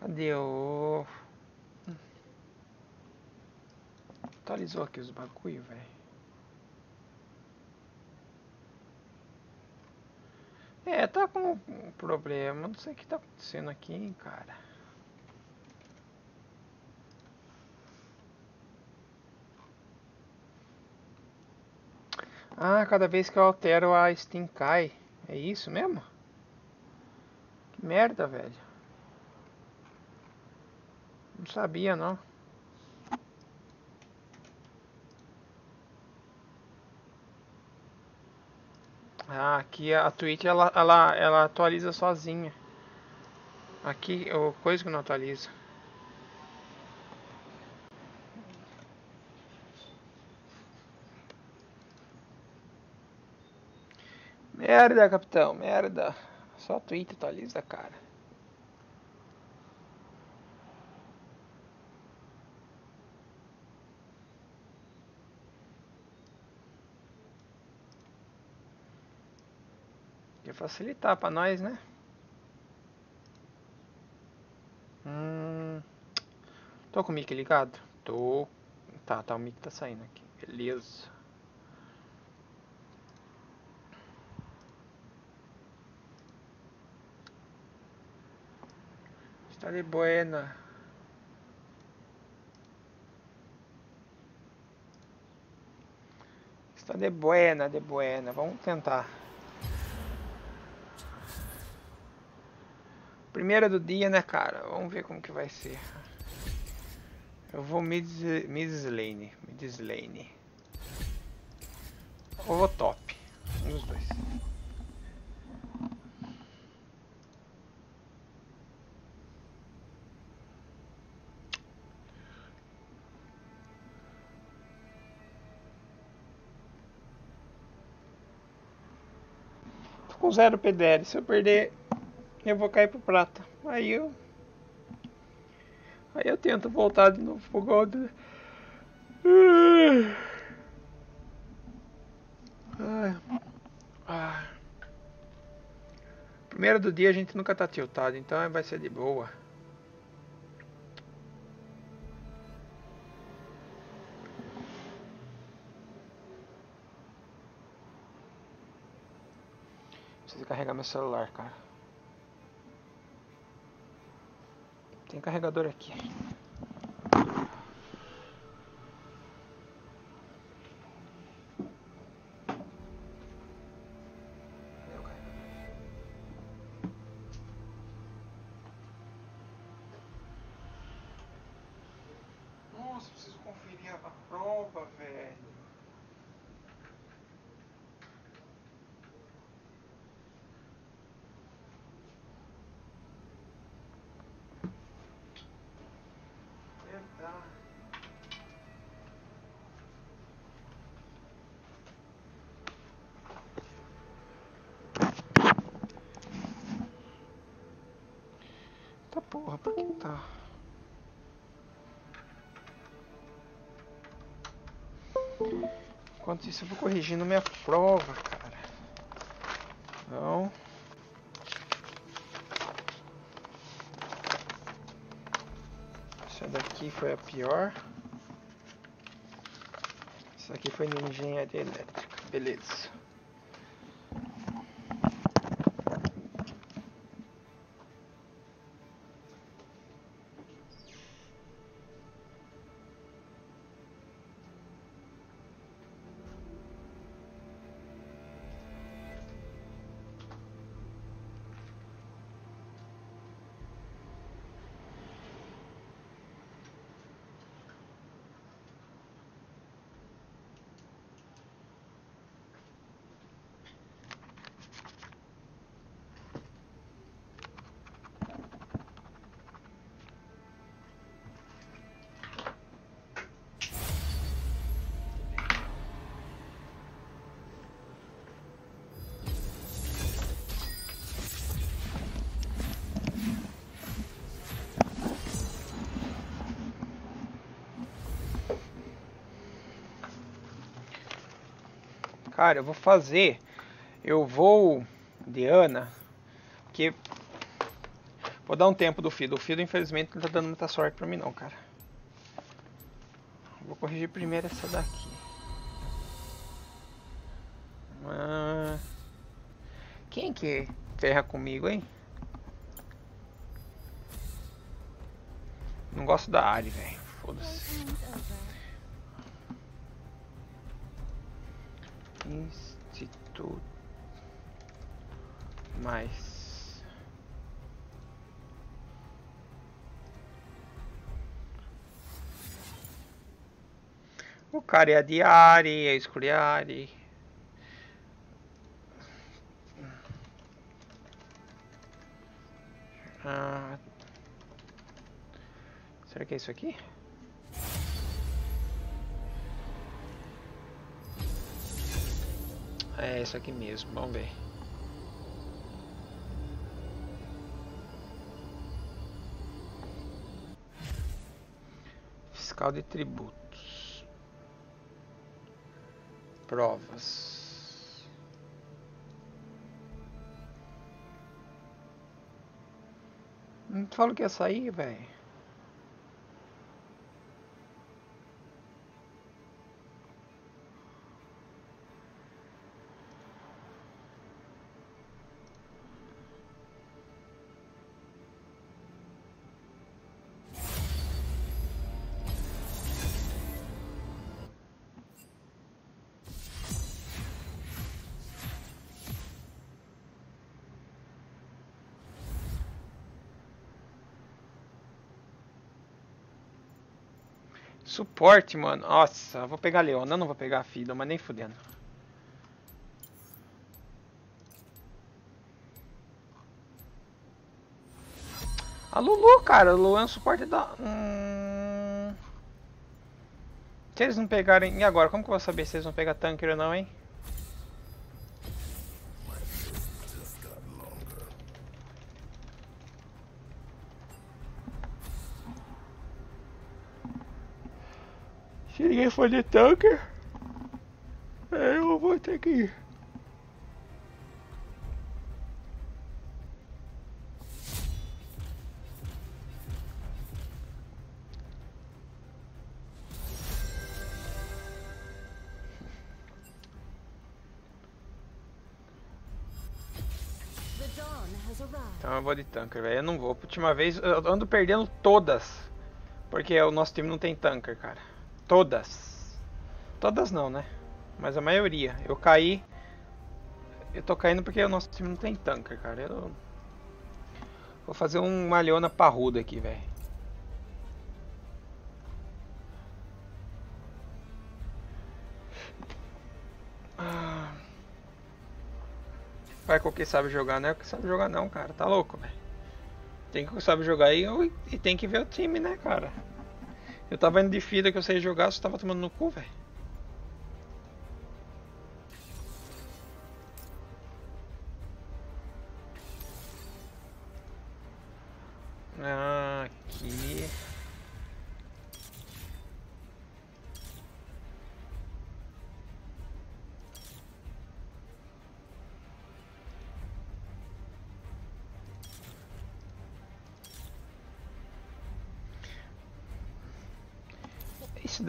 Cadê o... Atualizou aqui os bagulho, velho. É, tá com um problema. Não sei o que tá acontecendo aqui, hein, cara. Ah, cada vez que eu altero a Steam cai. É isso mesmo? Que merda, velho. Não sabia, não. Ah, aqui a Twitch ela, ela, ela atualiza sozinha. Aqui o coisa que não atualiza. Merda, capitão, merda. Só a Twitch atualiza, cara. Facilitar pra nós, né? Hum, tô com o mic ligado? Tô. Tá, tá, o mic tá saindo aqui. Beleza. Está de buena. Está de buena, de buena. Vamos tentar. Primeira do dia, né, cara? Vamos ver como que vai ser. Eu vou mid, mid lane, mid lane. Ou vou top. Um dos dois. Tô com zero PDL. Se eu perder, eu vou cair pro prata. Aí eu. Aí eu tento voltar de novo pro gold. Primeiro do dia a gente nunca tá tiltado, então vai ser de boa. Preciso carregar meu celular, cara. Tem carregador aqui. Isso eu vou corrigindo minha prova, cara. Não. Essa daqui foi a pior. Essa aqui foi de engenharia elétrica. Beleza. Cara, eu vou fazer. Eu vou de Ana. Que Vou dar um tempo do Fido. O Fido, infelizmente, não tá dando muita sorte pra mim não, cara. Vou corrigir primeiro essa daqui. Ah, quem que ferra comigo, hein? Não gosto da Ari, velho. Foda-se. Instituto. Mais. O cara é de Ari, eu escolhi a Ari. Ah, será que é isso aqui? É isso aqui mesmo, vamos ver. Fiscal de tributos. Provas. Não te falo que ia sair, velho. Suporte, mano. Nossa, vou pegar a Leona, não vou pegar a Fiddle, mas nem fudendo. A Lulu, cara, a Lulu é um suporte da... Hum... Se eles não pegarem... E agora, como que eu vou saber se eles vão pegar tanker ou não, hein? Ninguém for de tanker, eu vou ter que ir. Então eu vou de tanker, velho. Eu não vou. Última vez eu ando perdendo todas. Porque o nosso time não tem tanker, cara. Todas. Todas não, né? Mas a maioria. Eu caí. Eu tô caindo porque o nosso time não tem tanker, cara. Eu. Vou fazer um malhona parruda aqui, velho. Ah. Vai com o que sabe jogar, não é o que sabe jogar não, cara. Tá louco, velho. Tem que sabe jogar e tem que ver o time, né, cara. Eu tava indo de fida que eu sei jogar, você tava tomando no cu, velho.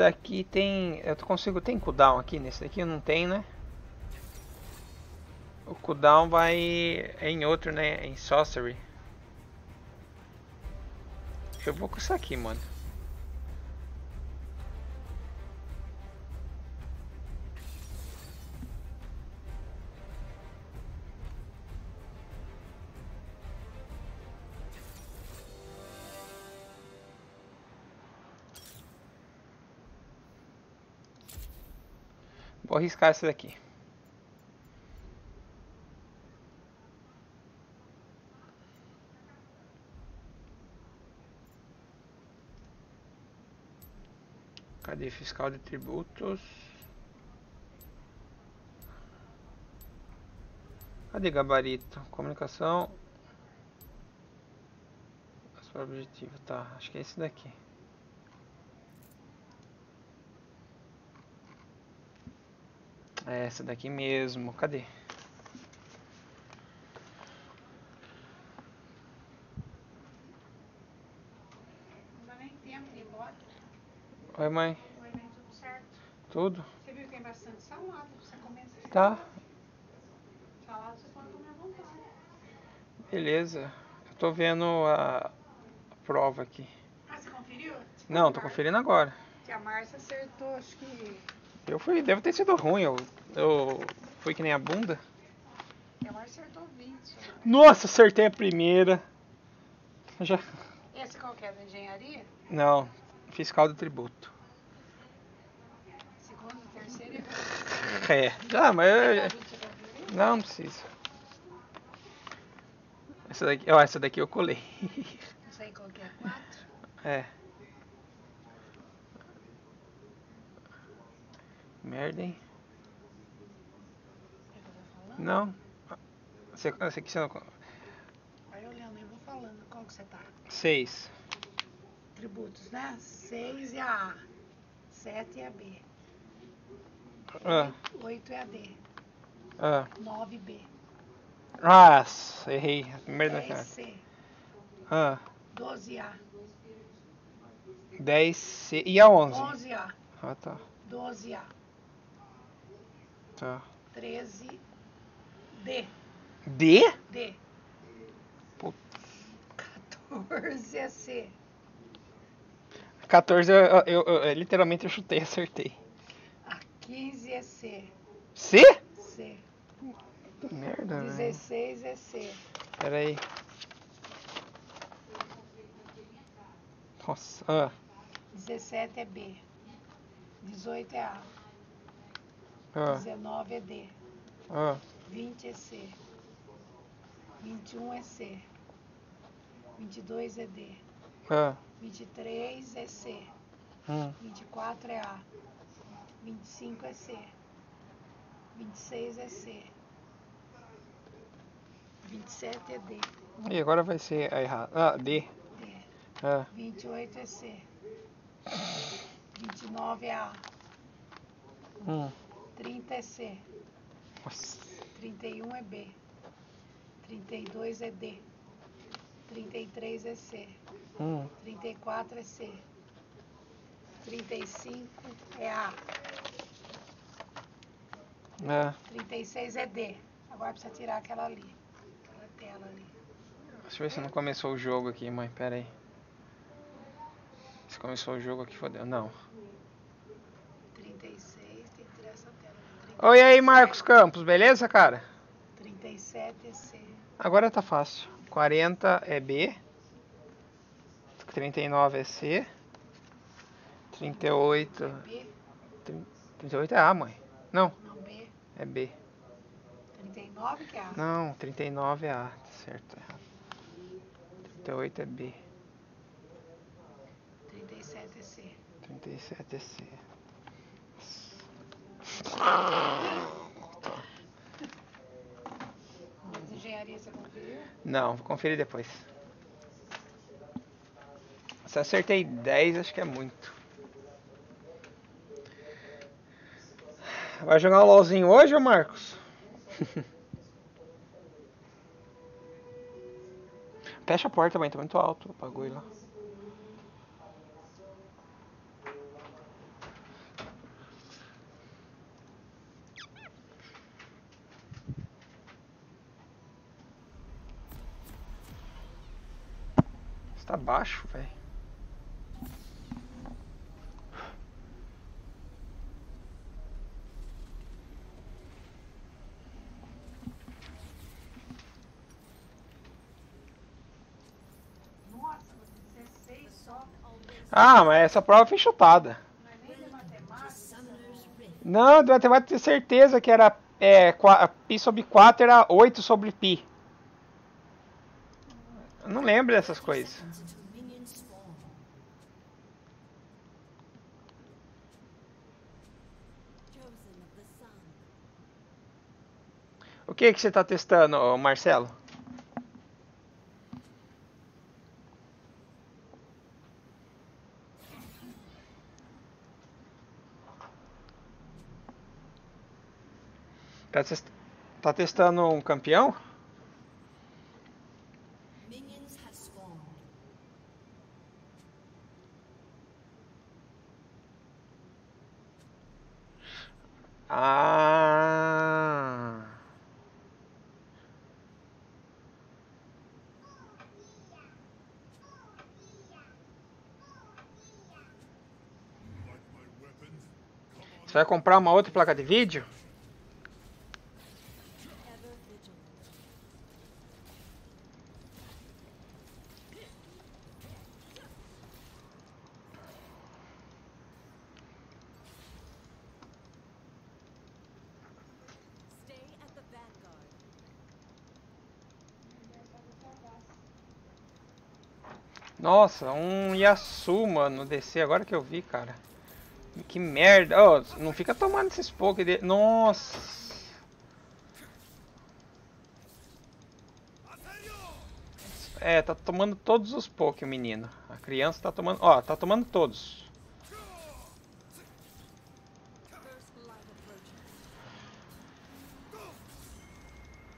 Daqui tem. Eu consigo. Tem cooldown aqui nesse daqui? Não tem, né? O cooldown vai em outro, né? Em Sorcery. Eu vou com isso aqui, mano. Vou arriscar essa daqui. Cadê fiscal de tributos? Cadê gabarito? Comunicação. Objetivo, tá. Acho que é esse daqui. É essa daqui mesmo. Cadê? tempo de ir embora. Oi, mãe. Oi, bem, tudo certo. Tudo? Você viu que tem bastante salada pra você comer. Você Tá. Salada você pode comer à vontade. Beleza. Eu tô vendo a a prova aqui. Ah, você conferiu? Não, tô conferindo agora. Que a Márcia acertou, acho que. Eu fui, deve ter sido ruim. Eu, eu fui que nem a bunda. que A Márcia acertou 20. só. Nossa, acertei a primeira. Já. Esse qual que é? Da engenharia? Não, fiscal do tributo. Segundo, terceiro e É. Já, mas. eu- Você conferiu? Não, não precisa. Essa daqui, ó, essa daqui eu colei. Não sei qual que é. Quatro. É. Merda, hein? Eu? Não. Você, você aqui você não. Vai olhando, eu vou falando. Qual que você tá? Seis. Tributos, né? 6 é a A. 7 é a B. Ah, 8 é a D. ah. 9 B. Nossa, errei. A primeira da 10 cara. C. Ah, 12 A. 10 C. E a 11? 11 A. Ah, tá. 12 A. Tá. 13 D. D? D. Putz. 14 é C. 14 eu, eu, eu- eu- literalmente eu chutei, acertei. A 15 é C. C? C. Que merda, velho. 16 é C. Pera aí. Nossa. Ah, 17 é B. 18 é A. ah, 19 é D. ah. 20 é C. 21 é C. 22 é D. Ah, 23 é C. hum. 24 é A. 25 é C. 26 é C. 27 é D. E agora vai ser a errada. Ah, D. D. Ah, 28 é C. 29 é A. hum. 30 é C. Nossa. 31 é B. 32 é D. 33 é C. Hum. 34 é C. 35 é A. Ah, 36 é D. Agora precisa tirar aquela ali. Aquela tela ali. deixa eu ver se não começou o jogo aqui, mãe. Pera aí. Se começou o jogo aqui, fodeu. Não. 36, tem que tirar essa tela. Oi aí, Marcos Campos, beleza, cara? 37 é C. Agora tá fácil. 40 é B. 39 é C. 38. B? 38 é A, mãe. Não, Não, B. é B. 39 que é A. Não, 39 é A. Tá certo, é errado. 38 é B. 37 é C. 37 é C. Não, vou conferir depois. Se acertei 10, acho que é muito. Vai jogar um LOLzinho hoje, Marcos? Fecha a porta, mãe, tá muito alto o bagulho lá. Baixo, velho. Nossa, 16 só. Ah, mas essa prova foi chutada. Não de matemática. Ter certeza que era é, pi sobre 4 era 8 sobre pi. Eu não lembro dessas coisas. que, que você está testando, Marcelo? Tá, tá testando um campeão? Ah, Você vai comprar uma outra placa de vídeo? Nossa, um Yasu, mano, DC, agora que eu vi, cara. Que merda. Oh, não fica tomando esses poke de... Nossa. É, tá tomando todos os poke, o menino. A criança tá tomando... Ó, tá tomando todos.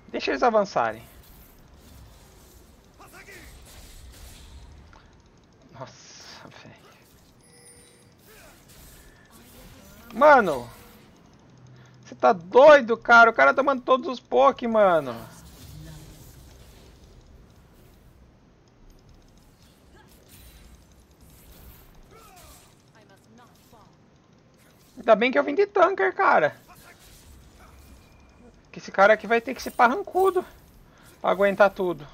Deixa eles avançarem. Mano! Você tá doido, cara? O cara tá mandando todos os pok, mano. Ainda bem que eu vim de tanker, cara. Que esse cara aqui vai ter que ser parrancudo pra aguentar tudo.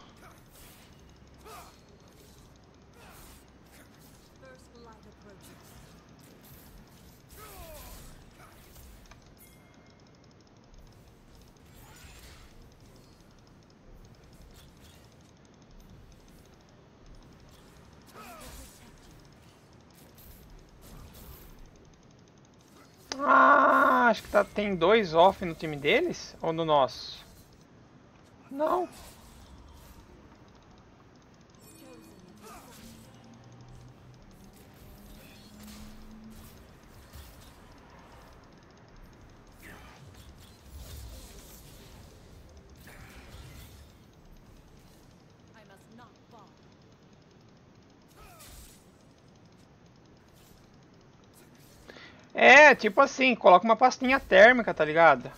Ah, acho que tá, tem dois off no time deles? Ou no nosso? Não. Tipo assim, coloca uma pastinha térmica, tá ligado?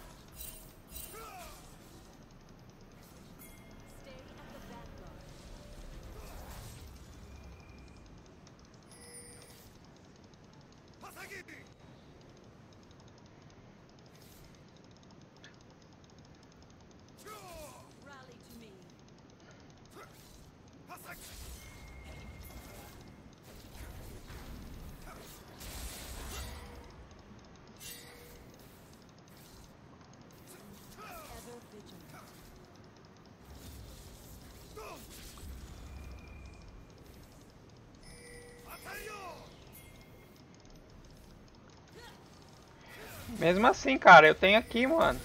Mesmo assim, cara, eu tenho aqui, mano.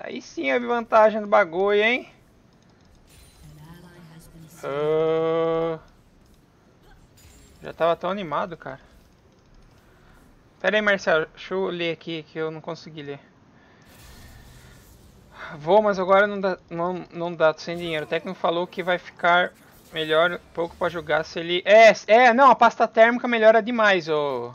Aí sim a vantagem do bagulho, hein? Uh... Já tava tão animado, cara. Pera aí, Marcelo. Deixa eu ler aqui que eu não consegui ler. Vou, mas agora não dá, não, não dá, sem dinheiro. O técnico falou que vai ficar melhor pouco pra jogar se ele... É, é, não, a pasta térmica melhora demais, ô...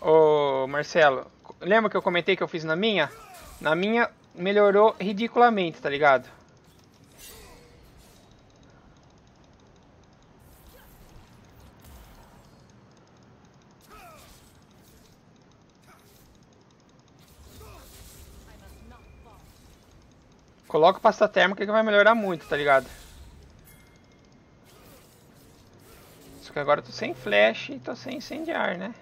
Ô, Marcelo. Lembra que eu comentei que eu fiz na minha? Na minha melhorou ridiculamente, tá ligado? Coloca pasta térmica que vai melhorar muito, tá ligado? Só que agora eu tô sem flash e tô sem incendiar, né?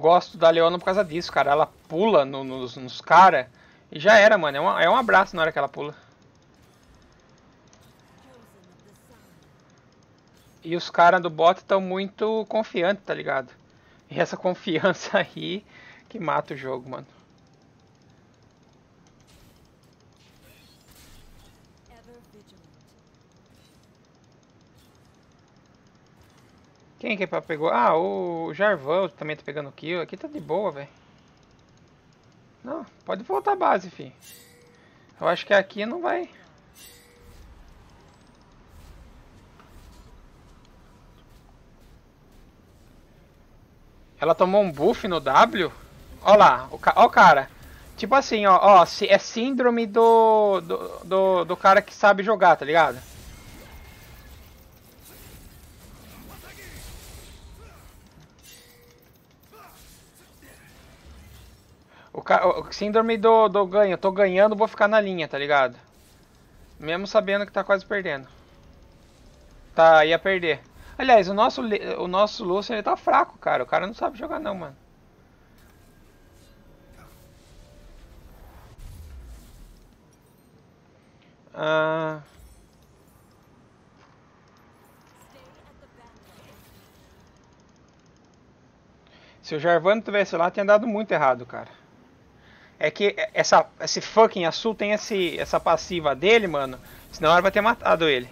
Gosto da Leona por causa disso, cara. Ela pula no, nos, nos caras e já era, mano. É, uma, é um abraço na hora que ela pula. E os caras do bot estão muito confiantes, tá ligado? E essa confiança aí que mata o jogo, mano. Quem que é pegou? Ah, o Jarvan também tá pegando kill. Aqui tá de boa, velho. Não, pode voltar à base, fi. Eu acho que aqui não vai... Ela tomou um buff no W? Ó lá, o, ca... o cara. Tipo assim, ó, ó, é síndrome do, do, do, do cara que sabe jogar, tá ligado? O, ca... o síndrome do, do ganho. tô ganhando, vou ficar na linha, tá ligado? Mesmo sabendo que tá quase perdendo. Tá, ia perder. Aliás, o nosso, o nosso Lúcio ele tá fraco, cara. O cara não sabe jogar não, mano. Ah... Se o Jarvan tivesse lá, tinha dado muito errado, cara. É que essa, esse fucking Azul tem esse, essa passiva dele, mano. Senão ela vai ter matado ele.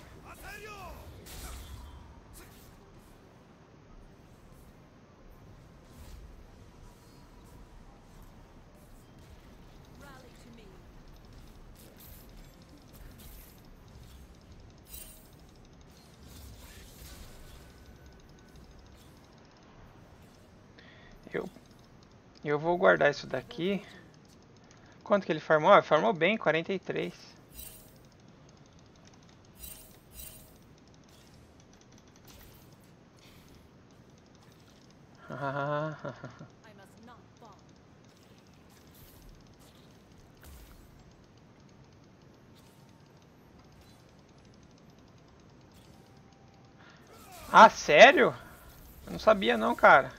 Eu vou guardar isso daqui. Quanto que ele farmou? Ah, farmou bem, 43. ah, sério? Eu não sabia não, cara.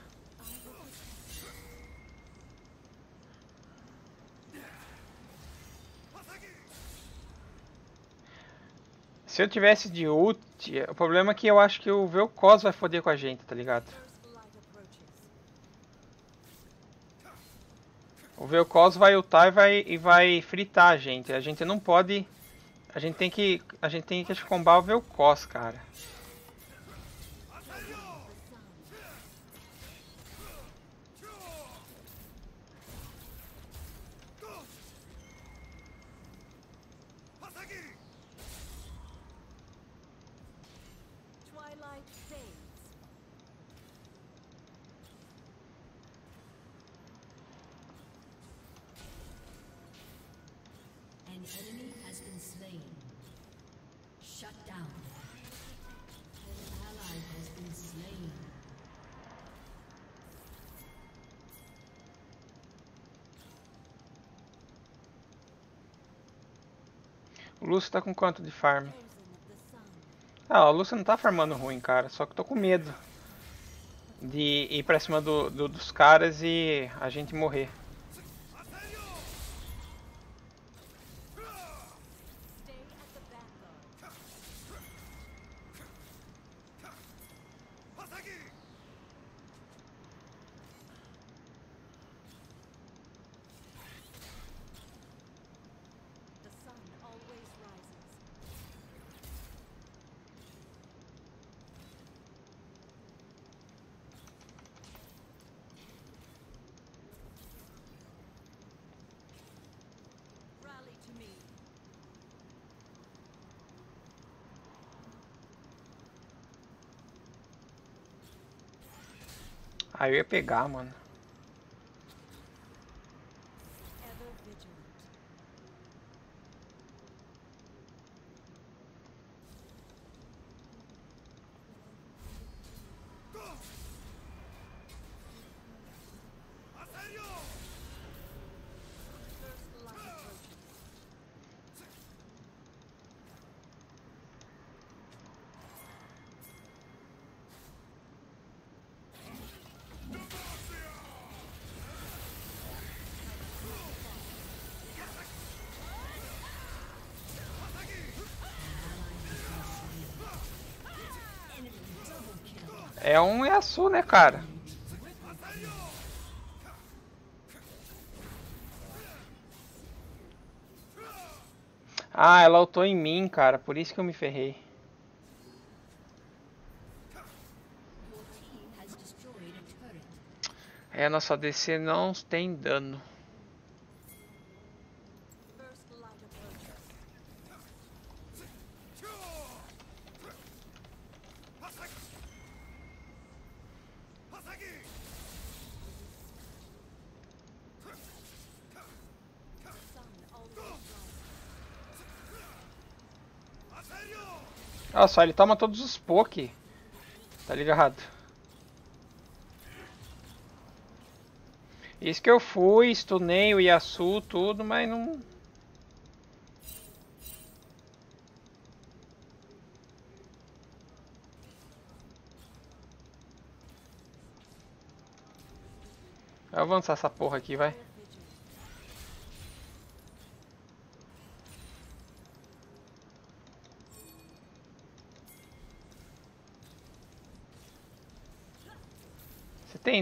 Se eu tivesse de ult, o problema é que eu acho que o Vel'Koz vai foder com a gente, tá ligado? O Vel'Koz vai ultar e vai, e vai fritar a gente. A gente não pode... A gente tem que... A gente tem que combar o Vel'Koz, cara. O Lúcio tá com quanto de farm? Ah, o Lúcio não tá farmando ruim, cara. Só que tô com medo de ir pra cima do, do, dos caras e a gente morrer. Aí eu ia pegar, mano. É um é Yasu, né, cara? Ah, ela lutou em mim, cara. Por isso que eu me ferrei. É, nossa DC não tem dano. Olha só, ele toma todos os poke. Tá ligado? Isso que eu fui, stunei o Yasu, tudo, mas não... Vai avançar essa porra aqui, vai.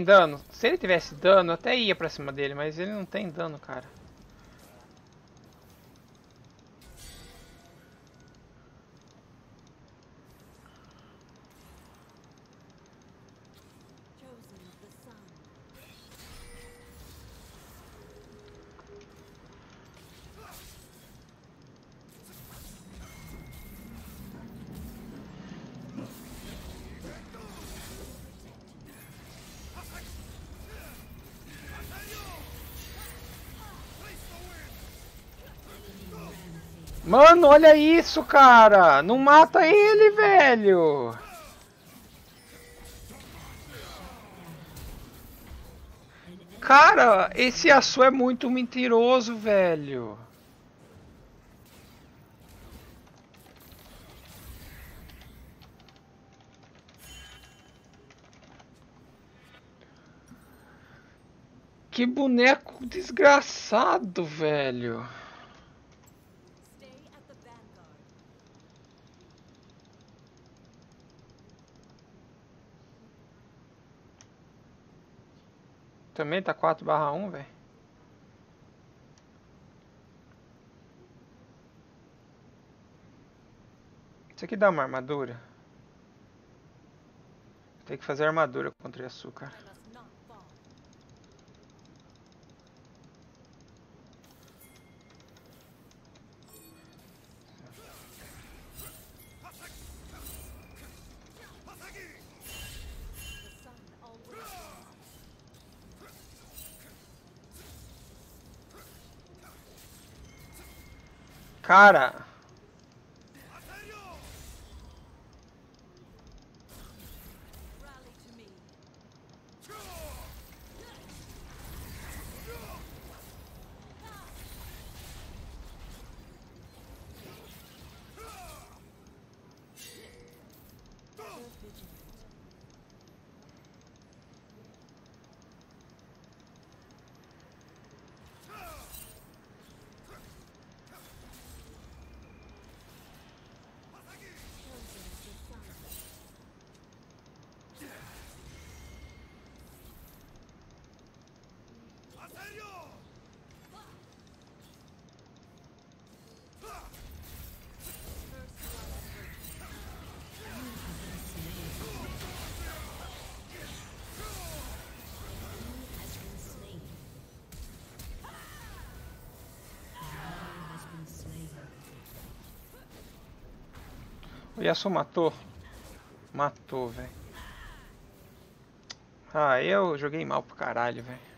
Dano? Se ele tivesse dano, até ia pra cima dele, mas ele não tem dano, cara. Mano, olha isso, cara! Não mata ele, velho! Cara, esse Açu é muito mentiroso, velho. Que boneco desgraçado, velho. Também tá 4 barra 1, velho. Isso aqui dá uma armadura. Tem que fazer armadura contra açúcar. Cara, O Yasuo matou? Matou, velho. Ah, eu joguei mal pro caralho, velho.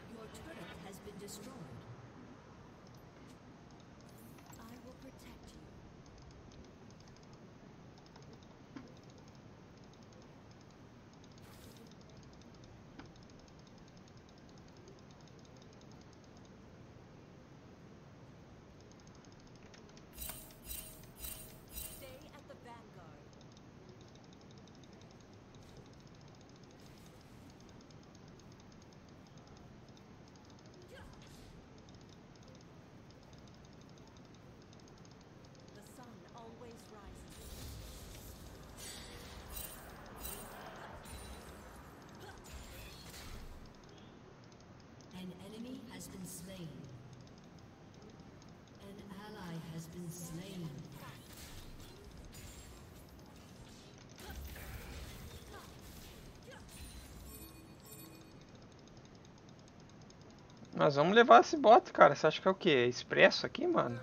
Mas vamos levar esse bot, cara. Você acha que é o quê? Expresso aqui, mano?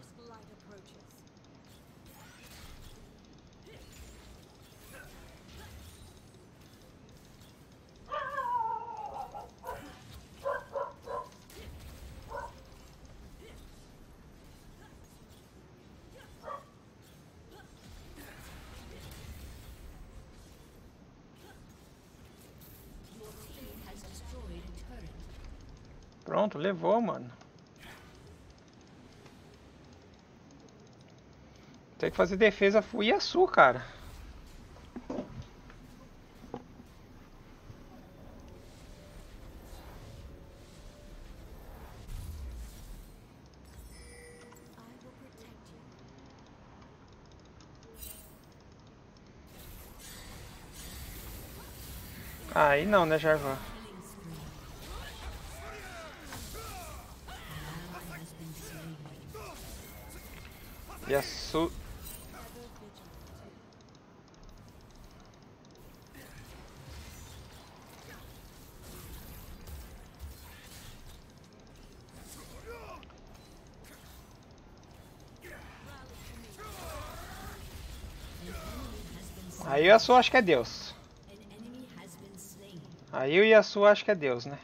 Pronto, levou, mano. Tem que fazer defesa Yasu, cara. Aí não, né, Jarvan? Yasu... Aí o Yasuo acho que é Deus. Aí o Yasuo acho que é Deus, né?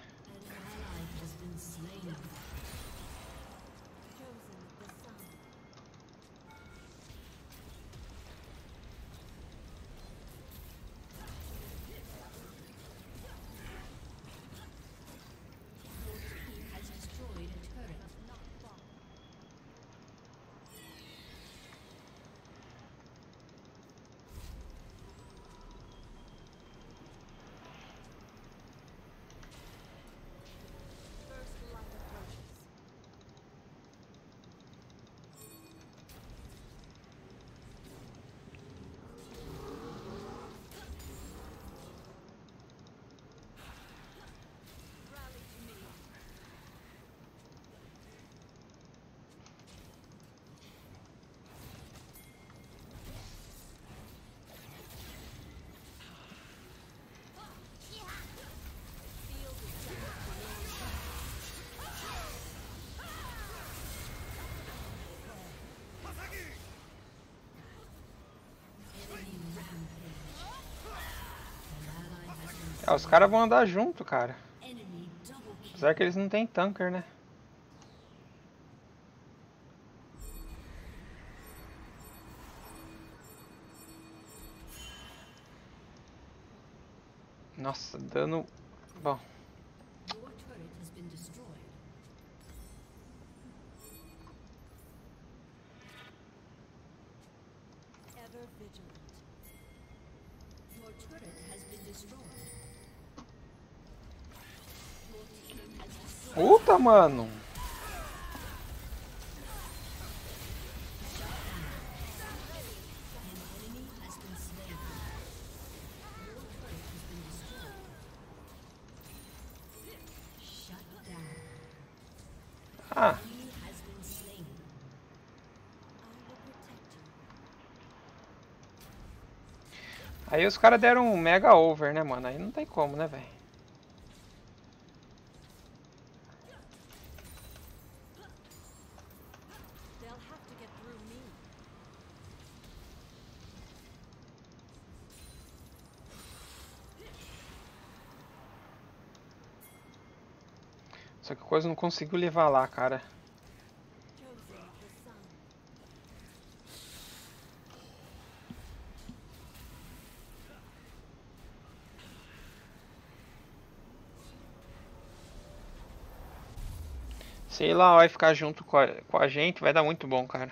Ah, os caras vão andar junto, cara. Apesar que eles não tem tanker, né? Nossa, dano... Puta, mano. Ah. Aí os caras deram um mega over, né, mano? Aí não tem como, né, velho? Coisa não conseguiu levar lá, cara. Sei lá, vai ficar junto com a, com a gente, vai dar muito bom, cara.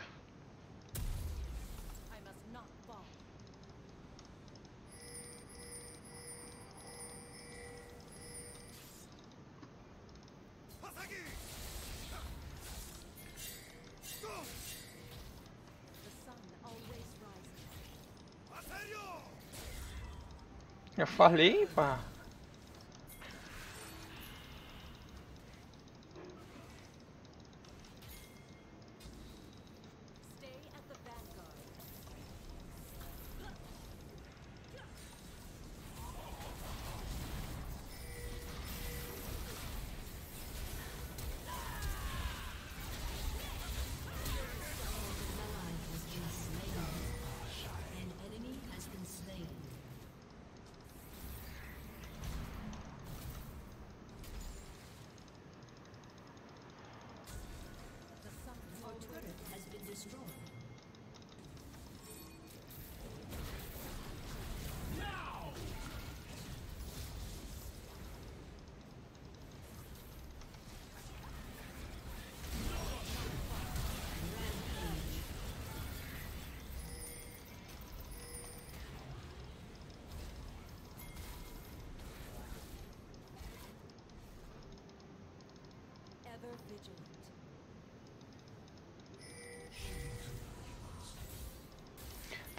Falei, pá.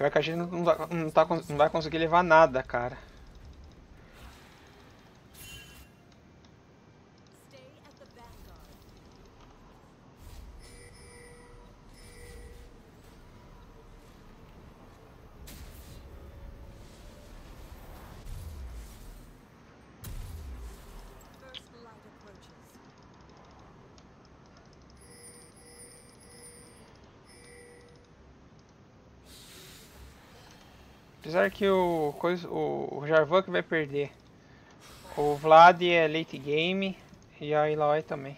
Pior que a gente não, não, tá, não vai conseguir levar nada, cara. Apesar que o, o, o Jarvan que vai perder. O Vlad é late game e a Eloy também.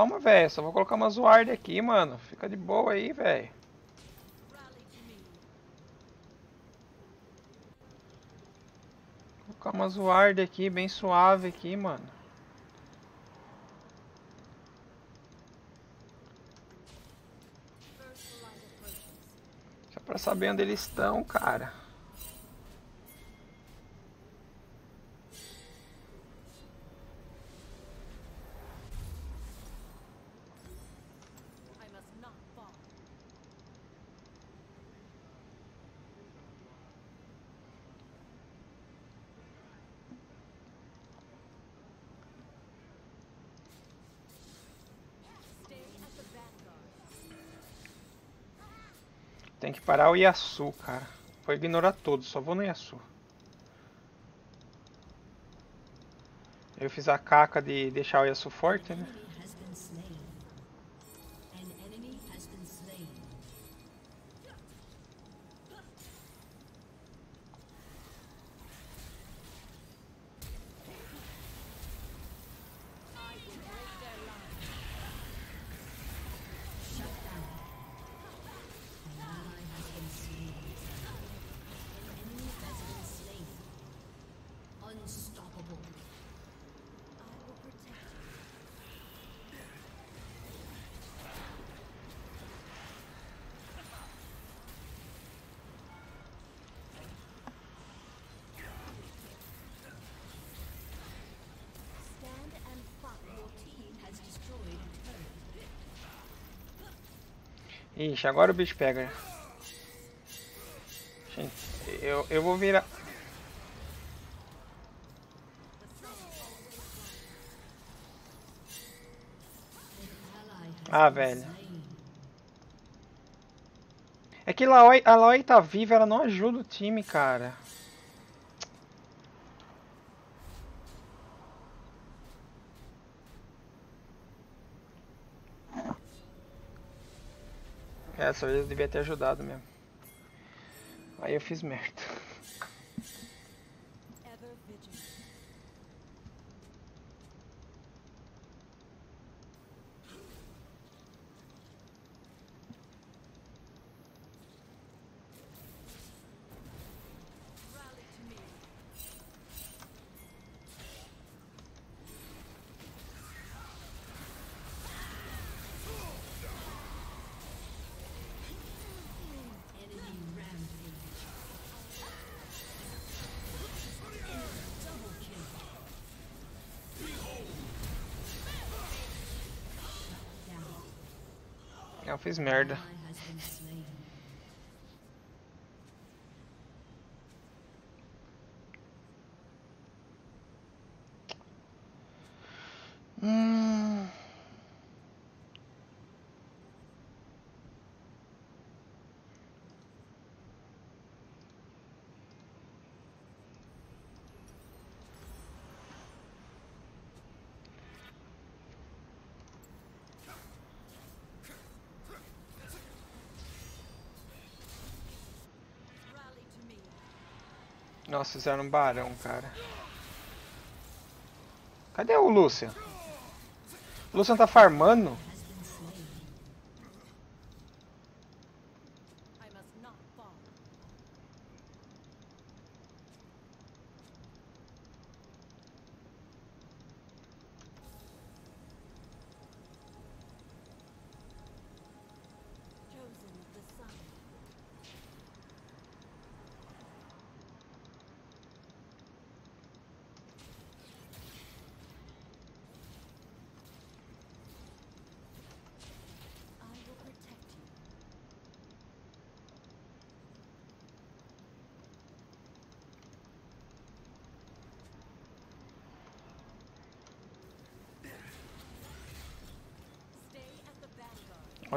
Calma, velho. Só vou colocar umas ward aqui, mano. Fica de boa aí, velho. Colocar umas ward aqui, bem suave aqui, mano. Só pra saber onde eles estão, cara. Parar o Yasu, cara. Vou ignorar todos, só vou no Yasu. Eu fiz a caca de deixar o Yasu forte, né? Ixi, agora o bicho pega. Gente, eu, eu vou virar. Ah, velho. É que a Laoi tá viva, ela não ajuda o time, cara. Essa vez eu devia ter ajudado mesmo. Aí eu fiz merda. Fiz merda. Nossa, fizeram um barão, cara. Cadê o Lucian? O Lucian tá farmando?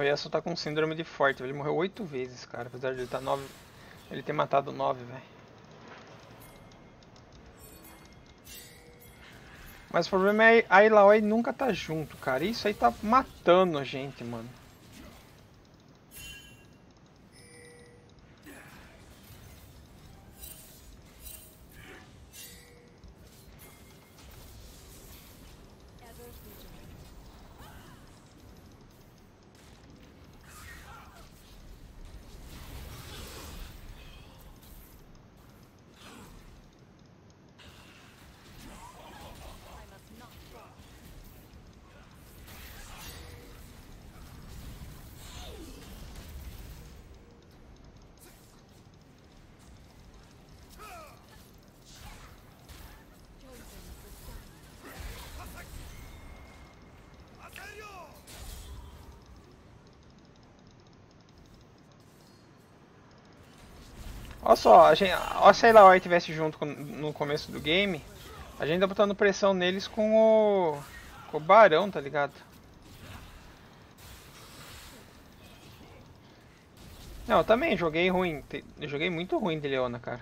Yasuo tá com síndrome de forte, ele morreu oito vezes, cara. Apesar de ele tá nove. Ele ter matado nove, velho. Mas o problema é a Illaoi nunca tá junto, cara. Isso aí tá matando a gente, mano. Olha só, a gente, se a Illaoi tivesse junto com- no começo do game, a gente tá botando pressão neles com o. com o Barão, tá ligado? Não, eu também joguei ruim. Eu joguei muito ruim de Leona, cara.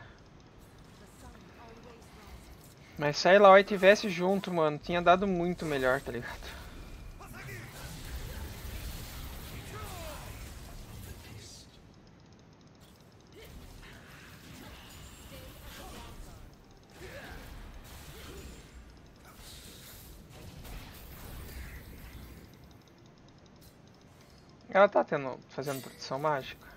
Mas se a Illaoi tivesse junto, mano, tinha dado muito melhor, tá ligado? Ela tá tendo, fazendo proteção mágica?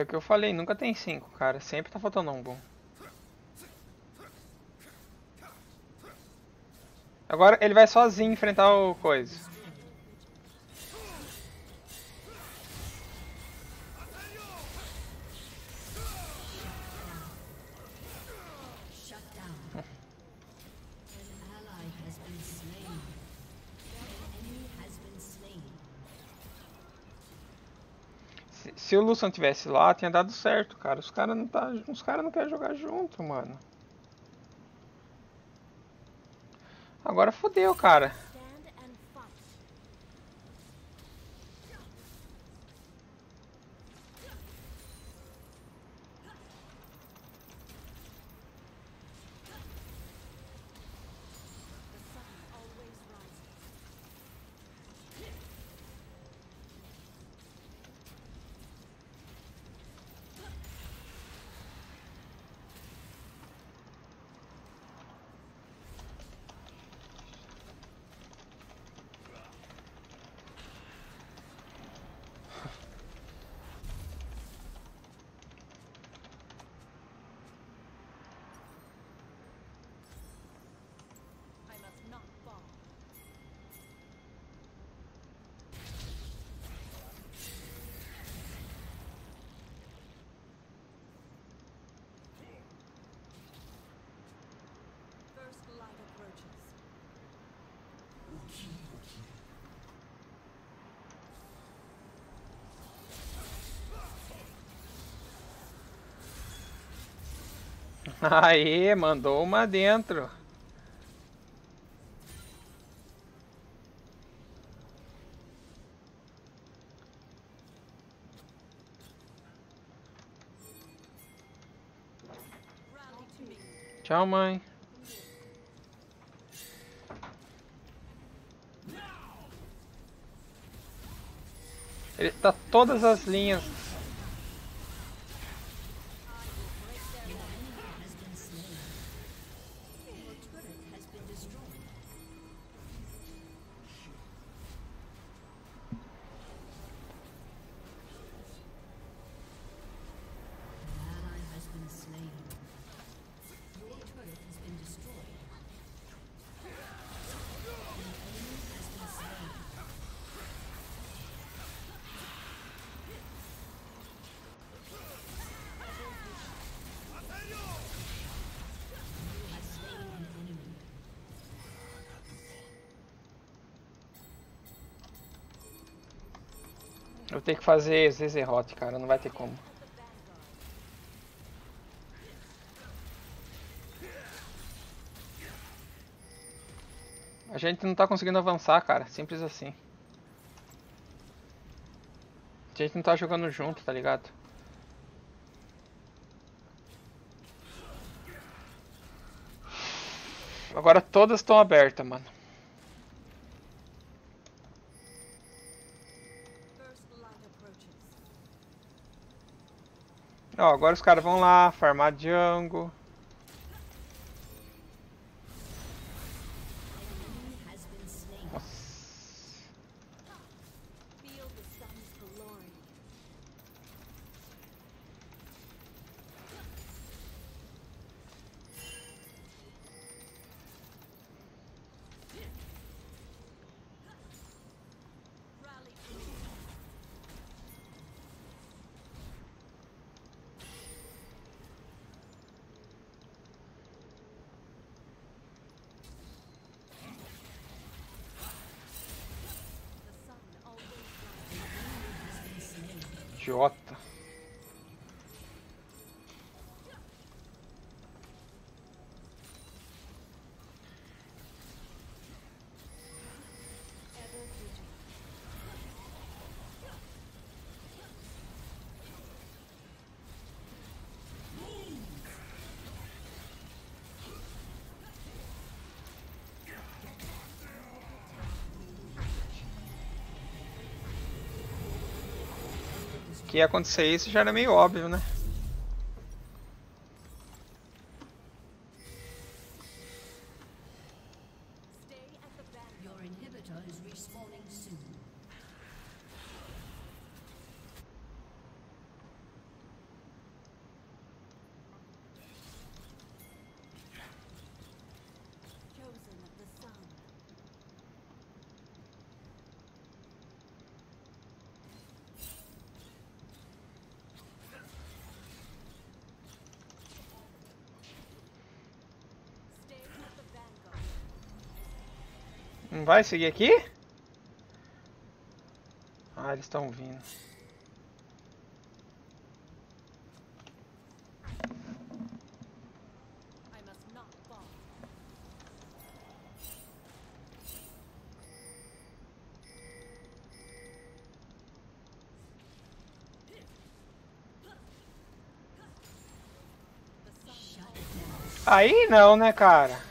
É o que eu falei, nunca tem cinco, cara. Sempre tá faltando um bom. Agora ele vai sozinho enfrentar o coisa. Lucian tivesse lá, tinha dado certo, cara. Os caras não tá, os cara não querem jogar junto, mano. Agora fodeu, cara. Aê, mandou uma dentro. Tchau, mãe. Ele tá todas as linhas. Ter que fazer Zezerot, cara. Não vai ter como. A gente não tá conseguindo avançar, cara. Simples assim. A gente não tá jogando junto, tá ligado? Agora todas estão abertas, mano. Ó, agora os caras vão lá, farmar jungle. Que ia acontecer isso já era meio óbvio, né? Não vai seguir aqui? Ah, eles estão vindo. Aí não, né, cara?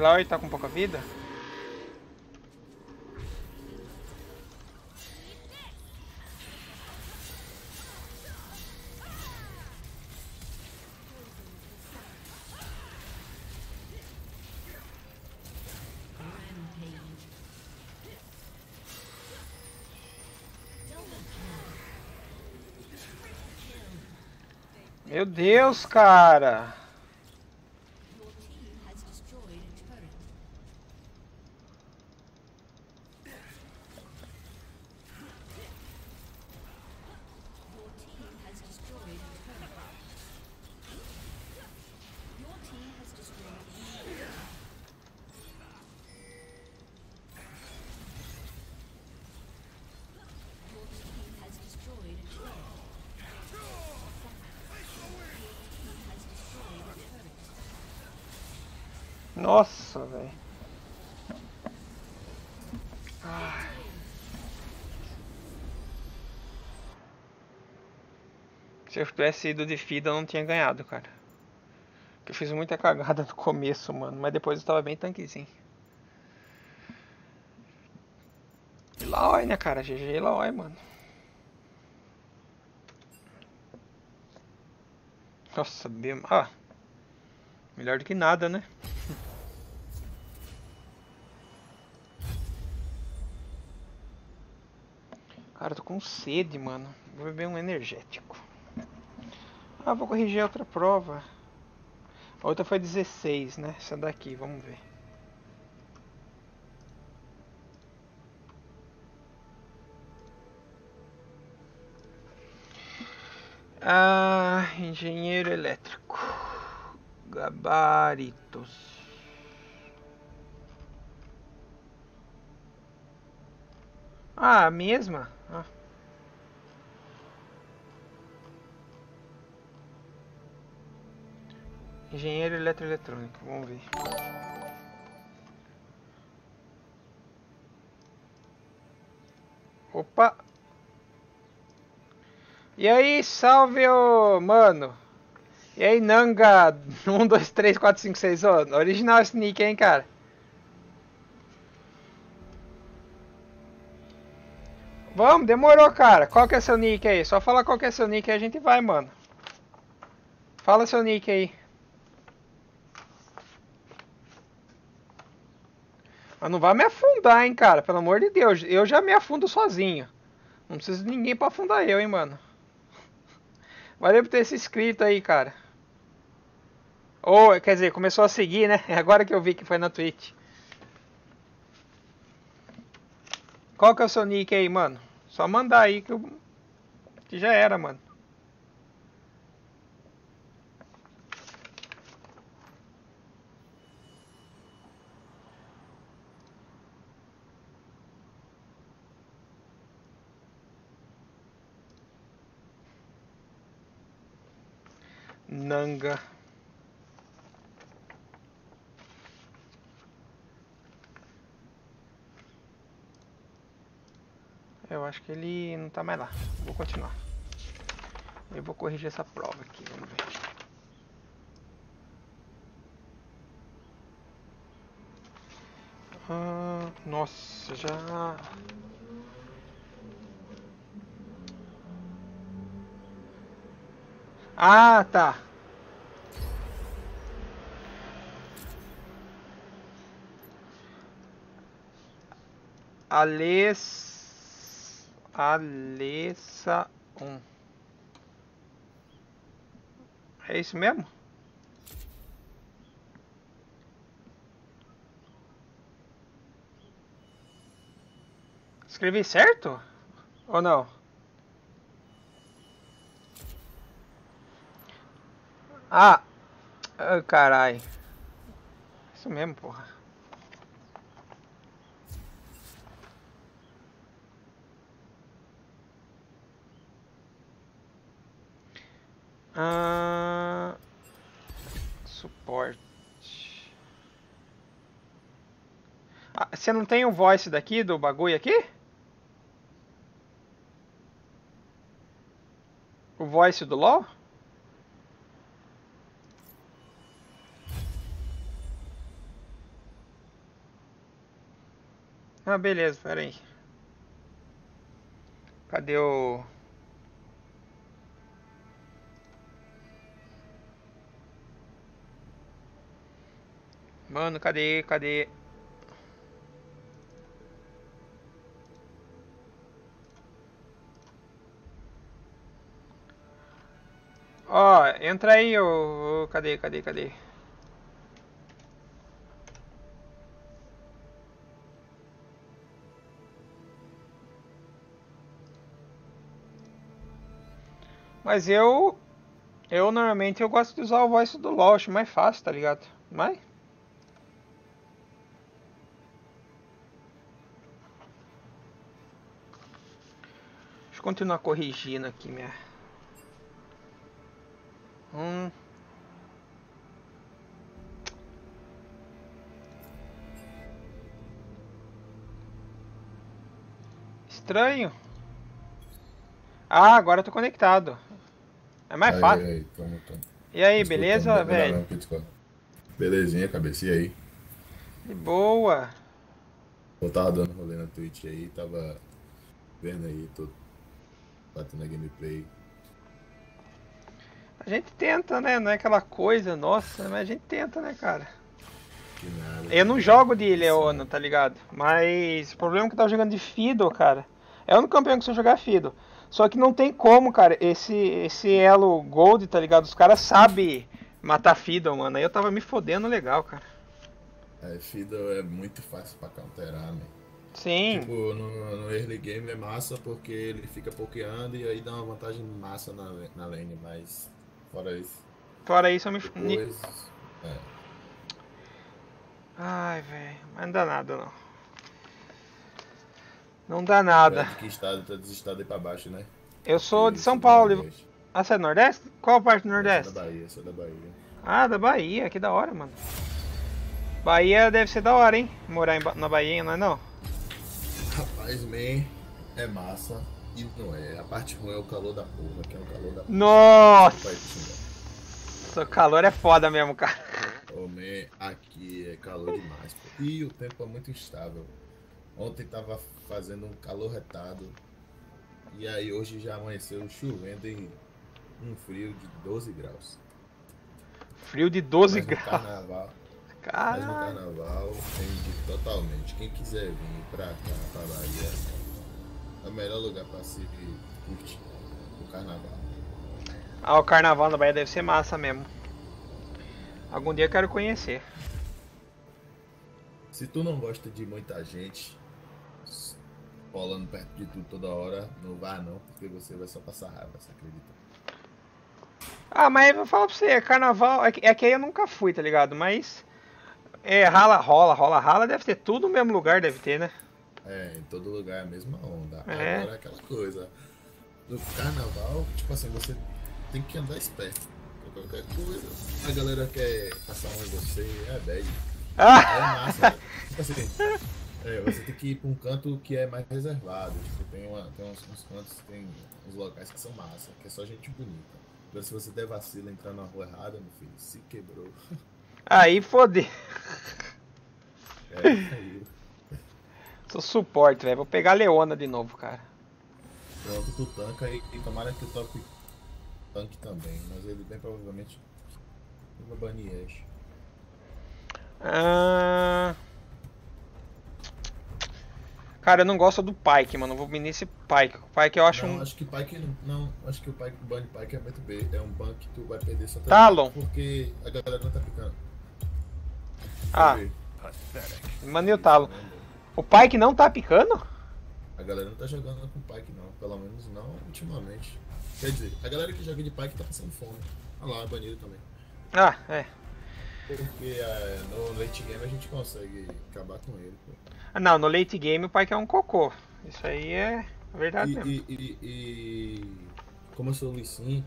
Eloy tá com pouca vida? Meu Deus, cara! Se eu tivesse ido de Fida, eu não tinha ganhado, cara. Porque eu fiz muita cagada no começo, mano. Mas depois eu tava bem tanquezinho. Laoi, né, cara? GG Laoi, mano. Nossa, bem... Ah. Melhor do que nada, né? Cara, tô com sede, mano. Vou beber um energético. Ah, vou corrigir a outra prova. A outra foi 16, né? Essa daqui, vamos ver. Ah, engenheiro elétrico. Gabaritos. Ah, a mesma? Ah. Engenheiro eletroeletrônico, vamos ver. Opa! E aí, salve, ô, mano! E aí, Nanga 1, 2, 3, 4, 5, 6, ó, original esse nick, hein, cara? Vamos, demorou, cara. Qual que é seu nick aí? Só fala qual que é seu nick e a gente vai, mano. Fala seu nick aí. Mas não vai me afundar, hein, cara. Pelo amor de Deus. Eu já me afundo sozinho. Não preciso de ninguém pra afundar eu, hein, mano. Valeu por ter se inscrito aí, cara. Ou, quer dizer, começou a seguir, né? É agora que eu vi que foi na Twitch. Qual que é o seu nick aí, mano? Só mandar aí que, eu... que já era, mano. Nanga. Eu acho que ele não tá mais lá. Vou continuar. Eu vou corrigir essa prova aqui, vamos ver. Ah, nossa, já... Ah, tá. Ales... Alessa 1. É isso mesmo? Escrevi certo? Ou não? Ah! ah carai. Isso mesmo, porra. Ah, suporte. Ah, você não tem o voice daqui do bagulho aqui? O voice do LoL? Ah, beleza, pera aí. Cadê o... Mano, cadê? Cadê? Ó, entra aí, ô, ô, cadê, cadê, cadê? Mas eu, eu normalmente eu gosto de usar o voice do LoL, acho mais fácil, tá ligado? Mas Deixa eu continuar corrigindo aqui minha. Hum. Estranho. Ah, agora eu tô conectado. É mais aí, fácil. Aí. E aí, beleza, velho? Belezinha, cabeça, aí? De boa. Eu tava dando rolê na Twitch aí, tava vendo aí, tô batendo a gameplay. A gente tenta, né? Não é aquela coisa, nossa, mas a gente tenta, né, cara? Que nada. Eu não jogo de Leona, tá ligado? Mas o problema é que eu tava jogando de Fiddle, cara. É o único campeão que eu sei jogar Fiddle. Só que não tem como, cara. Esse, esse elo Gold, tá ligado? Os caras sabem matar Fiddle, mano. Aí eu tava me fodendo legal, cara. É, Fiddle é muito fácil pra counterar, né? Sim. Tipo, no, no early game é massa porque ele fica pokeando e aí dá uma vantagem massa na, na lane, mas fora isso, Fora isso eu me. depois. É, Ai, velho. Mas não dá nada, não. Não dá nada. de que estado tá desestado aí pra baixo, né? Eu sou de São Paulo. Ah, você é do Nordeste? Qual parte do Nordeste? da Bahia, sou da Bahia. Ah, da Bahia. Que da hora, mano. Bahia deve ser da hora, hein? Morar em na Bahia, não é não? Rapaz, man, é massa e não é. A parte ruim é o calor da porra, que é o calor da porra. Nossa! O calor é foda mesmo, cara. Ô, man, aqui é calor demais, pô. E o tempo é muito instável. Ontem tava fazendo um calor retado. E aí hoje já amanheceu chovendo em um frio de 12 graus. Frio de 12 Mas graus. carnaval, mas no Caralho. carnaval eu indico totalmente. Quem quiser vir pra cá, pra Bahia, é o melhor lugar pra se curtir o carnaval. Ah, o carnaval na Bahia deve ser massa mesmo. Algum dia eu quero conhecer. Se tu não gosta de muita gente rolando perto de tu toda hora, não vá não, porque você vai só passar raiva, você acredita? Ah, mas eu vou falar pra você, carnaval. É que, é que aí eu nunca fui, tá ligado? Mas. É, rala, rola, rola, rala, deve ter tudo no mesmo lugar, deve ter, né? É, em todo lugar é a mesma onda. É. Agora é aquela coisa. No carnaval, tipo assim, você tem que andar esperto. Qualquer coisa, a galera quer passar um em você, é bad. Ah! É massa. tipo assim, é, você tem que ir pra um canto que é mais reservado. Tipo, tem, uma, tem uns, uns cantos, tem uns locais que são massa, que é só gente bonita. Agora se você der vacilo entrar na rua errada, meu filho, se quebrou. Aí foder. É. Sou suporte, velho. Vou pegar a Leona de novo, cara. Pronto, tu tanca e, e tomara que o top tanque também, mas ele bem provavelmente vai banir Ash. Ah... Cara, eu não gosto do Pike, mano. Eu Vou vir nesse Pike. O Pike eu acho não, um. acho que Pike não, acho que o Pike, o ban Pike é muito B, é um ban que tu vai perder só Talon. porque a galera não tá picando. Ah, e o Talo. O Pike não tá picando? A galera não tá jogando com Pike não, pelo menos não ultimamente. Quer dizer, a galera que joga de Pike tá passando fome. Olha lá, é banido também. Ah, é. Porque é, no late game a gente consegue acabar com ele. pô. Ah, Não, no late game o Pike é um cocô. Isso aí é verdade E, mesmo. e, e, e como eu sou o Lee Sin,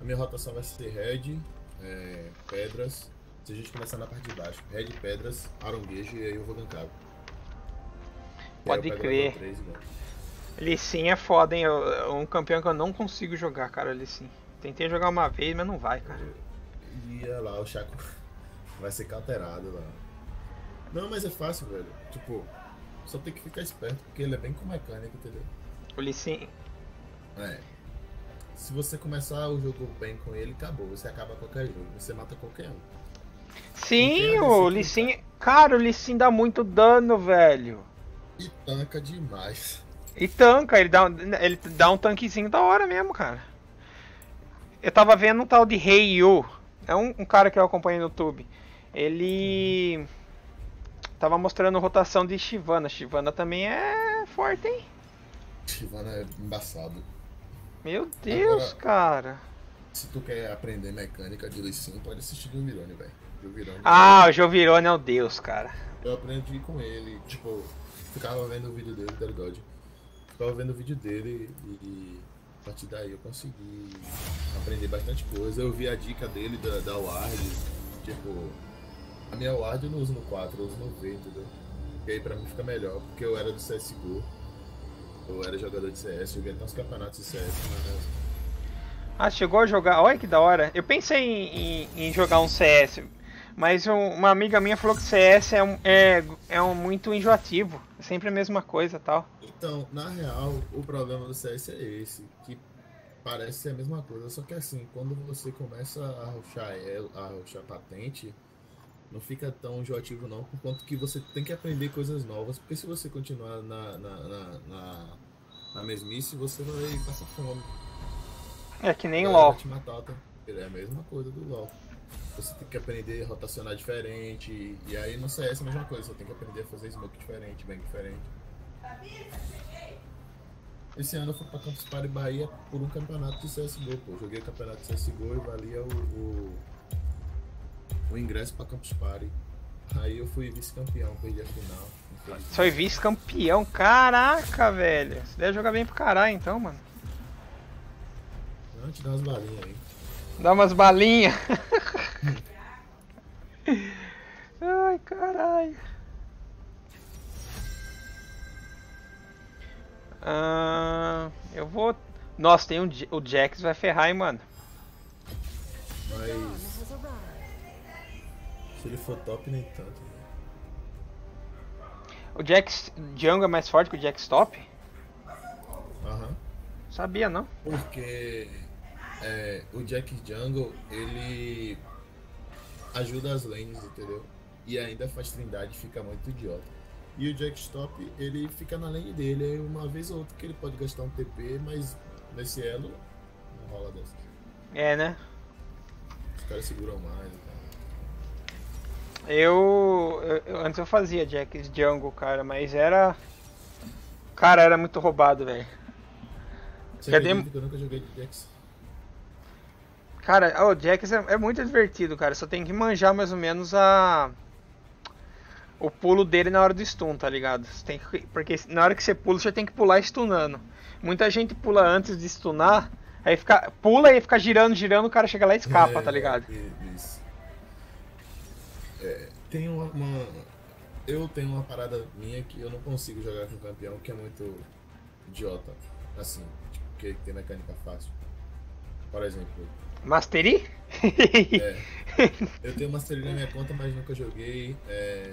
a minha rotação vai ser Red, é, Pedras. Se a gente começar na parte de baixo, Red, Pedras, Aronguejo e aí eu vou gankar. Pode crer. level três e ganho. Lee Sin é foda, hein? É um campeão que eu não consigo jogar, cara, Lee Sin. Tentei jogar uma vez, mas não vai, cara. E olha lá, o Chaco vai ser cauterado lá. Não, mas é fácil, velho. Tipo, só tem que ficar esperto, porque ele é bem com mecânica, entendeu? O Lee Sin... É. Se você começar o jogo bem com ele, acabou. Você acaba qualquer jogo. Você mata qualquer um. Sim, o a Lee DC Sin... Cara, o Lee Sin dá muito dano, velho. E tanca demais. E tanca, ele dá, um- ele dá um tanquezinho da hora mesmo, cara. Eu tava vendo um tal de Rei Yu. É um, um cara que eu acompanho no YouTube. Ele tava mostrando rotação de Shivana. Shivana também é forte, hein? Shivana é embaçado. Meu Deus, Agora- cara. Se tu quer aprender mecânica de Lee Sin, pode assistir do Virone, velho. Ah, o Jovirone é o Deus, cara. Eu aprendi com ele, tipo, ficava vendo o vídeo dele, Dead God. Ficava vendo o vídeo dele e a partir daí eu consegui aprender bastante coisa. Eu vi a dica dele da, da Ward, tipo, a minha Ward eu não uso no 4, eu uso no V, entendeu? E aí pra mim fica melhor, porque eu era do CSGO. Eu era jogador de CS, joguei até uns campeonatos de CS, mas Ah, chegou a jogar. Olha que da hora. Eu pensei em, em- em jogar um CS, mas um- uma amiga minha falou que CS é, um, é, é um muito enjoativo. É sempre a mesma coisa tal. Então, na real, o problema do CS é esse, que parece ser a mesma coisa, só que assim, quando você começa a ruxar a ruxar patente, não fica tão enjoativo não, por conta que você tem que aprender coisas novas, porque se você continuar na, na, na, na, na mesmice, você vai passar fome. É que nem LOL. É a mesma coisa do LoL. Você tem que aprender a rotacionar diferente, e aí no CS é a mesma coisa, você tem que aprender a fazer smoke diferente, bem diferente. Esse ano eu fui pra Campus Party Bahia por um campeonato de CSGO, pô. Joguei o campeonato de CSGO e valia o, o, o ingresso pra Campus Party. Aí eu fui vice-campeão, perdi a final. Foi vice-campeão. Caraca, velho. Você deve jogar bem pro caralho então, mano. Não, te dá umas balinhas aí. Dá umas balinhas. Ai, caralho. Ah, eu vou. Nossa, tem um. O Jax vai ferrar, hein, mano. Mas se ele for top, nem tanto. né? O Jax Jungle é mais forte que o Jax Top? Aham. Sabia, não? Porque é, o Jack Jungle, ele ajuda as lanes, entendeu? E ainda faz trindade, fica muito idiota. E o Jack Stop, ele fica na lane dele, uma vez ou outra que ele pode gastar um TP, mas nesse elo não rola dessa. É, né? Os caras seguram mais e tal. Eu, eu- Antes eu fazia Jax Jungle, cara, mas era. Cara, era muito roubado, velho. Você eu nunca joguei de Jax? Cara, o Jax é, é muito divertido, cara. Só tem que manjar mais ou menos a. O pulo dele na hora do stun, tá ligado? Você tem que, porque na hora que você pula, você tem que pular stunando. Muita gente pula antes de stunar, aí fica. Pula e fica girando, girando, o cara chega lá e escapa, É, tá ligado? Isso. É, tem uma, uma- Eu tenho uma parada minha que eu não consigo jogar com campeão que é muito idiota. Assim, tipo, que tem mecânica fácil. Por exemplo, Mastery? é, eu tenho Mastery na minha conta, mas nunca joguei. É,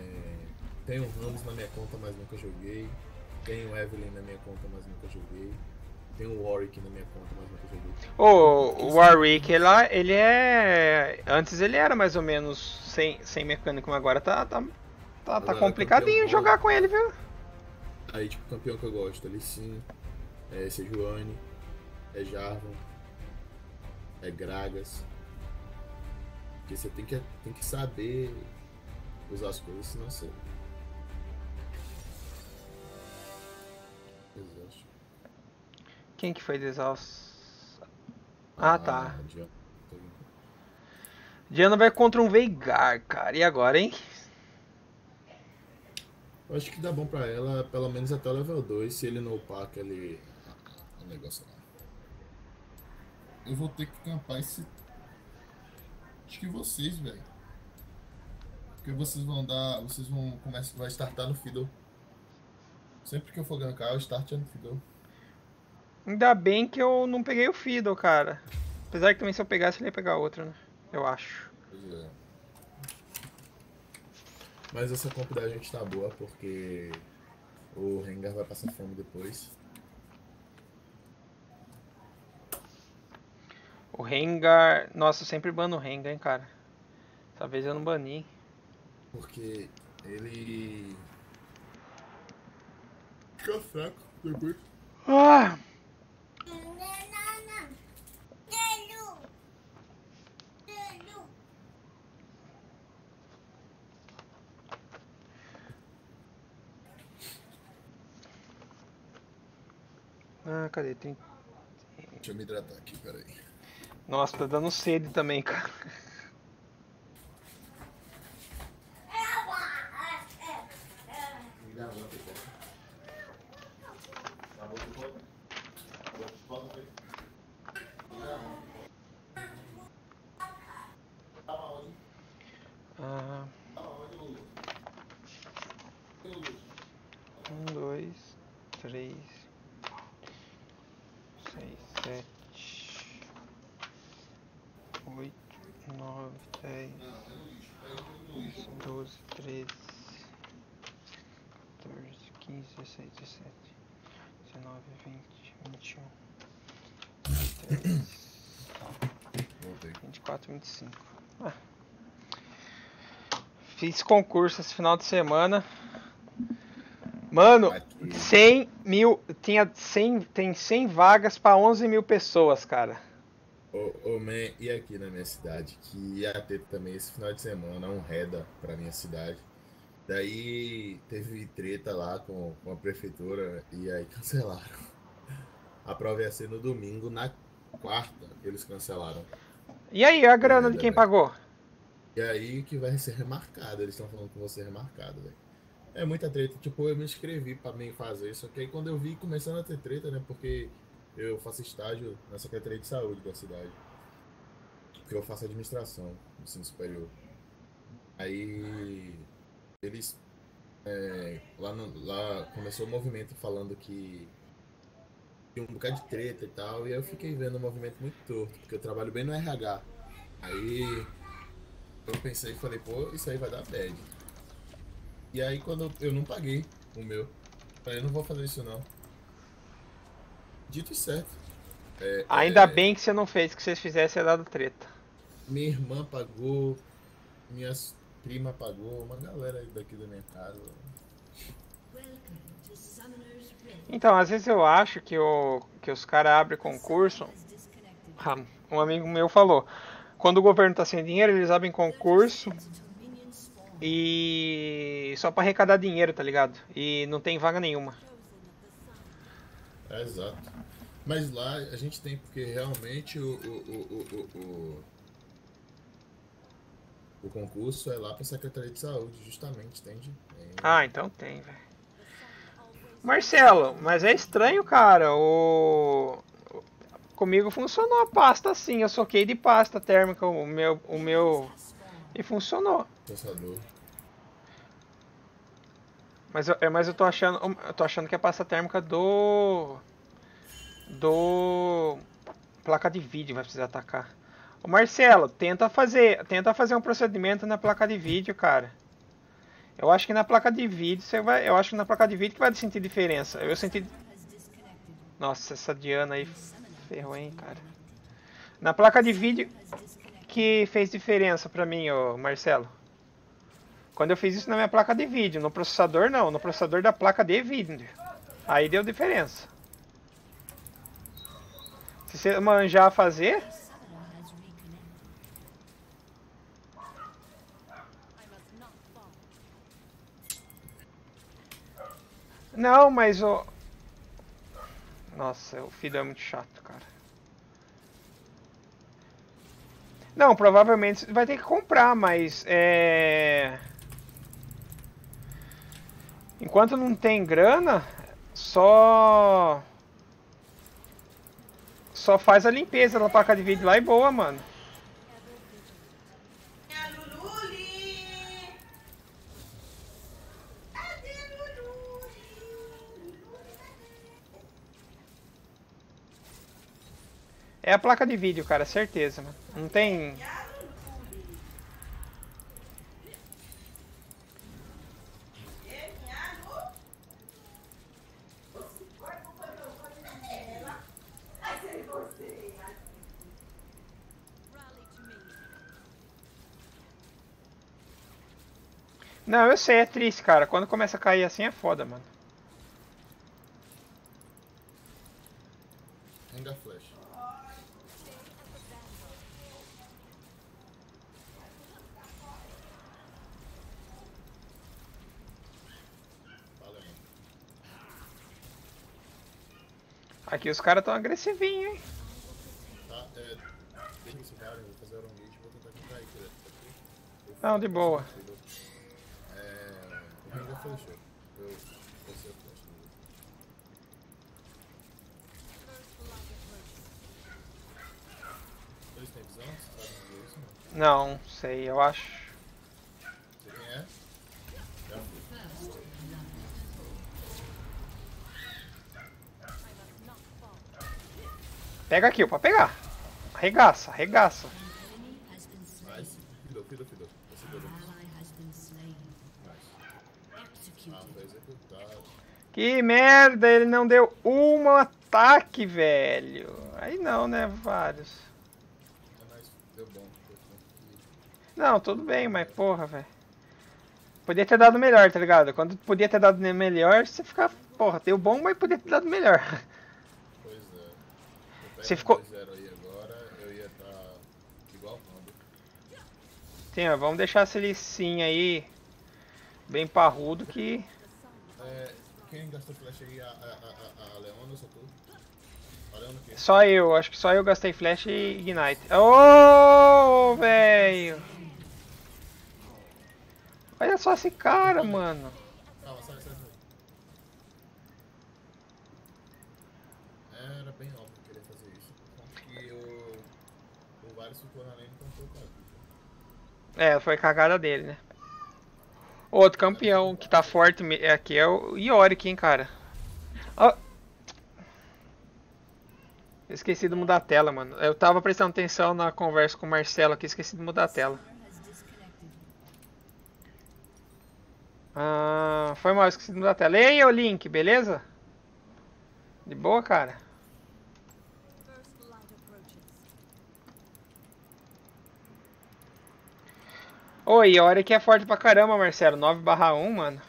tenho Ramos na minha conta, mas nunca joguei. Tenho Evelyn na minha conta, mas nunca joguei. Tenho Warwick na minha conta, mas nunca joguei. O, o Warwick, ele, ele é. Antes ele era mais ou menos sem, sem mecânico, mas agora tá, tá, tá, tá é complicadinho campeão. jogar com ele, viu? Aí, tipo, campeão que eu gosto, sim, é Sejuani, é Jarvan, é Gragas. Porque você tem que, tem que saber usar as coisas, senão você. Exausto. Quem que foi desausto? Ah, tá. Diana. Diana vai contra um Veigar, cara. E agora, hein? Eu acho que dá bom pra ela, pelo menos até o level 2, se ele não upar aquele. o negócio lá. Eu vou ter que campar esse. Acho que vocês, velho. Porque vocês vão dar. Vocês vão começar. Vai startar no Fiddle. Sempre que eu for gankar, eu start no Fiddle. Ainda bem que eu não peguei o Fiddle, cara. Apesar que também se eu pegasse, ele ia pegar outro, né? Eu acho. Pois é. Mas essa comp da gente tá boa porque o Rengar vai passar fome depois. O Rengar. Nossa, eu sempre bano o Rengar, hein, cara. Dessa vez eu não bani. Porque ele. Fica fraco depois. Ah! Ah, cadê? Tem... Deixa eu me hidratar aqui, peraí. Nossa, tá dando sede também, cara. Me dá uma pipoca. Dá uma pipoca. Dá uma pipoca, foi? Me dá uma. Tava onde? Ah, Tava onde, Lulu? Cadê o Lulu? um, dois, três, 10, 12, 13, 14, 15, 16, 17, 19, 20, 21, 23, Voltei. 24, 25. Ah. Fiz concurso esse final de semana. Mano, Aqui. 100 mil. Tinha 100, tem 100 vagas pra 11 mil pessoas, cara. Ô, ô, man, e aqui na minha cidade, que ia ter também esse final de semana um reda pra minha cidade. Daí teve treta lá com, com a prefeitura e aí cancelaram. A prova ia ser no domingo, na quarta eles cancelaram. E aí, a grana de quem pagou? E aí que vai ser remarcado, eles estão falando que vai ser remarcado, velho. É muita treta, tipo, eu me inscrevi pra mim fazer, que aí quando eu vi começando a ter treta, né, porque eu faço estágio na Secretaria de Saúde da cidade. Porque eu faço administração, ensino superior. Aí eles é, lá, no- lá começou o movimento falando que tinha um bocado de treta e tal, e eu fiquei vendo um movimento muito torto, porque eu trabalho bem no RH. Aí eu pensei e falei, pô, isso aí vai dar bad. E aí quando eu, eu não paguei o meu, falei, eu não vou fazer isso não. Dito e certo. É, Ainda é, bem que você não fez, que vocês fizessem ia dado treta. Minha irmã pagou, minha prima pagou, uma galera daqui da minha casa. Então, às vezes eu acho que, o, que os caras abrem concurso. Ah, Um amigo meu falou. Quando o governo tá sem dinheiro, eles abrem concurso e. só pra arrecadar dinheiro, tá ligado? E não tem vaga nenhuma. É, exato. Mas lá a gente tem, porque realmente o, o, o, o, o, concurso é lá pra Secretaria de Saúde, justamente, entende? É, Ah, então tem, velho. Marcelo, mas é estranho, cara. O. Comigo funcionou a pasta assim. Eu soquei de pasta térmica o meu. O meu... E funcionou. pensador. Mas eu, é, mas eu tô achando. Eu tô achando que é pasta térmica do. Do. Placa de vídeo vai precisar atacar. Ô Marcelo, tenta fazer. Tenta fazer um procedimento na placa de vídeo, cara. Eu acho que na placa de vídeo você vai. Eu acho que na placa de vídeo que vai sentir diferença. Eu senti. Nossa, essa Diana aí ferrou, hein, cara. Na placa de vídeo que fez diferença pra mim, ô Marcelo. Quando eu fiz isso na minha placa de vídeo, no processador não, no processador da placa de vídeo. Aí deu diferença. Se você manjar fazer, não, mas o Nossa, o Fido é muito chato, cara. Não, provavelmente vai ter que comprar, mas é Enquanto não tem grana, só só faz a limpeza da placa de vídeo lá e boa, mano. É a placa de vídeo, cara, certeza, mano. Não tem. Não, eu sei, é triste, cara. Quando começa a cair assim é foda, mano. Ainda flash. Fala aí. Aqui os caras tão agressivinhos, hein? Tá, é. Deixa esse cara, eu vou fazer o gate, vou tentar tentar aí, direto aqui. Eu Não, de boa. É. O Ring já flashou. Eu. Eu at roast. Eles têm visão? Você. Não, sei, eu acho. Pega aqui, pra pegar. Arregaça, arregaça. Vai. Cuidou, cuidou, cuidou. Que merda, ele não deu um ataque, velho. Aí não, né? Vários. Não, tudo bem, mas porra, velho. Podia ter dado melhor, tá ligado? Quando podia ter dado melhor, você fica. Porra, deu bom, mas podia ter dado melhor. o Rambo. Sim, ó, vamos deixar esse licinho aí bem parrudo que. É, quem gastou flash aí? A, a, a, a Leona ou só tu? A Leona? Só eu, acho que só eu gastei flash e ignite. Ô, velho! Olha só esse cara, mano. Calma, sai, sai, sai. Era bem óbvio que ele ia fazer isso. Tanto que o, o Varys ficou na lane com pouco vida. É, foi cagada dele, né? Outro campeão que tá forte me- aqui é o Yorick, hein, cara. Ó. Esqueci de mudar a tela, mano. Eu tava prestando atenção na conversa com o Marcelo aqui, esqueci de mudar a tela. Ah, foi mal, esqueci de mudar a tela. E aí, ô Link, beleza? De boa, cara? Oi, Yorick é forte pra caramba, Marcelo. 9 barra 1, mano.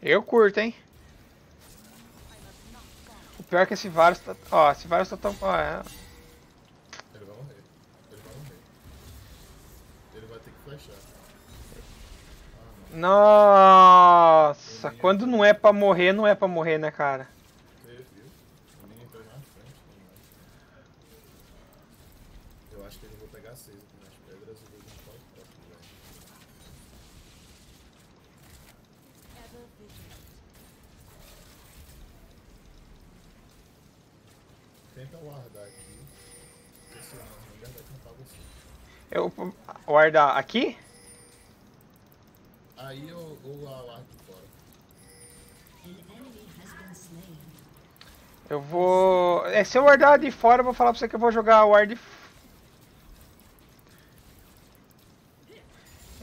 Eu curto, hein? O pior é que esse Varus tá... Ó, esse Varus tá tão... Ó, é... Ele vai morrer. Ele vai morrer. Ele vai ter que flashar. Nossa, quando não é pra morrer, não é pra morrer, né, cara? Você viu? O menino entrou na frente. Não vai. Eu acho que eu vou pegar 6 aqui nas pedras e vou juntar o próximo, velho. Ever vigilant. Tenta guardar aqui. Porque senão ninguém vai tentar você. Eu guardar aqui? Aí a ward de fora. Eu vou... É, se eu guardar de fora, eu vou falar pra você que eu vou jogar o ward...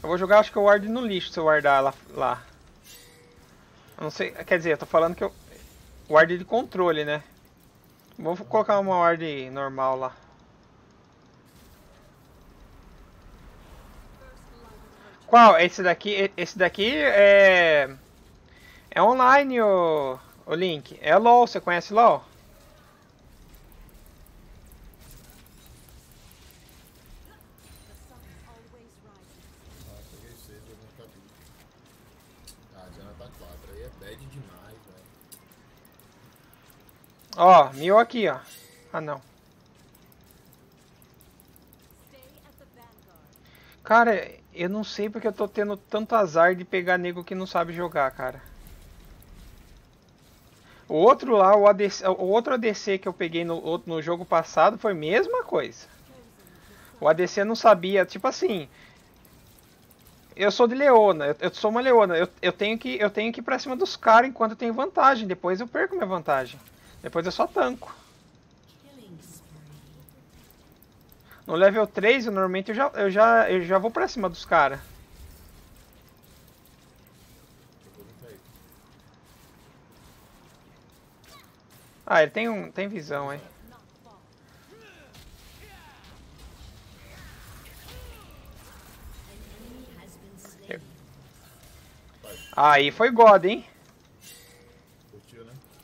Eu vou jogar, acho que o ward no lixo se eu guardar lá. lá. Eu não sei, quer dizer, eu tô falando que eu... Ward de controle, né? Vou colocar uma ward normal lá. Qual? Esse daqui, esse daqui é... É online, o, o Link. É LoL, você conhece LoL? The sun always rises. Peguei 6 vou ficar tudo. A Diana 4. Aí bad demais, velho. Ó, mil aqui, ó. Ah, não. Cara, eu não sei porque eu tô tendo tanto azar de pegar nego que não sabe jogar, cara. O outro lá, o, ADC, o outro ADC que eu peguei no, no jogo passado foi a mesma coisa. O ADC não sabia, tipo assim. Eu sou de Leona, eu, eu sou uma Leona, eu, eu tenho que eu tenho que ir pra cima dos caras enquanto eu tenho vantagem, depois eu perco minha vantagem. Depois eu só tanco. No level 3, eu, normalmente eu já, eu já, eu já vou pra cima dos caras. Aí. Ah, ele tem, um, tem visão, slain. Aí foi God, hein.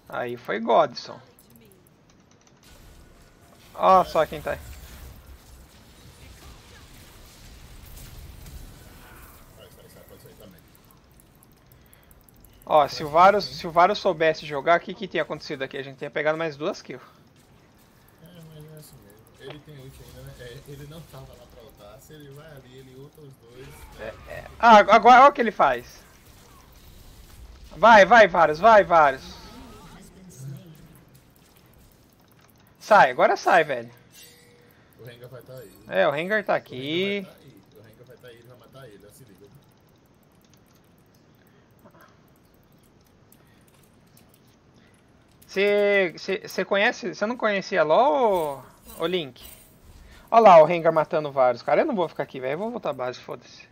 Aí foi Godson. Ó só quem tá aí. Sai, sai, sai. Pode sair também. Ó, se o Varus, se o Varus soubesse jogar, o que, que tinha acontecido aqui? A gente tinha pegado mais duas kills. É, mas é assim mesmo. Ele tem ult ainda, né? É, ele não tava lá pra lutar. Se ele vai ali, ele ulta os dois. É, Ah, agora olha o que ele faz. Vai, vai, Varus, vai, Varus. Sai, agora sai, velho. O Rengar vai estar aí. É, o Rengar tá aqui. Tá. O Rengar Você conhece. Você não conhecia LOL, o Link? Olha lá o Rengar matando vários, cara. Eu não vou ficar aqui, velho. Eu vou voltar à base, foda-se.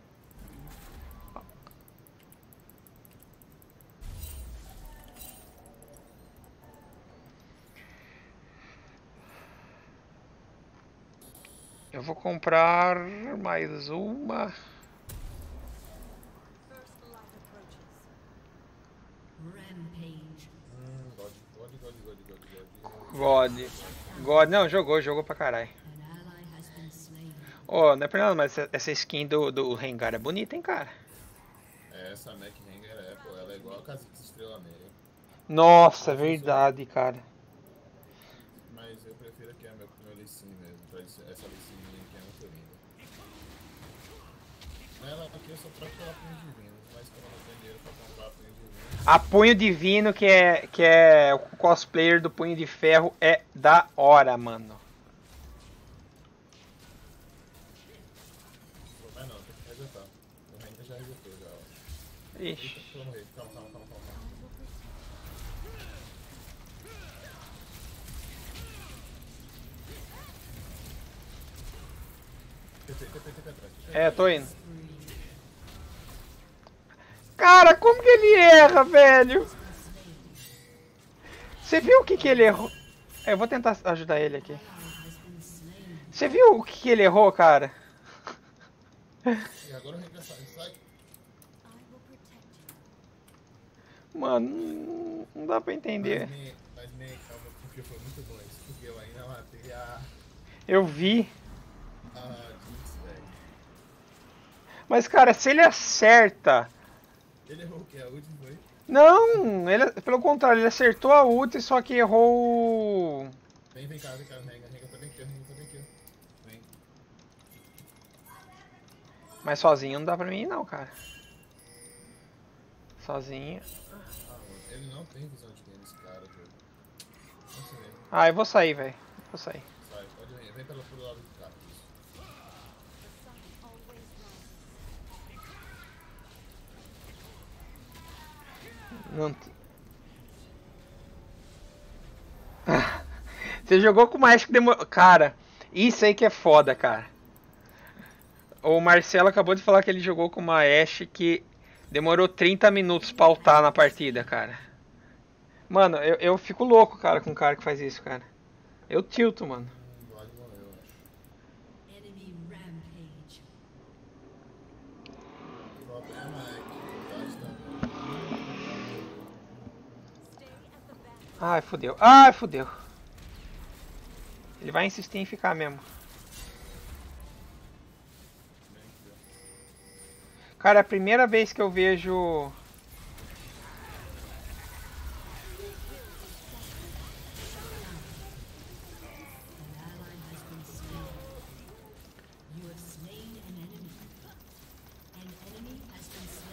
Eu vou comprar mais uma. God. God. Não, jogou, jogou pra caralho. Slain. Ô, não é por nada, mas essa- skin do, do Rengar é bonita, hein, cara? Essa Mac Hanger é, pô, ela é igual a Kha'Zix Estrela Meia. Nossa, é verdade, cara. Mas eu prefiro que a meu, meu Lee Sin mesmo, pra essa minha que é muito linda. Ela aqui eu só troco pela Punhos Divinos, mas como eu não tenho dinheiro pra comprar Punhos Divinos, A Punho Divino, que é, que é o cosplayer do Punho de Ferro, é da hora, mano. Ixi. Eita, eu morri. Calma, calma, calma, calma. calma. TP, TP, TP atrás. TP É, tô indo. Cara, como que ele erra, velho? Você viu o que que ele errou? Eu vou tentar ajudar ele aqui. Você viu o que que ele errou, cara? Mano, não- dá pra entender. Eu. Eu vi. Mas, cara, se ele acerta... Ele errou o que? A última foi? Não, ele, pelo contrário, ele acertou a ult, só que errou... o- Vem, vem cá, vem cá, Renga, Renga, tá bem aqui, Renga, tá bem aqui. Vem. Mas sozinho não dá pra mim não, cara. Sozinho... Ah, ele não tem visão de game, esse cara, velho. Ah, eu vou sair, velho. Vou sair. Sai, pode vir, vem pelo, pelo lado do cara. Isso. The sun always rises. Não Você jogou com Ashe que demorou. Cara, isso aí que é foda, cara. O Marcelo acabou de falar que ele jogou com uma Ashe que demorou 30 minutos pra ultar na partida, cara. Mano, eu, eu fico louco, cara, com um cara que faz isso, cara. Eu tilto, mano. Ai, fodeu. Ai, fodeu. Ele vai insistir em ficar mesmo. Cara, é a primeira vez que eu vejo.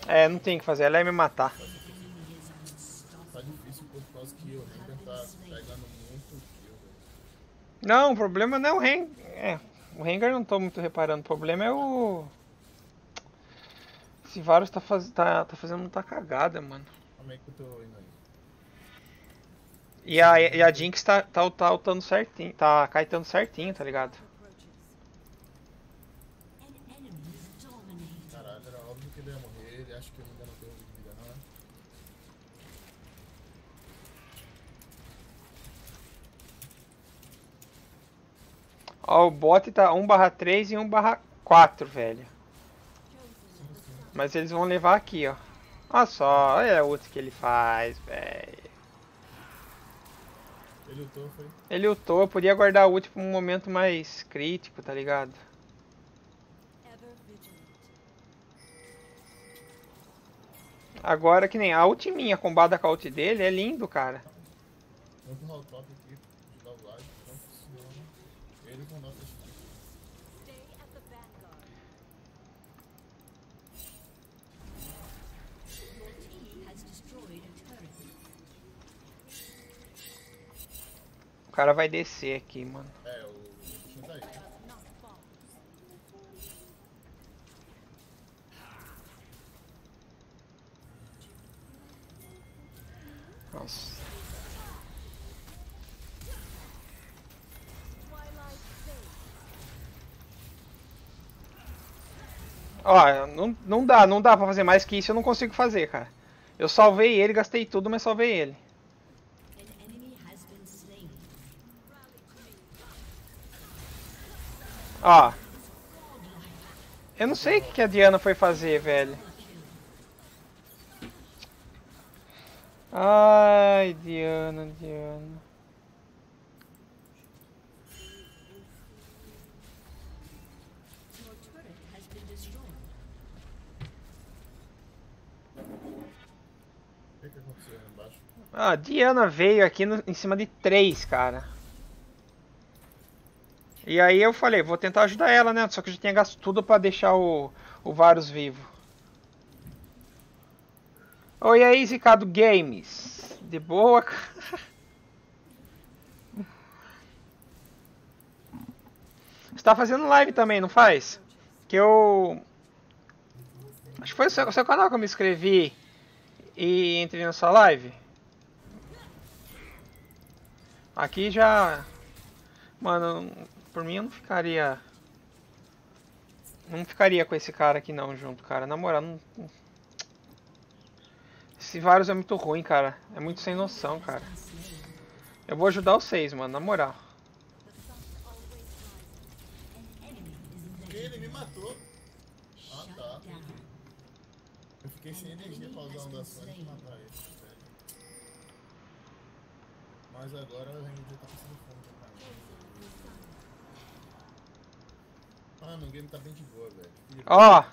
É, não tem o que fazer, ela ia me matar. The enemy is unstoppable. Tá difícil por causa que o Renga tá pegando muito kill, velho. Não, o problema não é o Rengar. É, o Rengar eu não tô muito reparando. O problema é o. Esse Varus tá, faz... tá, tá fazendo muita cagada, mano. Calma aí que eu tô indo aí. E a, e a Jinx tá, tá, tá certinho, tá caetando certinho, tá ligado? Approaches. An enemy dominated. Caralho, era óbvio que ele ia morrer. Ele acha que eu ainda não tenho vida, não é? Ó, o bot tá 1/3 e 1/4, velho. Mas eles vão levar aqui, ó. Olha só, olha o ult que ele faz, velho. Ele lutou, foi. Ele ultou, eu podia guardar a ult pra um momento mais crítico, tá ligado? Agora que nem a ult minha combada com a ult dele é lindo, cara. Vamos pro top aqui, ajudar o Vlad. Não funciona. Ele com nossas Stay at the vanguard. Your team has destroyed a turret. O cara vai descer aqui, mano. É, o tá aí. Nossa. Ó, não, não dá, não dá pra fazer mais que isso, eu não consigo fazer, cara. Eu salvei ele, gastei tudo, mas salvei ele. Ó. Eu não sei o que a Diana foi fazer, velho. Ai, Diana, Diana. Ah, Diana veio aqui no- em cima de três, cara. E aí eu falei, vou tentar ajudar ela, né? Só que eu já tinha gasto tudo pra deixar o, o Varus vivo. Oi aí, Zicado Games. De boa. Você tá fazendo live também, não faz? Que eu. Acho que foi o seu, o seu canal que eu me inscrevi e entrei na sua live. Aqui já. Mano, por mim eu não ficaria. Não ficaria com esse cara aqui não junto, cara. Na moral, não. Esse Varus é muito ruim, cara. É muito sem noção, cara. Eu vou ajudar vocês, mano, na moral. Ele me matou. Ah, tá. Eu fiquei sem energia pra usar uma das ações e matar ele. Mas agora o Ranger tá passando fome pra caramba. Mano, o game tá bem de boa, velho. Ó,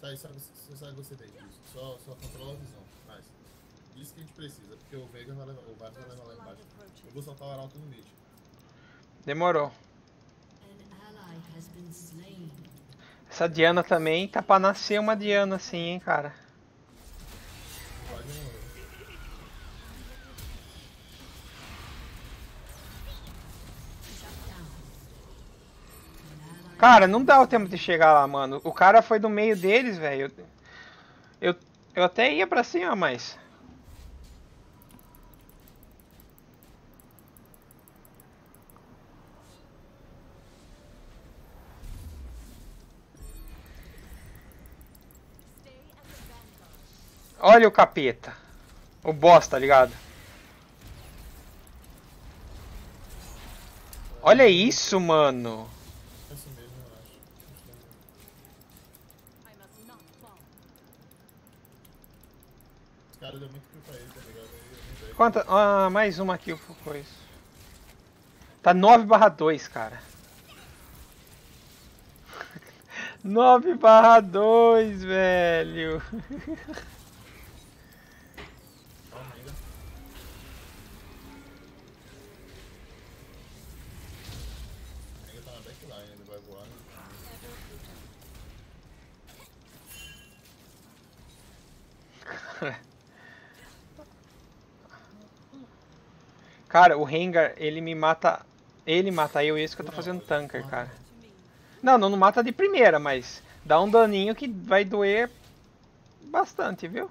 Sai, sai, você sai você daí, isso. Só, só controla a visão. Nice. Isso que a gente precisa, porque o Vega vai levar, o vai levar lá embaixo. Eu vou soltar o Arauto no mid. demorou. Essa Diana também tá pra nascer uma Diana assim, hein, cara. Pode morrer. Cara, não dá o tempo de chegar lá, mano. O cara foi do meio deles, velho. Eu, eu até ia pra cima, mas. Olha o capeta. O boss, tá ligado? Olha isso, mano. É isso mesmo, eu acho. I must not fall. Os caras deu muito kill pra ele, tá ligado? Quanta? Ah, mais uma aqui, coisa. Tá 9 barra 2, cara. 9 barra 2, velho. Calma ainda. Ainda tá na backline, ele vai voar. né? Cara, o Rengar, ele me mata. Ele mata eu, isso que eu tô fazendo tanker, cara. Não, não, não mata de primeira, mas dá um daninho que vai doer bastante, viu?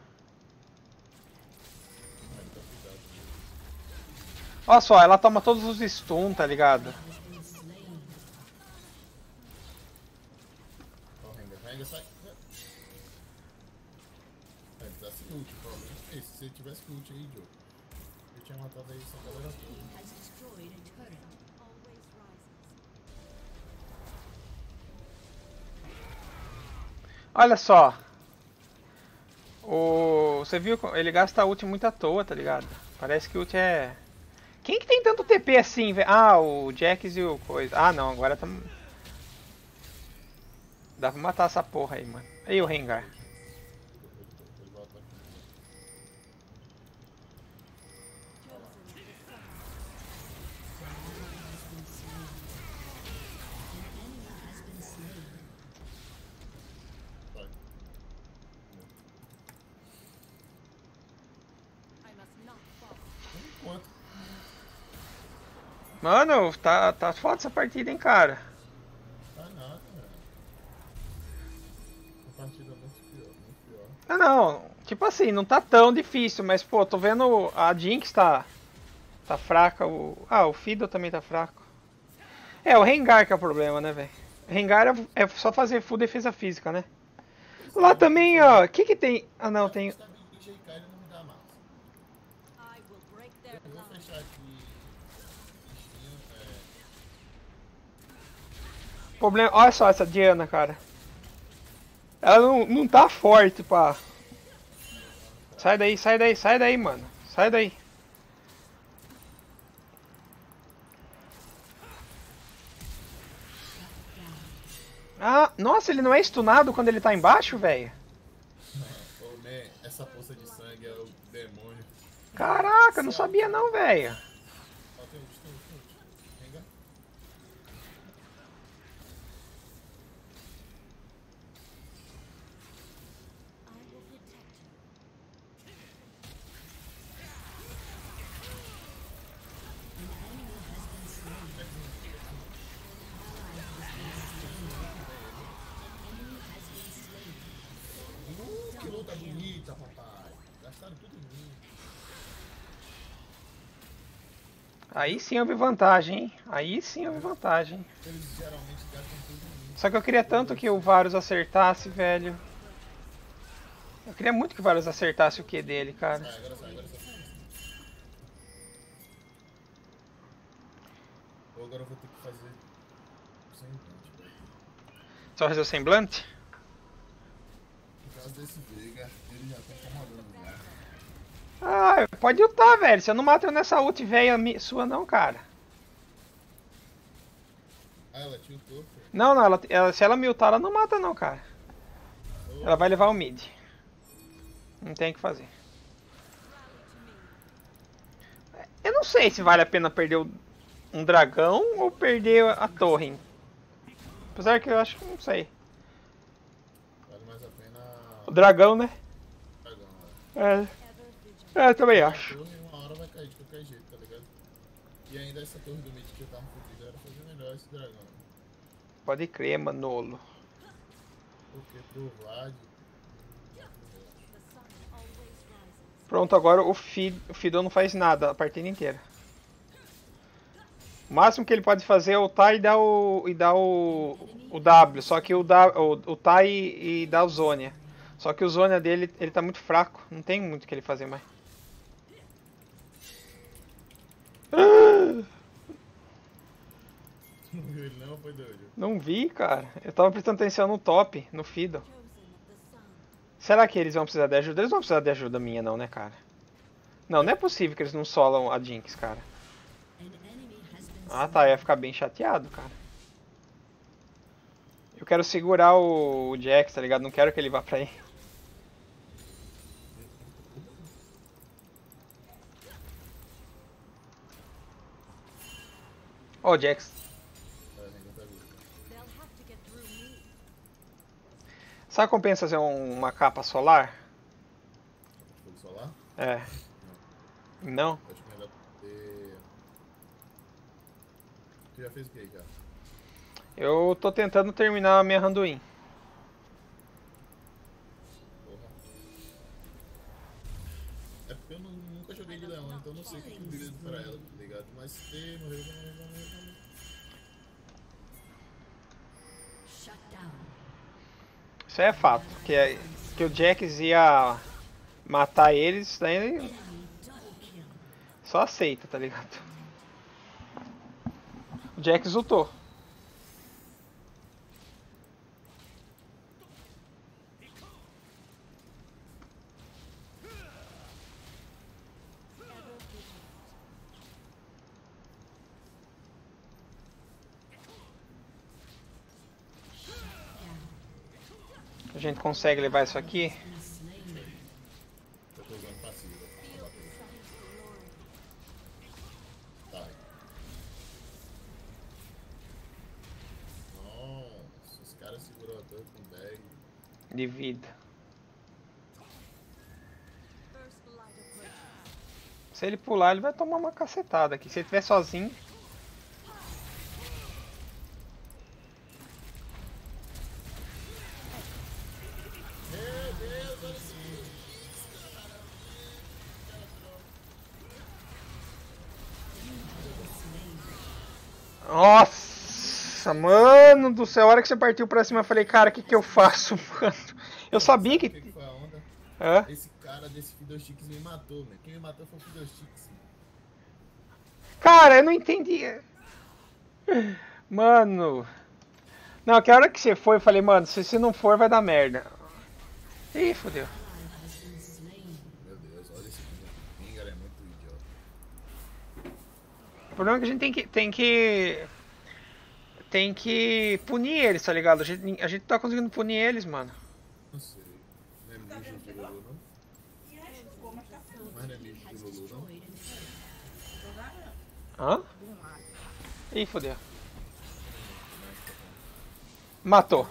Olha só, ela toma todos os stun, tá ligado? Se tivesse ult aí, Joe, tinha matado aí essa galera toda. Olha só. O... Você viu? Ele gasta ult muito à toa, tá ligado? Parece que ult é. Quem que tem tanto TP assim, velho? Ah, o Jax e o coisa. Ah, não, agora tá. Dá pra matar essa porra aí, mano. Aí o Rengar. Mano, tá, tá foda essa partida, hein, cara. Tá nada, velho. Uma partida muito pior, muito pior. Ah, não. Tipo assim, não tá tão difícil, mas, pô, tô vendo a Jinx tá. Tá fraca. O... Ah, o Fiddle também tá fraco. É, o Rengar que é o problema, né, velho? Rengar é, é só fazer full defesa física, né? Lá também, ó. O que que tem. Ah, não, tem. Está bem que JK ele não me dá massa. I will break their Eu vou line. fechar aqui. Steam, é, Problema... Olha só essa Diana, cara. Ela não, não tá forte, pá. Sai daí, sai daí, sai daí, mano. Sai daí. Ah, nossa, ele não é stunado quando ele tá embaixo, velho? Essa poça de sangue é o demônio. Caraca, não sabia não, velho. Ó, tem ult, tem ult, tem ult. Renga. I will protect you. Uh, que luta bonita, papai. Gastaram tudo em mim. Aí sim eu vi vantagem, hein? Aí sim eu vi vantagem. Só que eu queria tanto que o Varus acertasse, velho. Eu queria muito que o Varus acertasse o Q dele, cara. Sai, agora sai, agora sai. Ou agora eu vou ter que fazer sem punch, velho. Só fazer o semblante? Por causa desse Veiga, ele já tá incomodando já. Ah, pode ultar, velho. Você não mata eu nessa ult velha sua não, cara. Ah, ela corpo. Não, não, ela, ela- se ela me ultar, ela não mata não, cara. Ela vai levar o mid. Não tem o que fazer. Eu não sei se vale a pena perder um dragão ou perder a torre. Apesar que eu acho que não sei. Vale mais a pena O dragão, né? o dragão, É, Ever vigilant. É eu também acho. uma hora vai cair de qualquer jeito, tá ligado? E ainda essa torre do mid que eu tava fudido era fazer melhor esse dragão. Pode crer, Manolo. Porque pro Vlad. Pronto, agora o, Fi, o Fido não faz nada a partida inteira. O máximo que ele pode fazer é ultar e dar o, e dar o, o W. Só que o, da, o, ultar e, e dar o Zônia. Só que o Zônia dele, ele tá muito fraco. Não tem muito o que ele fazer mais. Não vi, cara. Eu tava prestando atenção no top, no Fido. Será que eles vão precisar de ajuda? Eles vão precisar de ajuda minha não, né, cara? Não, não é possível que eles não solam a Jinx, cara. Ah tá, eu ia ficar bem chateado, cara. Eu quero segurar o o Jax, tá ligado? Não quero que ele vá pra aí. Ó o Jax. Tá, ninguém tá vivo. They'll have to get through me. Sabe compensa fazer um- uma capa solar? Fogo solar? É. Não? Acho que melhor ter. Tu já fez o que aí, cara? Eu tô tentando terminar a minha Randuin. Porra. É porque eu nu- nunca joguei de leão, então não sei o que eu diria pra ela, tá ligado? Mas se ter, morreu, morreu, morreu, Isso é fato. Que, é- que o Jax ia matar eles, daí ele double kill. só aceita, tá ligado? O Jax lutou. Gente consegue levar isso aqui. Been slain. Eu tô usando passiva pra bater. Nossa, os caras segurou a torre com 10. De vida. Se ele pular, ele vai tomar uma cacetada aqui. Se ele estiver sozinho. Nossa, mano do céu. A hora que você partiu pra cima, eu falei, cara, o que que eu faço, mano? Eu sabia que, que. Hã? Esse cara desse Fiddlesticks me matou, né? Quem me matou foi o Fiddlesticks. Cara, eu não entendi. Mano. Não, que a hora que você foi, eu falei, mano, se você não for, vai dar merda. Ih, fodeu. Meu Deus, olha esse. Kingar é muito idiota. O problema é que a gente tem que. Tem que. Tem que punir eles, tá ligado? A gente, a gente tá conseguindo punir eles, mano. Não sei. Não é mijo de Lulu, não? Mas não é mijo de Lulu, não? Hã? Ih, fodeu. Matou.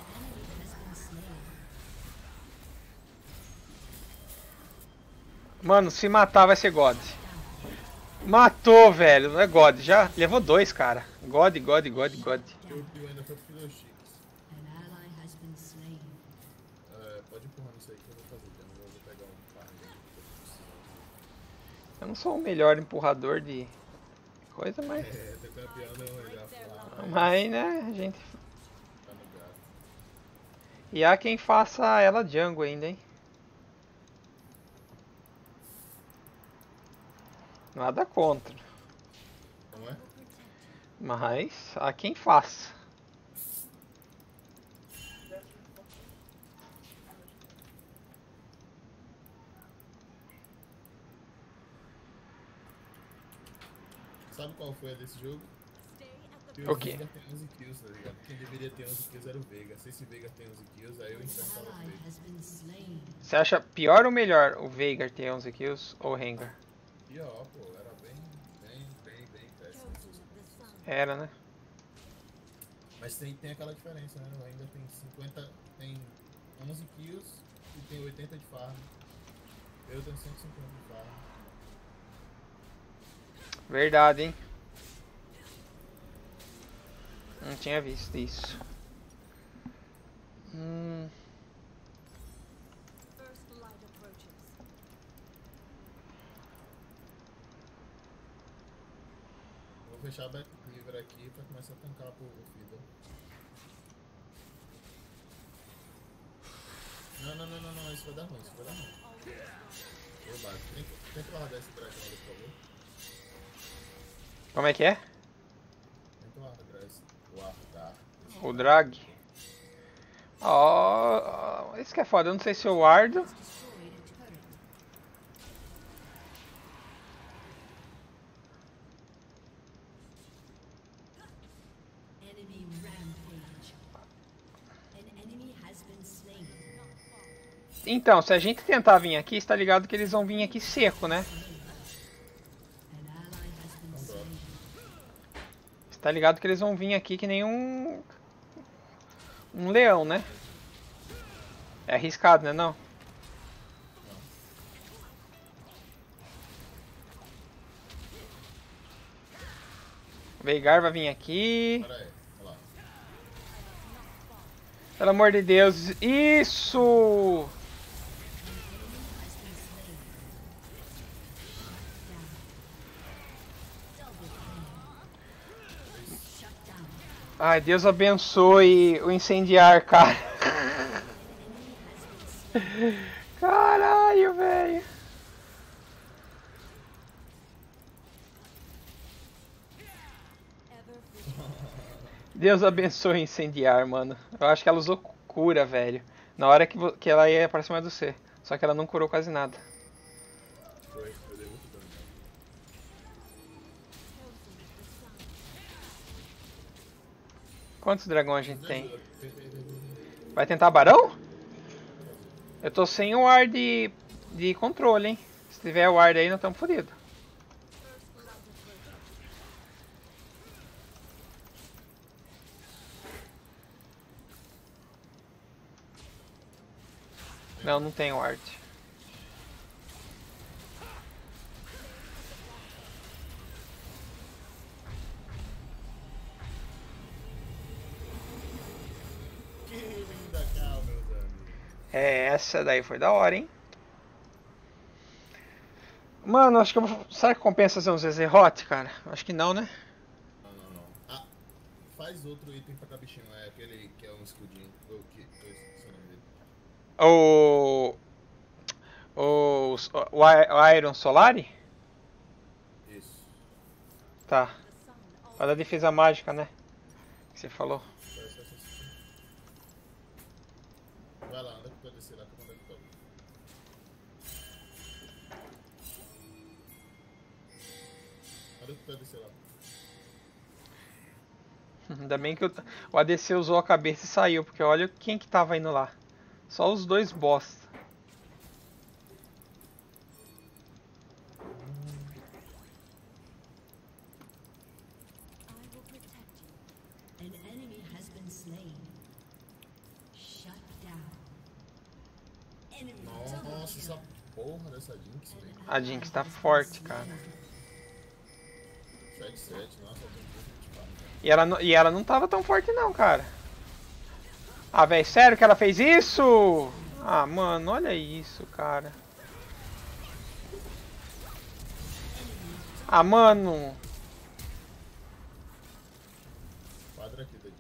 Mano, se matar vai ser God. Matou, velho. Não é God. Já levou dois, cara. God, God, God, God. Eu não sou o melhor empurrador de coisa, mas. É, campeão não. Mas, né, a gente. E há quem faça ela jungle ainda, hein? Nada contra. Não é? Mas há quem faça. Sabe qual foi a desse jogo? O quê? Veiga tem 11 kills, tá ligado? Quem deveria ter 11 kills era o Veiga. Se esse Veiga tem 11 kills, aí eu enfrentava o Veiga. Você acha pior ou melhor o Veigar ter 11 kills ou o Rengar? E ó, pô, era bem, bem, bem, bem péssimo. Era, né? Mas tem, tem aquela diferença, né? Ainda tem 50, tem 11 kills e tem 80 de farm. Eu tenho 150 de farm. Verdade, hein? Não tinha visto isso. Hum, Vou fechar a back cleaver aqui pra começar a tancar pro Fiddle. Não, não, não, não, não, isso vai dar ruim, isso vai dar ruim. Eu bato. Tenta, largar esse dragão ali, por favor. como é que é? Tenta esse. O ar da. O drag. Ó, ó, isso que é foda. Eu não sei se eu guardo. Então, se a gente tentar vir aqui, está ligado que eles vão vir aqui seco, né? Está ligado que eles vão vir aqui que nem um. Um leão, né? É arriscado, né? Não? Veigar vai vir aqui. Pelo amor de Deus. Isso! Shut down. Ai, Deus abençoe o incendiar, cara. Caralho, velho. Deus abençoe o incendiar, mano. Eu acho que ela usou cura, velho. Na hora que, que ela ia pra cima do C. Só que ela não curou quase nada. Quantos dragões a gente tem? Vai tentar barão? Eu tô sem o ar de, de controle, hein? Se tiver o ar daí, nós estamos fodidos. Não, não tem o É, essa daí foi da hora, hein? Mano, acho que eu vou. Será que compensa fazer um ZZ Hot, cara? Acho que não, né? Não, não, não. Ah, faz outro item pra bichinho. É aquele que é um escudinho. O que? Eu esqueci o nome dele. O. O. O o Iron Solari? Isso. Tá. Para a defesa mágica, né? Que você falou. Ainda bem que o, o ADC usou a cabeça e saiu, porque olha quem que tava indo lá. Só os dois bosta. I will protect you. An enemy has been slain. Shut down. Enemy double Nossa, essa porra dessa Jinx, velho. A Jinx tá forte, cara. 7-7, nossa, eu tô muito tipo, E ela, não- e ela não tava tão forte não, cara. Ah, velho, sério que ela fez isso? Ah, mano, olha isso, cara. Ah, mano. quadra aqui tá?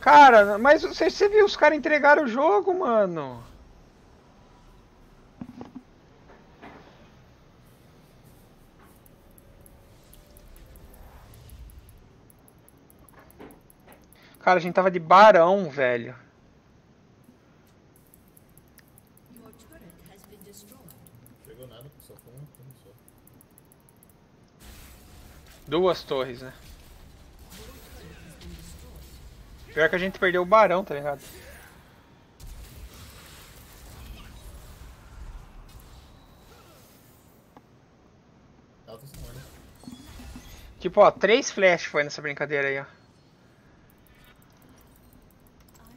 Cara, mas você, você viu os caras entregaram o jogo, mano. Cara, a gente tava de barão, velho. Pegou nada, só foi um turno só. Duas torres, né? Pior que a gente perdeu o barão, tá ligado? Tipo, ó, três flash foi nessa brincadeira aí, ó. I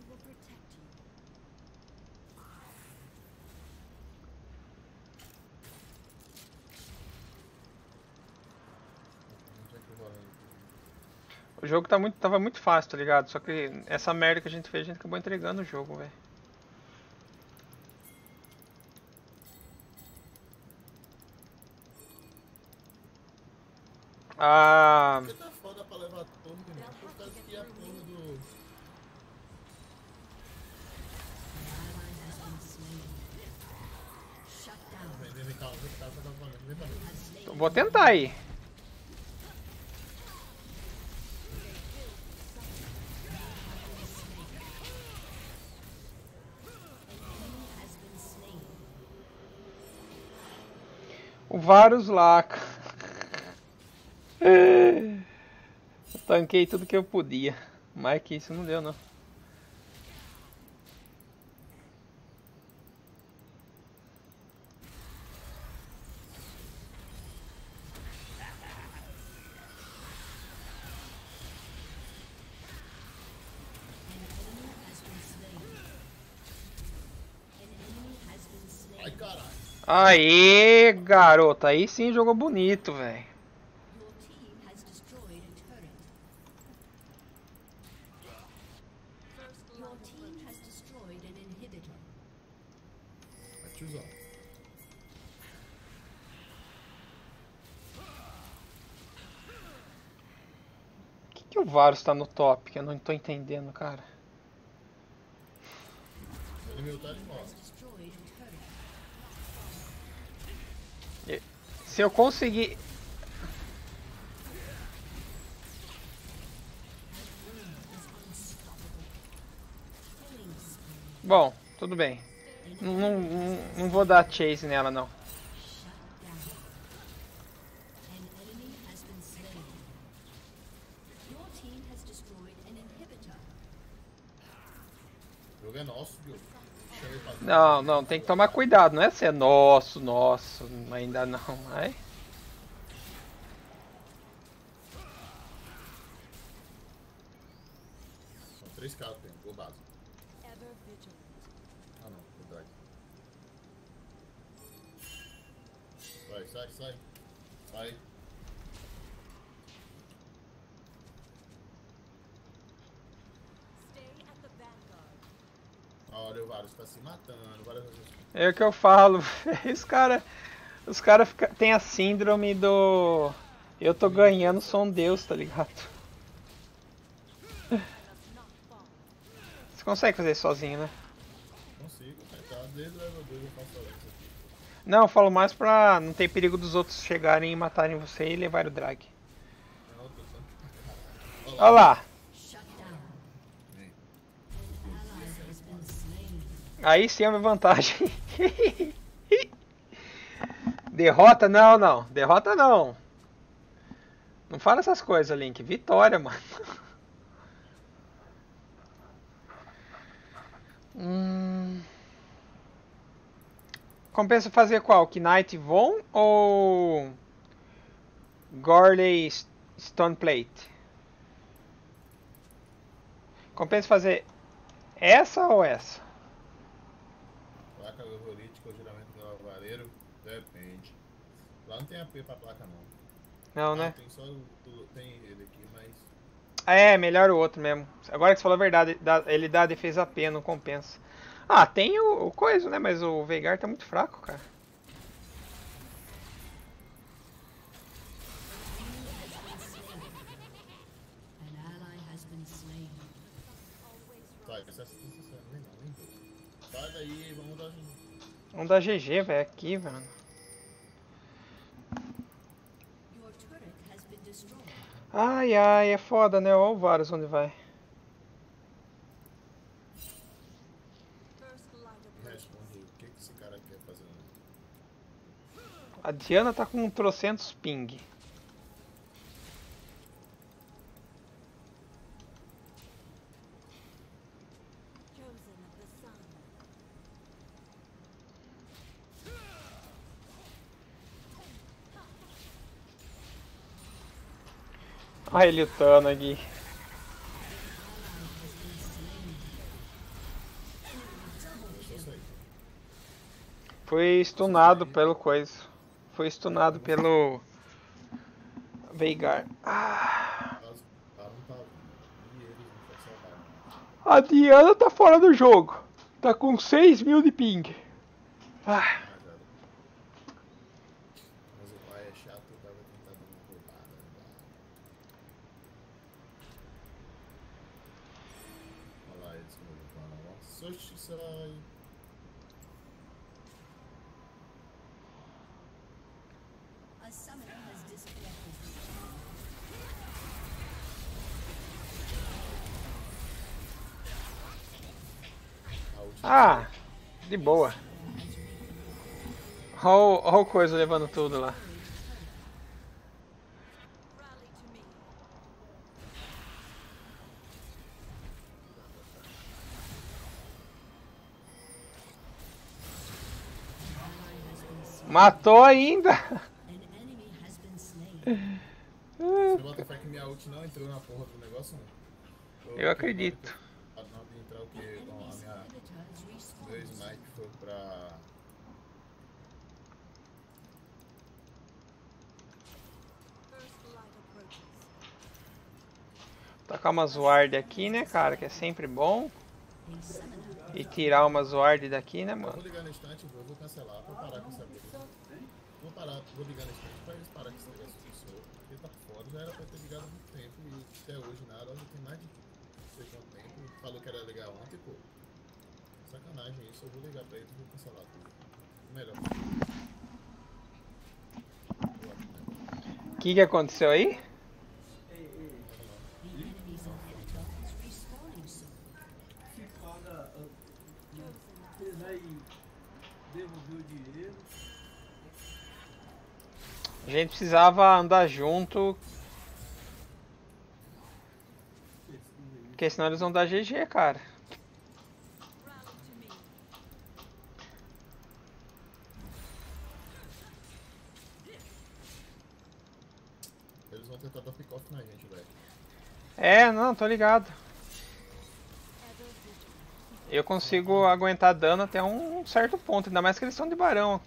will protect you. Onde é que eu vou lá? O jogo tá muito, tava muito fácil, tá ligado? Só que essa merda que a gente fez, a gente acabou entregando o jogo, velho. Ah, Porque tá foda pra levar a torre, mano. Por causa que a porra do. Ally has been Lá. cara. Eu tanquei tudo que eu podia. Mais que isso não deu, não. Aê, garota. Aí sim jogou bonito, velho. Que, que o Varus tá no top? Que eu não tô entendendo, cara. Ele tá. Se eu conseguir. Bom, tudo bem. Não, não, não- vou dar chase nela, não. Jogo é nosso, viu? Não, não, tem que tomar cuidado. Não é ser nosso, nosso. Ainda não. Ai. São três caras, tem. Vigilant. Ah, não. Drag. Vai, sai, sai. Sai. O Varus tá se matando. Várias. É o que eu falo. Os caras. Os caras têm a síndrome do. Eu tô ganhando, sou um deus, tá ligado? Você consegue fazer isso sozinho, né? Consigo, tá desde o level 2 eu faço isso aqui. Não, eu falo mais pra não ter perigo dos outros chegarem e matarem você e levar o drag. Tanto. Olha lá. Aí sim é uma vantagem. Derrota não, não. Derrota não. Não fala essas coisas, Link. Vitória, mano. Hum... Compensa fazer qual? Knight Von ou Gorley Stone Plate? Compensa fazer essa ou essa? Placa overítica ou giramento do lavareiro? Depende. Lá não tem AP pra placa não. Não, Ah, né? tem só o, o- tem ele aqui, mas. É, melhor o outro mesmo. Agora que você falou a verdade, ele dá a defesa AP, não compensa. Ah, tem o, o coisa, né? Mas o Veigar tá muito fraco, cara. Tá, vamos dar. Vamos dar GG, velho, aqui, velho. Ai, ai, é foda, né? Olha o Varus onde vai. Responde o que, esse cara quer fazer? A Diana tá com trocentos ping. Chosen of the sun. Olha ele lutando aqui. Foi stunado pelo coisa. Foi stunado pelo Veigar. Ah, a Diana tá fora do jogo. Tá com 6 mil de ping. Ah, Ah, já. Mas o pai é chato, eu tava tentando uma roubada. Olha lá eles como falam. Nossa, oxi, sai. A summoner has disconnected. A última. Ah, de boa. Olha o- coisa levando tudo lá. Matou ainda. Você bota fé que minha ult não entrou na porra do negócio, não? Eu acredito. O quê? Bom, a minha. Meu respawned. snipe foi pra. Tacar umas ward aqui, né, cara? Que é sempre bom. E tirar umas ward daqui, né, Eu mano? vou ligar no instante, vou, vou cancelar, vou parar com essa briga. Vou parar, vou ligar no instante pra eles parar com esse negócio de pessoa. Porque tá foda, já era pra ter ligado há muito tempo e até hoje nada, já tem mais de não sei quanto tempo. Falou que era ligar ontem, pô. Sacanagem isso, eu vou ligar pra eles e vou cancelar tudo. Melhor. O que, que aconteceu aí? A gente precisava andar junto, porque senão eles vão dar GG, cara. Eles vão tentar dar pick-off na gente, velho. É, não, tô ligado. Eu consigo aguentar dano até um certo ponto, ainda mais que eles são de barão.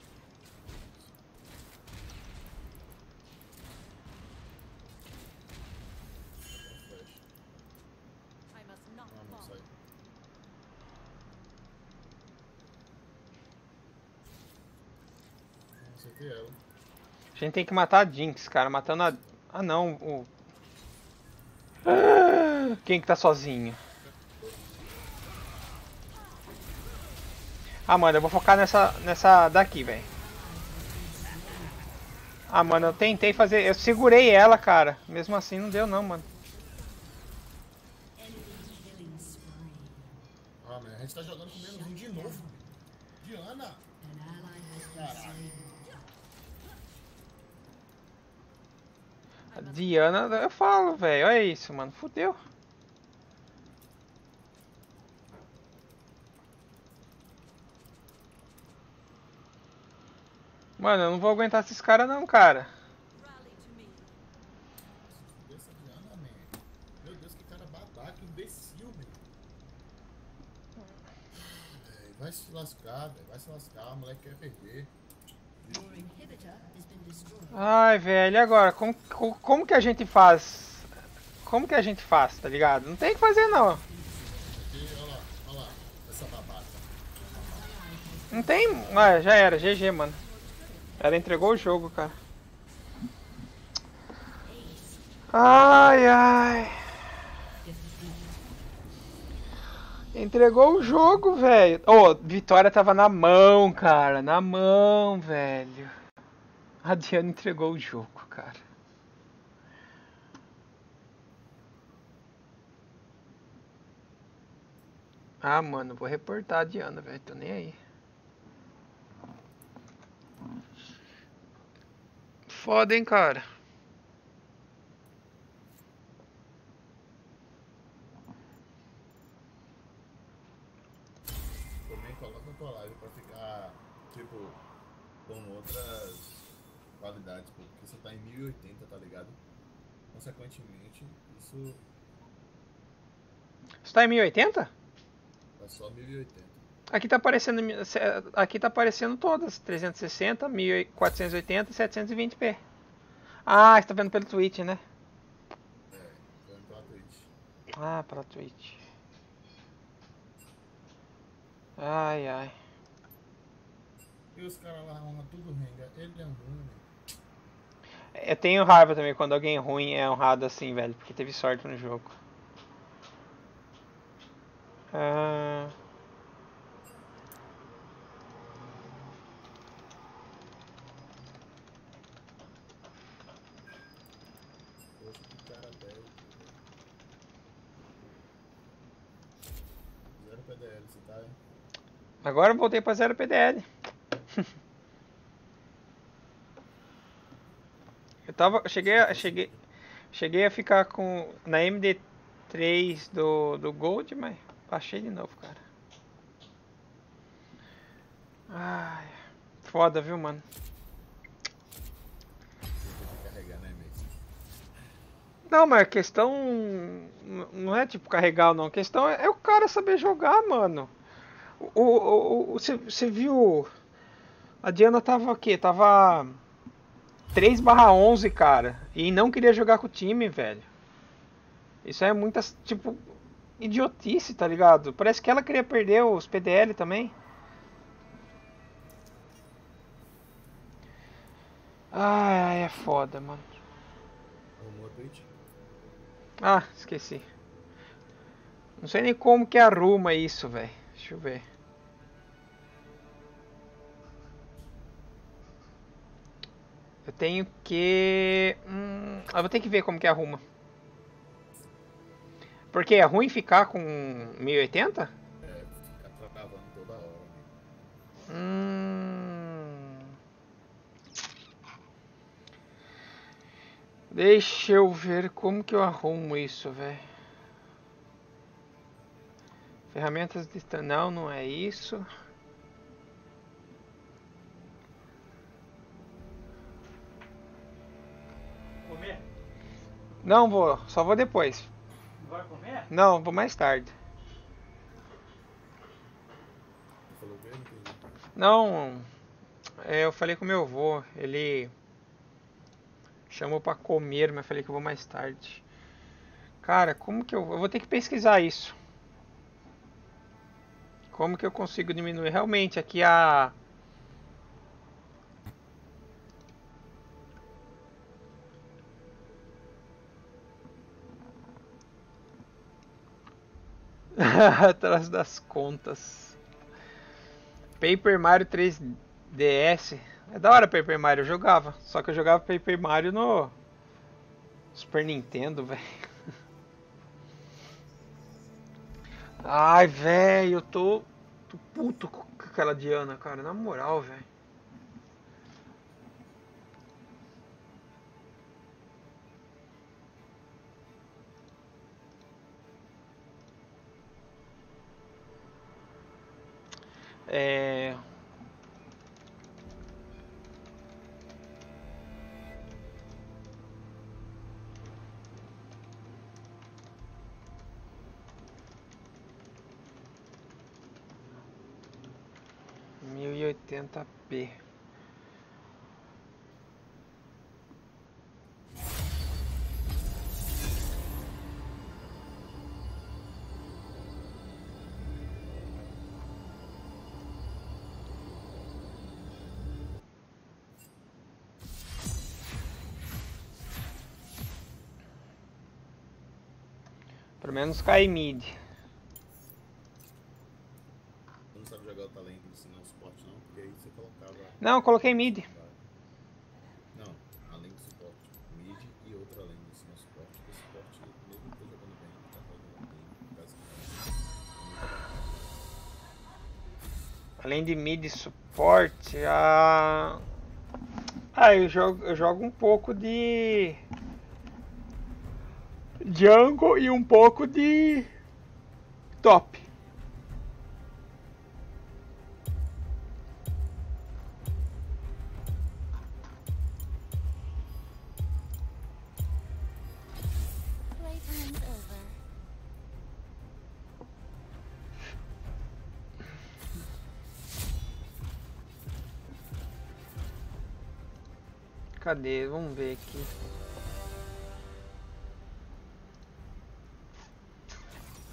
Flash. I must not Não, não fall. sai. Não acertei ela. A gente tem que matar a Jinx, cara. Matando a. Ah, não, o. Quem que tá sozinho? Ah, mano, eu vou focar nessa, nessa daqui, velho. Ah, mano, eu tentei fazer. Eu segurei ela, cara. Mesmo assim, não deu, não, mano. Ah, man, a gente tá jogando com menos um de novo. Diana! Caraca. slain. A Diana, eu falo, velho. Olha isso, mano. Fudeu. Mano, eu não vou aguentar esses caras não, cara. Meu Deus, que cara babaca, imbecil. É, Vai se lascar, velho. Vai se lascar, o moleque quer perder. Ai, velho, e agora? Como, co- como que a gente faz? Como que a gente faz, tá ligado? Não tem o que fazer, não. Não tem... Ah, já era, GG, mano. Ela entregou o jogo, cara. Ai, ai. Entregou o jogo, velho. Ô, vitória tava na mão, cara. Na mão, velho. A Diana entregou o jogo, cara. Ah, mano, vou reportar a Diana, velho. Tô nem aí. Foda, hein, cara. Também coloca a tua live pra ficar, tipo, com outras qualidades, pô, porque você tá em 1080, tá ligado? Consequentemente, isso Você tá em 1080? tá só 1080. Aqui tá aparecendo, aqui tá aparecendo todas, 360, 1480 e 720p. Ah, você tá vendo pelo Twitch, né? É, tô indo pela Twitch. Ah, pela Twitch. Ai, ai. E os caras lá honram tudo renga, ele é ruim, né? Eu tenho raiva também quando alguém ruim é honrado assim, velho, porque teve sorte no jogo. Ah, velho. Zero você tá, agora eu voltei pra 0 PDL. Eu tava, cheguei, a- cheguei, cheguei a ficar com na MD3 do do Gold, mas baixei de novo, cara. Ai, foda, viu, mano? Né? Não, mas a questão não é tipo carregar ou não. A questão é, é o cara saber jogar, mano. O, o, o, você, você viu. A Diana tava o quê? Tava 3 barra 11, cara. E não queria jogar com o time, velho. Isso é muita, tipo, idiotice, tá ligado? Parece que ela queria perder os PDL também. Ai, é foda, mano. Ah, esqueci. Não sei nem como que arruma isso, velho. Deixa eu ver. Eu tenho que. Hum, eu vou ter que ver como que arruma. Porque é ruim ficar com 1080? É, fica travando toda hora. né? Hum. Deixa eu ver como que eu arrumo isso, velho. Ferramentas de não, não é isso. Não vou, só vou depois. Vai comer? Não, vou mais tarde. Não é, eu falei com meu avô, ele chamou pra comer, mas falei que eu vou mais tarde. Cara, como que eu, eu vou ter que pesquisar isso? Como que eu consigo diminuir realmente aqui a Atrás das contas. Paper Mario 3DS. É da hora Paper Mario, eu jogava. Só que eu jogava Paper Mario no Super Nintendo, velho. Ai, velho, eu tô, tô puto com aquela Diana, cara. Na moral, velho. É... Mil e oitenta p menos cai mid. Tu não sabe jogar o talento ensinar o suporte não, porque aí você colocava. Não, eu coloquei mid. Não, além do suporte, mid e outra além do ensinar o suporte. Porque o suporte, mesmo que eu jogando bem, tá rodando bem, basicamente. Além de mid e suporte, a... Ah, eu jogo, eu jogo um pouco de... Jungle e um pouco de... Top. Cadê? Vamos ver aqui.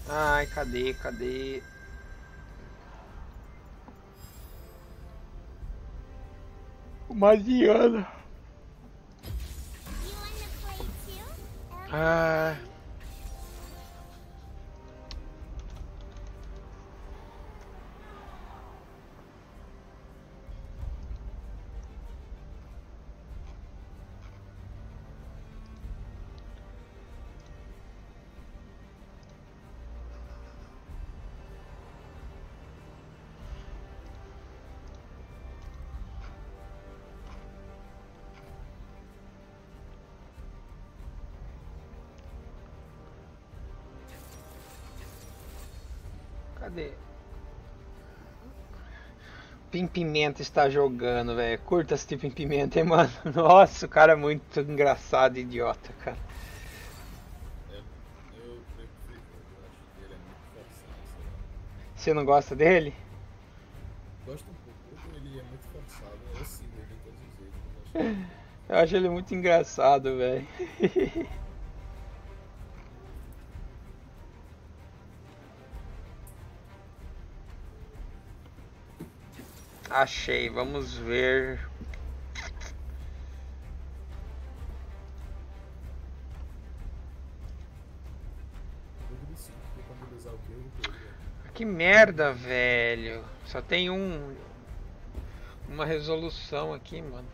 Ai, cadê? Cadê? Play too? Ah. Pim Pimenta está jogando, velho. Curta Pim Pimenta, hein, mano. Nossa, o cara é muito engraçado, idiota, cara. É. Você não gosta dele? Gosto um pouco, ele é muito forçado, eu sigo ele todos os jeitos. Eu acho ele muito engraçado, velho. Achei, vamos ver. que eu eu merda, velho. Só tem um. Uma resolução aqui, mano.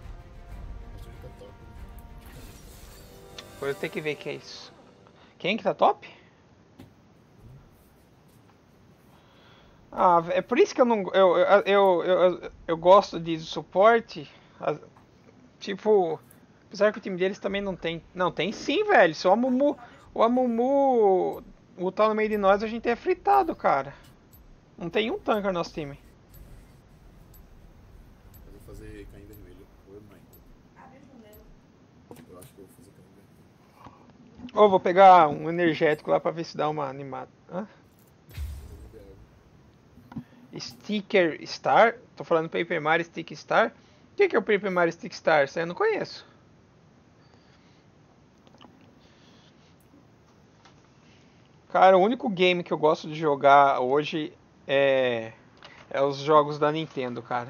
Vou ter que ver que é isso. Quem que tá top? Ah, é por isso que eu não. Eu, eu, eu, eu, eu gosto de suporte. Tipo. Apesar que o time deles também não tem. Não, tem sim, velho. Se o Amumu. O Amumu lutar no meio de nós, a gente é fritado, cara. Não tem um tanque no nosso time. Eu vou fazer cair vermelho. Oi, mãe. Eu acho que eu vou fazer cair vermelho. Ou vou pegar um energético lá pra ver se dá uma animada. Hã? Sticker Star? Tô falando Paper Mario Stick Star? O que, que é o Paper Mario Stick Star? Isso aí eu não conheço. Cara, o único game que eu gosto de jogar hoje é, é os jogos da Nintendo, cara.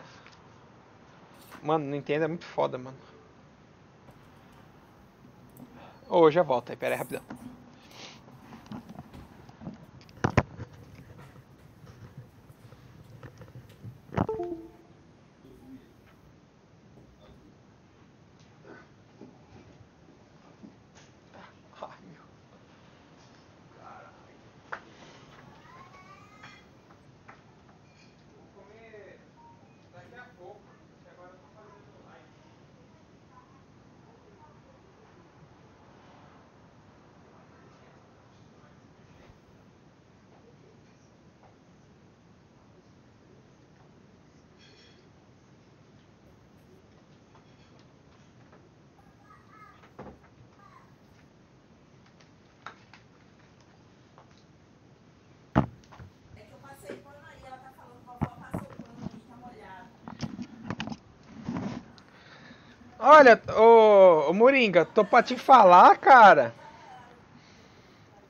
Mano, Nintendo é muito foda, mano. Ô, já volto aí, pera aí, rapidão. Olha, ô, ô Moringa, tô pra te falar, cara,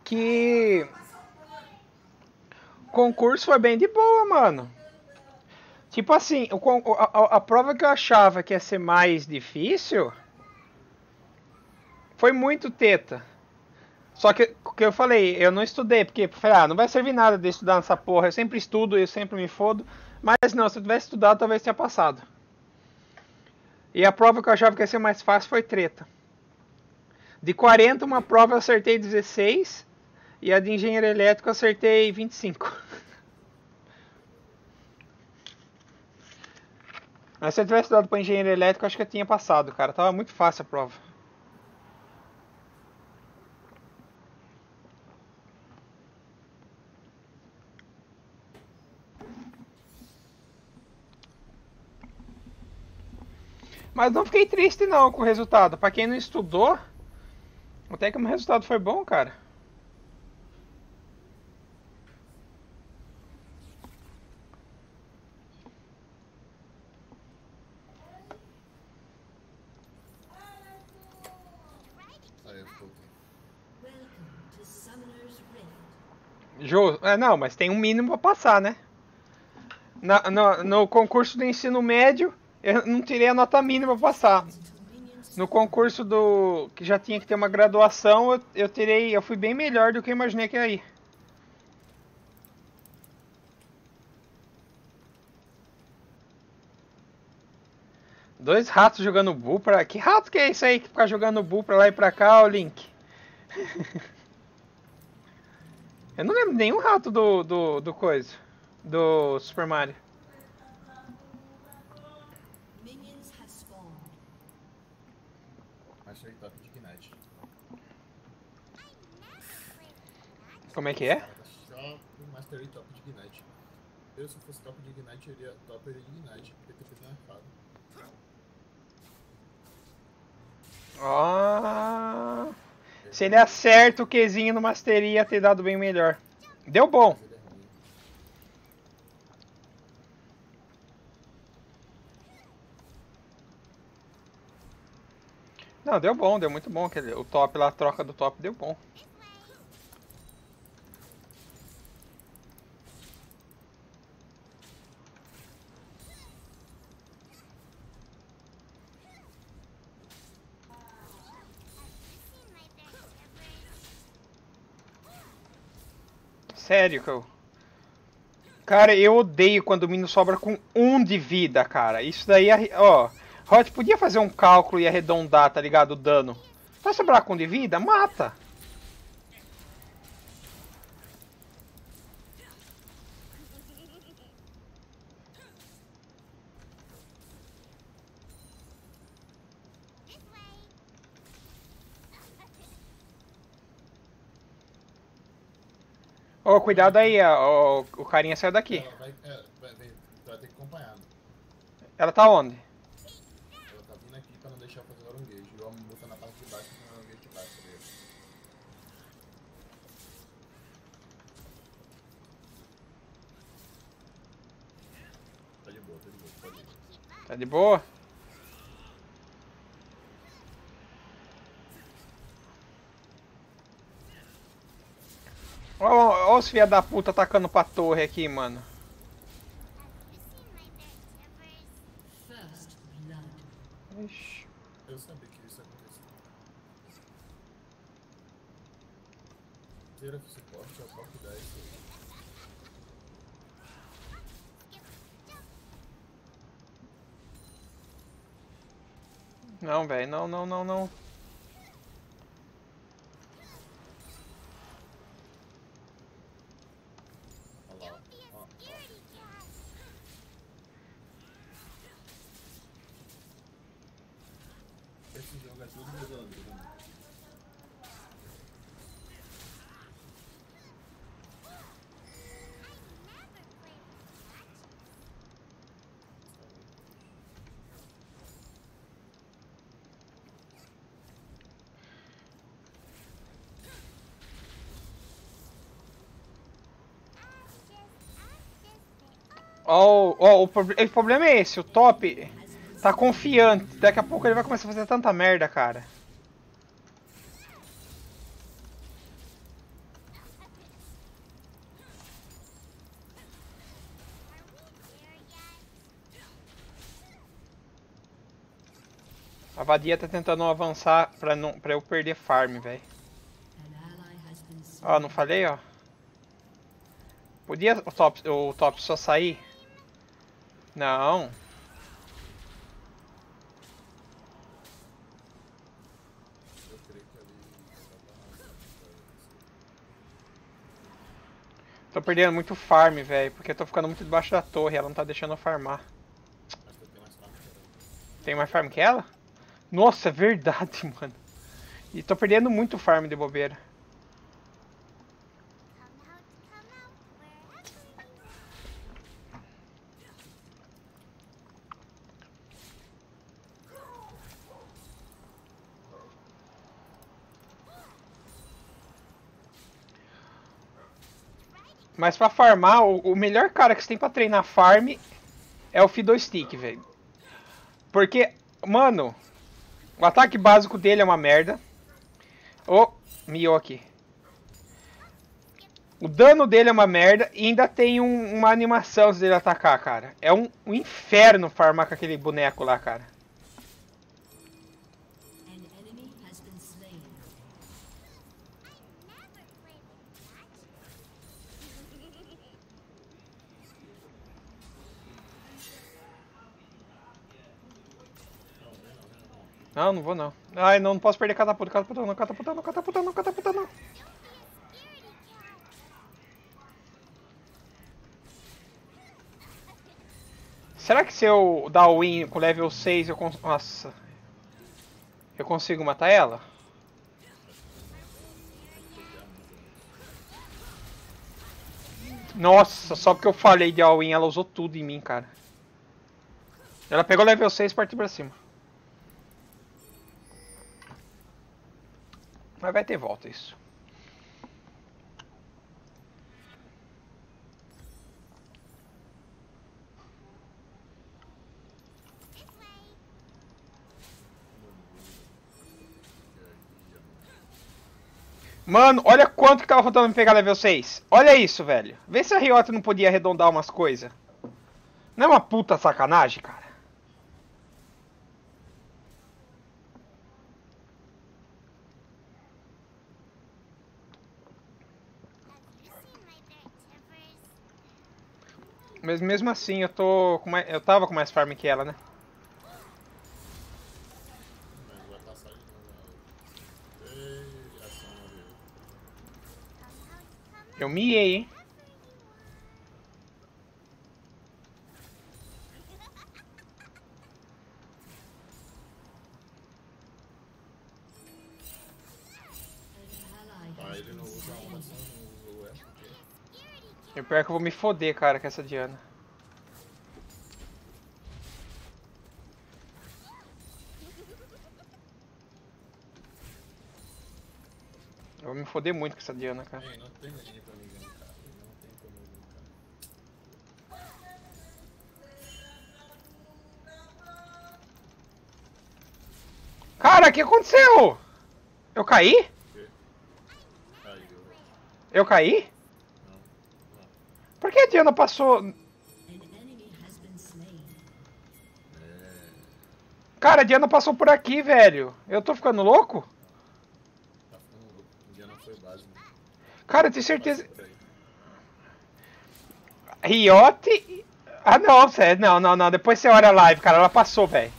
que o concurso foi bem de boa, mano. Tipo assim, a, a- a prova que eu achava que ia ser mais difícil foi muito teta. Só que, o que eu falei, eu não estudei, porque falei, ah, não vai servir nada de estudar nessa porra. Eu sempre estudo, eu sempre me fodo. Mas não, se eu tivesse estudado, talvez tinha passado. E a prova que eu achava que ia ser mais fácil foi treta. De 40, uma prova eu acertei 16. E a de engenheiro elétrico eu acertei 25. Mas se eu tivesse estudado para engenheiro elétrico, acho que eu tinha passado, cara. Tava muito fácil a prova. Mas não fiquei triste não com o resultado. Pra quem não estudou, até que o meu resultado foi bom, cara. Ju, é, não, mas tem um mínimo pra passar, né? Na- no, no concurso do ensino médio, eu não tirei a nota mínima pra passar. No concurso do que já tinha que ter uma graduação, eu, eu tirei, eu fui bem melhor do que eu imaginei que ia ir. Dois ratos jogando bull pra. Que rato que é isso aí que fica jogando bull pra lá e pra cá, ô Link? Eu não lembro nenhum rato do, do, do coisa. Do Super Mario. Minions have spawned. Achei top de Ignite. Como é que é? Só o Mastery top de Ignite. Eu, se fosse top de Ignite, eu iria top de Ignite, porque tem que nerfado. Ó. Se ele acerta o Qzinho no Mastery, ia ter dado bem melhor. Deu bom. Não, deu bom, deu muito bom. O top lá, a troca do top deu bom. Sério, eu. Cara, eu odeio quando o menino sobra com um de vida, cara. Isso daí, arre- ó. Hot podia fazer um cálculo e arredondar, tá ligado? O dano. Vai sobrar com um de vida? Mata. Ô, cuidado aí, ó, o, o carinha saiu daqui. Ela vai, é, vai, vai, ter que acompanhar. Ela tá onde? Ela tá vindo aqui pra não deixar fazer o aronguejo. Igual a Mumu tá na parte de baixo, tem o aronguejo de baixo. tá ligado? Tá de boa, tá de boa, pode ir. Tá de boa? Ó os filha da puta atacando pra torre aqui, mano. Eu sabia que isso ia acontecer. Tira suporte, é o foco 10. Não, velho, não, não, não, não. Olha lá, ó. ó, ó. Esse jogo é tudo resolvido. né? Ó, ó, o, prob- o problema é esse, o top. Tá confiante. Daqui a pouco ele vai começar a fazer tanta merda, cara. A vadia tá tentando avançar pra, não, pra eu perder farm, velho. Ó, não falei, ó. Podia o top, o top só sair? Não. Tô perdendo muito farm, velho. Porque eu tô ficando muito debaixo da torre. Ela não tá deixando eu farmar. Tem mais farm que ela? Nossa, é verdade, mano. E tô perdendo muito farm de bobeira. Mas pra farmar, o, o melhor cara que você tem pra treinar farm é o Fiddlestick, velho. Porque, mano, o ataque básico dele é uma merda. Ô, miou aqui. O dano dele é uma merda e ainda tem um- uma animação antes dele atacar, cara. É um, um inferno farmar com aquele boneco lá, cara. Não, não vou não. Ai, não, não posso perder catapulta, catapulta não, catapulta não, catapulta não, catapulta não. Será que se eu dar o win com level 6 eu consigo... Nossa. Eu consigo matar ela? Nossa, só porque eu falei de all-in, ela usou tudo em mim, cara. Ela pegou level 6 e partiu pra cima. Mas vai ter volta isso. Mano, olha quanto que tava faltando pra pegar level 6. Olha isso, velho. Vê se a Riota não podia arredondar umas coisas. Não é uma puta sacanagem, cara? Mas mesmo assim, eu tô com mais... eu tava com mais farm que ela, né? Mas vai passar E pior que eu vou me foder, cara, com essa Diana. Eu vou me foder muito com essa Diana, cara. Ei, não tem ninguém pra mim gankar. Não tem como eu gankar. Cara, o que aconteceu? Eu caí? Aí, eu. Eu caí? Por que a Diana passou... Cara, a Diana passou por aqui, velho. Eu tô ficando louco? Tá ficando louco. Dia não foi base? Cara, eu tenho certeza... Riote... Ah, não, sério. Não, não, não. Depois você olha a live, cara. Ela passou, velho.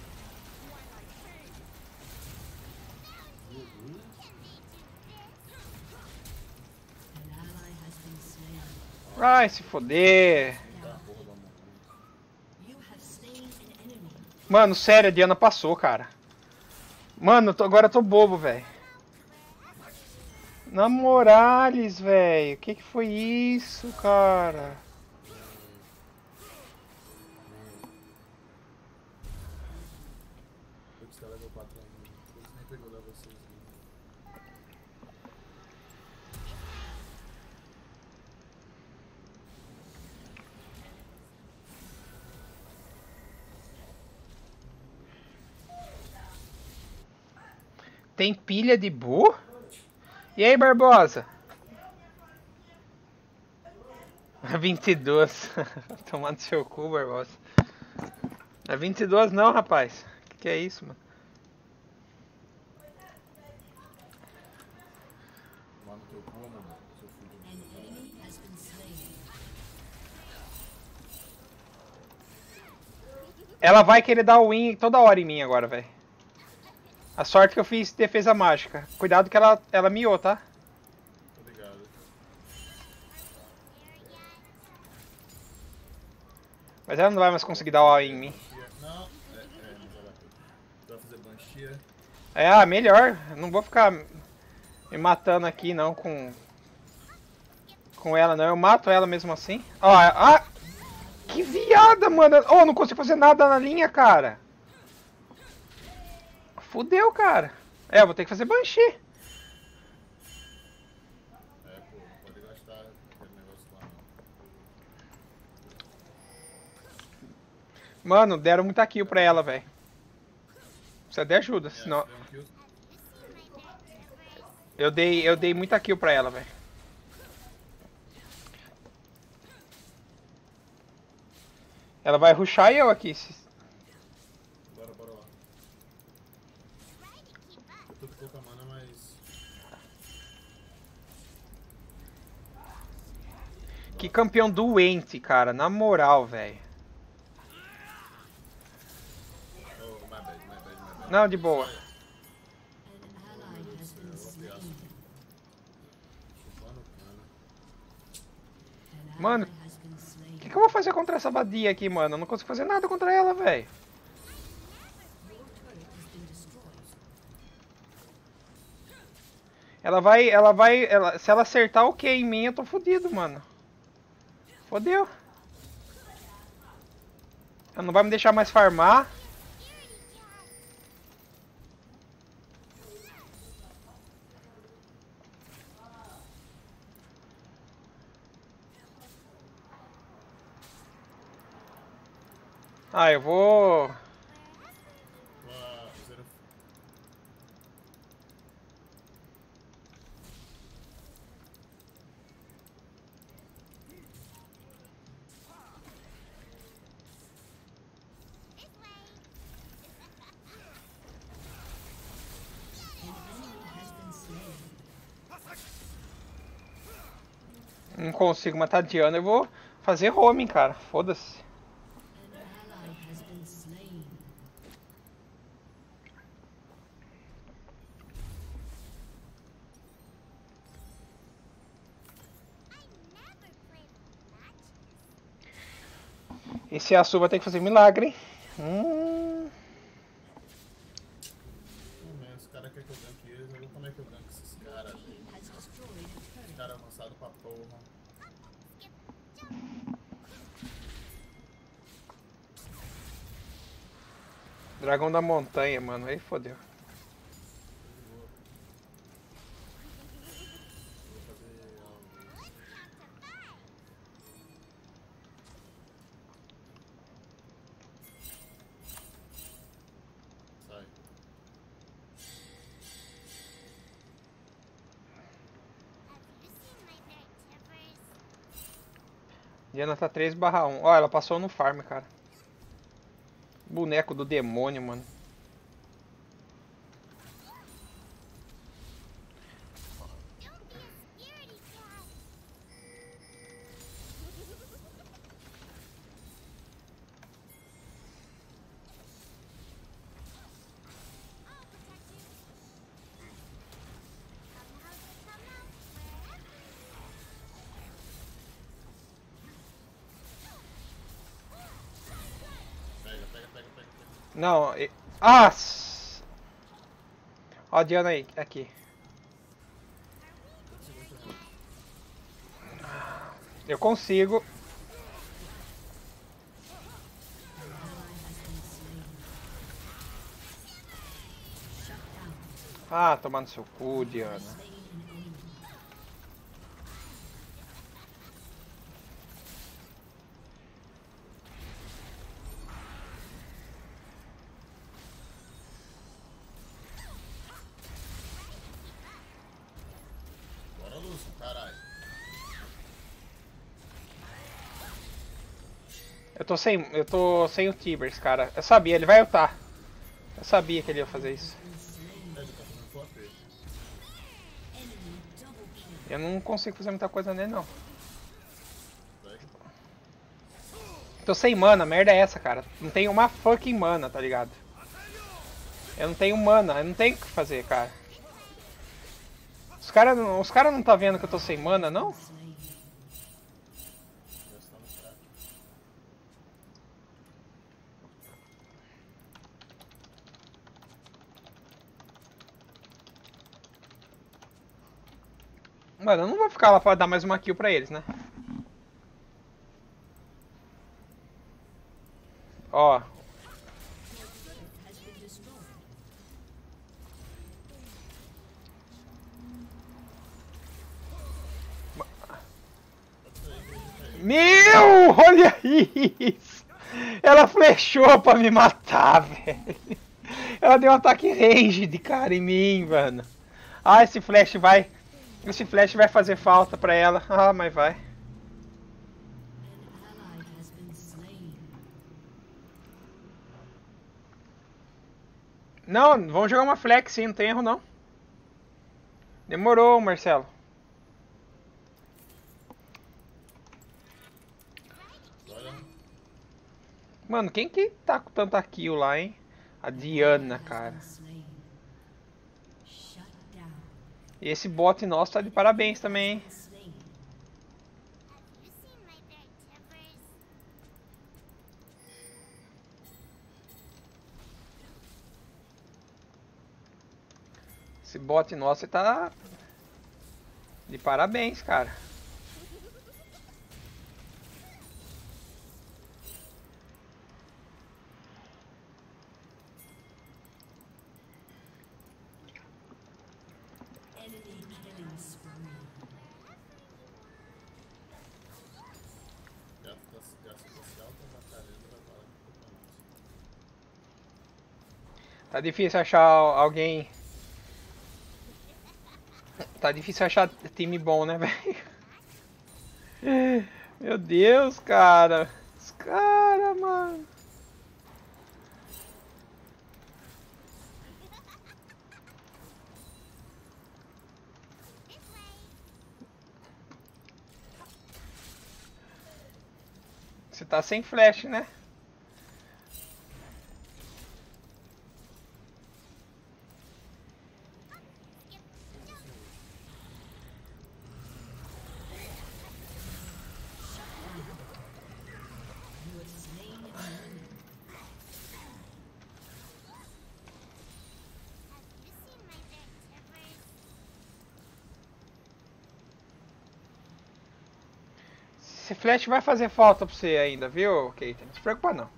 Slain an enemy. Mano, sério, a Diana passou, cara. Mano, tô- agora eu tô bobo, velho. Na Morales, velho. O que que foi isso, cara? Tem pilha de bu? E aí, Barbosa? 22. Tomando seu cu, Barbosa. É 22 não, rapaz. Que que é isso, mano? Ela vai querer dar o win toda hora em mim agora, velho. A sorte que eu fiz defesa mágica. Cuidado que ela, ela miou, tá? Tô ligado. Mas ela não vai mais conseguir dar o em mim. Não, é, é, ela fazer. É, ah, melhor. Não vou ficar me matando aqui, não, com... Com ela, não. Eu mato ela mesmo assim. Ó, ah! Que viada, mano. Oh, não consigo fazer nada na linha, cara. Fudeu, cara. É, eu vou ter que fazer Banshee. É, pô, não pode gastar aquele negócio lá, não. Mano, deram muita kill pra ela, velho. Precisa de ajuda, É, senão... Eu dei, eu dei muita kill pra ela, velho. Ela vai rushar eu aqui. se- Que campeão doente, cara. Na moral, velho. Não, de boa. Mano. O que, que eu vou fazer contra essa vadia aqui, mano? Eu não consigo fazer nada contra ela, velho. Ela vai, ela vai, ela- se ela acertar o que em mim, eu tô fudido, mano. Fodeu. Não vai me deixar mais farmar. Ah, eu vou. Consigo matar a Diana, eu vou fazer homing, cara. Foda-se. Esse Yasuo vai ter que fazer milagre, hein? Hum, os caras querem que eu eles. Esses caras. Os caras pra porra. Dragão da montanha, mano. Aí fodeu. Diana tá 3 barra 1. Ó, ela passou no farm, cara. Boneco do demônio, mano. Não, e... Ah! Ó a Diana aí, aqui. Eu consigo. Ah, tomar no seu cu, Diana. Eu tô sem. Eu tô sem o Tibers, cara. Eu sabia, ele vai ultar. Eu sabia que ele ia fazer isso. Eu não consigo fazer muita coisa nele não. Tô sem mana, merda é essa, cara. Não tenho uma fucking mana, tá ligado? Eu não tenho mana, eu não tenho o que fazer, cara. Os caras não, os cara não tá vendo que eu tô sem mana, não? Slain. Já está no chat. Mano, eu não vou ficar lá pra dar mais uma kill pra eles, né? Ó. Meu, olha isso! Ela flechou pra me matar, velho. Ela deu um ataque range de cara em mim, mano. Ah, esse flash vai. Esse flash vai fazer falta pra ela. Ah, mas vai. Não, vamos jogar uma flex sim, não tem erro não. Demorou, Marcelo. Mano, quem que tá com tanta kill lá, hein? A Diana, cara. E esse bot nosso tá de parabéns também? Esse bot nosso tá de parabéns, cara. Enemy killing spree. gasta, gasta social com Macarena vai falar que eu Tá difícil achar alguém. Tá difícil achar time bom, né, velho? Meu Deus, cara. Os caras, mano. Você tá sem flash, né? Flash vai fazer falta pra você ainda, viu, Kate? Não se preocupa não.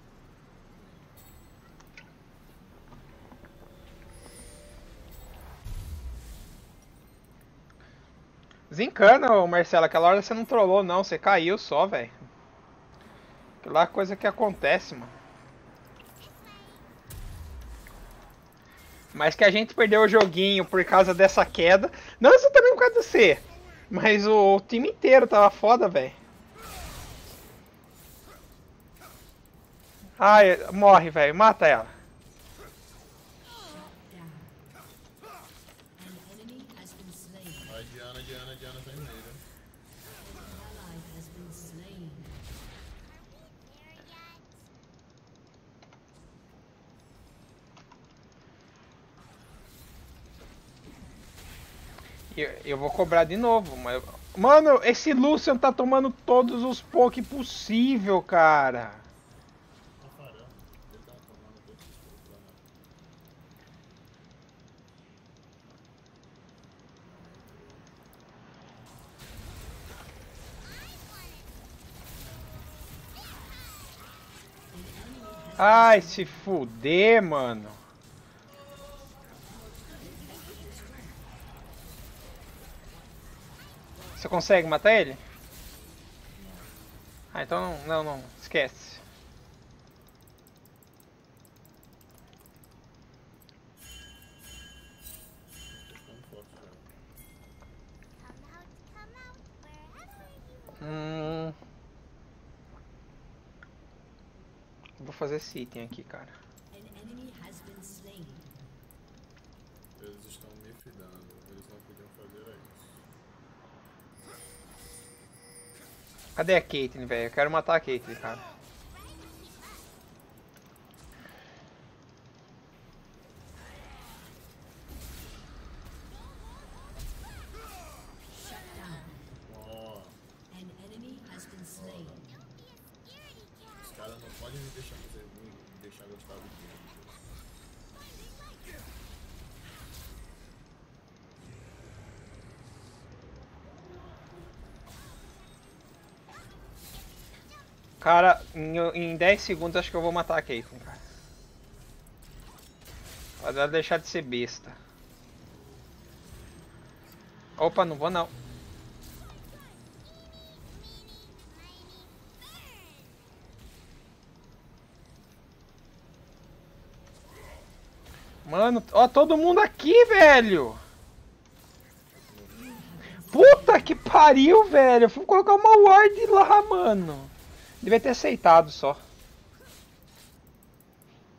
Desencana, Marcelo. Aquela hora você não trollou, não. Você caiu só, velho. Aquela é coisa que acontece, mano. Mas que a gente perdeu o joguinho por causa dessa queda. Não exatamente por causa do C. Mas o, o time inteiro tava foda, velho. Ai, morre, velho. Mata ela. Vai, Diana, Diana, Diana? Eu, eu vou cobrar de novo, mas. Mano, esse Lucian tá tomando todos os poke possível, cara. Tafarel. Ele tá tomando todos os pontos lá na. Ai, se fuder, mano. Você consegue matar ele? Ah, então não, não, não. Esquece. Tô ficando forte já. Come out, come out, wherever you Hum. Vou fazer esse item aqui, cara. An enemy has been slain. Eles estão me fidando. Eles não podiam fazer isso. Cadê a Caitlyn, velho? Eu quero matar a Caitlyn, cara. Shut down. Ó, An enemy has been slain. os caras não podem me deixar fazer ruim, me deixar gostar do jogo. Cara, em, em 10 segundos acho que eu vou matar a Caitlyn, cara. Pra ela deixar de ser besta. Opa, não vou não. Mano, ó, todo mundo aqui, velho. Puta que pariu, velho. Eu fui colocar uma ward lá, mano. Devia ter aceitado só.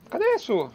Cadê isso?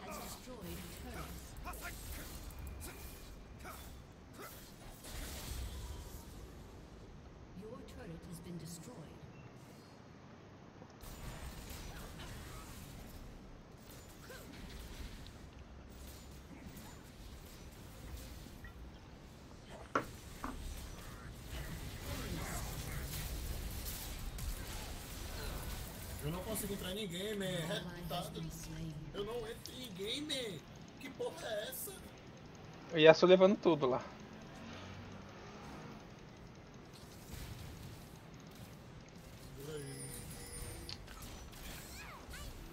Been slain. Eu não entro em ninguém, man. Que porra é essa? O Yasuo levando tudo lá.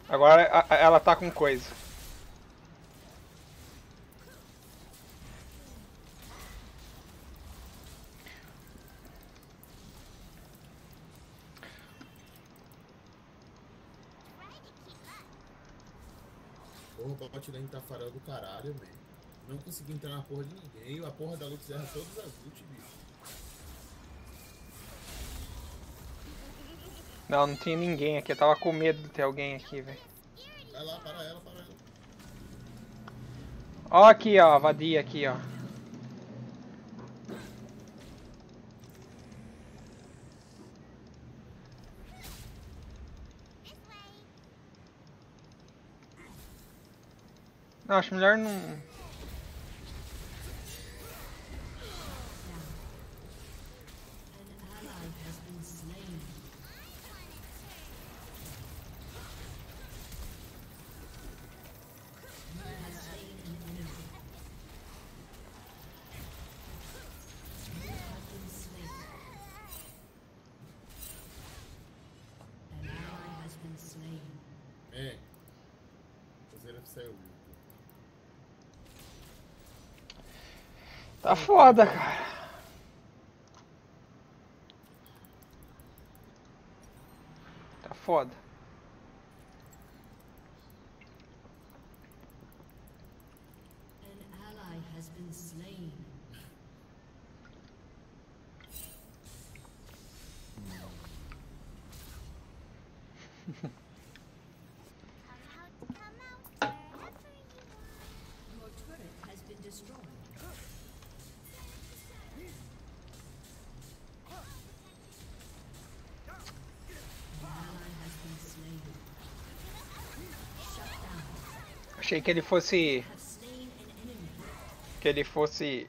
Agora ela tá com coisa. Bot lane tá farol do caralho, man. Não consegui entrar na porra de ninguém. A porra da Lux erra todas as ult, bicho. Não, não tinha ninguém aqui. Eu tava com medo de ter alguém aqui, velho. Vai lá, para ela, para ela. Ó aqui, ó, vadia aqui, ó. Não, acho melhor não. Tá foda, cara. Tá foda. Achei que ele fosse. Que ele fosse.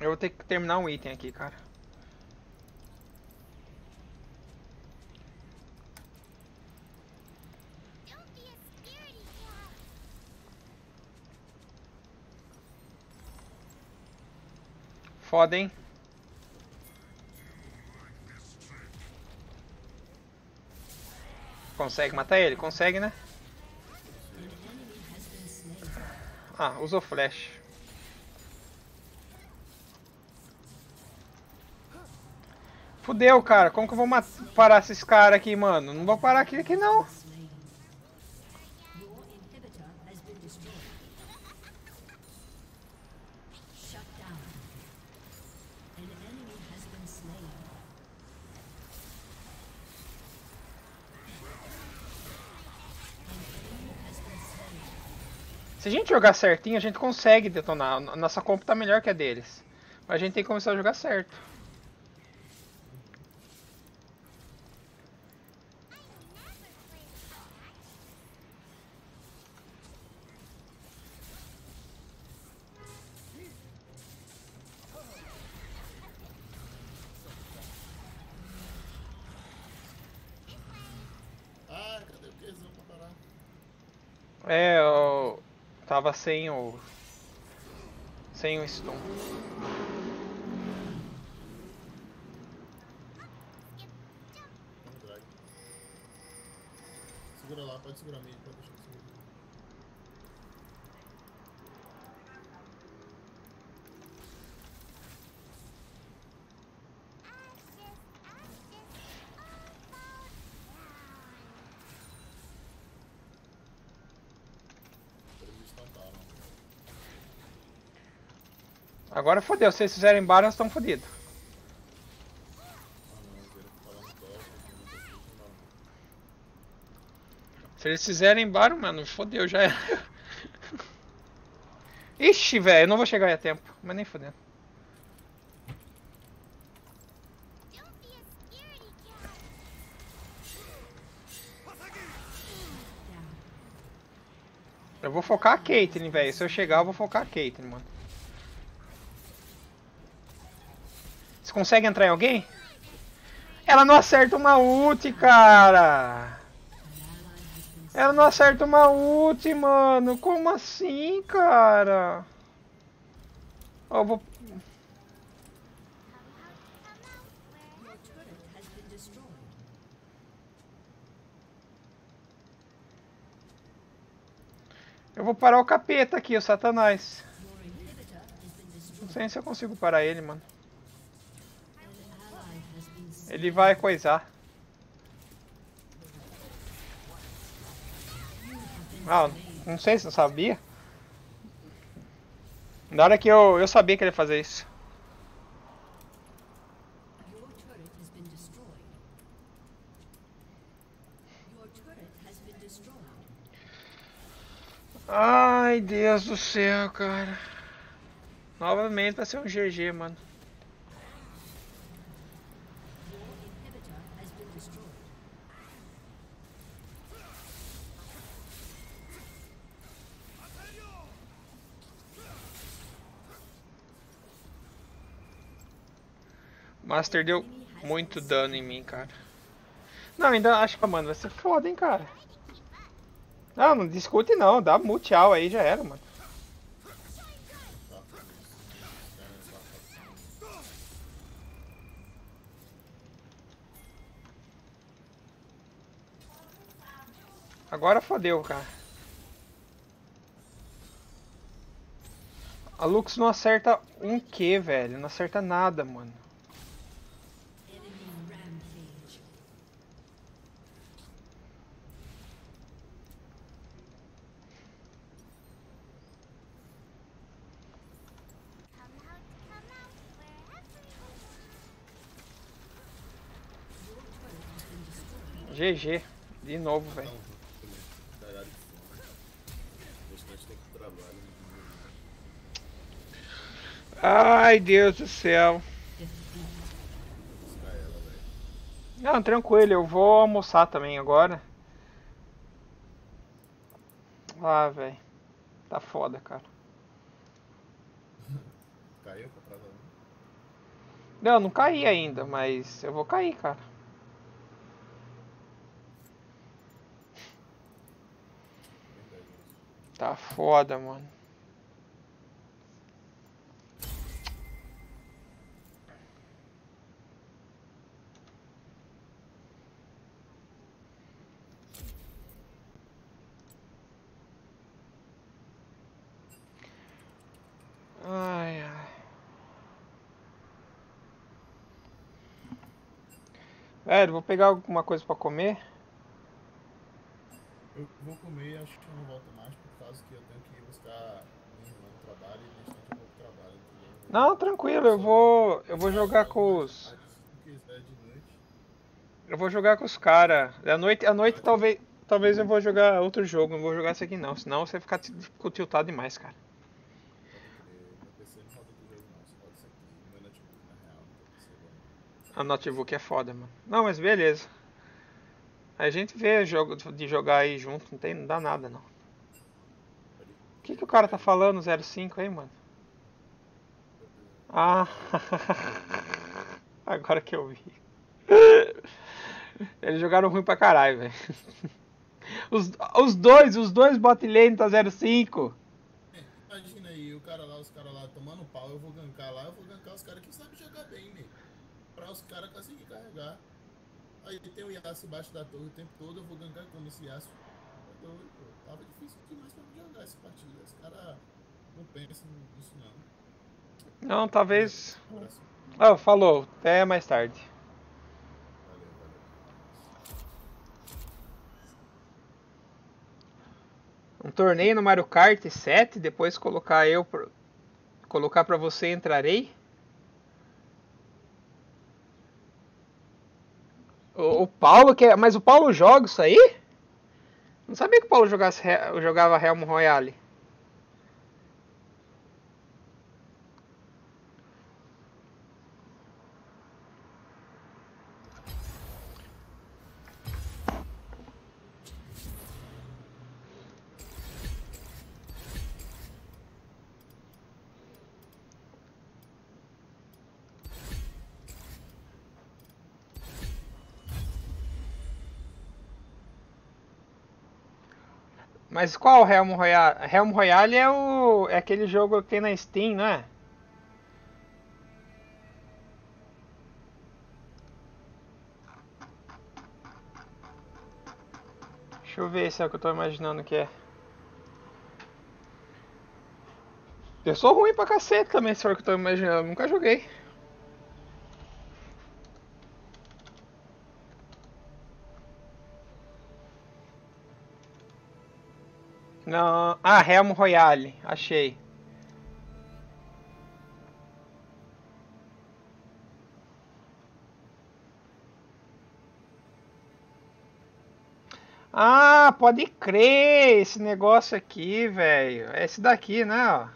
Eu vou ter que terminar um item aqui, cara. Foda, hein? Consegue matar ele? Consegue, né? Ah, usou flash. Fudeu, cara. Como que eu vou parar esses caras aqui, mano? Não vou parar aqui, aqui não. Se a gente jogar certinho, a gente consegue detonar. Nossa comp tá melhor que a deles. Mas a gente tem que começar a jogar certo. Ah, cadê o Qzão pra parar? É, eu tava sem o. Sem o stun. Segura lá, pode segurar meio, pode deixar eu segurar. Ashes, ashes, all Eles estamparam. Agora fodeu. Se eles fizerem barra, nós estamos fodidos. Se eles fizerem barra, mano, fodeu, já era. Ixi, velho, eu não vou chegar a tempo. Mas nem fodendo. Eu vou focar a Caitlyn, velho. Se eu chegar, eu vou focar a Caitlyn, mano. Consegue entrar em alguém? Ela não acerta uma ult, cara. Ela não acerta uma ult, mano. Como assim, cara? Ó, eu vou... Eu vou parar o capeta aqui, o satanás. Não sei se eu consigo parar ele, mano. Ele vai coisar. Ah, não sei se não sabia. Na hora que eu, eu sabia que ele ia fazer isso. Ai, Deus do céu, cara. Novamente vai ser um GG, mano. Master deu muito dano em mim, cara. Não, ainda acho que, mano, vai ser foda, hein, cara. Não, não discute não. Dá multial aí, já era, mano. Agora fodeu, cara. A Lux não acerta um Q, velho. Não acerta nada, mano. GG. De novo, velho. Trabalho. né? Ai, Deus do céu. Não, tranquilo. Eu vou almoçar também agora. Ah, velho. Tá foda, cara. Caiu pra. Não, não caí ainda, mas eu vou cair, cara. Verdade. Tá foda, mano. Ai. Velho, vou pegar alguma coisa pra comer. Eu vou comer acho que eu não volto mais que eu tenho que ir buscar minha irmã no trabalho e nesse tempo eu trabalho, entendeu? Não, tranquilo, eu vou. Eu vou jogar com os. Eu vou jogar com os caras. À noite, à noite talvez. Talvez eu vou jogar outro jogo, não vou jogar esse aqui não, senão você fica fica tiltado demais, cara. A notebook é foda, mano. Não, mas beleza. A gente vê jogo de jogar aí junto, não tem, não dá nada não. Que que o cara tá falando 05 aí, mano? Ah, agora que eu vi. Eles jogaram ruim pra caralho, velho. Os, os dois, os dois bot lane tá 05. Imagina aí, o cara lá, os caras lá tomando pau, eu vou gankar lá, eu vou gankar os caras que sabem jogar bem, né? Pra os caras conseguirem carregar. Aí tem o Yasuo embaixo da torre o tempo todo, eu vou gankar como esse Yasuo. Tá. Tava difícil demais pra jogar essa partida. Os caras não pensam nisso não. Não, talvez. Ah, falou. Até mais tarde. Valeu, valeu. Um torneio no Mario Kart 7, depois colocar eu pro- colocar pra você entrarei. O, o Paulo quer, mas o Paulo joga isso aí? Não sabia que o Paulo jogasse, jogava Helm Royale. Mas qual Helm Royale? Helm Royale é o é aquele jogo que tem na Steam, não é? Deixa eu ver se é o que eu tô imaginando que é. Eu sou ruim pra cacete também, se for o que eu tô imaginando. Eu nunca joguei. Não. Ah, Helm Royale. Achei. Ah, pode crer, esse negócio aqui, velho. É esse daqui, né.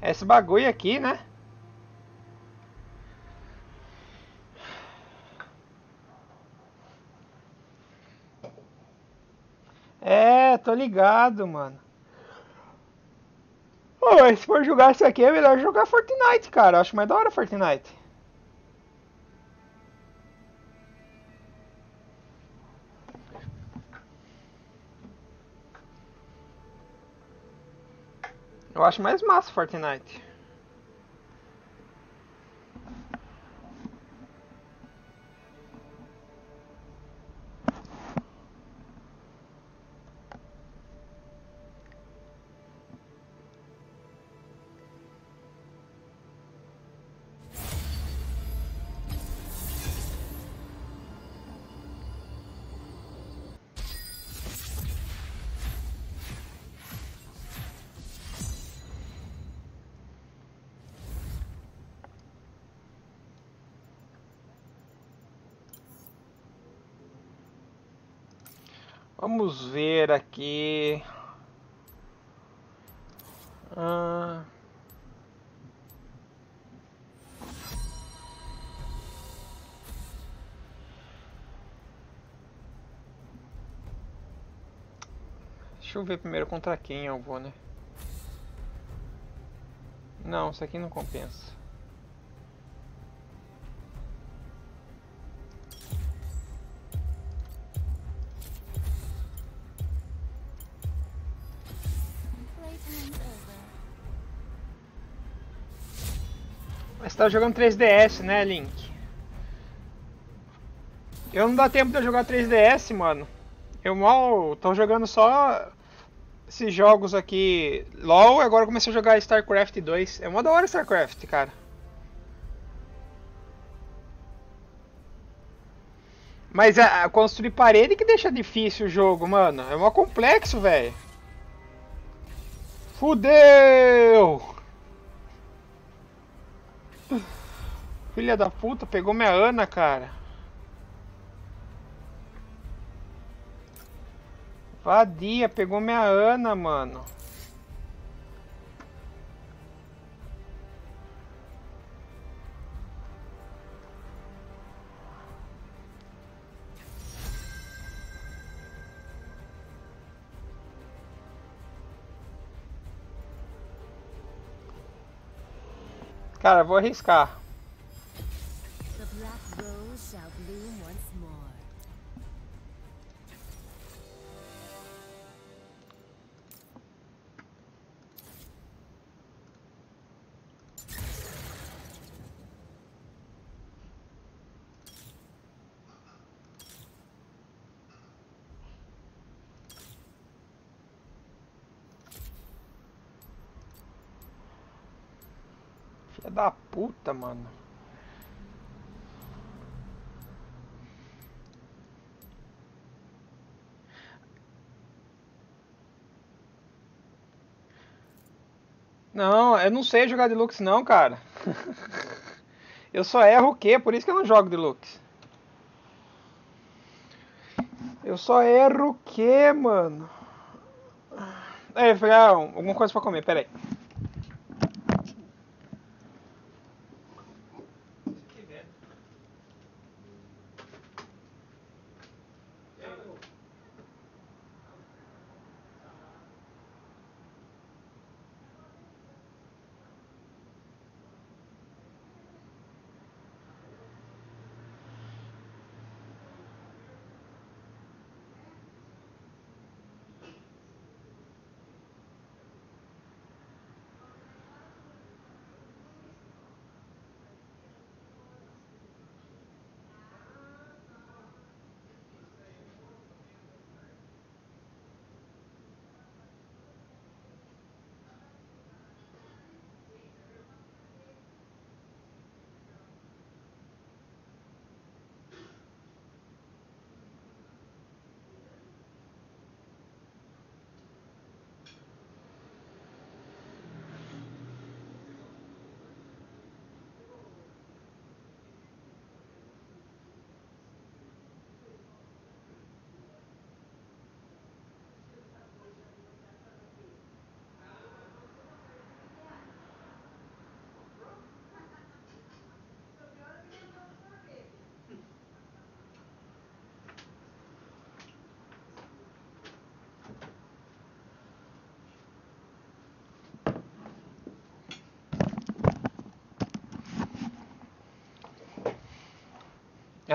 É Esse bagulho aqui, né? É, tô ligado, mano. Mas se for jogar isso aqui, é melhor jogar Fortnite, cara. Eu acho mais da hora Fortnite. Eu acho mais massa Fortnite. ver aqui. Ah. Deixa eu ver primeiro contra quem eu vou, né? Não, isso aqui não compensa. Você tá jogando 3DS, né, Link? Eu não dá tempo de eu jogar 3DS, mano. Eu mal tô jogando só esses jogos aqui. LOL, agora comecei a jogar StarCraft 2. É uma da hora StarCraft, cara. Mas a, a construir parede que deixa difícil o jogo, mano. É mó complexo, velho. Fudeu! Filha da puta, pegou minha Ana, cara. Vadia, pegou minha Ana, mano. Cara, vou arriscar. Puta, mano. Não, eu não sei jogar Deluxe não, cara. eu só erro o quê? Por isso que eu não jogo Deluxe. Eu só erro o quê, mano? É, alguma coisa pra comer, peraí.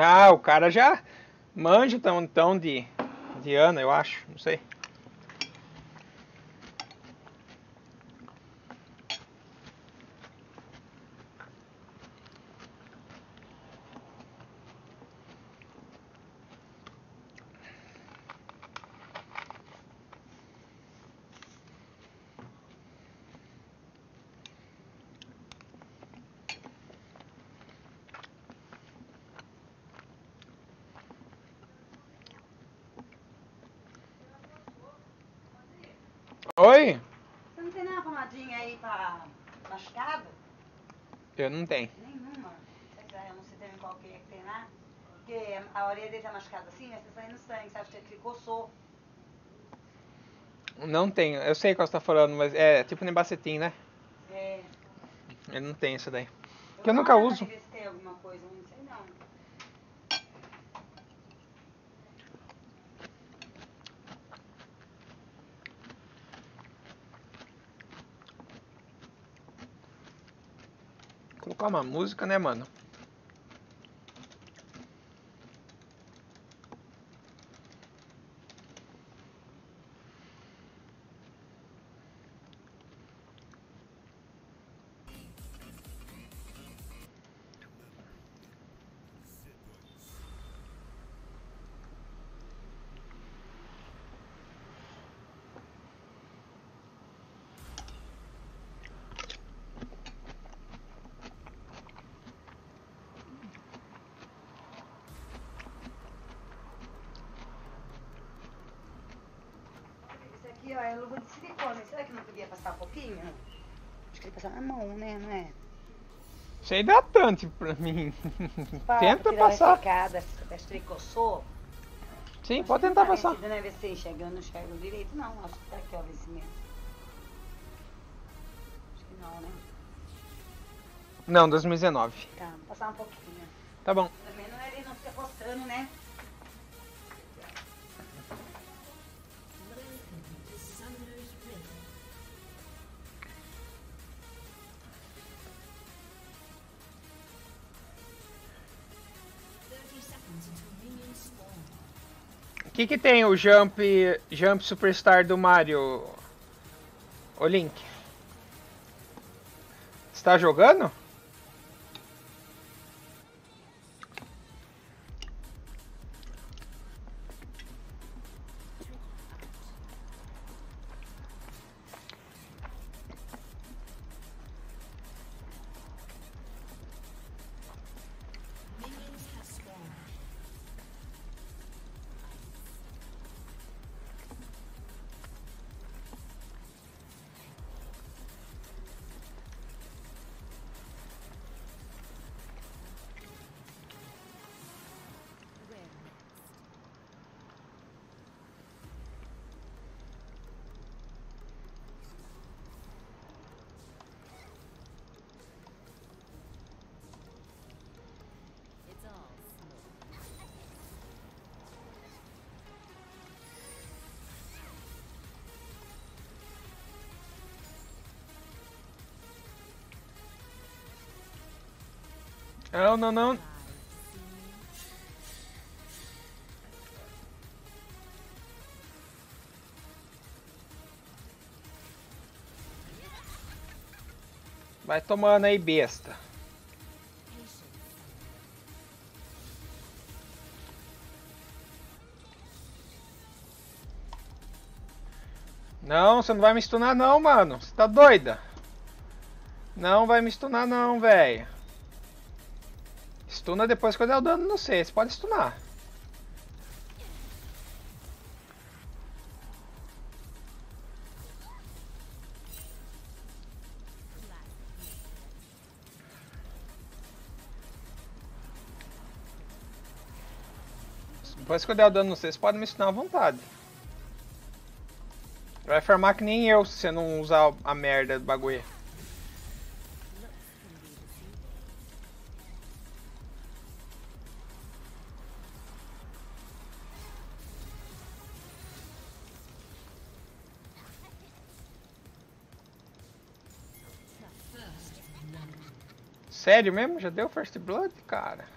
Ah, o cara já manja tão, tão de, de Ana, eu acho. Não sei. Oi? Você não tem nenhuma pomadinha aí pra machucado? Eu não tenho. Nenhuma. Eu não sei também qual que é que tem lá. Porque a orelha dele tá machucada assim, mas tá saindo sangue, sabe? Que ele coçou. Não tenho. Eu sei qual você tá falando, mas é tipo Nebacetim, né? É. Eu não tenho isso daí. Que eu dar nunca uso. pra ver se tem alguma coisa, não sei não. Como a música, né, mano? Esse aqui, ó, é luva de silicone. Será que não podia passar um pouquinho? Acho que mão, né? Não é? Isso é hidratante pra mim. Tenta passar. coçou. Sim, Acho pode tentar tá passar. vencido, Né? Ver se enxerga. Eu não enxergo direito, não. Acho que tá aqui, ó, vencimento. Acho que não, né? Não, 2019. Tá, vou passar um pouquinho. Tá bom. Também não, ele não fica coçando, né? Que que tem o Jump, Jump Superstar do Mario? O Link. Você tá jogando? Não, não, não. Vai tomando aí, besta. Não, você não vai me stunar não, mano. Você tá doida? Não vai me stunar não, velho. Stuna depois eu der o dano no C. Você pode stunar. Depois que eu der o dano no C, você pode me stunar à vontade. Vai farmar que nem eu se você não usar a merda do bagulho. Sério mesmo? Já deu First Blood, cara?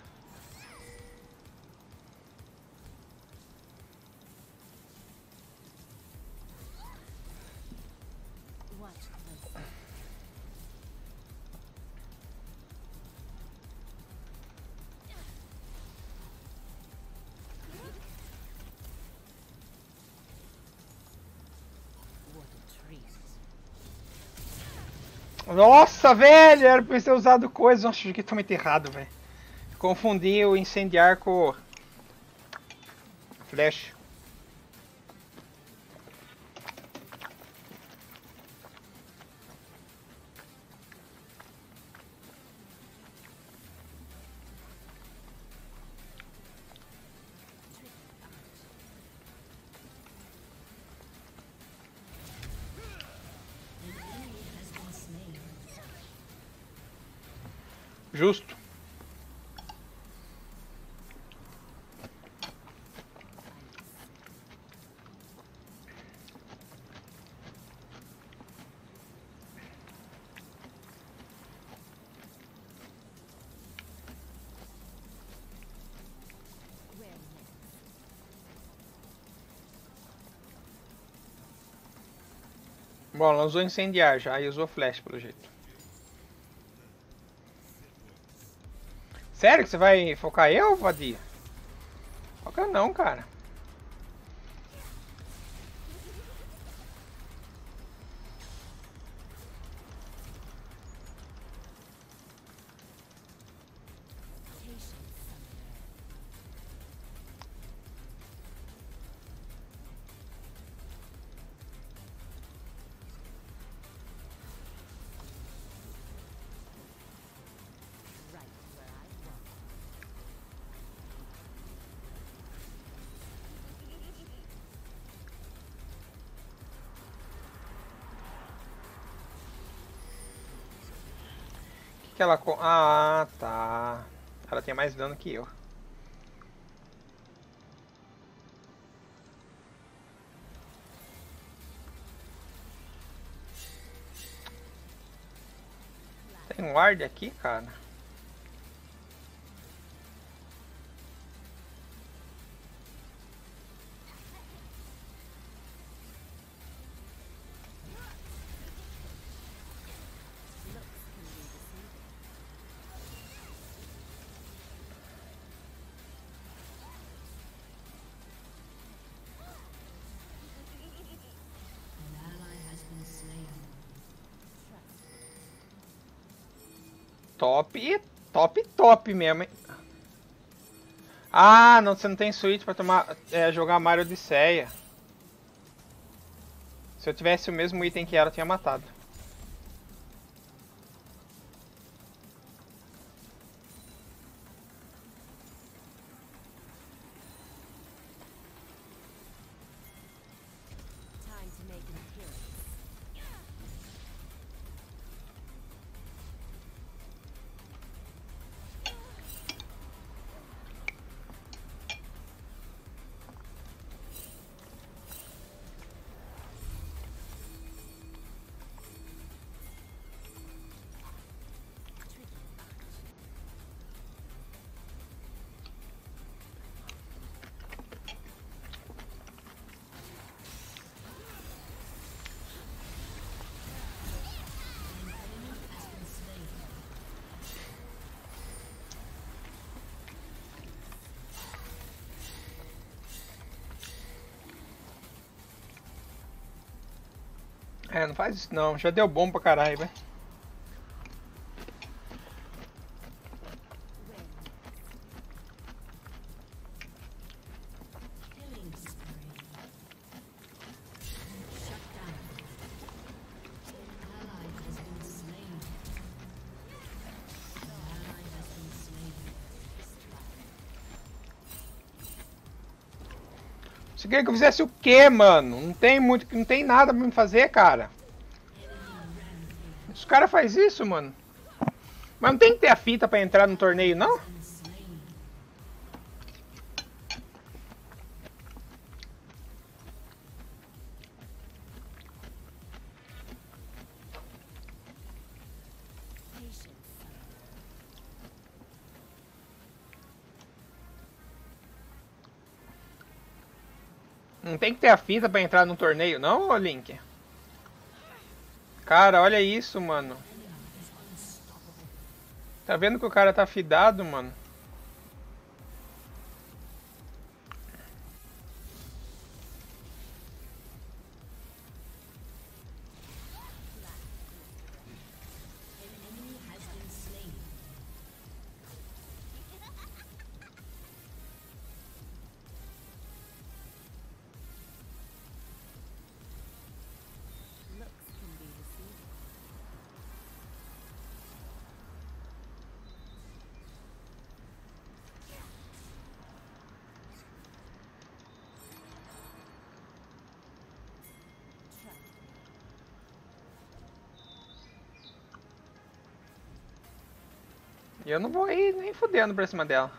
Nossa, velho! Era pra eu ter usado coisa. Nossa, joguei totalmente errado, velho. Confundi o incendiar com. Flash. Bom, ela usou incendiar já e usou flash pelo jeito. Sério que você vai focar eu, Vadia? Foca não, cara. Ela. Ah, tá. Ela tem mais dano que eu. Tem um ward aqui, cara? Top, top, top mesmo, hein? Ah, não, você não tem switch pra tomar, é, jogar Mario Odisseia. Se eu tivesse o mesmo item que ela, eu tinha matado. É, não faz isso não, já deu bom pra caralho, velho. Você queria que eu fizesse o quê, mano? Não tem muito, não tem nada pra me fazer, cara. Os caras faz isso, mano. Mas não tem que ter a fita pra entrar no torneio, não? Tem que ter a fita pra entrar no torneio, não, Link? Cara, olha isso, mano. Tá vendo que o cara tá fidado, mano? E eu não vou ir nem fudendo pra cima dela.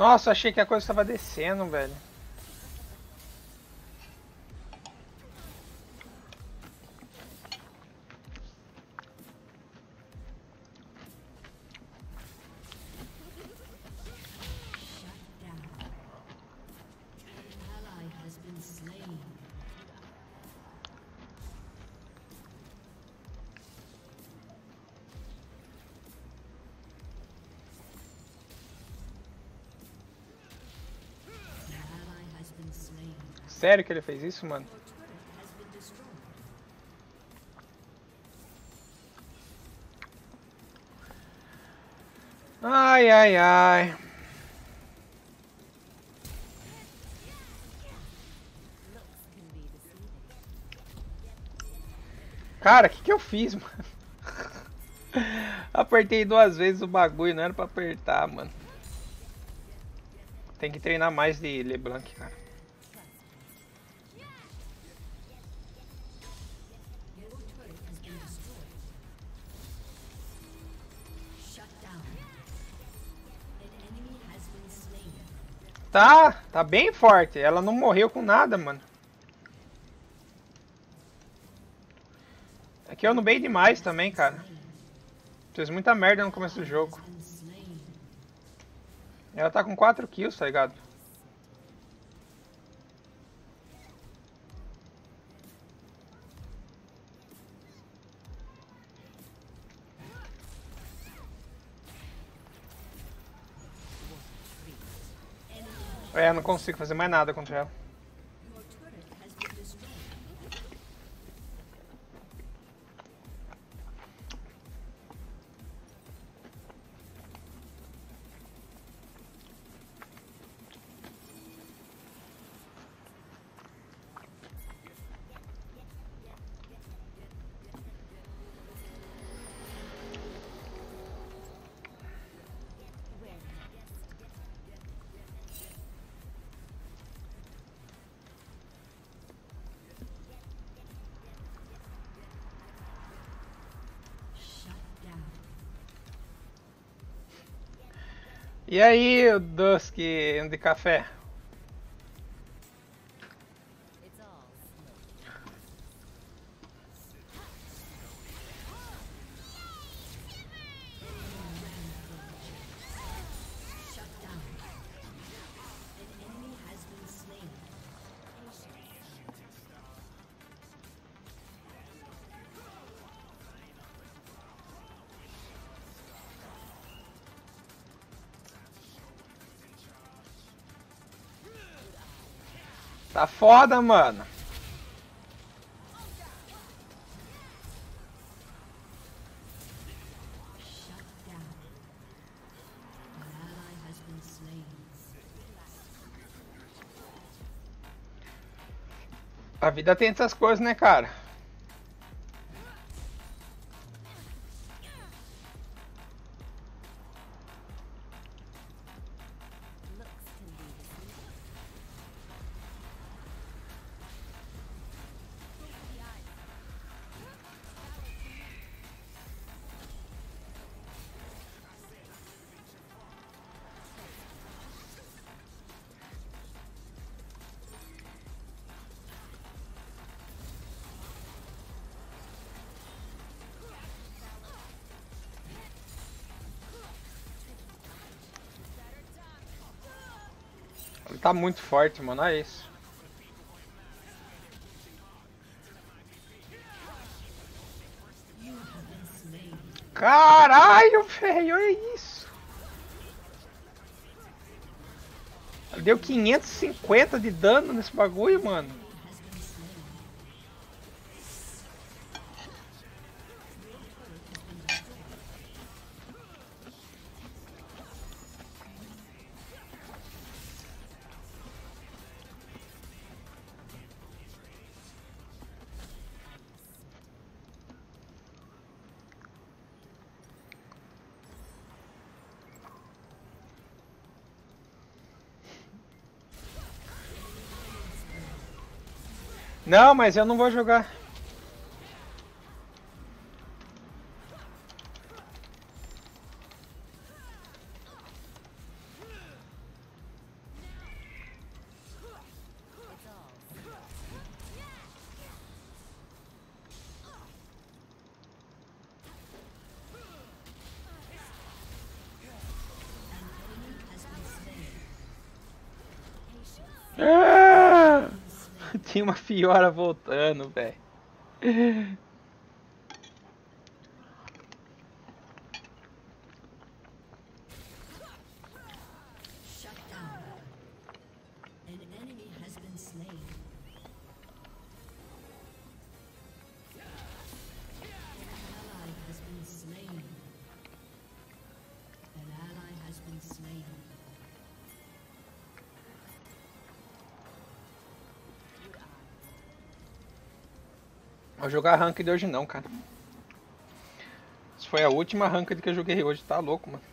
Nossa, achei que a coisa estava descendo, velho. Sério que ele fez isso, mano? Ai, ai, ai. Cara, o que, que eu fiz, mano? Apertei duas vezes o bagulho, não era pra apertar, mano. Tem que treinar mais de LeBlanc, cara. Tá, tá bem forte. Ela não morreu com nada, mano. Aqui eu não bem demais também, cara. Fez muita merda no começo do jogo. Ela tá com 4 kills, tá ligado? É, não consigo fazer mais nada contra ela. E aí, Dusk de café? Tá foda, mano. A vida tem essas coisas, né, cara? Tá muito forte, mano. Olha isso. Been slain. Caralho, velho, olha isso. Deu 550 de dano nesse bagulho, mano. Não, mas eu não vou jogar. Tinha uma fiora voltando, velho. Vou jogar ranked hoje não, cara. Isso foi a última ranked que eu joguei hoje, tá louco, mano.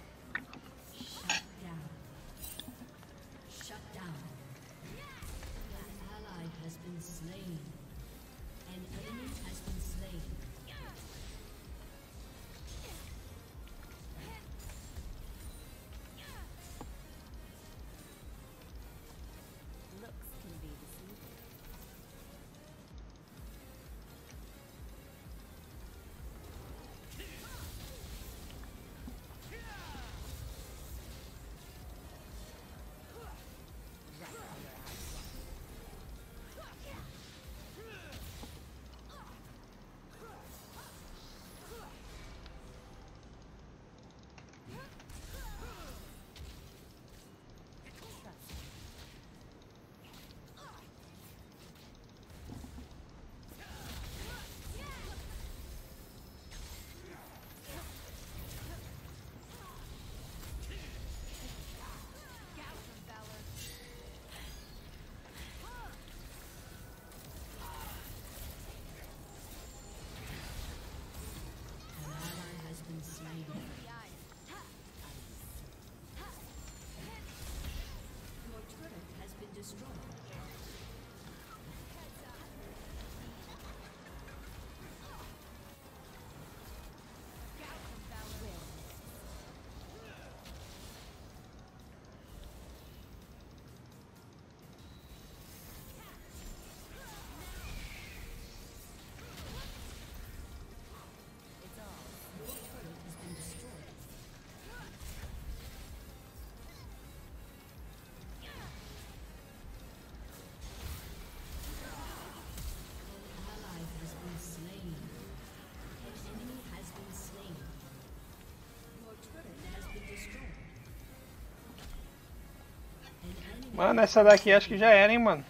Mano, essa daqui acho que já era, hein, mano.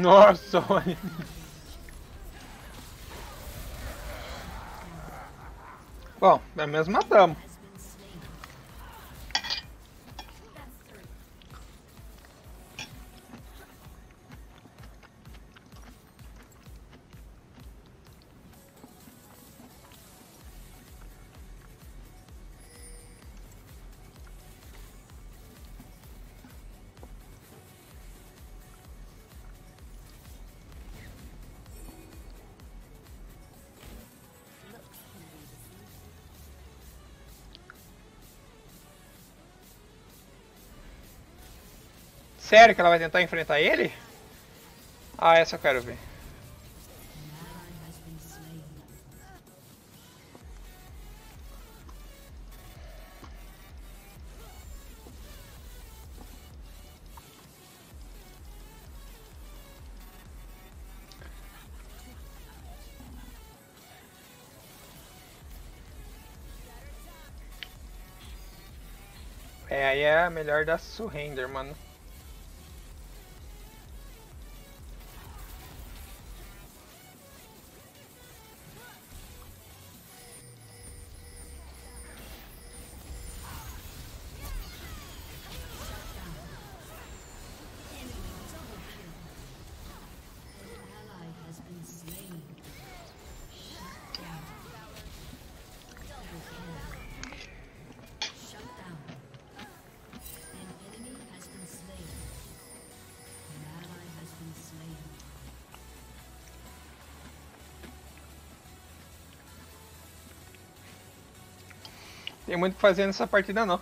Nossa, olha. Bom, pelo menos matamos. Sério que ela vai tentar enfrentar ele? Ah, essa eu quero ver. É, aí é a melhor da Surrender, mano. Tem muito o que fazer nessa partida não.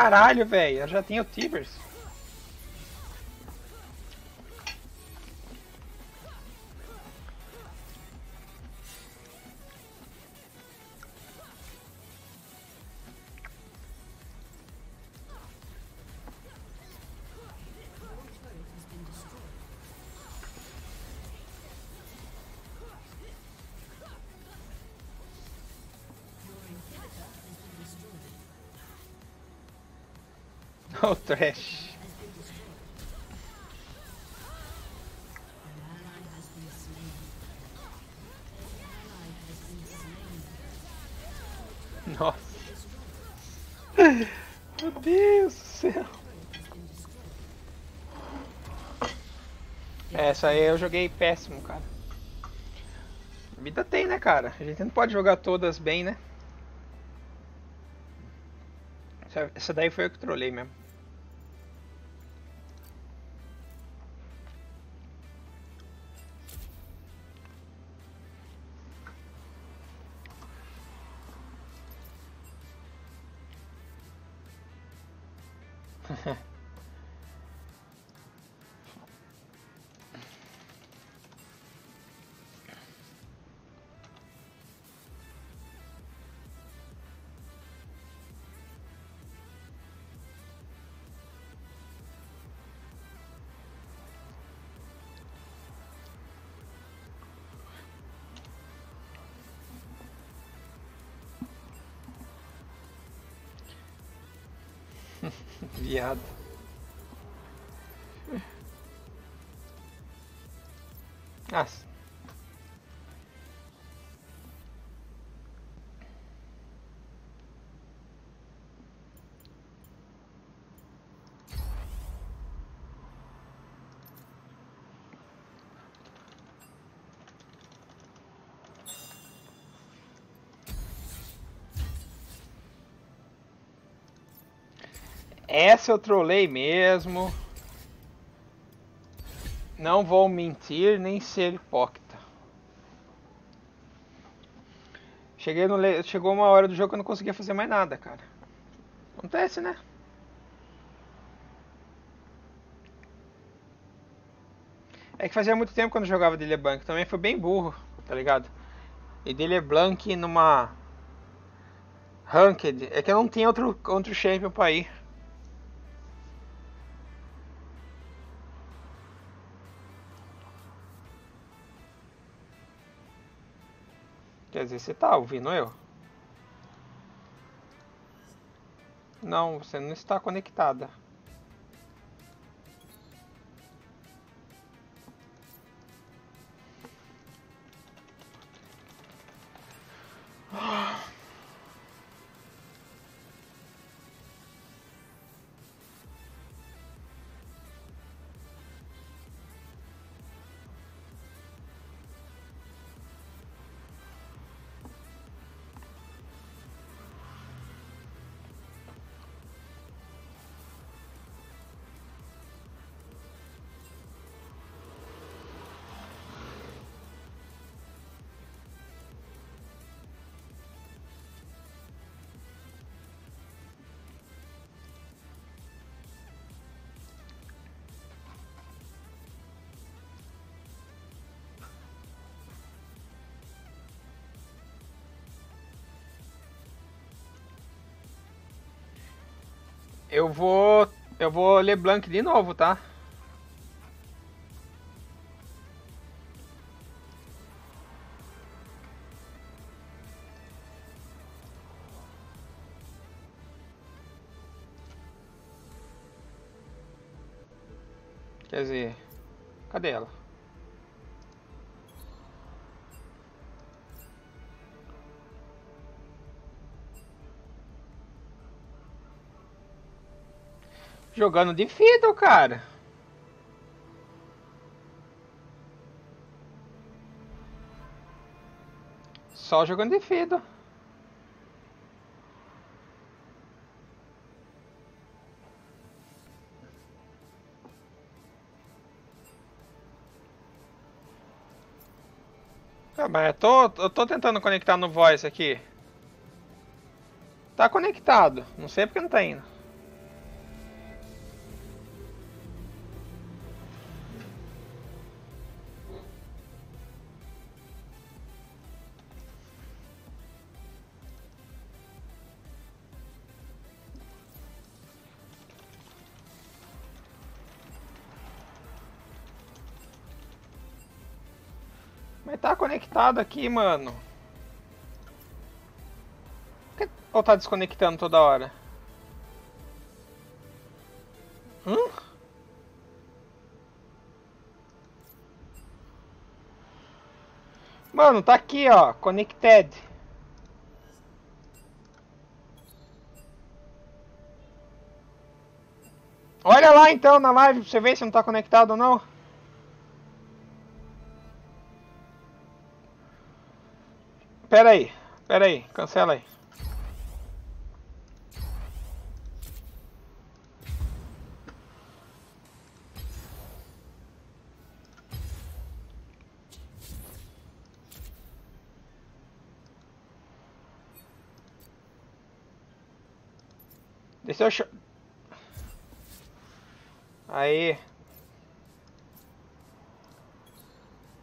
Caralho, velho. Já tem o Tibers. Been slain. Nossa. Meu Deus do céu. É, Essa aí eu joguei péssimo, cara. Vida tem, né, cara? A gente não pode jogar todas bem, né? Essa daí foi eu que trolei mesmo. Viado. Nossa. Eu trolei mesmo. Não vou mentir nem ser hipócrita. Cheguei no le- Chegou uma hora do jogo que eu não conseguia fazer mais nada, cara. Acontece, né? É que fazia muito tempo quando eu jogava LeBlanc. Também foi bem burro, tá ligado? E de LeBlanc numa Ranked. É que eu não tinha outro, outro champion pra ir. Você tá ouvindo eu? Não, você não está conectada. eu vou. Eu vou ler Blank de novo, tá? Quer dizer, cadê ela? Jogando de Fiddle, cara. Só jogando de Fiddle. Ah, mas eu tô, eu tô tentando conectar no voice aqui. Tá conectado. Não sei porque não tá indo. Conectado aqui, mano. Ou tá desconectando toda hora? Hã? Mano, tá aqui, ó. Connected. Olha lá então na live pra você ver se não tá conectado ou não. Pera aí, pera aí, cancela aí. Deixa eu... cho- Aí.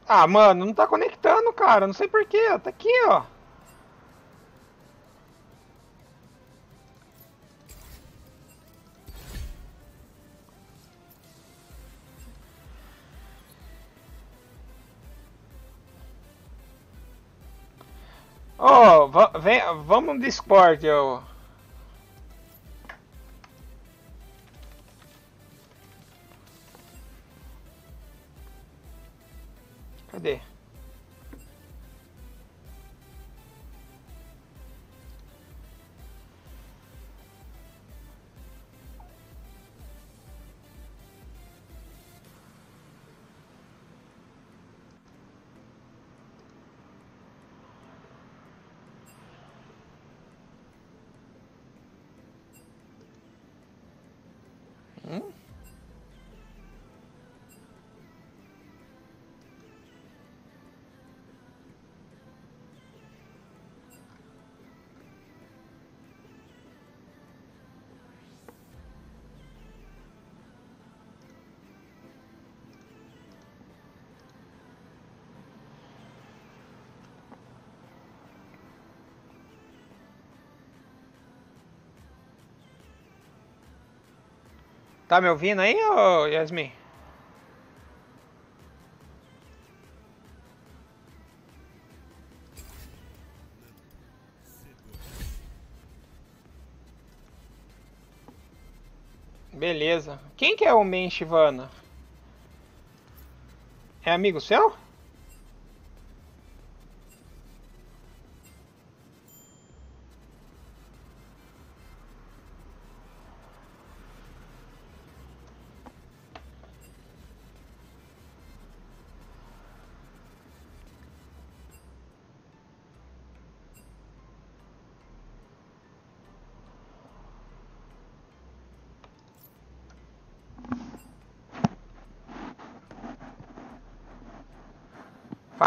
Ah, mano, não tá conectando, cara. Não sei porquê. Tá aqui, ó. Va- vem, vamos no Discord, eu. Cadê? Tá me ouvindo aí, ô Yasmin? Beleza. Quem que é o main Shivana? É amigo seu?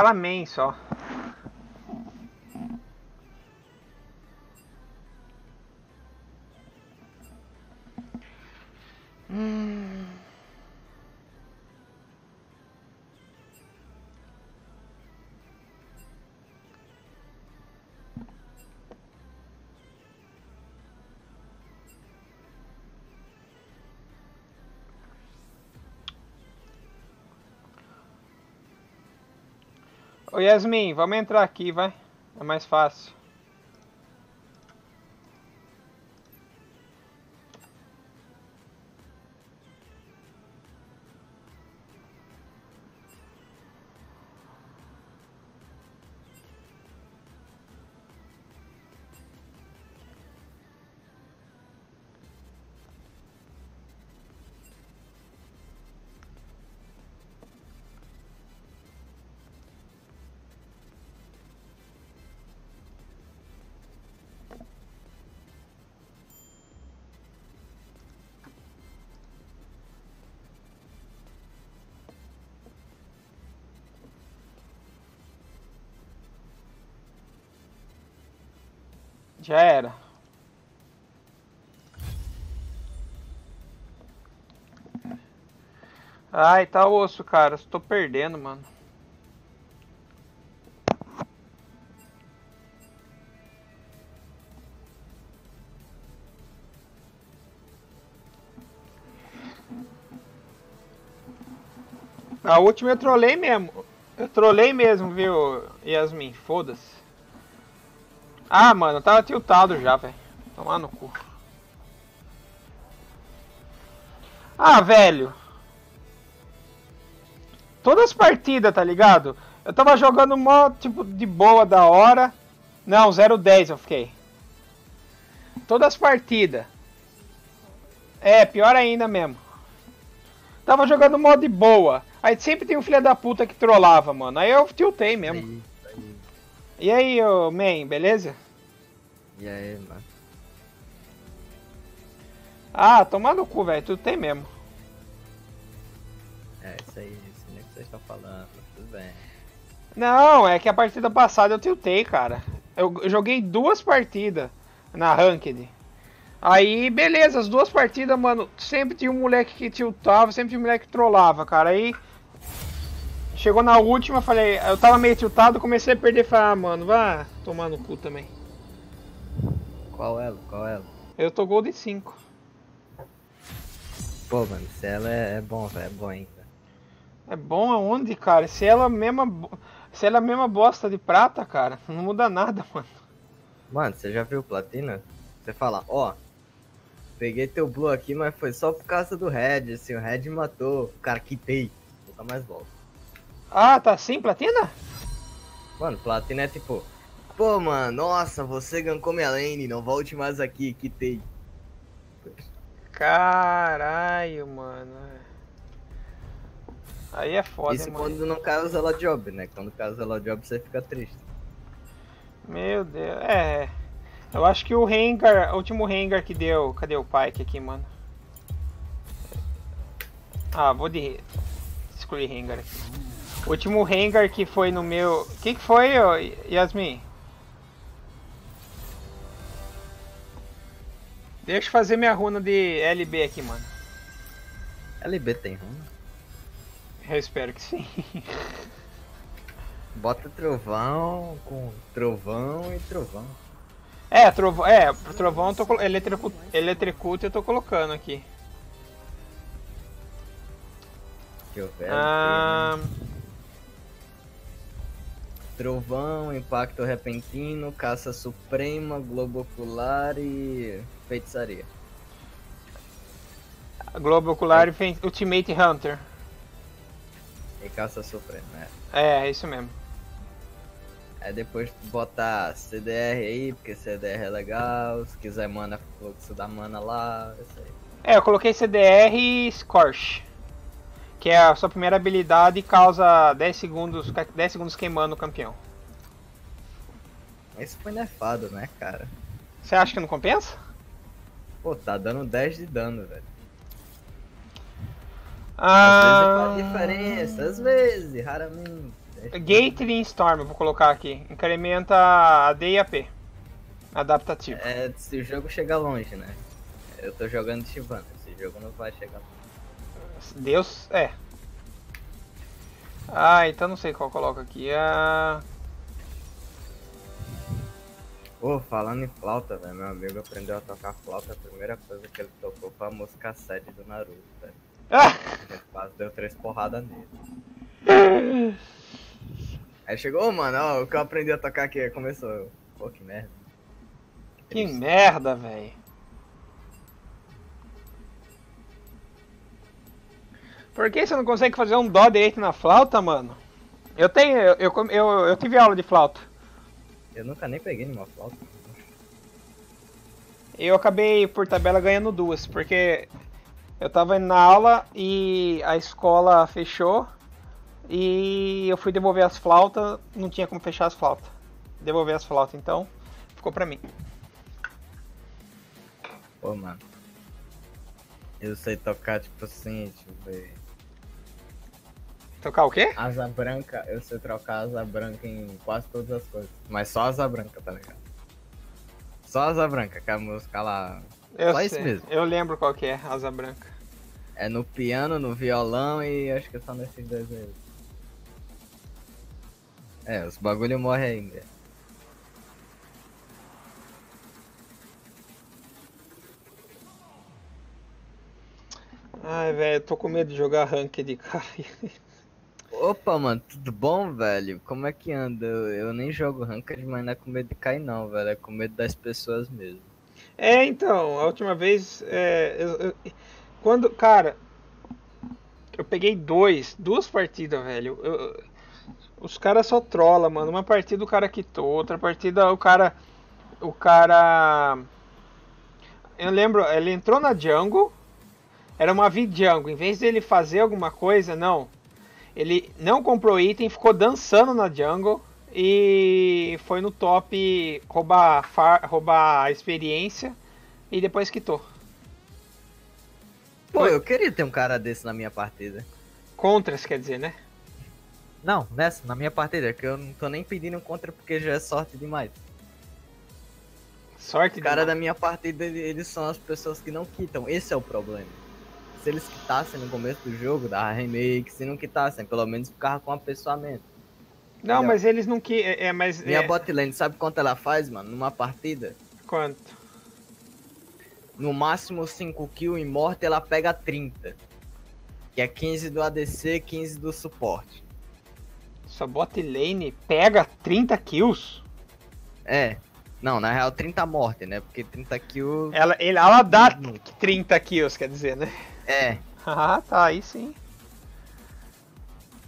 Fala main só. Ô Yasmin, vamos entrar aqui, vai. É mais fácil. Já era. Ai, tá osso, cara. Tô perdendo, mano. A última eu trolei mesmo. Eu trolei mesmo, viu, Yasmin? Foda-se. Ah, mano, eu tava tiltado já, velho. Tomar no cu. Ah, velho. Todas as partidas, tá ligado? Eu tava jogando mó, tipo, de boa, da hora. Não, 0-10 eu fiquei. Todas as partidas. É, pior ainda mesmo. Tava jogando mó de boa. Aí sempre tem um filho da puta que trollava, mano. Aí eu tiltei mesmo. Aí, aí. E aí, ô man, beleza? E aí, mano? Ah, tomar no cu, velho. Tu tem mesmo. É, isso aí, isso nem que vocês estão falando, tudo bem. Não, é que a partida passada eu tiltei, cara. Eu eu joguei duas partidas na Ranked. Aí, beleza, as duas partidas, mano, sempre tinha um moleque que tiltava, sempre tinha um moleque que trollava, cara. Aí, chegou na última, falei, eu tava meio tiltado, comecei a perder, falei, ah, mano, vá tomar no cu também. Qual elo? Qual elo? Eu tô gol de 5. Pô, mano, se ela é, é bom, velho, é bom ainda. É bom aonde, cara? Se ela mesma, bo- se ela é a mesma bosta de prata, cara, não muda nada, mano. Mano, você já viu platina? Você fala, ó, peguei teu blue aqui, mas foi só por causa do Red, assim, o Red matou, o cara quitei, nunca mais volta. Ah, tá assim, platina? Mano, platina é tipo, pô, mano, nossa, você gankou minha lane, não volte mais aqui, quitei. Caralho, mano. Aí é foda, Isso hein, mano. quando não cai o Zela Job, né? Quando cai o Zela Job, você fica triste. Meu Deus, é. Eu acho que o Rengar, o último Rengar que deu. Cadê o Pike aqui, mano? Ah, vou de. Excluir Rengar aqui. O último Rengar que foi no meu. O que, que foi, Yasmin? Deixa eu fazer minha runa de LB aqui, mano. LB tem runa. Eu espero que sim. Bota trovão com trovão e trovão. É, trovão, é, trovão eu tô eletricu, eletricute eu tô colocando aqui. Deixa eu ver. Ah, Trovão, impacto repentino, caça suprema, globo ocular e feitiçaria. Globo Ocular e Fen- Ultimate Hunter. E caça suprema, né? É, é isso mesmo. Aí depois botar CDR aí, porque CDR é legal. Se quiser mana, fluxo da mana lá, isso aí. É, eu coloquei CDR e Scorch. Que é a sua primeira habilidade e causa 10 segundos, 10 segundos queimando o campeão. Esse foi nerfado, né, cara? Você acha que não compensa? Pô, tá dando 10 de dano, velho. Ah, Às vezes faz diferença, às vezes, raramente. Gatling Storm, eu vou colocar aqui. Incrementa AD e AP. Adaptativo. É, se o jogo chegar longe, né? Eu tô jogando Shivana, esse jogo não vai chegar longe. Deus, é. Ah, então não sei qual eu coloco aqui. Ah, Pô, falando em flauta, velho, meu amigo aprendeu a tocar flauta, a primeira coisa que ele tocou foi a música 7 do Naruto, velho. Ah! Quase deu três porradas nele. Aí chegou, "Ô, mano, ó, o que eu aprendi a tocar aqui, começou. Pô, que merda. que triste. merda, velho. Por que você não consegue fazer um dó direito na flauta, mano? Eu tenho, eu, eu, eu, eu tive aula de flauta. Eu nunca nem peguei numa flauta. Eu acabei por tabela ganhando duas, porque eu tava indo na aula e a escola fechou e eu fui devolver as flautas, não tinha como fechar as flautas. Devolver as flautas, então ficou pra mim. Pô, mano. Eu sei tocar, tipo assim, deixa eu ver. Tocar o quê? Asa branca, eu sei trocar asa branca em quase todas as coisas. Mas só asa branca, tá ligado? Só asa branca, que é a música lá. Eu Só sei. isso mesmo. Eu lembro qual que é, Asa Branca. É no piano, no violão e acho que é só nesses dois mesmo. É, os bagulho morrem aí mesmo. Ai, velho, eu tô com medo de jogar ranked, cara. Opa, mano, tudo bom, velho? Como é que anda? Eu, nem jogo ranked, mas não é com medo de cair não, velho. É com medo das pessoas mesmo. É, então, a última vez, é, eu- eu- quando, cara, eu peguei dois, duas partidas, velho. Eu- os caras só trola, mano. Uma partida o cara quitou, outra partida o cara, o cara, eu lembro, ele entrou na jungle, era uma V-jungle. Em vez dele fazer alguma coisa, não. Ele não comprou item, ficou dançando na jungle e foi no top roubar, far, roubar a experiência e depois quitou. Pô, eu queria ter um cara desse na minha partida. Contras, quer dizer, né? Não, nessa, na minha partida, que eu não tô nem pedindo contra porque já é sorte demais. Sorte Os caras da demais. minha partida, ele- eles são as pessoas que não quitam. Esse é o problema. Se eles quitassem no começo do jogo, dava remake. Se não quitassem, pelo menos ficava com apessoamento. Não, mas eles não que é, é mas Minha é, bot lane, sabe quanto ela faz, mano? Numa partida? quanto? No máximo 5 kills em morte, ela pega 30. Que é 15 do ADC, 15 do suporte. Sua bot lane pega 30 kills. É. Não, na real 30 morte, né? Porque 30 kills. Ela, ela dá 30 kills, quer dizer, né? É. Ah, tá, aí sim.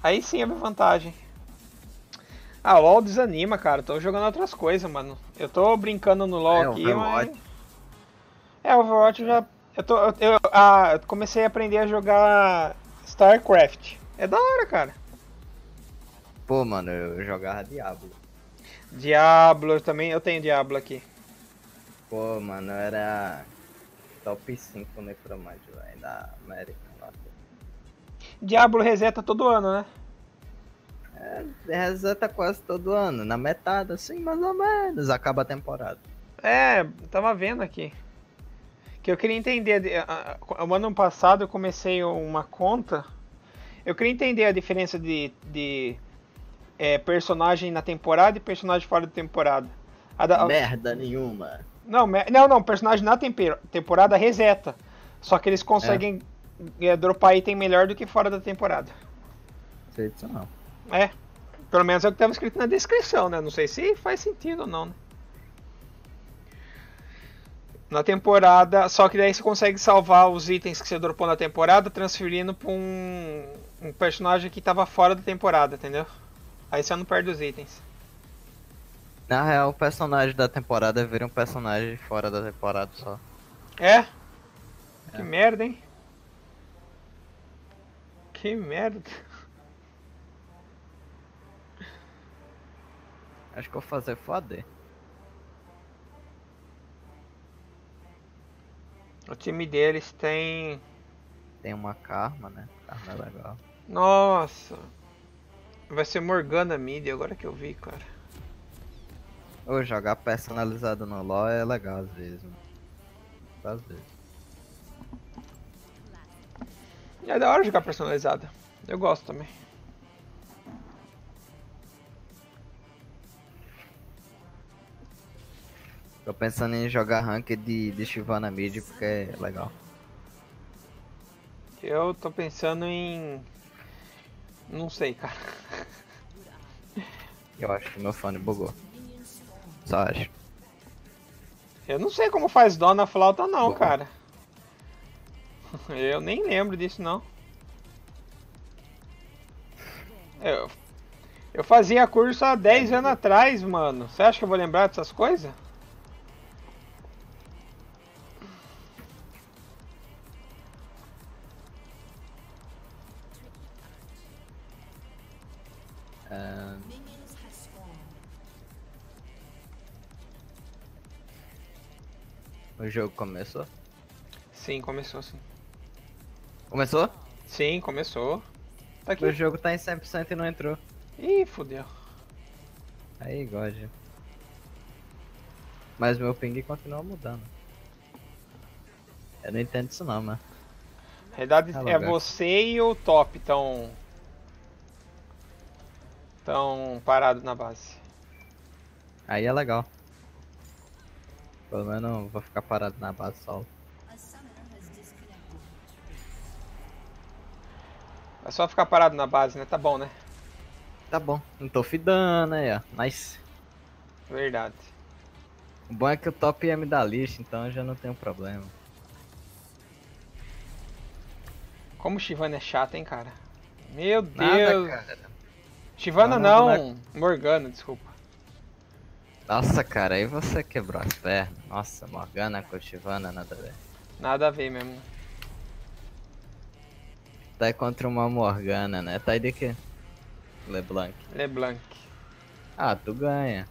Aí sim é minha vantagem. Ah, o LoL desanima, cara. Tô jogando outras coisas, mano. Eu tô brincando no LoL É, aqui, Overwatch. mas. É, Overwatch eu já. Eu, tô, eu, eu- ah, eu comecei a aprender a jogar StarCraft. É da hora, cara. Pô, mano, eu jogava Diablo. Diablo, também. Eu tenho Diablo aqui. Pô, mano, era top 5 necromante, velho, da América. lá. Diablo reseta todo ano, né? Reseta quase todo ano, na metade, assim, mais ou menos, acaba a temporada. É, tava vendo aqui. Que eu queria entender. O ano passado eu comecei uma conta. Eu queria entender a diferença de, de é, personagem na temporada e personagem fora da temporada. A da- Merda nenhuma. não, me- não, não, personagem na tempe- temporada reseta. Só que eles conseguem é, dropar item melhor do que fora da temporada. Disso não. É. Pelo menos é o que estava escrito na descrição, né? Não sei se faz sentido ou não, né? Na temporada, só que daí você consegue salvar os itens que você dropou na temporada, transferindo pra um, um personagem que tava fora da temporada, entendeu? Aí você não perde os itens. Na real, o personagem da temporada vira um personagem fora da temporada só. É? Que merda, hein? Que merda. Acho que eu vou fazer foda. O time deles tem. Tem uma karma, né? Karma é legal. Nossa! Vai ser Morgana Mid, agora que eu vi, cara. Ou jogar personalizado no LoL é legal às vezes, mano. Às vezes. É da hora jogar personalizada. Eu gosto também. Tô pensando em jogar rank de, de Shivana Mid porque é legal. Eu tô pensando em. Não sei, cara. Eu acho que meu fone bugou. Só acho. Eu não sei como faz dó na flauta, não, cara. Eu nem lembro disso, não. Eu, eu fazia curso há 10 anos atrás, mano. Você acha que eu vou lembrar dessas coisas? Ah, o jogo começou? Sim, começou sim. Começou? Sim, começou. Tá aqui. O jogo tá em 100% e não entrou. Ih, fodeu. Aí, God. Mas meu ping continua mudando. Eu não entendo isso não, mano. Na realidade Alô, é Gato. você e o top tão. tão parados na base. Aí é legal. Pelo menos eu vou ficar parado na base solo. É só ficar parado na base, né? Tá bom, né? Tá bom, não tô fidando aí, ó. Nice. Verdade. O bom é que o top ia me dar lixo, então eu já não tenho problema. Como o Shivana é chato, hein, cara? Meu Nada, Deus. cara. Shivana Nada, não, Morgana, desculpa. Nossa, cara, aí você quebrou as pernas. Nossa, Morgana com Shivana, nada a ver. Nada a ver mesmo. Tá aí contra uma Morgana, né? Tá aí de quê? LeBlanc. LeBlanc. Ah, tu ganha.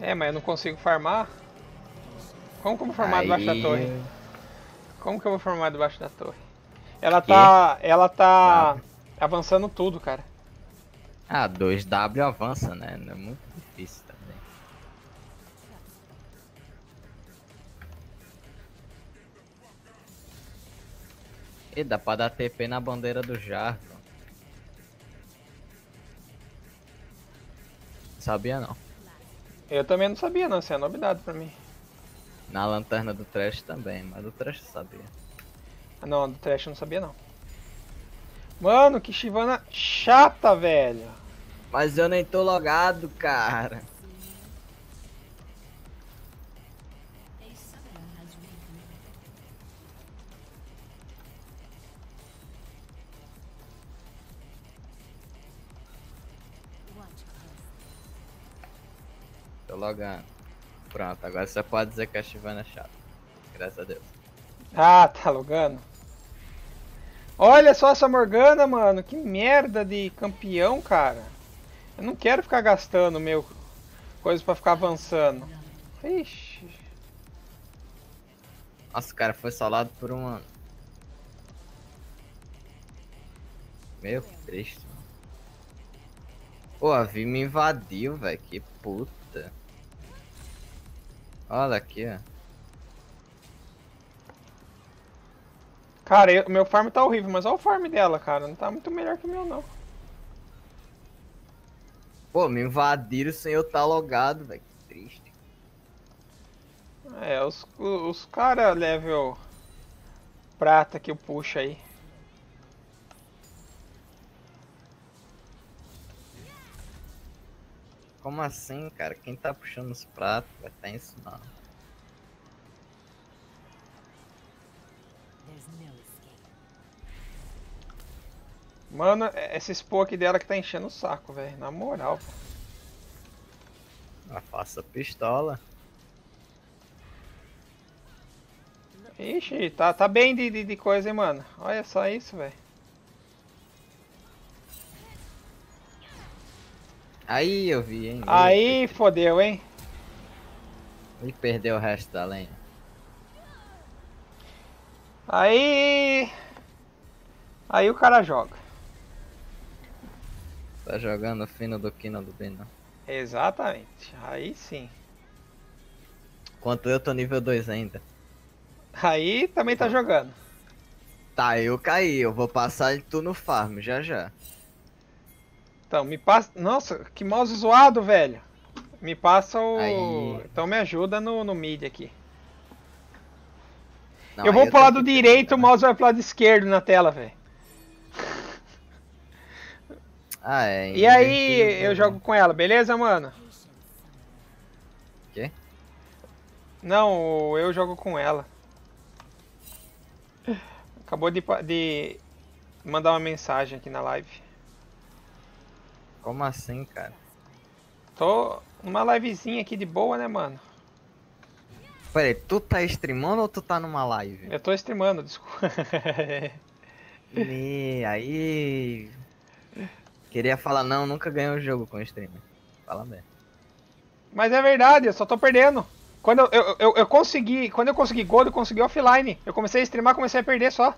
É, mas eu não consigo farmar. Como que eu vou farmar debaixo da Aí- torre? Como que eu vou farmar debaixo da torre? Ela tá. Ela tá avançando tudo, cara. Ah, 2W avança, né? Não é muito difícil E dá pra dar TP na bandeira do Jarvan. Sabia não. Eu também não sabia não, isso é novidade pra mim. Na lanterna do Trash também, mas do Trash eu sabia. Ah, não, do Trash eu não sabia não. Mano, que Shivana chata, velho. Mas eu nem tô logado, cara. Logando. Pronto, agora você pode dizer que a Shivana é chata. Graças a Deus. Ah, tá logando. Olha só essa Morgana, mano. Que merda de campeão, cara. Eu não quero ficar gastando meu coisa pra ficar avançando. Ixi. Nossa, o cara foi solado por uma. Meu, mano. Pô, a Vi me invadiu, velho. Que puta. Olha aqui, ó. Cara, eu- meu farm tá horrível, mas olha o farm dela, cara. Não tá muito melhor que o meu, não. Pô, me invadiram sem eu estar logado, velho. Que triste. É, os, os cara level prata que eu puxo aí. Como assim, cara? Quem tá puxando os pratos? Vai tá isso não. There's no escape. Mano, é- essa expo aqui dela que tá enchendo o saco, velho. Na moral. Ah, faça pistola. Ixi, tá, tá bem de, de, de coisa, hein, mano. Olha só isso, velho. Aí eu vi, hein? Aí fodeu, hein. E perdeu o resto da lenha. Aí. Aí o cara joga. Tá jogando fino do Kino do Bino. Exatamente. Aí sim. Enquanto eu tô nível 2 ainda. Aí também tá jogando. Tá, eu caí. Eu vou passar de tu no farm, já já. Então, me passa. Nossa, que mouse zoado, velho. Me passa o. Aí. Então me ajuda no, no mid aqui. Não, eu vou pro lado direito, o né? mouse vai pro lado esquerdo na tela, velho. Ah, é. E aí invertido, eu né? jogo com ela, beleza, mano? Quê? Não, eu jogo com ela. Acabou de, de mandar uma mensagem aqui na live. Como assim, cara? Tô numa livezinha aqui de boa, né, mano? Pera aí, tu tá streamando ou tu tá numa live? Eu tô streamando, desculpa. Me, aí. Queria falar, não, nunca ganhei um jogo com streamer. Fala mesmo. Mas é verdade, eu só tô perdendo. Quando eu, eu, eu, eu consegui, quando eu consegui gold, eu consegui offline. Eu comecei a streamar, comecei a perder só.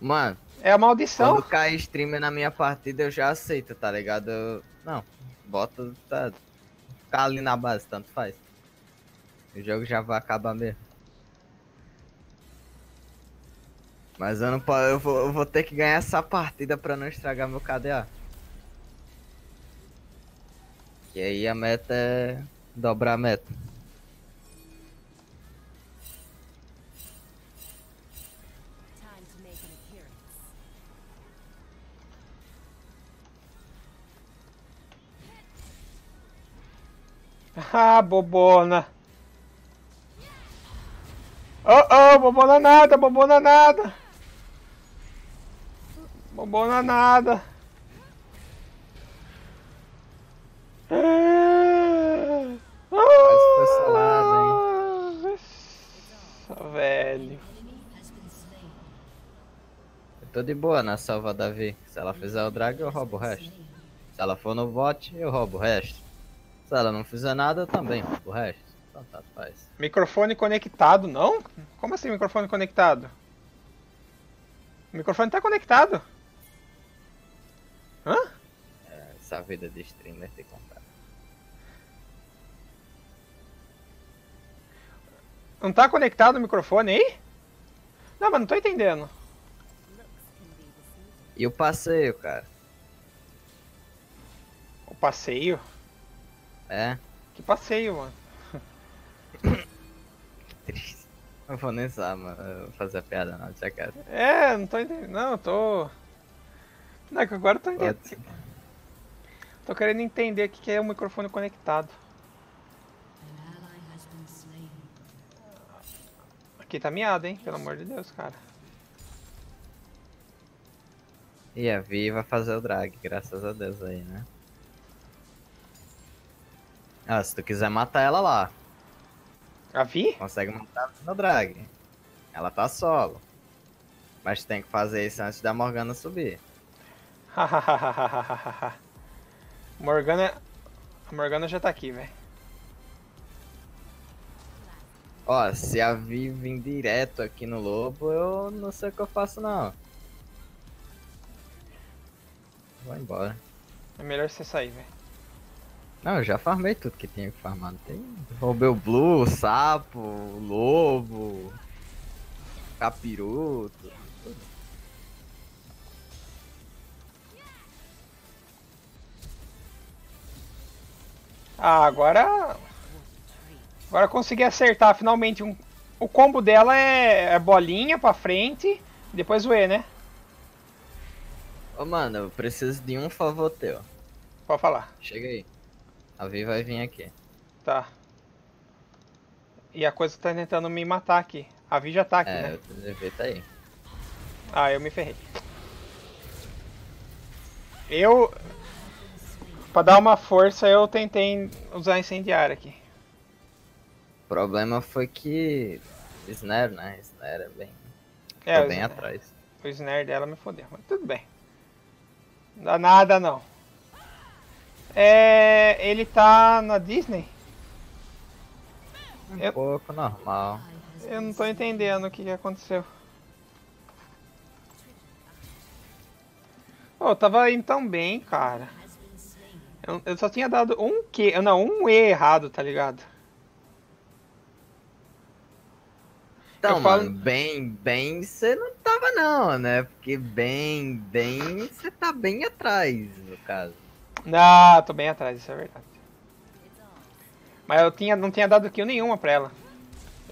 Mano, É a maldição. quando cai streamer na minha partida eu já aceito, tá ligado? Eu- Não, bota. Tá, tá ali na base, tanto faz. O jogo já vai acabar mesmo. Mas eu não posso. Eu vou, eu vou ter que ganhar essa partida pra não estragar meu KDA. E aí a meta é dobrar a meta. Ah, bobona. Oh, oh, bobona nada, bobona nada. Bobona nada. Ah, salada, Nossa, velho. Eu tô de boa na salva Davi. Se ela fizer o drag, eu roubo o resto. Se ela for no bot, eu roubo o resto. Se ela não fizer nada, também o resto. Então tanto faz. Microfone conectado, não? Como assim microfone conectado? O microfone tá conectado. Hã? É, essa vida de streamer tem comprado. Não tá conectado o microfone aí? Não, mas não tô entendendo. E o passeio, cara? O passeio? É? Que passeio, mano? Triste. Não vou nem usar, mano. fazer a piada não, deixa quieto. É, não tô entendendo. Não, eu tô. Não, é que agora eu tô entendendo. Pode. Tô querendo entender o que é o microfone conectado. Aqui tá miado, hein? Pelo amor de Deus, cara. E a Vi vai fazer o drag, graças a Deus aí, né? Ah, se tu quiser matar ela lá, A Vi? consegue matar no drag. Ela tá solo. Mas tem que fazer isso antes da Morgana subir. Morgana. A Morgana já tá aqui, velho. Ó, se a Vi vir direto aqui no lobo, eu não sei o que eu faço não. Vou embora. É melhor você sair, velho. Não, eu já farmei tudo que tinha que farmar. Não tem... Roubei o Blue, o Sapo, o Lobo, Capiroto. Ah, agora. Agora eu consegui acertar finalmente um. O combo dela é, é bolinha pra frente, depois o E, né? Ô mano, eu preciso de um favor teu. Pode falar. Chega aí. A Vi vai vir aqui. Tá. E a coisa tá tentando me matar aqui. A Vi já tá aqui, É, né? o TV tá aí. Ah, eu me ferrei. Eu. Pra dar uma força, eu tentei usar incendiário aqui. O problema foi que. Snare, né? Snare é bem. É, Tô bem Snare- atrás. O snare dela me fodeu, mas tudo bem. Não dá nada não. É. Ele tá na Disney? Um Eu- pouco normal. Eu não tô entendendo o que, que aconteceu. Pô, tava indo tão bem, cara. Eu, eu só tinha dado um Q, não, um E errado, tá ligado? Então, falo- mano, bem, bem, você não tava não, né? Porque bem, bem, você tá bem atrás, no caso. Ah, tô bem atrás, isso é verdade. Mas eu tinha, não tinha dado kill nenhuma pra ela.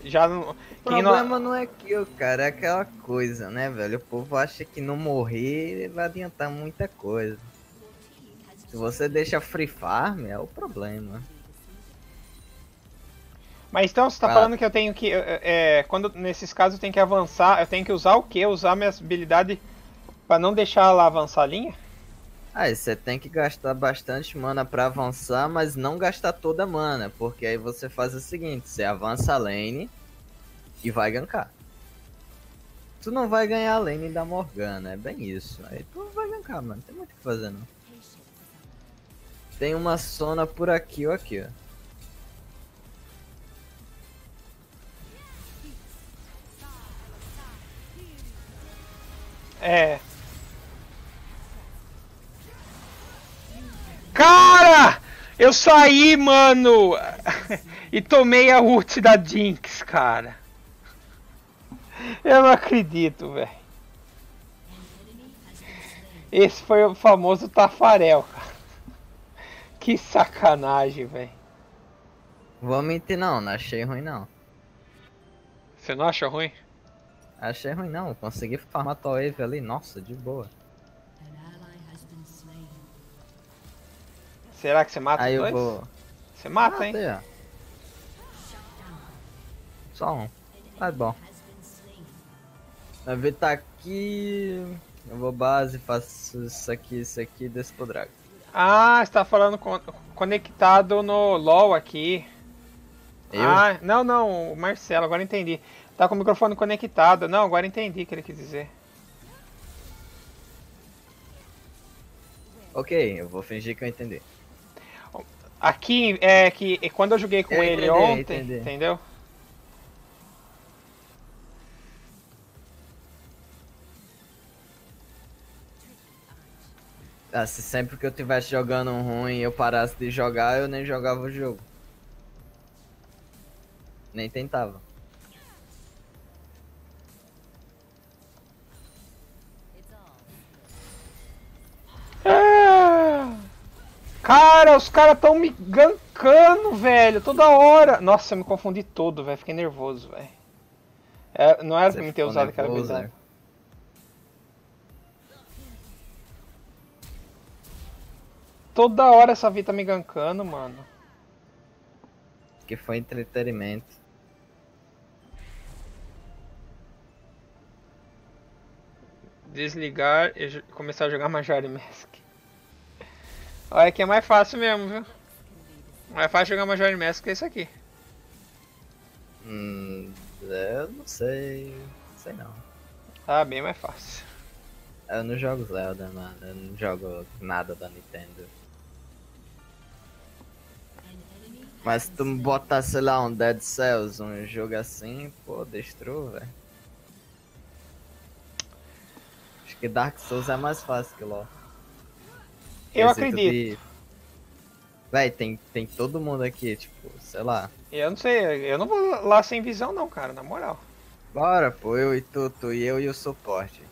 Já não. O Quem não, problema não é kill, cara, é aquela coisa, né, velho? O povo acha que não morrer vai adiantar muita coisa. Se você deixa free farm, é o problema. Mas então você tá Ah. falando que eu tenho que. É, quando nesses casos eu tenho que avançar, eu tenho que usar o quê? Usar minhas habilidades pra não deixar ela avançar a linha? Aí você tem que gastar bastante mana pra avançar, mas não gastar toda a mana, porque aí você faz o seguinte, você avança a lane e vai gankar. Tu não vai ganhar a lane da Morgana, é bem isso. Aí tu vai gankar, mano, tem muito o que fazer não. Tem uma zona por aqui ou aqui, ó. É. Cara! Eu saí, mano! E tomei a ult da Jinx, cara. Eu não acredito, velho. Esse foi o famoso Tafarel, cara. Que sacanagem, velho. Vou mentir não, não achei ruim não. Você não acha ruim? Achei ruim não, consegui farmar tua wave ali, nossa, de boa. Será que você mata Aí os eu dois? vou. Você mata, hein? Matei, ó. Só um. Tá bom. A V tá aqui. Eu vou base, faço isso aqui, isso aqui e desço pro Drago. Ah, você tá falando con- conectado no LoL aqui. Eu? Ah, não, não, o Marcelo, agora entendi. Tá com o microfone conectado. Não, agora entendi o que ele quis dizer. Ok, eu vou fingir que eu entendi. Aqui é que é quando eu joguei com Eu ele entendi, ontem, entendi. entendeu? Ah, se sempre que eu tivesse jogando um ruim e eu parasse de jogar, eu nem jogava o jogo. Nem tentava. Ah! Cara, os caras tão me gankando, velho, toda hora. Nossa, eu me confundi todo, velho. Fiquei nervoso, velho. É, não era Você pra mim ter usado aquela habilidade. né? Toda hora essa Vi tá me gankando, mano. Que foi entretenimento. Desligar e começar a jogar Majora Mask. Olha que é mais fácil mesmo, viu? Mais fácil jogar Majora Mask que esse aqui. Hum, eu não sei. Sei não. Tá bem mais fácil. Eu não jogo Zelda, mano. Eu não jogo nada da Nintendo. Mas se tu botar, sei lá, um Dead Cells, um jogo assim, pô, destrua, velho. Acho que Dark Souls é mais fácil que LoL. Eu acredito. de- Véi, tem, tem todo mundo aqui, tipo, sei lá. Eu não sei, eu não vou lá sem visão não, cara, na moral. Bora, pô, eu e tu, tu e eu e o suporte.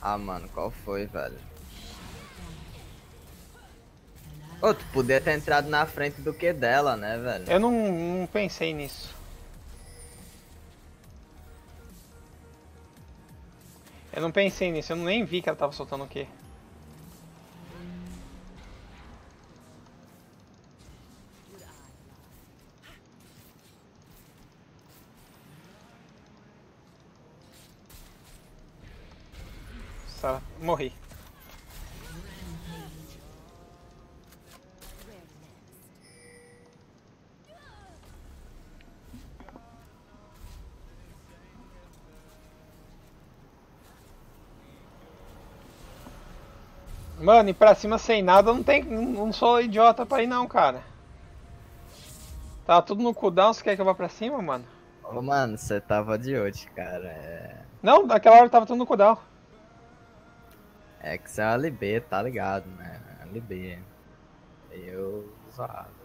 Ah, mano, qual foi, velho? Ô, tu podia ter entrado na frente do que dela, né, velho? Eu não, não pensei nisso. Eu não pensei nisso, eu nem vi que ela tava soltando o quê. Só morri. Mano, e pra cima sem nada não tem. Não sou idiota pra ir não, cara. Tá tudo no cooldown, você quer que eu vá pra cima, mano? Ô, mano, você tava de hoje, cara. É... Não, naquela hora tava tudo no cooldown. é que você é uma LB, tá ligado, né? LB. Eu zoado.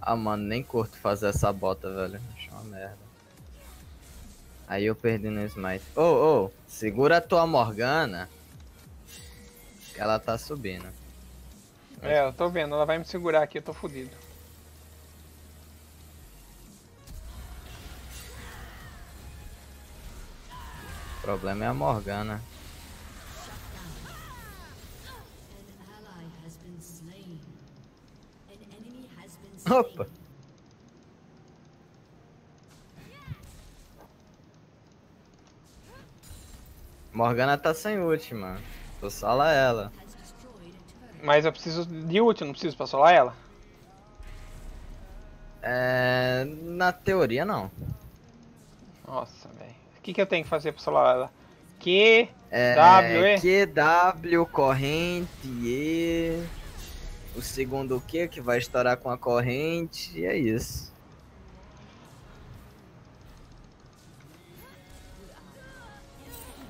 Ah, mano, nem curto fazer essa bota, velho. Acho uma merda. Aí eu perdi no smite. Ô, ô, segura a tua Morgana. Que ela tá subindo. É, eu tô vendo, ela vai me segurar aqui, eu tô fudido. O problema é a Morgana. Opa! Morgana tá sem ult, mano. Tu sola ela. Mas eu preciso de ult, não preciso pra solar ela. É. Na teoria não. Nossa, velho. O que, que eu tenho que fazer pra solar ela? Q, É, W, E. QW, corrente, E. O segundo Q que vai estourar com a corrente. E é isso.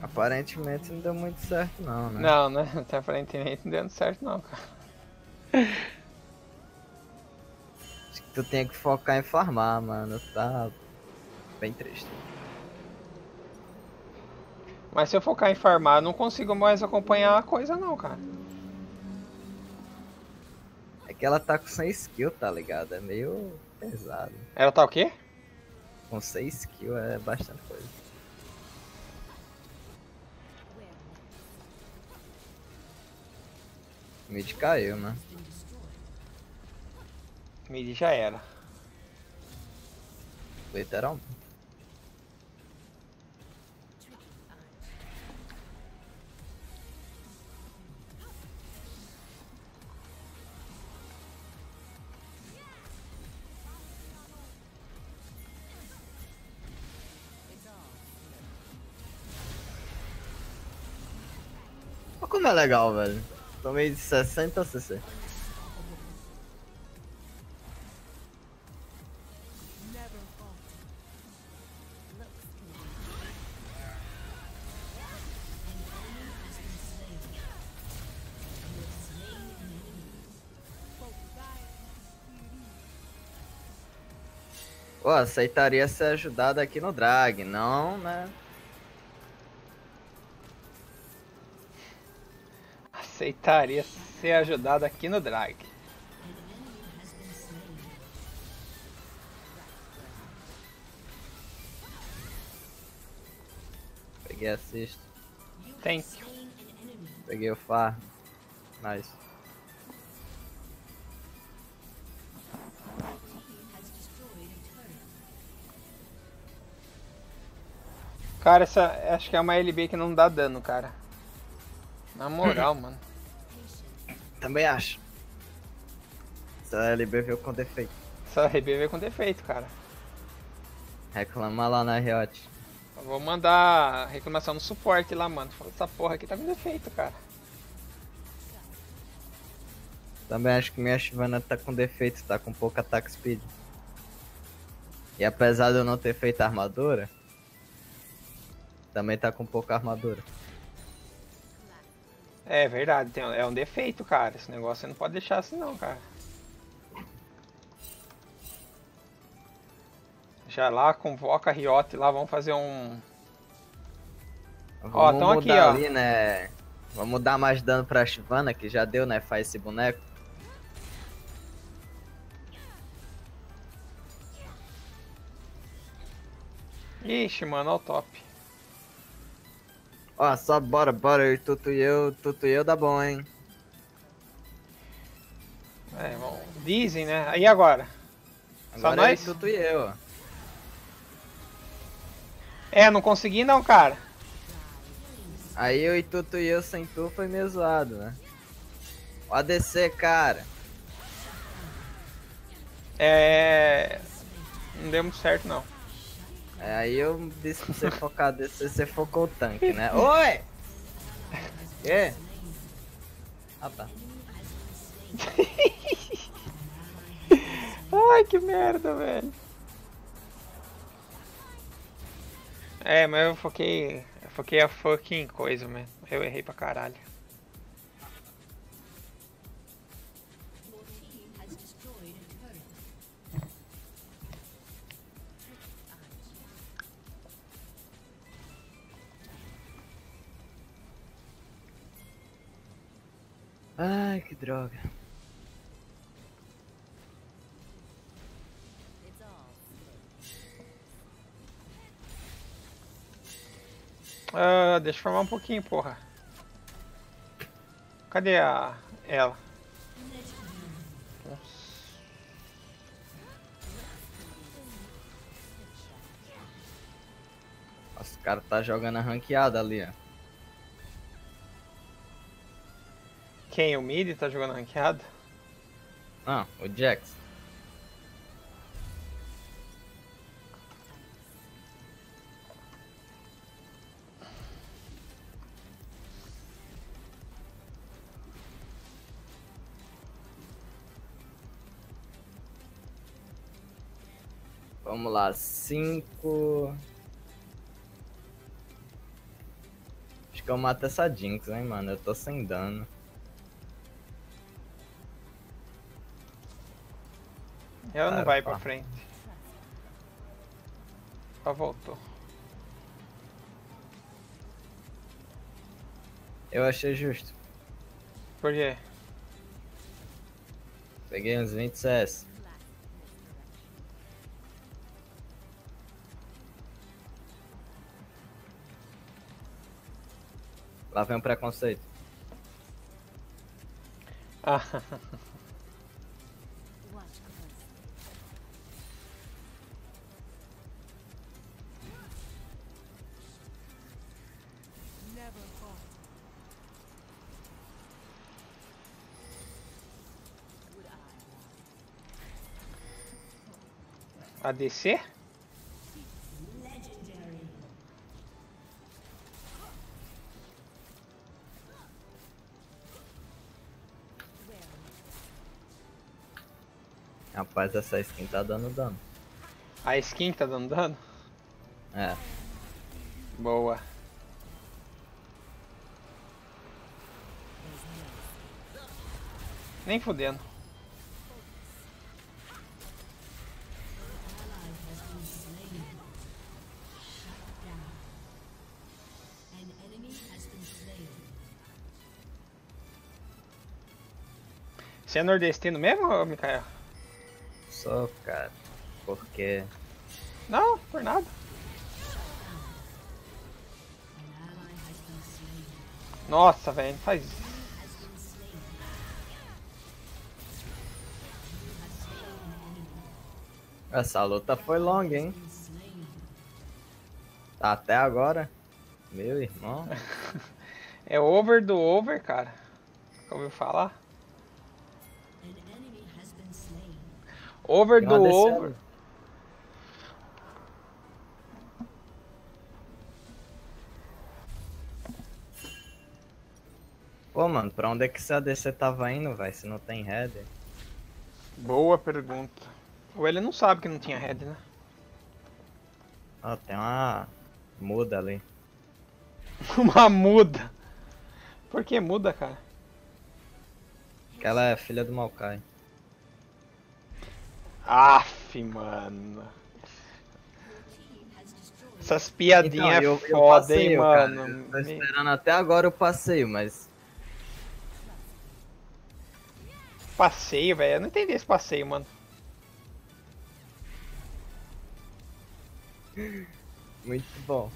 Aparentemente não deu muito certo não, né? Não, né? Até aparentemente não deu certo não, cara. Acho que tu tem que focar em farmar, mano. Tá bem triste. Mas se eu focar em farmar, eu não consigo mais acompanhar a coisa não, cara. Que ela tá com 100 skill, tá ligado? É meio pesado. Ela tá o quê? Com 6 skill é bastante coisa. Mid caiu, né? Mid já era. Literalmente. É legal, velho. Tomei de 60 CC. Pô, aceitaria ser ajudado aqui no drag, não, né? Aceitaria ser ajudado aqui no drag. Peguei assist, Thank you. peguei o far. Nice. Cara, essa acho que é uma LB que não dá dano, cara. Na moral, mano. Também acho. Essa LB veio com defeito. Essa LB veio com defeito, cara. Reclama lá na Riot. Eu vou mandar reclamação no suporte lá, mano. Fala, essa porra aqui tá com defeito, cara. Também acho que minha Shyvana tá com defeito, tá com pouco ataque speed. E apesar de eu não ter feito armadura, também tá com pouca armadura. É verdade, tem- é um defeito, cara. Esse negócio você não pode deixar assim não, cara. Já lá, convoca a Riot lá, vamos fazer um. Ó, Vamos tão aqui, mudar ó. ali, né? Vamos dar mais dano pra Shyvana, que já deu, né? Faz esse boneco. Ixi, mano, ó o top. Ó, só bora, bora, Tutu e eu, Tutu e eu dá bom, hein? É, bom, dizem, né? E agora? Só Agora é nós? Tutu e eu. É, não consegui não, cara. Aí eu e Tutu e eu sem tu foi meio zoado, né? O ADC, cara. É. Não deu muito certo não. É, aí eu disse pra você focar ADC, você focou o tanque, né? Oi! Quê? Ah, tá. Ai, que merda, velho. É, mas eu foquei. Eu foquei a fucking coisa, mano. Eu errei pra caralho. Ai, que droga. Ah, deixa eu formar um pouquinho, porra. Cadê a. ela? Nossa. Nossa, o cara tá jogando a ranqueada ali, ó. Quem? O Mid tá jogando ranqueado? Não, o Jax. Vamos lá, cinco. Acho que eu mato essa Jinx, hein, mano. Eu tô sem dano. Ela não vai tá. pra frente. Ela voltou. Eu achei justo. Por quê? Peguei uns 20 CS. Lá vem o preconceito. Ah, a DC? Rapaz, essa skin tá dando dano. A skin tá dando dano? É. Boa. Nem fudendo. Você é nordestino mesmo, Mikael? Só, cara. Porque. Não, por nada. Nossa, velho, não faz isso. Essa luta foi longa, hein? Até agora. Meu irmão. É over do over, cara. Ouviu falar? Over do over. Pô, mano, pra onde é que esse ADC tava indo, vai? Se não tem header. Boa pergunta. Ou ele não sabe que não tinha head, né? Ó, tem uma muda ali. Uma muda. Por que muda, cara? Que ela é filha do Maokai. Aff, mano. Essas piadinhas Então, eu- é eu foda, passeio, hein, cara. mano. Eu tô esperando até agora o passeio, mas. Passeio, velho. Eu não entendi esse passeio, mano. Muito bom.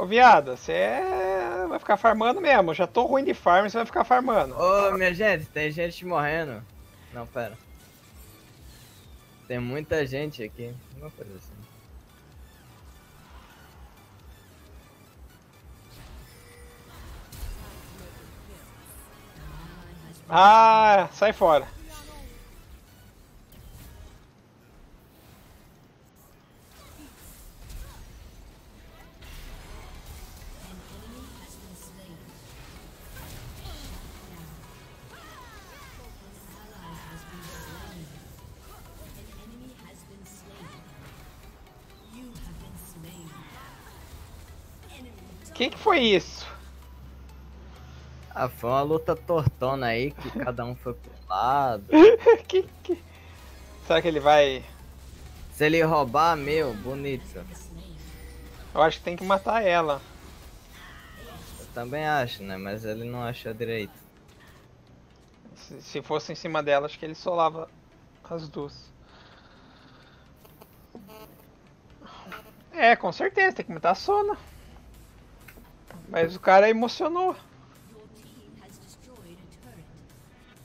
Ô, viado, você vai ficar farmando mesmo. Já tô ruim de farm, você vai ficar farmando. Ô, minha gente, tem gente morrendo. Não, pera. Tem muita gente aqui. Uma coisa assim. Ah, sai fora. Foi isso? Ah, foi uma luta tortona aí que cada um foi pro lado. que, que... Será que ele vai. Se ele roubar, meu, bonito. Eu acho que tem que matar ela. Eu também acho, né? Mas ele não achou direito. Se, se fosse em cima dela, acho que ele solava as duas. É, com certeza, tem que matar a Sona. Mas o cara emocionou.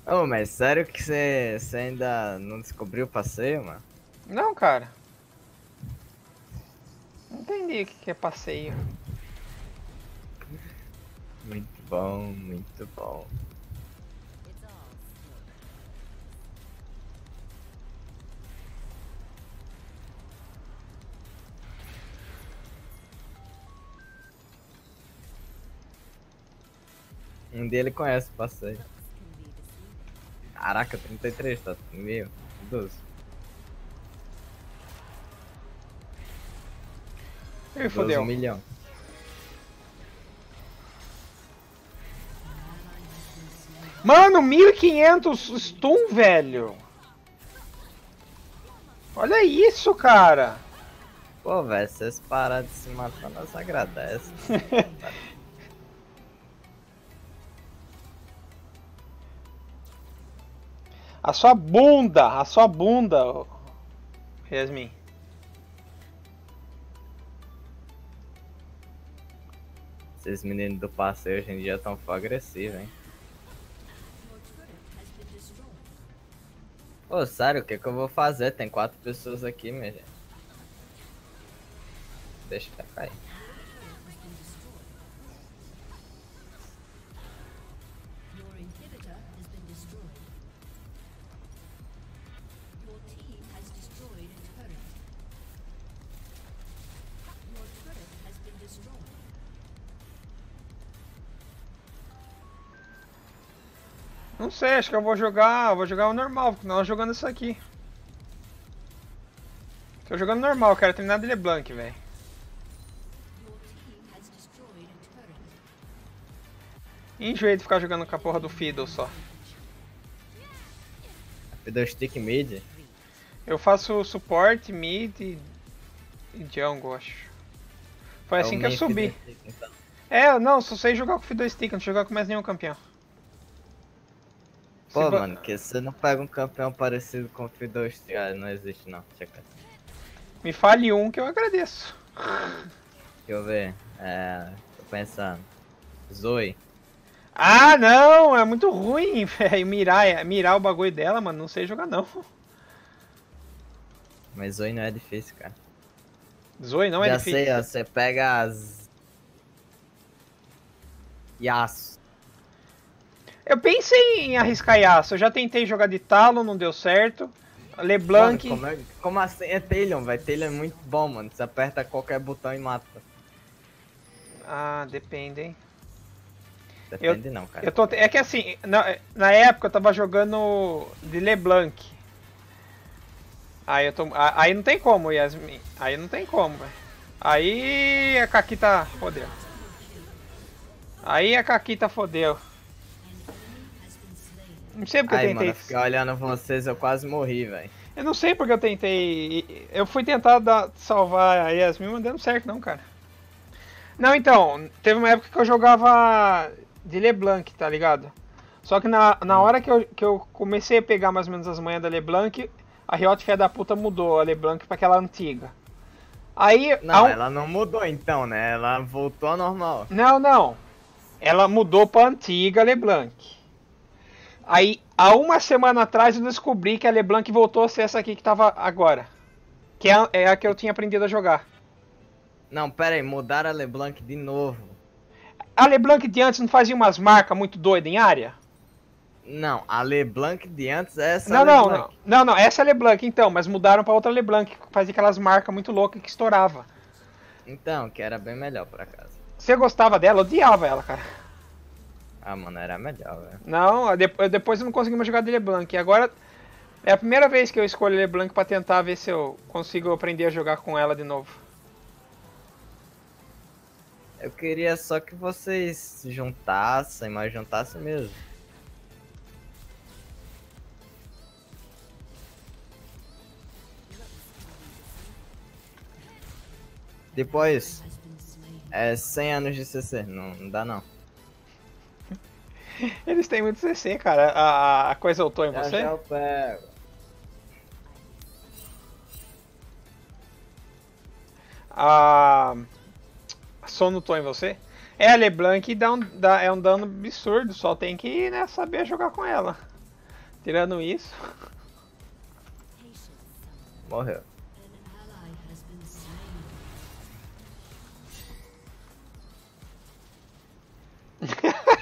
Ô, mas sério que você você ainda não descobriu o passeio, mano? Não, cara. Não entendi o que que é passeio. Muito bom, muito bom. Um dele conhece o passeio. Caraca, 33, tá meio. 12. Ih, 12 fodeu. milhão. Mano, 1500 stun, velho. Olha isso, cara. Pô, velho, vocês parar de se matar, nós agradece. A sua bunda, a sua bunda, Yasmin. Esses meninos do passeio hoje em dia tão agressivos, hein? Ô, sério, o que que eu vou fazer? Tem quatro pessoas aqui, minha gente. Deixa cair. Não sei, acho que eu vou jogar, vou jogar o normal, porque não jogando isso aqui. Tô jogando normal, quero terminar de LeBlanc, velho. Enjoei de ficar jogando com a porra do Fiddle só. Fiddlestick mid? Eu faço suporte, mid e, jungle, acho. Foi É assim o que eu subi. Fiddlestick, então. É, não, só sei jogar com Fiddlestick, não sei jogar com mais nenhum campeão. Pô, Se mano, que você não pega um campeão parecido com o Fiddlestick. Ah, não existe não. Eu, Me fale um que eu agradeço. deixa eu ver. É. Tô pensando. Zoe. Ah, não, é muito ruim, velho. Mirar, mirar o bagulho dela, mano, não sei jogar não. Mas Zoe não é difícil, cara. Zoe não é Já difícil. sei, ó, você pega as. Yasuo. Eu pensei em arriscar Yasuo, eu já tentei jogar de Talon, não deu certo. LeBlanc. Mano, como, é- como assim é Tailion, velho? Tailion é muito bom, mano. Você aperta qualquer botão e mata. Ah, depende, hein. Depende não, cara. Eu tô, é que assim, na, na época eu tava jogando de LeBlanc. Aí eu tô, aí não tem como, Yasmin. Aí não tem como, velho. Aí a Caquita fodeu. Aí a Caquita fodeu. Não sei porque eu Ai, tentei. mano, ficar olhando vocês, eu quase morri, velho. Eu não sei porque eu tentei. Eu fui tentar dar- salvar a Yasmin, mas deu certo não, cara. Não, então, teve uma época que eu jogava de LeBlanc, tá ligado? Só que na, na hora que eu, que eu comecei a pegar mais ou menos as manhas da LeBlanc, a Riot Fé da puta mudou a LeBlanc pra aquela antiga. Aí. Não, um- ela não mudou então, né? Ela voltou ao normal. Não, não. Ela mudou pra antiga LeBlanc. Aí, há uma semana atrás, eu descobri que a LeBlanc voltou a ser essa aqui que tava agora. Que é a, é a que eu tinha aprendido a jogar. Não, pera aí, mudaram a LeBlanc de novo. A LeBlanc de antes não fazia umas marcas muito doidas em área? Não, a LeBlanc de antes é essa Não, não, não, não, não. Essa é a LeBlanc então, mas mudaram pra outra LeBlanc que fazia aquelas marcas muito loucas que estourava. Então, que era bem melhor por acaso. Você gostava dela? Odiava ela, cara. Ah, mano, era melhor, velho. Não, de- depois eu não consegui mais jogar de LeBlanc. E agora é a primeira vez que eu escolho LeBlanc pra tentar ver se eu consigo aprender a jogar com ela de novo. Eu queria só que vocês se juntassem, mas juntassem mesmo. Depois, é 100 anos de CC, não, não dá não. Eles têm muito CC, cara. A, a coisa voltou em Já você? já eu pego. A. a Sono tô em você? É, a LeBlanc dá um, dá, é um dano absurdo, só tem que né, saber jogar com ela. Tirando isso. Morreu.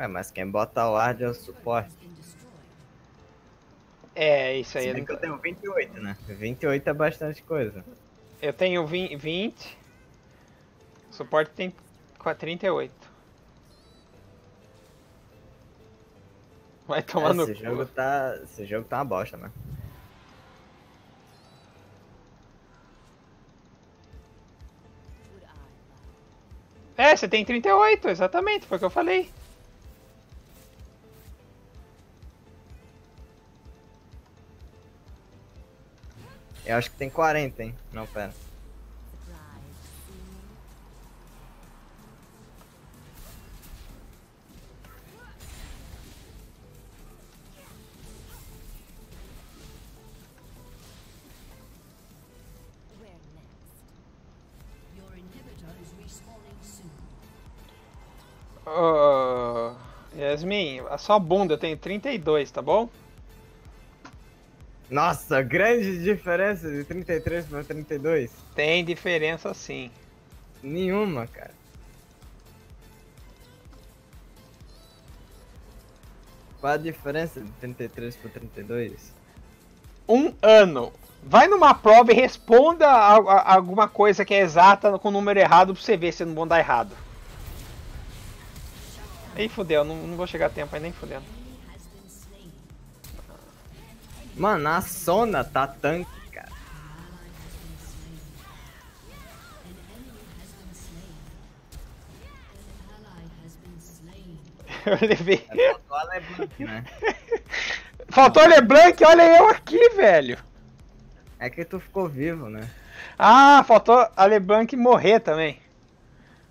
Ué, mas quem bota o ward é o suporte. É, isso aí. Se eu bem que eu tenho 28, né? 28 é bastante coisa. Eu tenho 20. 20. O suporte tem qua- 38. Vai tomar É, no esse, cu. jogo tá, esse jogo tá uma bosta, né? É, você tem 38, exatamente, foi o que eu falei. Eu acho que tem 40, hein? Não, pera. Ô, Yasmin, a sua bunda tenho 32, tá bom? Nossa, grande diferença de 33 pra 32. Tem diferença sim. Nenhuma, cara. Qual a diferença de 33 para 32? Um ano. Vai numa prova e responda a- a- alguma coisa que é exata com o número errado pra você ver se não vão dar errado. Aí fudeu, não, não vou chegar a tempo aí nem fudendo. Mano, a Sona tá tanque, cara. Eu levei. É faltou a LeBlanc, né? Faltou LeBlanc, olha eu aqui, velho. É que tu ficou vivo, né? Ah, faltou a LeBlanc morrer também.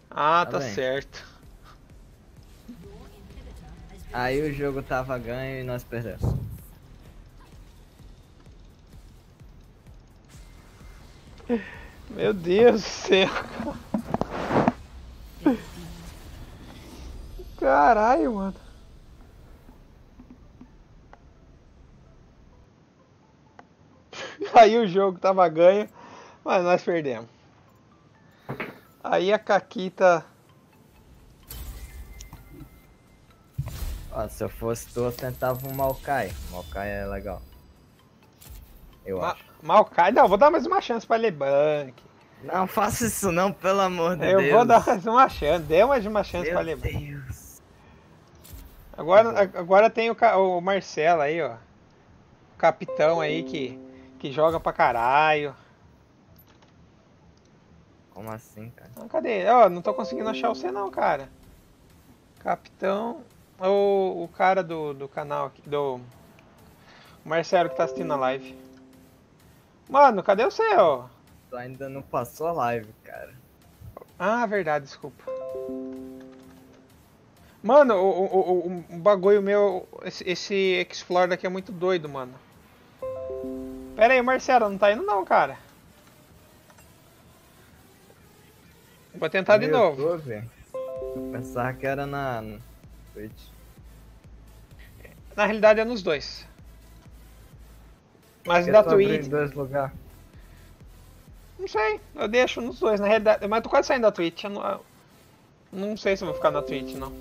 Ah, Tá tá certo. Aí o jogo tava ganho e nós perdemos. Meu Deus do céu. Caralho, mano. Aí o jogo tava ganho, mas nós perdemos. Aí a Caquita. Ó, se eu fosse tu, eu tentava um Maokai. Maokai é legal. Eu Ma acho. Maokai. Não, vou dar mais uma chance pra LeBlanc. Não faça isso não, pelo amor de Eu Deus. vou dar mais uma chance. Dê mais uma chance Meu pra LeBlanc. Deus. Agora, agora tem o, o Marcelo aí, ó. O capitão aí que, que joga pra caralho. Como assim, cara? Ah, cadê? Ó, não tô conseguindo achar você não, cara. Capitão. O, o cara do, do canal aqui. Do. O Marcelo que tá assistindo a live. Mano, cadê ó? Tu ainda não passou a live, cara. Ah, verdade, desculpa. Mano, o, o, o, o- o bagulho meu. Esse, esse Explore daqui é muito doido, mano. Pera aí, Marcelo, não tá indo não, cara. Vou tentar de No novo. YouTube? Pensava que era na Twitch. Na realidade é nos dois. Mas da Twitch. em dois lugares. Não sei, eu deixo nos dois, na realidade. Mas tô quase saindo da Twitch. Eu não, eu não sei se eu vou ficar na Twitch, não.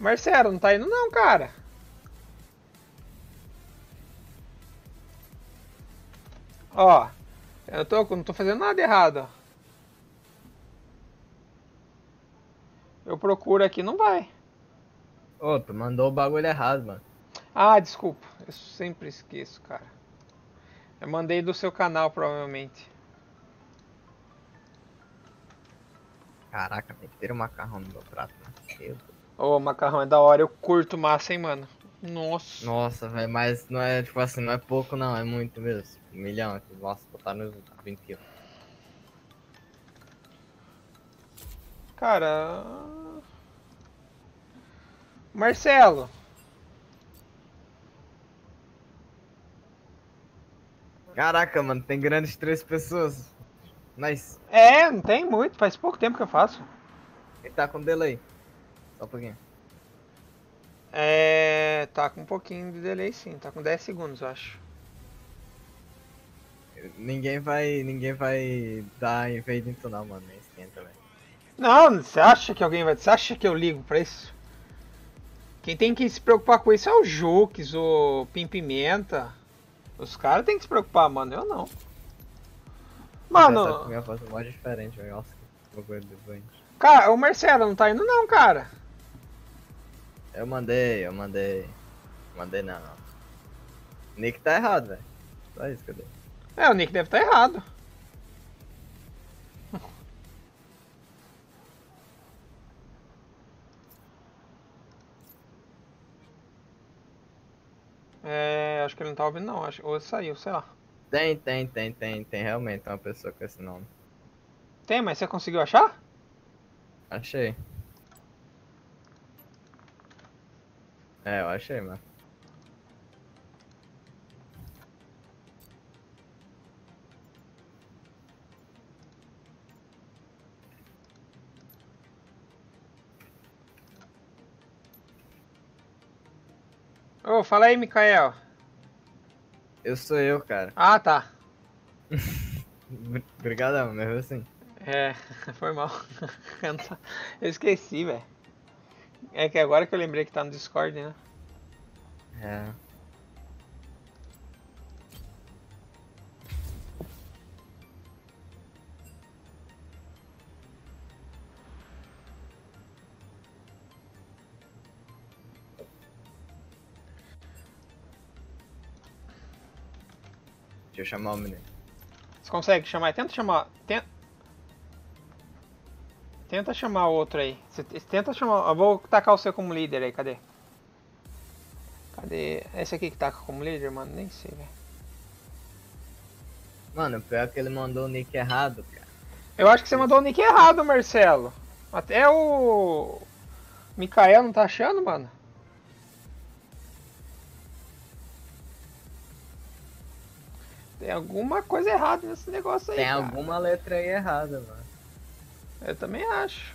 Marcelo, não tá indo não, cara. Ó, eu tô, não tô fazendo nada errado. Eu procuro aqui, não vai. Ô, tu mandou o bagulho errado, mano. Ah, desculpa. Eu sempre esqueço, cara. Eu mandei do seu canal, provavelmente. Caraca, tem que ter um macarrão no meu prato, né? Ô, macarrão é da hora. Eu curto massa, hein, mano. Nossa. Nossa, velho, mas não é, tipo assim, não é pouco não, é muito mesmo. Um milhão aqui, nossa, botar nos 20 quilos. Cara. Marcelo. Caraca, mano, tem grandes três pessoas. Mas É, não tem muito, faz pouco tempo que eu faço. ele tá com delay. Só um pouquinho. É. Tá com um pouquinho de delay sim, tá com 10 segundos, eu acho. Ninguém vai. Ninguém vai dar invading não, mano. Nem esquenta, velho. Não, você acha que alguém vai. Você acha que eu ligo pra isso? Quem tem que se preocupar com isso é o Jukes, o Pim Pimenta. Os caras têm que se preocupar, mano. Eu não. Tá Mano, minha voz mais diferente, velho. Nossa, que bagulho cara, o Marcelo não tá indo não, cara. Eu mandei, eu mandei. Mandei não. Nick tá errado, velho. Só isso que eu dei. É, o Nick deve estar errado. É, acho que ele não tá ouvindo não, acho, ou saiu, sei lá. Tem, tem, tem, tem, tem realmente uma pessoa com esse nome. Tem, mas você conseguiu achar? Achei. É, eu achei, mano. Ô, fala aí, Mikael. Eu sou eu, cara. Ah, tá. Br- Obrigadão, mesmo assim. É, foi mal. Eu esqueci, velho. É que agora que eu lembrei que tá no Discord, né? É. Deixa eu chamar o menino. Você consegue chamar? Tenta chamar. Tenta, tenta chamar o outro aí. Você te- tenta chamar. Eu vou tacar você como líder aí, cadê? Cadê? Esse aqui que taca como líder, mano? Nem sei, velho. Mano, pior que ele mandou o nick errado, cara. Eu acho que você mandou o nick errado, Marcelo. Até o. Mikael não tá achando, mano? Tem alguma coisa errada nesse negócio aí. Tem cara. alguma letra aí errada, mano. Eu também acho.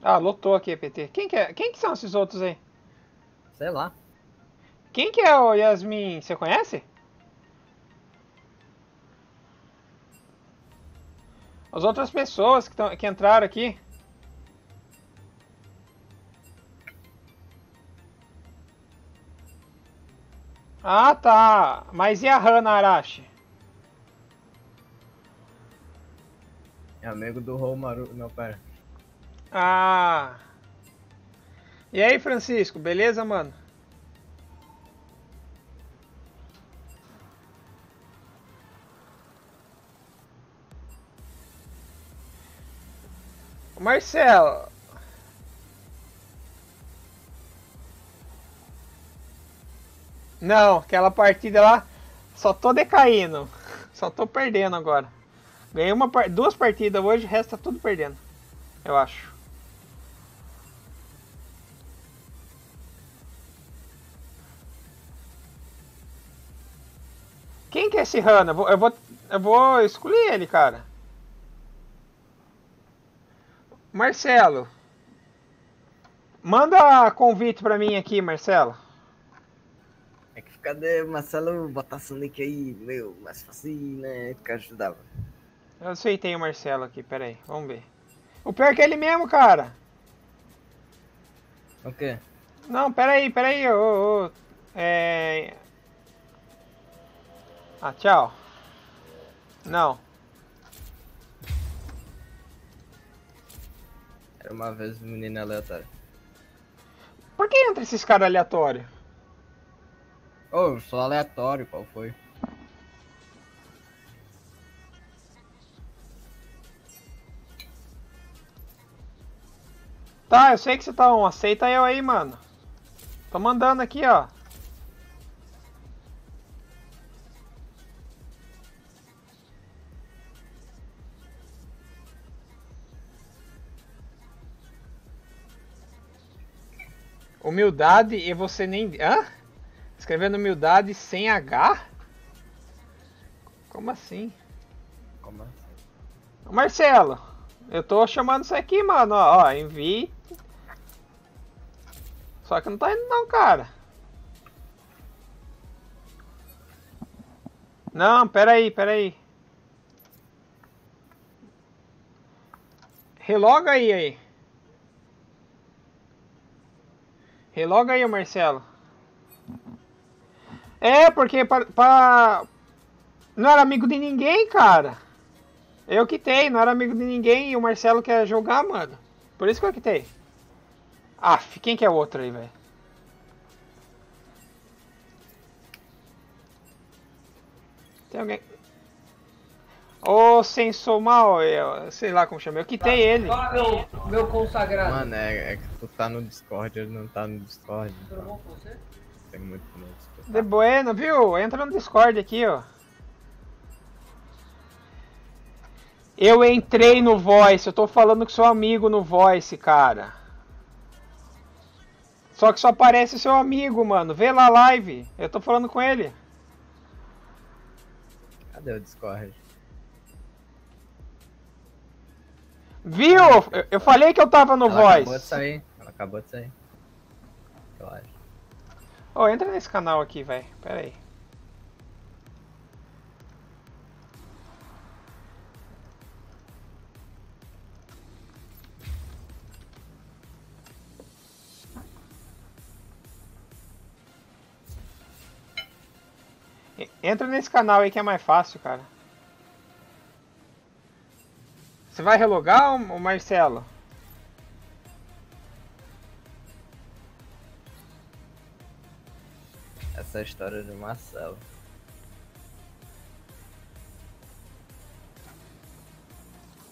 Ah, lotou aqui, PT. Quem que, é? Quem que são esses outros aí? Sei lá. Quem que é o Yasmin? Você conhece? As outras pessoas que, tão, que entraram aqui. Ah, tá. Mas e a Hana Arashi? É amigo do Romaru. Não, pera. Ah. E aí, Francisco, beleza, mano? Marcelo. Não, aquela partida lá, só tô decaindo. Só tô perdendo agora. Ganhei uma, duas partidas hoje, o resto tá tudo perdendo. Eu acho. Quem que é esse Hanna? Eu vou, eu vou, eu vou excluir ele, cara. Marcelo. Manda convite pra mim aqui, Marcelo. Cadê Marcelo botasse o nick aí, meu, mais fácil, né? Que ajudava. Eu aceitei o Marcelo aqui, peraí, vamos ver. O pior é que é ele mesmo, cara. O quê? Não, peraí, peraí, ô, ô, é... Ah, tchau. Não. Era uma vez um menino aleatório. Por que entra esses caras aleatórios? Ô, eu sou aleatório, qual foi? Tá, eu sei que você tá on. Aceita eu aí, mano. Tô mandando aqui, ó. Humildade e você nem. Hã? Escrevendo humildade sem H? Como assim? Como assim? Marcelo, eu tô chamando isso aqui, mano. Ó, ó, envie. Só que não tá indo não, cara. Não, pera aí, pera aí. Reloga aí, aí. Reloga aí, Marcelo. É, porque pra, pra- Não era amigo de ninguém, cara. Eu quitei, não era amigo de ninguém e o Marcelo quer jogar, mano. Por isso que eu quitei. Aff, quem que é o outro aí, velho? Tem alguém. Ô, Sensou Mal, eu, sei lá como chama. Eu quitei ele. Fala, meu, meu consagrado. Mano, é, é que tu tá no Discord, ele não tá no Discord. Tudo bom com você? Tem muito. De bueno, viu? Entra no Discord aqui, ó. Eu entrei no Voice, eu tô falando que sou amigo no Voice, cara. Só que só aparece seu amigo, mano. Vê lá a live. Eu tô falando com ele. Cadê o Discord? Viu? Eu, eu falei que eu tava no Ela acabou de Voice. sair. Ela acabou de sair. Eu Ô, entra nesse canal aqui, velho. Pera aí. Entra nesse canal aí que é mais fácil, cara. Você vai relogar, Marcelo? Essa é a história do Marcelo.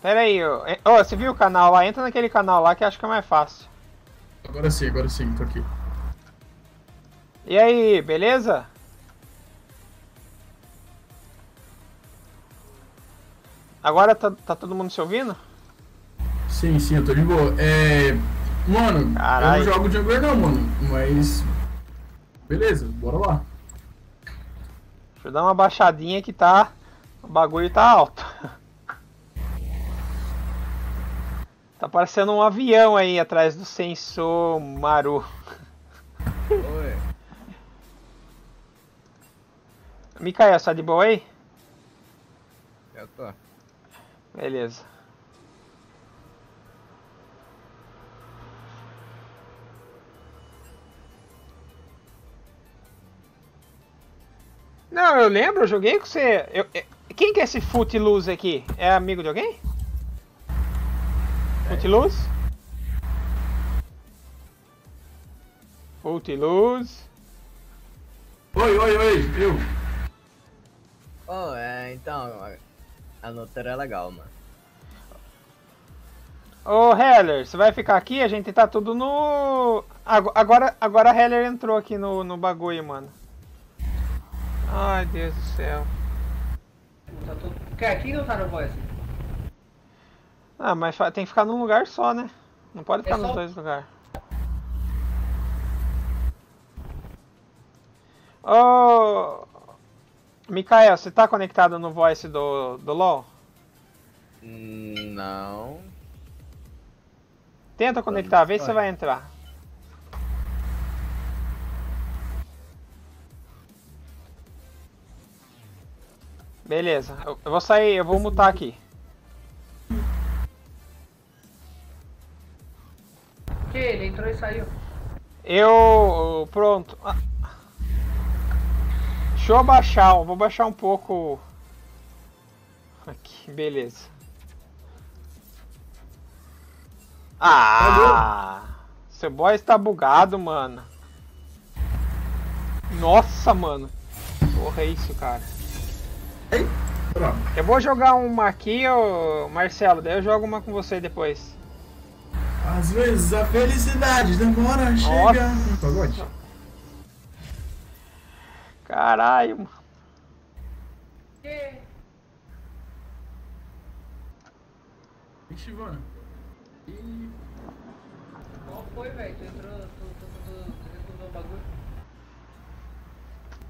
Pera aí, ô. Ô, você viu o canal lá? Entra naquele canal lá que acho que é mais fácil. Agora sim, agora sim, tô aqui. E aí, beleza? Agora tá, tá todo mundo se ouvindo? Sim, sim, eu tô de boa. É. Mano, Caralho. eu não jogo jungler não, mano. Mas. Beleza, bora lá. Deixa eu dar uma baixadinha que tá. O bagulho tá alto. Tá parecendo um avião aí atrás do sensor Maru. Oi. Mikael, tá de boa aí? Eu tô. Beleza. Não, eu lembro, eu joguei com você. Eu- eu- quem que é esse Footloose aqui? É amigo de alguém? Footloose? Footloose. Oi, oi, oi, eu. Oh, é, então, a- a Nutella é legal, mano. Ô Heller, você vai ficar aqui? A gente tá tudo no. Ago- Agora, agora a Heller entrou aqui no, no bagulho, mano. Ai, Deus do céu. Tá tudo... Quer, quem não tá no voice? Ah, mas tem que ficar num lugar só, né? Não pode ficar É nos só- dois lugares. Ô. Mikael, você tá conectado no voice do, do LoL? Não. Tenta conectar, vê se você vai entrar. Beleza, eu, eu vou sair, eu vou mutar aqui. Que ele entrou e saiu. Eu. Pronto. Ah. Deixa eu abaixar, eu vou baixar um pouco. Aqui, beleza. Ah! Seu boy está bugado, mano. Nossa, mano. Porra, é isso, cara. Pronto. Eu vou jogar uma aqui, ô Marcelo, daí eu jogo uma com você depois. Às vezes a felicidade demora a chegar. Pagode. Caralho, mano. Que? Mano. Ih. foi, velho. Tu entrou, tu, tu, tu, tu, tu resolveu o bagulho.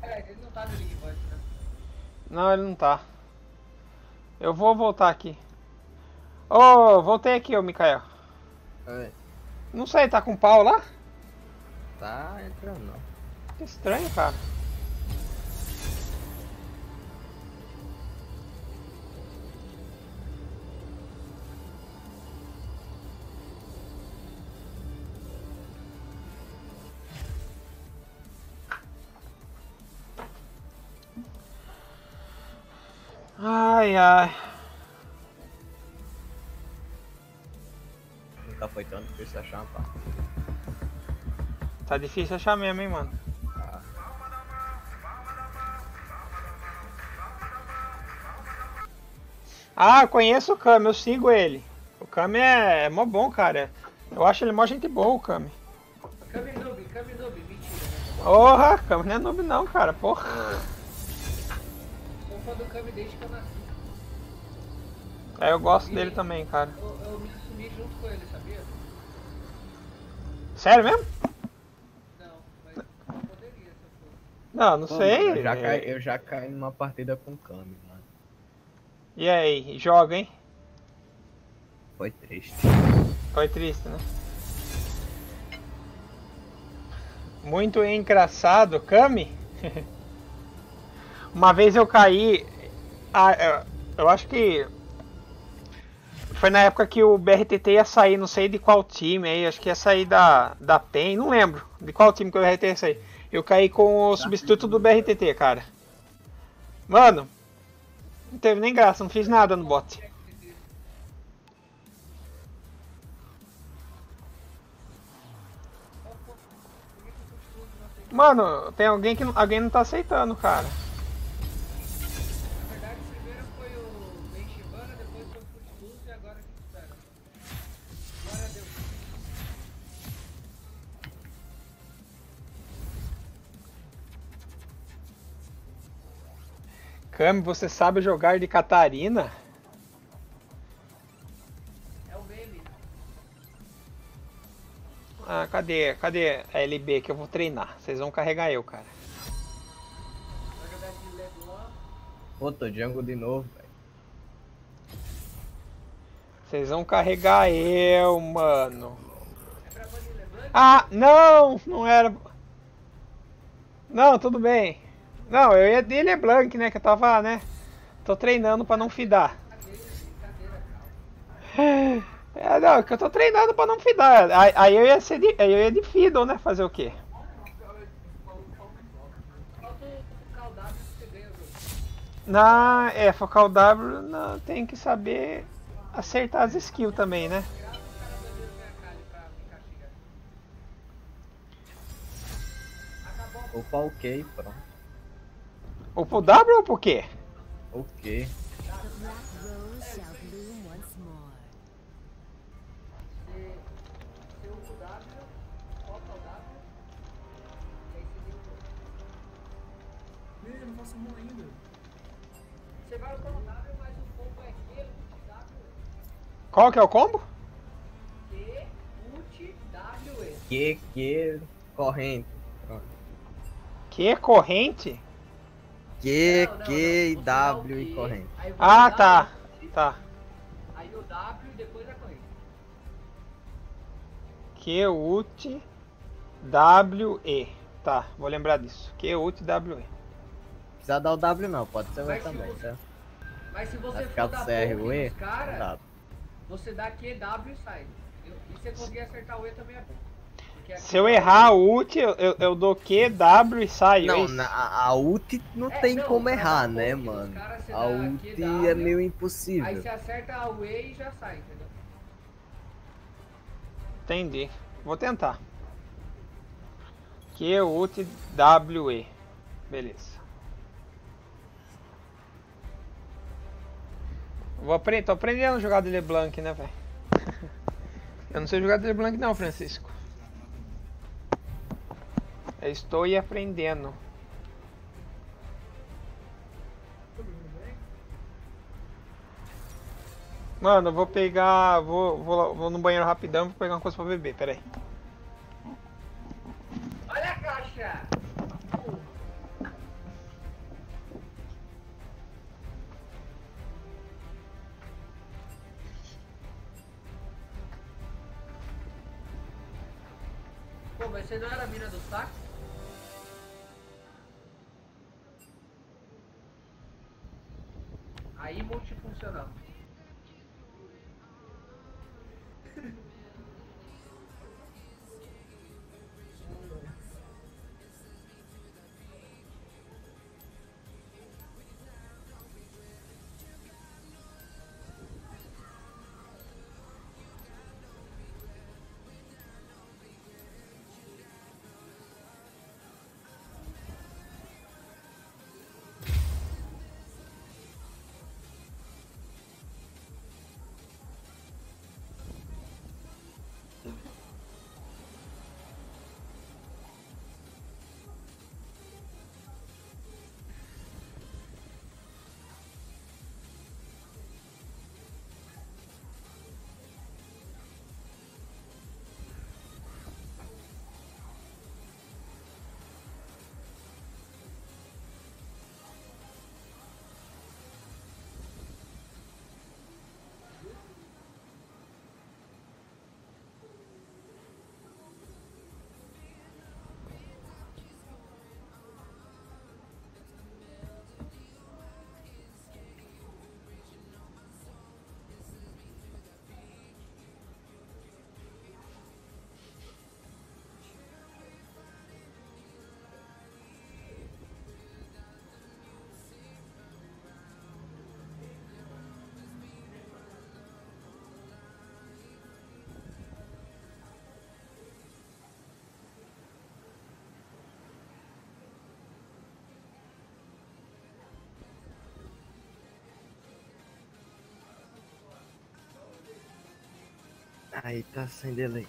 Aliás, ele não tá no League Voice, né? Não, ele não tá. Eu vou voltar aqui. Ô, voltei aqui, ô Mikael. Oi. Não sei, tá com pau lá? Tá entrando não. Que estranho, cara. Ai, ai. Nunca foi tão difícil achar uma pá. Tá difícil achar mesmo, hein, mano. Ah, eu conheço o Kami, eu sigo ele. O Kami é, é mó bom, cara. Eu acho ele mó gente boa, o Kami. Kami Noob, Kami Noob, mentira. né? Porra, Kami não é noob não, cara. Porra. Do Kami desde que eu nasci. É, eu gosto dele também, cara. Eu, eu me assumi junto com ele, sabia? Sério mesmo? Não, mas eu poderia se eu fosse. Não, não Pô, sei. Eu já, caí, eu já caí numa partida com o Kami, mano. E aí, joga, hein? Foi triste. Foi triste, né? Muito engraçado, Kami. Uma vez eu caí. ah, eu- acho que. Foi na época que o BRTT ia sair, não sei de qual time aí, acho que ia sair da, da PEN, não lembro de qual time que o BRTT ia sair. Eu caí com o substituto do BRTT, cara. Mano, não teve nem graça, não fiz nada no bot. Mano, tem alguém que alguém não tá aceitando, cara. Cami, você sabe jogar de Catarina? É o meme. Ah, cadê? Cadê a LB que eu vou treinar? Vocês vão carregar eu, cara. Vai jogar de tô jungle de novo, velho. Vocês vão carregar eu, mano. Ah, não! Não era. Não, tudo bem. Não, eu ia de LeBlanc, né? Que eu tava, né? Tô treinando pra não fidar. É, não, que eu tô treinando pra não fidar. Aí, aí eu ia ser de, aí eu ia de Fiddle, né? Fazer o quê? Na, é, focar o W, não, tem que saber acertar as skills também, né? Opa, ok, pronto. Ou pro W ou pro quê? O W, foca o W, e aí você liga o outro. Ih, eu não faço mão ainda. Você vai usar o W, mas o combo é Q, ult, W, Qual que é o combo? Q, ult, W, E. Que, que, corrente. Que corrente? Que, Não, não, que, não. Você dá o W e Q, corrente. Ah, tá. ult, Tá. Aí o W e depois a corrente. Que ult W E. Tá, vou lembrar disso. Que ult W E. Precisa dar o W não, pode ser o E também, você- tá? Mas se você for dar o E? cara, você dá Q, W e sai. E se você conseguir acertar o E também é bom. Se eu é- errar o ult, eu, eu, eu dou Q, W e saio. é Não, isso? na, a a ult não É, tem não, como errar, dar né, mano? A ult QW, é meio Aí impossível. você acerta o E e já sai, entendeu? Entendi. Vou tentar. Q ult W E. Beleza. Vou aprender, tô aprendendo a jogar de LeBlanc, né, velho? Eu não sei jogar de LeBlanc não, Francisco. Estou aprendendo. Mano, eu vou pegar. Vou, vou, vou no banheiro rapidão vou pegar uma coisa pra beber, peraí. Poxa! Pô, mas você não era a mina do saco? Aí multifuncional. Aí tá sem delay.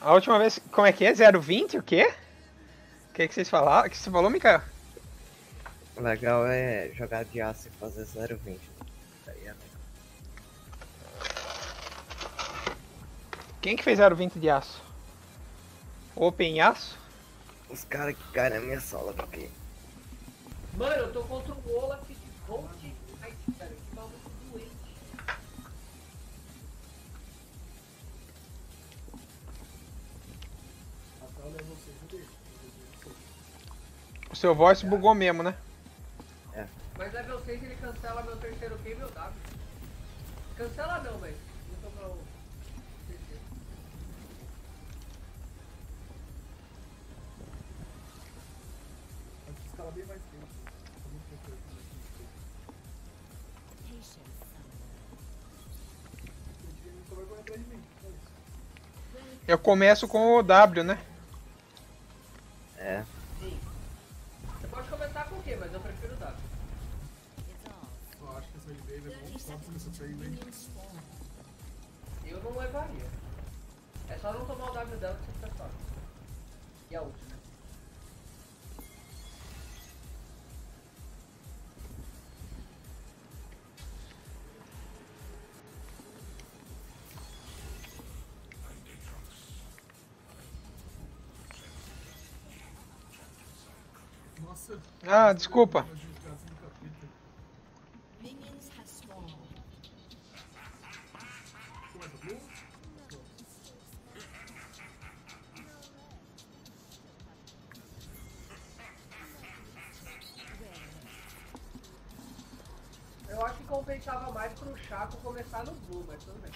A última vez, como é que é? 020 o quê? O que, que vocês falaram? O que você falou, Mikael? O legal é jogar de aço e fazer 0,20. Quem que fez 020 de aço? Open aço? Os caras que caem na minha sala aqui. Mano, eu tô contra o Olaf Volt. Ai, cara, que maluco doente. O seu voice bugou mesmo, né? Mas level 6 ele cancela meu terceiro Q e meu W. Cancela não, mas. Começo com o W, né? Ah, desculpa. Eu acho que compensava mais pro Chaco começar no Blue, mas tudo bem.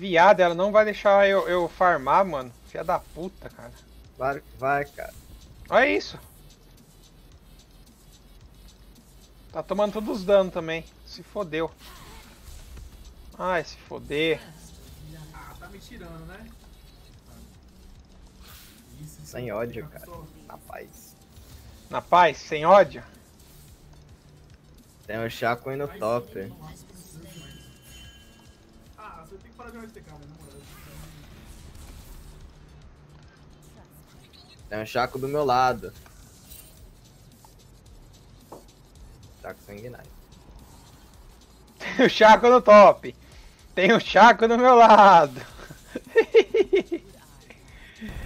Que viada, ela não vai deixar eu, eu farmar, mano. Filha da puta, cara. Claro que vai, cara. Olha isso. Tá tomando todos os danos também. Se fodeu. Ai, se foder. Ah, tá me tirando, né? Isso, Sem é ódio, cara. Na paz. Na paz, sem ódio. Tem o Chaco no top. Jogar? Na moral. Tem um Chaco do meu lado. Chaco sanguinário. Tem o Chaco no top. Tem o Chaco do meu lado.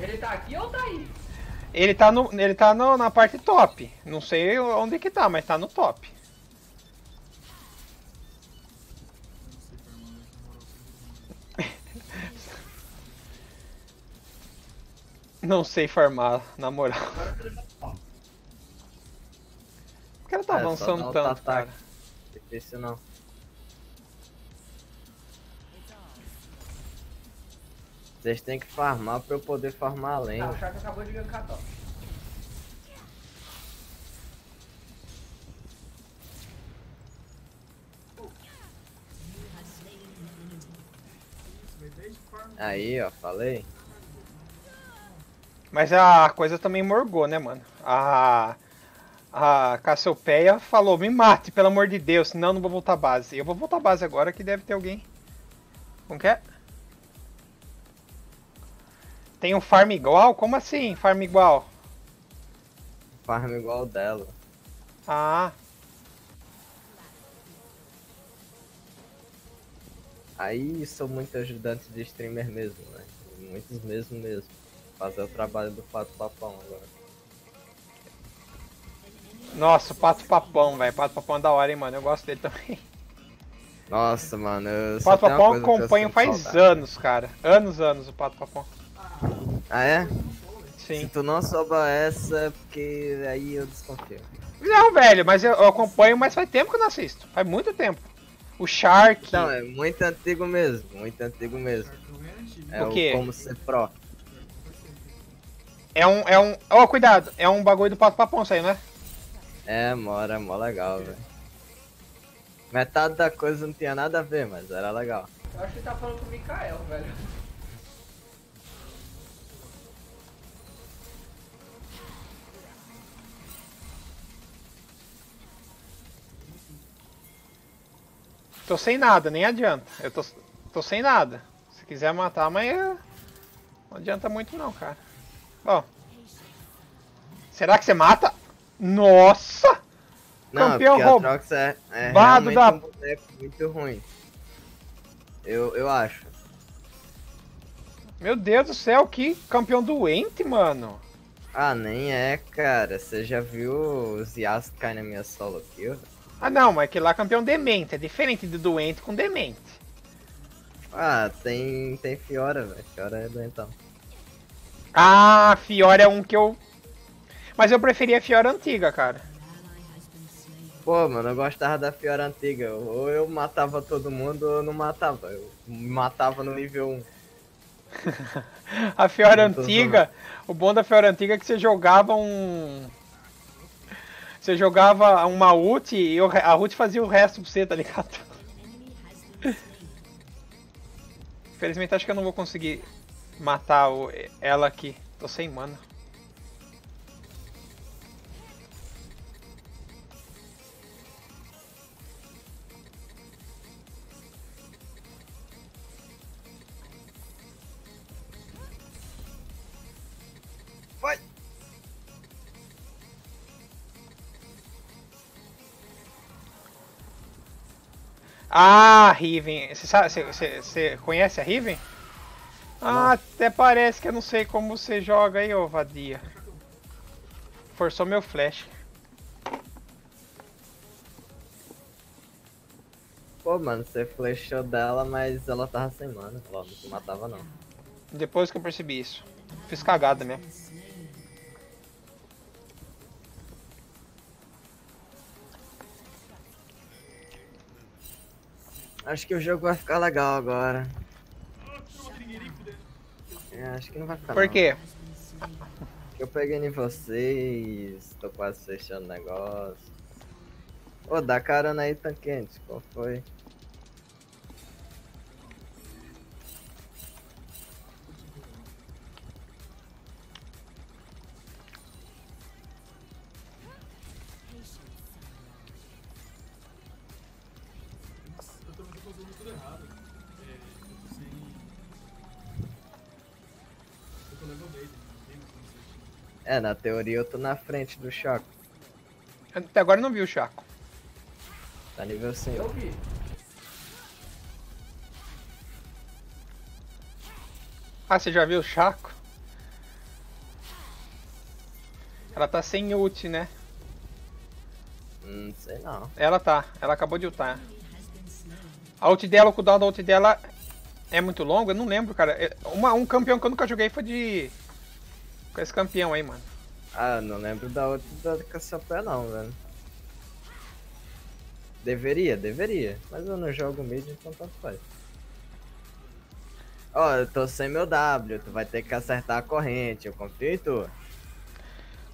Ele tá aqui ou tá aí? Ele tá, no, ele tá no- na parte top. Não sei onde que tá, mas tá no top. Não sei farmar, na moral. Por que ela tá É, avançando o tanto, cara? Difícil não. Vocês têm que farmar pra eu poder farmar além. Ah, o Chaco acabou de gankar top. Isso, vai desde farm. Aí, ó, falei. Mas a coisa também morgou, né, mano? A. A Cassiopeia falou: me mate, pelo amor de Deus, senão eu não vou voltar à base. Eu vou voltar à base agora que deve ter alguém. Como que é? Tem um farm igual? Como assim, farm igual? Farm igual dela. Ah, Aí sou muito ajudante de streamer mesmo, né? Muitos mesmo mesmo. Fazer o trabalho do Pato Papão agora. nossa, o Pato Papão, velho. Pato Papão é da hora, hein, mano. Eu gosto dele também. Nossa, mano, eu Pato Papão eu acompanho faz saudade. anos, cara. Anos, anos o Pato Papão. Ah, é? Sim. Se tu não souber essa, é porque aí eu desconfio. Não, velho, mas eu, eu acompanho, mas faz tempo que eu não assisto. Faz muito tempo. O Shark. Então, é muito antigo mesmo, muito antigo mesmo. É O o, quê? como ser pro. É um. É um. Ó, cuidado, é um bagulho do Pato Papão isso aí, né? É, mora, mó legal, velho. Metade da coisa não tinha nada a ver, mas era legal. Eu acho que ele tá falando com o Mikael, velho. Tô sem nada, nem adianta. Eu tô, tô sem nada. Se quiser matar, mas é- não adianta muito não, cara. Bom. Será que você mata? Nossa! Não, Campeão Trox é, é da- um boneco muito ruim. Eu, eu acho. Meu Deus do céu, que campeão doente, mano. Ah, nem é, cara. Você já viu os Yasuo cair na minha solo kill? Ah não, mas que lá é campeão demente. É diferente de doente com demente. Ah, tem, tem Fiora, velho. Fiora é doentão. Ah, Fiora é um que eu. Mas eu preferia a Fiora antiga, cara. Pô, mano, eu gostava da Fiora antiga. Ou eu matava todo mundo ou eu não matava. Eu me matava no nível 1. A Fiora Não antiga, o bom da Fiora antiga é que você jogava um. Você jogava uma ult e re- a ult fazia o resto pra você, tá ligado? Infelizmente acho que eu não vou conseguir matar o- ela aqui. Tô sem mana. Vai! Ah, Riven. Você conhece a Riven? Ah, até parece que eu não sei como você joga aí, ô vadia. Forçou meu flash. Pô, mano, você flechou dela, mas ela tava sem mana. Ela não te matava, não. Depois que eu percebi isso. Fiz cagada mesmo. Acho que o jogo vai ficar legal agora. É, acho que não vai ficar Por não. quê? Eu peguei em vocês, tô quase fechando o negócio. Ô, dá carona aí, tanquente. Qual foi? É, na teoria eu tô na frente do Chaco. Até agora eu não vi o Chaco. Tá nível 5. Eu vi. Ah, você já viu o Chaco? Ela tá sem ult, né? Hum, sei não. Ela tá, ela acabou de ultar. A ult dela, o cooldown da ult dela é muito longo? Eu não lembro, cara. É- Uma, um campeão que eu nunca joguei foi de. Com esse campeão aí, mano. Ah, não lembro da outra da Cassiopeia não, velho. Deveria, deveria. Mas eu não jogo mid, então tanto faz. Ó, eu tô sem meu W, tu vai ter que acertar a corrente, eu confio em tu.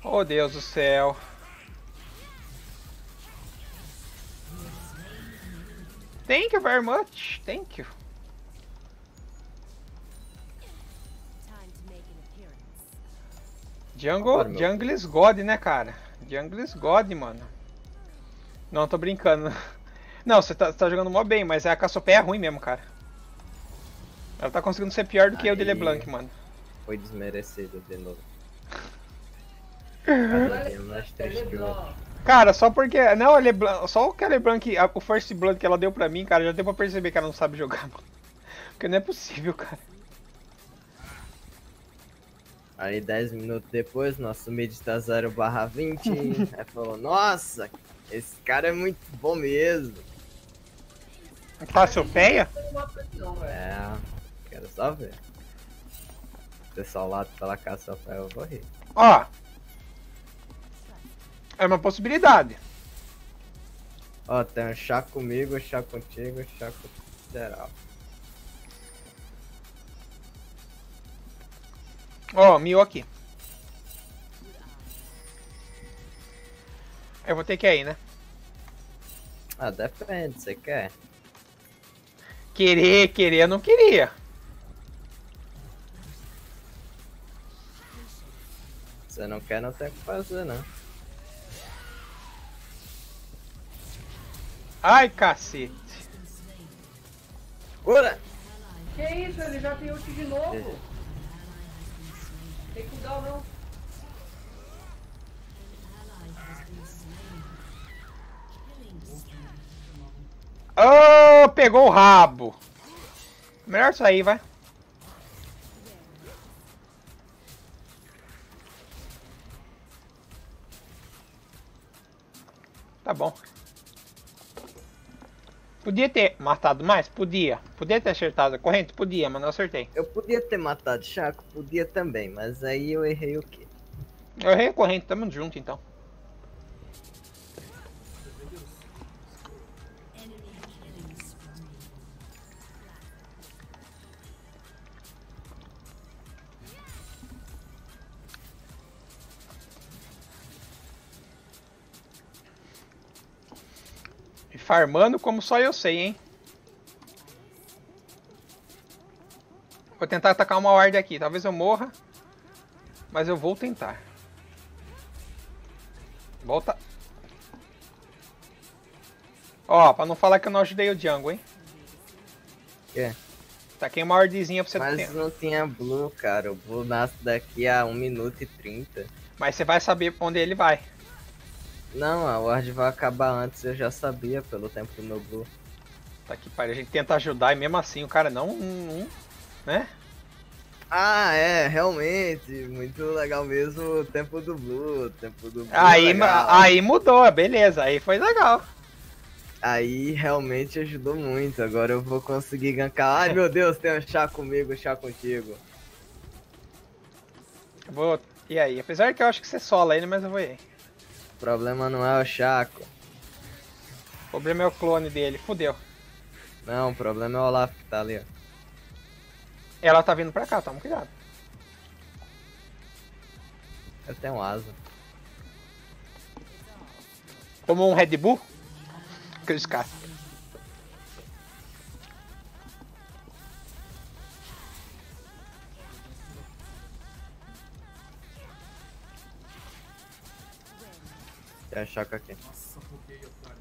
Oh, Deus do céu. Thank you very much. Thank you. Jungle. Jungle is God, né, cara? Jungle is God, mano. Não, tô brincando. Não, você tá, tá jogando mó bem, mas a Cassiopeia é ruim mesmo, cara. Ela tá conseguindo ser pior do que eu de Aí. LeBlanc, mano. Foi desmerecido de novo. Cara, só porque. Não, a LeBlanc. Só o que a LeBlanc. a- o First Blood que ela deu pra mim, cara, já deu pra perceber que ela não sabe jogar, mano. Porque não é possível, cara. Aí 10 minutos depois, nosso mid tá 0 barra 20. aí falou, nossa, esse cara é muito bom mesmo. Cassiopeia? É quero só ver. Pessoal lá pela Cassiopeia eu vou rir. Ó. É uma possibilidade. Ó, tem um chá comigo, chá contigo, chá com geral. Ó, Mio aqui. Eu vou ter que ir, né? Ah, depende, você quer? Querer, querer, eu não queria. Você não quer, não tem o que fazer, né? Ai, cacete. Cura! Que isso, ele já tem ult de novo. Tem cooldown não. Ô, pegou o rabo. Melhor sair, vai. Tá bom. Podia ter matado mais? Podia. Podia ter acertado a corrente? Podia, mas não acertei. Eu podia ter matado Chaco, podia também, mas aí eu errei o quê? Eu errei a corrente, tamo junto então. Farmando como só eu sei, hein? Vou tentar atacar uma ward aqui. Talvez eu morra. Mas eu vou tentar. Volta. Ó, pra não falar que eu não ajudei o Django, hein? Quê? Taquei uma wardzinha pra você Mas ter. não tinha Blue, cara. O Blue nasce daqui a 1 minuto e 30. Mas você vai saber pra onde ele vai. Não, a Ward vai acabar antes, eu já sabia pelo tempo do meu Blue. Tá aqui, pariu. A gente tenta ajudar e mesmo assim o cara não. né? Ah, é, realmente. Muito legal mesmo o tempo do Blue. Tempo do Blue. é Aí, legal. aí mudou, beleza. Aí foi legal. Aí realmente ajudou muito. Agora eu vou conseguir gankar. Ai meu Deus, tem um chá comigo, chá contigo. Eu Vou. E aí? Apesar que eu acho que você sola ele, mas eu vou ir. O problema não é o Chaco. O problema é o clone dele. Fudeu. Não, o problema é o Olaf que tá ali, ó. Ela tá vindo pra cá, toma cuidado. Eu tenho asa. Tomou um Red Bull? aqueles caras. Tem a choca aqui. Nossa, buguei, otário.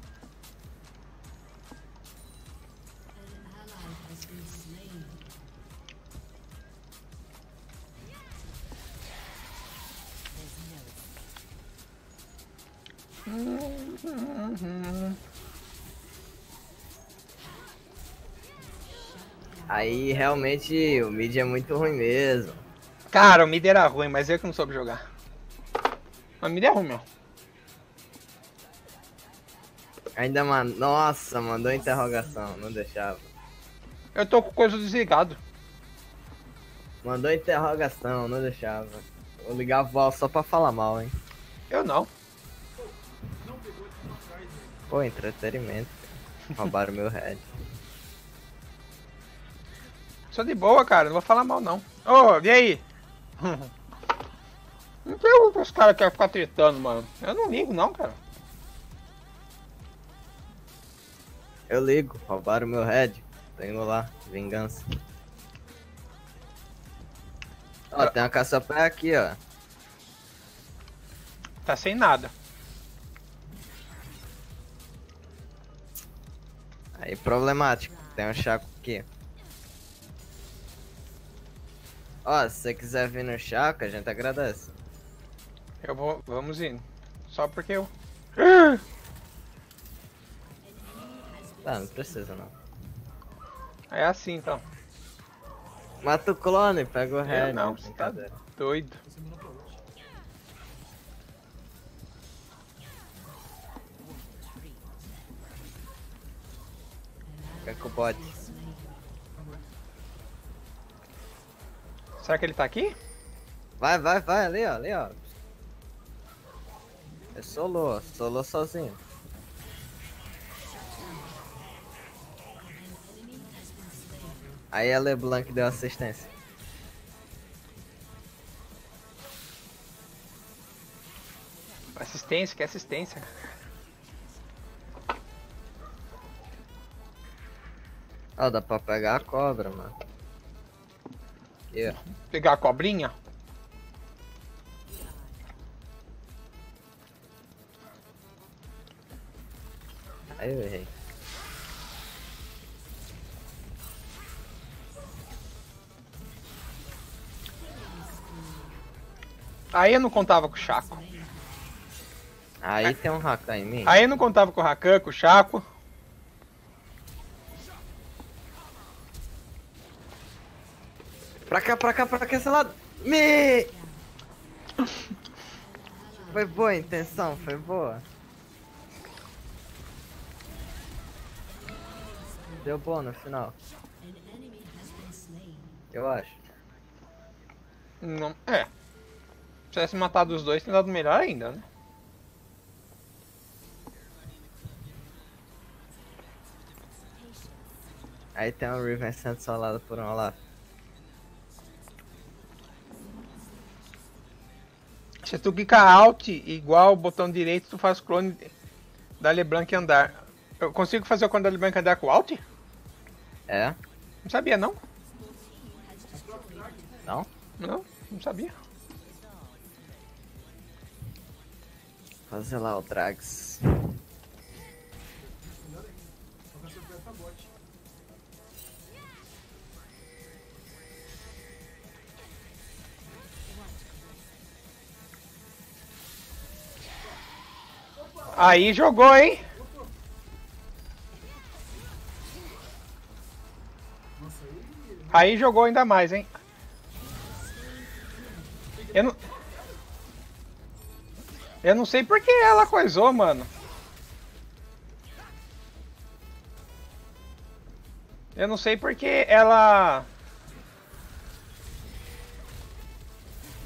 Aí realmente o mid é muito ruim mesmo. Cara, o mid era ruim, mas eu que não soube jogar. Mas mid é ruim, meu. Ainda, mano. Nossa, mandou interrogação, não deixava. Eu tô com coisa desligado. Mandou interrogação, não deixava. Vou ligar a voz só pra falar mal, hein. Eu não. Pô, entretenimento. Roubaram meu head. Sou de boa, cara. Não vou falar mal, não. Ô, e aí? Não tem os caras que querem ficar tretando, mano. Eu não ligo, não, cara. Eu ligo, roubaram meu head. Tô indo lá, vingança. Ó, tem uma caça-pé aqui, ó. Tá sem nada. Aí problemático. Tem um chaco aqui. Ó, se você quiser vir no chaco, a gente agradece. Eu vou. Vamos indo. Só porque eu. Tá, não precisa não. É assim então. Mata o clone, pega o head. não, você tá doido. Fica com o bot. Será que ele tá aqui? Vai, vai, vai, ali, ó, ali, ó. É solo, solo sozinho. Aí a LeBlanc deu assistência. Assistência, que assistência. Ó, dá pra pegar a cobra, mano. Ó. Pegar a cobrinha? Aí eu errei. Aí eu não contava com o Chaco. Aí tem um Rakan em mim. Aí eu não contava com o Rakan, com o Chaco. Pra cá, pra cá, pra cá, esse lado. Me! Foi boa a intenção, foi boa. Deu bom no final, eu acho. Não, é. Se tivesse matado os dois, teria dado melhor ainda, né? Aí tem um Riven sendo solado por um Olaf. Se tu clicar Alt igual o botão direito, tu faz clone da LeBlanc andar. Eu consigo fazer o clone da LeBlanc andar com Alt? É? Não sabia não. Não? Não, não sabia. Fazer lá o Drax. Aí jogou, hein? Aí jogou ainda mais, hein? Eu não... Eu não sei por que ela coisou, mano. Eu não sei porque ela...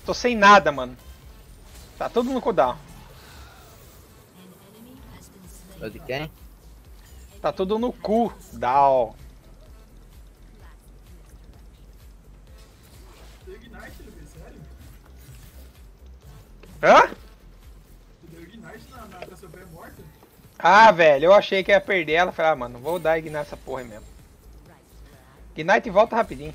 Tô sem nada, mano. Tá tudo no cooldown. Tô de quem? Tá tudo no cu, down. Hã? Ah, velho, eu achei que ia perder ela. Falei, ah, mano, vou dar Ignite essa porra aí mesmo. Ignite volta rapidinho.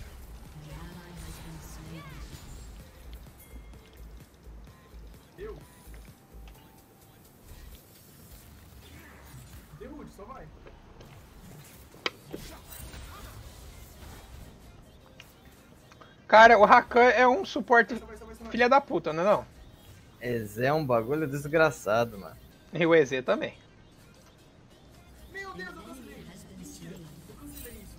Cara, o Rakan é um suporte filha da puta, não é não? Esse é um bagulho desgraçado, mano. E o EZ também. Meu Deus, eu cancelei. Mentira. Eu cancelei isso.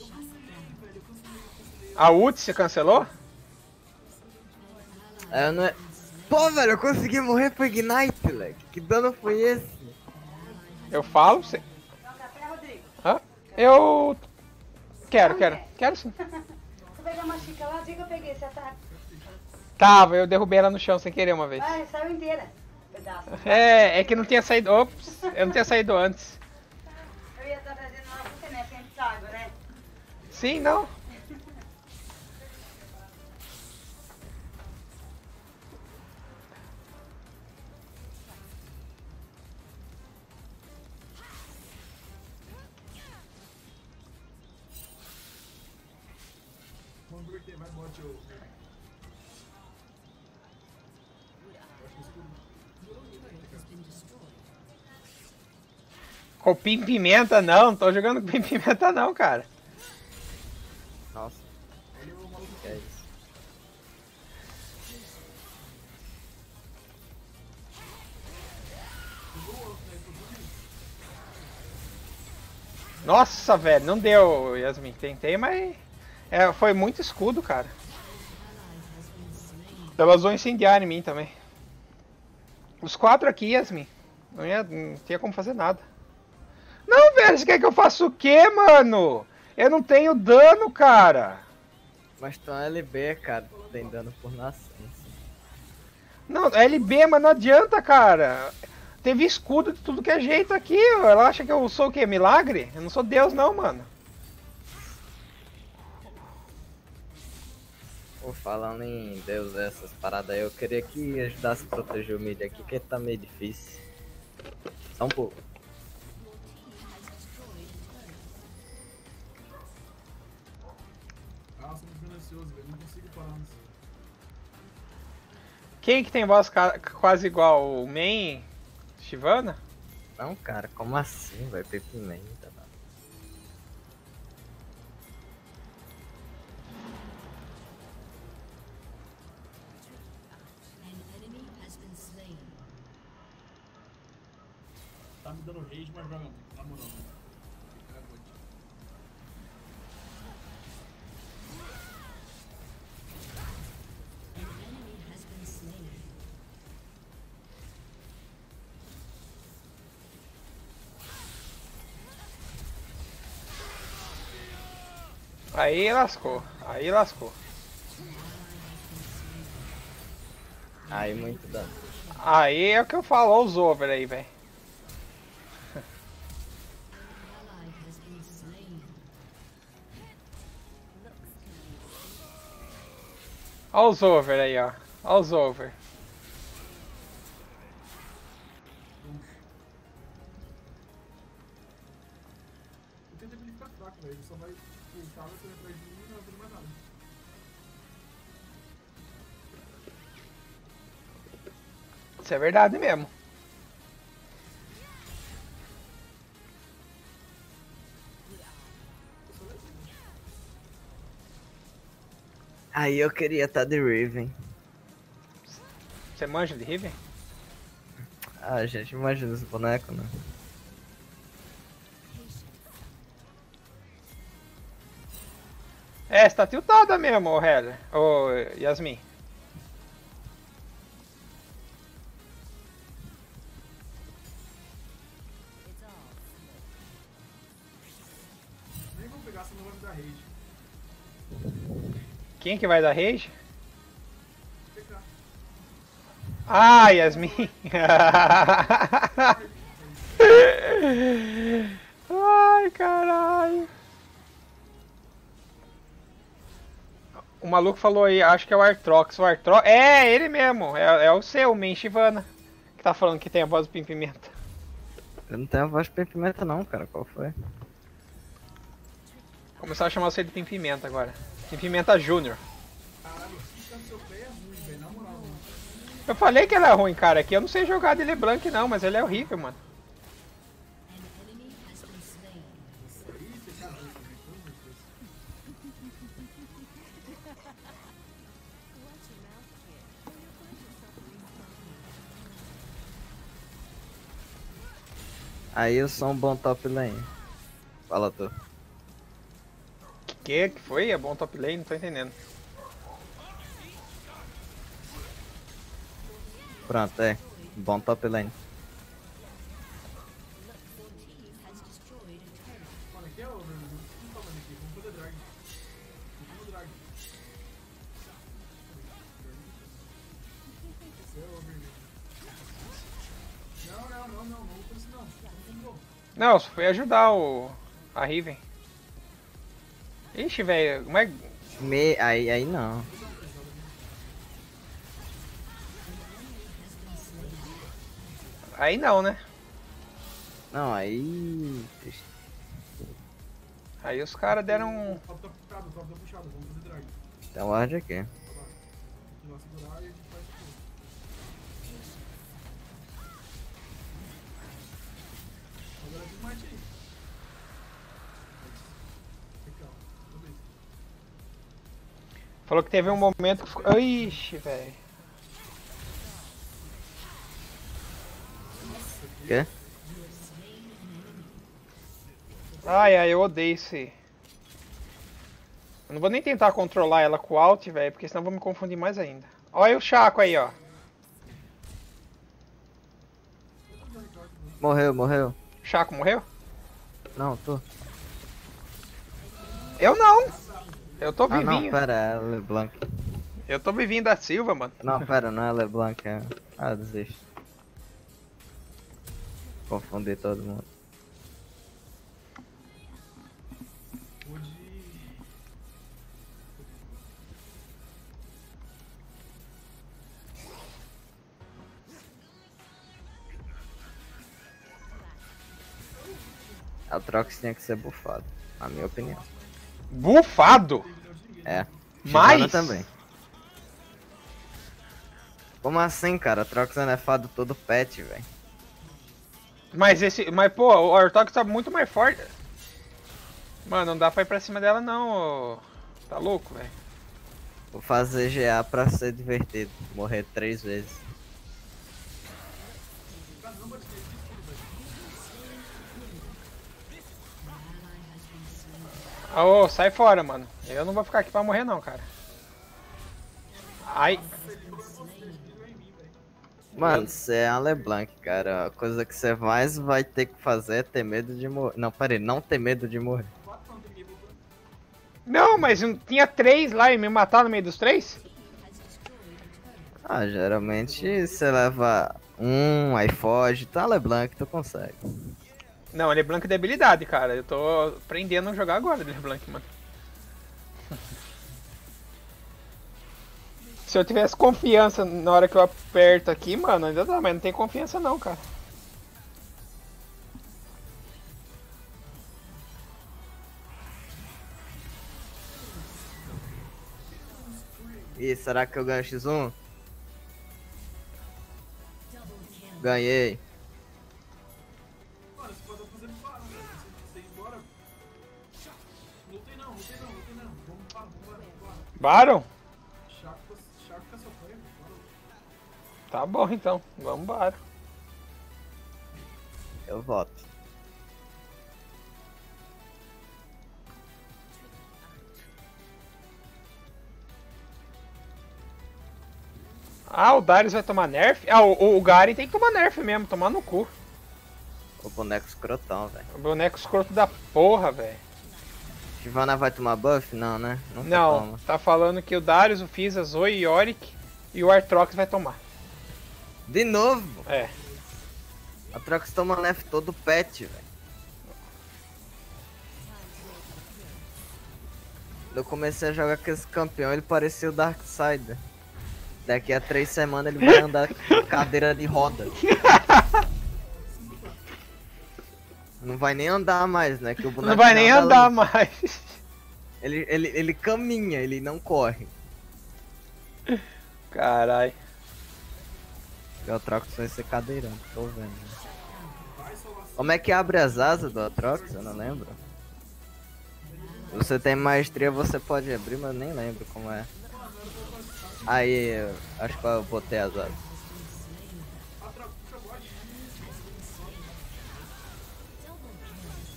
Eu cancelei, velho. Eu cancelei, eu cancelei. A ult você cancelou? É, não é... Pô, velho, eu consegui morrer pro Ignite, moleque. Que dano foi esse? Eu falo, você... Hã? Eu... Quero, quero. Quero sim. Você pegar uma xícara lá, diga que eu peguei, você tá... Tava, eu derrubei ela no chão sem querer uma vez. Ah, saiu inteira. Pedaço. É, é que não tinha saído... Ops, eu não tinha saído antes. Eu ia estar trazendo uma pra você, né? Sempre sabe, né? Sim, não. Copim pimenta não, não tô jogando com pimenta não, cara. Nossa, velho, não deu, Yasmin. Tentei, mas é, foi muito escudo, cara. Ela usou incendiar em mim também. Os quatro aqui, Yasmin. Não, ia, não tinha como fazer nada. Não, velho, você quer que eu faça o quê, mano? Eu não tenho dano, cara. Mas tu é um LB, cara. Tem dano por nascença. Não, LB, mas não adianta, cara. Teve escudo de tudo que é jeito aqui. Ela acha que eu sou o quê? Milagre? Eu não sou Deus, não, mano. Pô, falando em Deus, essas paradas aí, eu queria que ajudasse a proteger o mid aqui, que tá meio difícil. Só um pouco. Quem que tem voz quase igual? O Main? Shivana? Não, cara, como assim, vai pepimenta, mano. An enemy has been slain. Tá me dando rage, mas joga Aí lascou. Aí lascou. Aí muito dano. Aí é o que eu falo, olha os over aí, velho. Olha os over aí, ó. Olha os over. Isso é verdade mesmo. Aí eu queria estar de Riven. Você manja de Riven? Ah, gente, imagina esse boneco, né? É, você tá tiltada mesmo, ô Heller. Ô Yasmin. Quem que vai dar rage? Ah, Yasmin. Ai, caralho. O maluco falou aí, acho que é o Artrox. O Artrox. É, ele mesmo. É, é o seu, o Men Shivana. Que tá falando que tem a voz do Pim Pimenta. Eu não tenho a voz de pimenta não, cara. Qual foi? Começar a chamar você de Tem Pimenta agora. Tem Pimenta Júnior. Eu falei que ele é ruim, cara. Aqui eu não sei jogar de LeBlanc não, mas ele é horrível, mano. Aí eu sou um bom top lane. Fala tu. Que que foi? É bom top lane? Não tô entendendo. Pronto, é. Bom top lane. Não só fui ajudar o... a Riven. Ixi, velho, como é... Me... Aí, aí não. Aí não, né? Não, aí. Aí os caras deram um... O top tá Falou que teve um momento que ficou... Ixi, velho. Quê? Ai, ai, eu odeio aí. Eu não vou nem tentar controlar ela com o alt, velho, porque senão eu vou me confundir mais ainda. Olha o Chaco aí, ó. Morreu, morreu. Chaco morreu? Não, tô. Eu não. Eu tô Ah, não, vivinho. pera, é LeBlanc. eu tô vivinho da Silva, mano. Não, pera, não é LeBlanc, é. Ah, desisto. Confundi todo mundo. A Trox tinha que ser bufado, na minha opinião. Bufado? É. Shyvana também. Como assim, cara? Trox é nefado todo pet, velho. Mas esse. Mas pô, o Artok tá muito mais forte. Mano, não dá pra ir pra cima dela não. Tá louco, velho? Vou fazer GA pra ser divertido. Morrer três vezes. Ô, sai fora, mano. Eu não vou ficar aqui pra morrer não, cara. Ai. Mano, você é a LeBlanc, cara. A coisa que você mais vai ter que fazer é ter medo de morrer. Não, peraí, não ter medo de morrer. Não, mas não tinha três lá e me matar no meio dos três? Ah, geralmente você leva um, aí foge. Tá, LeBlanc, tu consegue. Não, ele é Blanc de habilidade, cara. Eu tô aprendendo a jogar agora de Blanc, mano. Se eu tivesse confiança na hora que eu aperto aqui, mano, ainda dá, mas não tem confiança não, cara. Ih, será que eu ganho X1? Ganhei. Baron? Bora. Tá bom então, vamos embora. Eu voto. Ah, o Darius vai tomar nerf? Ah, o, o Garen tem que tomar nerf mesmo, tomar no cu. O boneco escrotão, velho. O boneco escroto da porra, velho. Shyvana vai tomar buff? Não, né? Nunca Não, toma. tá falando que o Darius, o Fizz, a Zoe, o Yorick e o Artrox vai tomar. De novo? É. A Trox toma nerf todo pet, velho. Eu comecei a jogar com esse campeão, ele parecia o Darksider. Daqui a três semanas ele vai andar com cadeira de roda. Não vai nem andar mais, né? Que o boneco Não vai nem anda andar lento. mais. Ele, ele, ele caminha, ele não corre. Carai. O Atrox vai ser cadeirão, tô vendo. Como é que abre as asas do Atrox? Eu não lembro. Você tem maestria, você pode abrir, mas eu nem lembro como é. Aí, acho que eu botei as asas.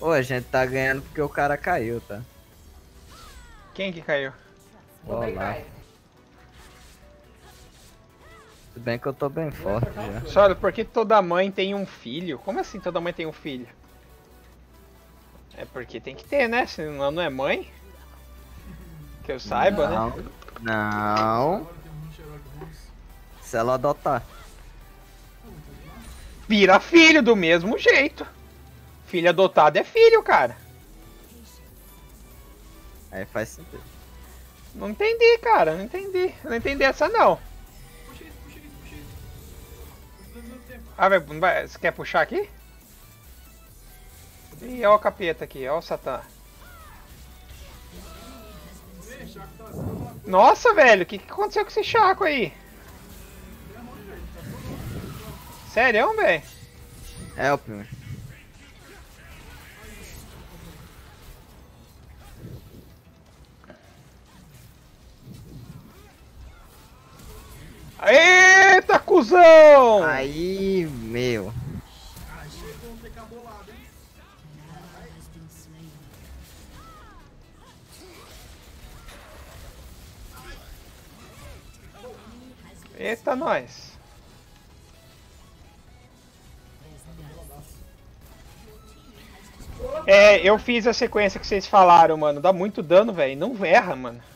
Pô, a gente tá ganhando porque o cara caiu, tá? Quem que caiu? Olá. Tudo bem que eu tô bem forte já. Só por que toda mãe tem um filho? Como assim toda mãe tem um filho? É porque tem que ter, né? Senão não é mãe. Que eu saiba, não, né? Não. Se ela adotar. Vira filho do mesmo jeito. Filho adotado é filho, cara. Aí faz sentido. Não entendi, cara. Não entendi. Não entendi essa não. Ah, vai, vai- você quer puxar aqui? Ih, ó o capeta aqui, ó o Satã. Nossa, velho, o que, que aconteceu com esse Chaco aí? Sério, velho? Help me. Eita, cuzão! Aí, meu. Eita, nós. É, eu fiz a sequência que vocês falaram, mano. Dá muito dano, velho. Não erra, mano.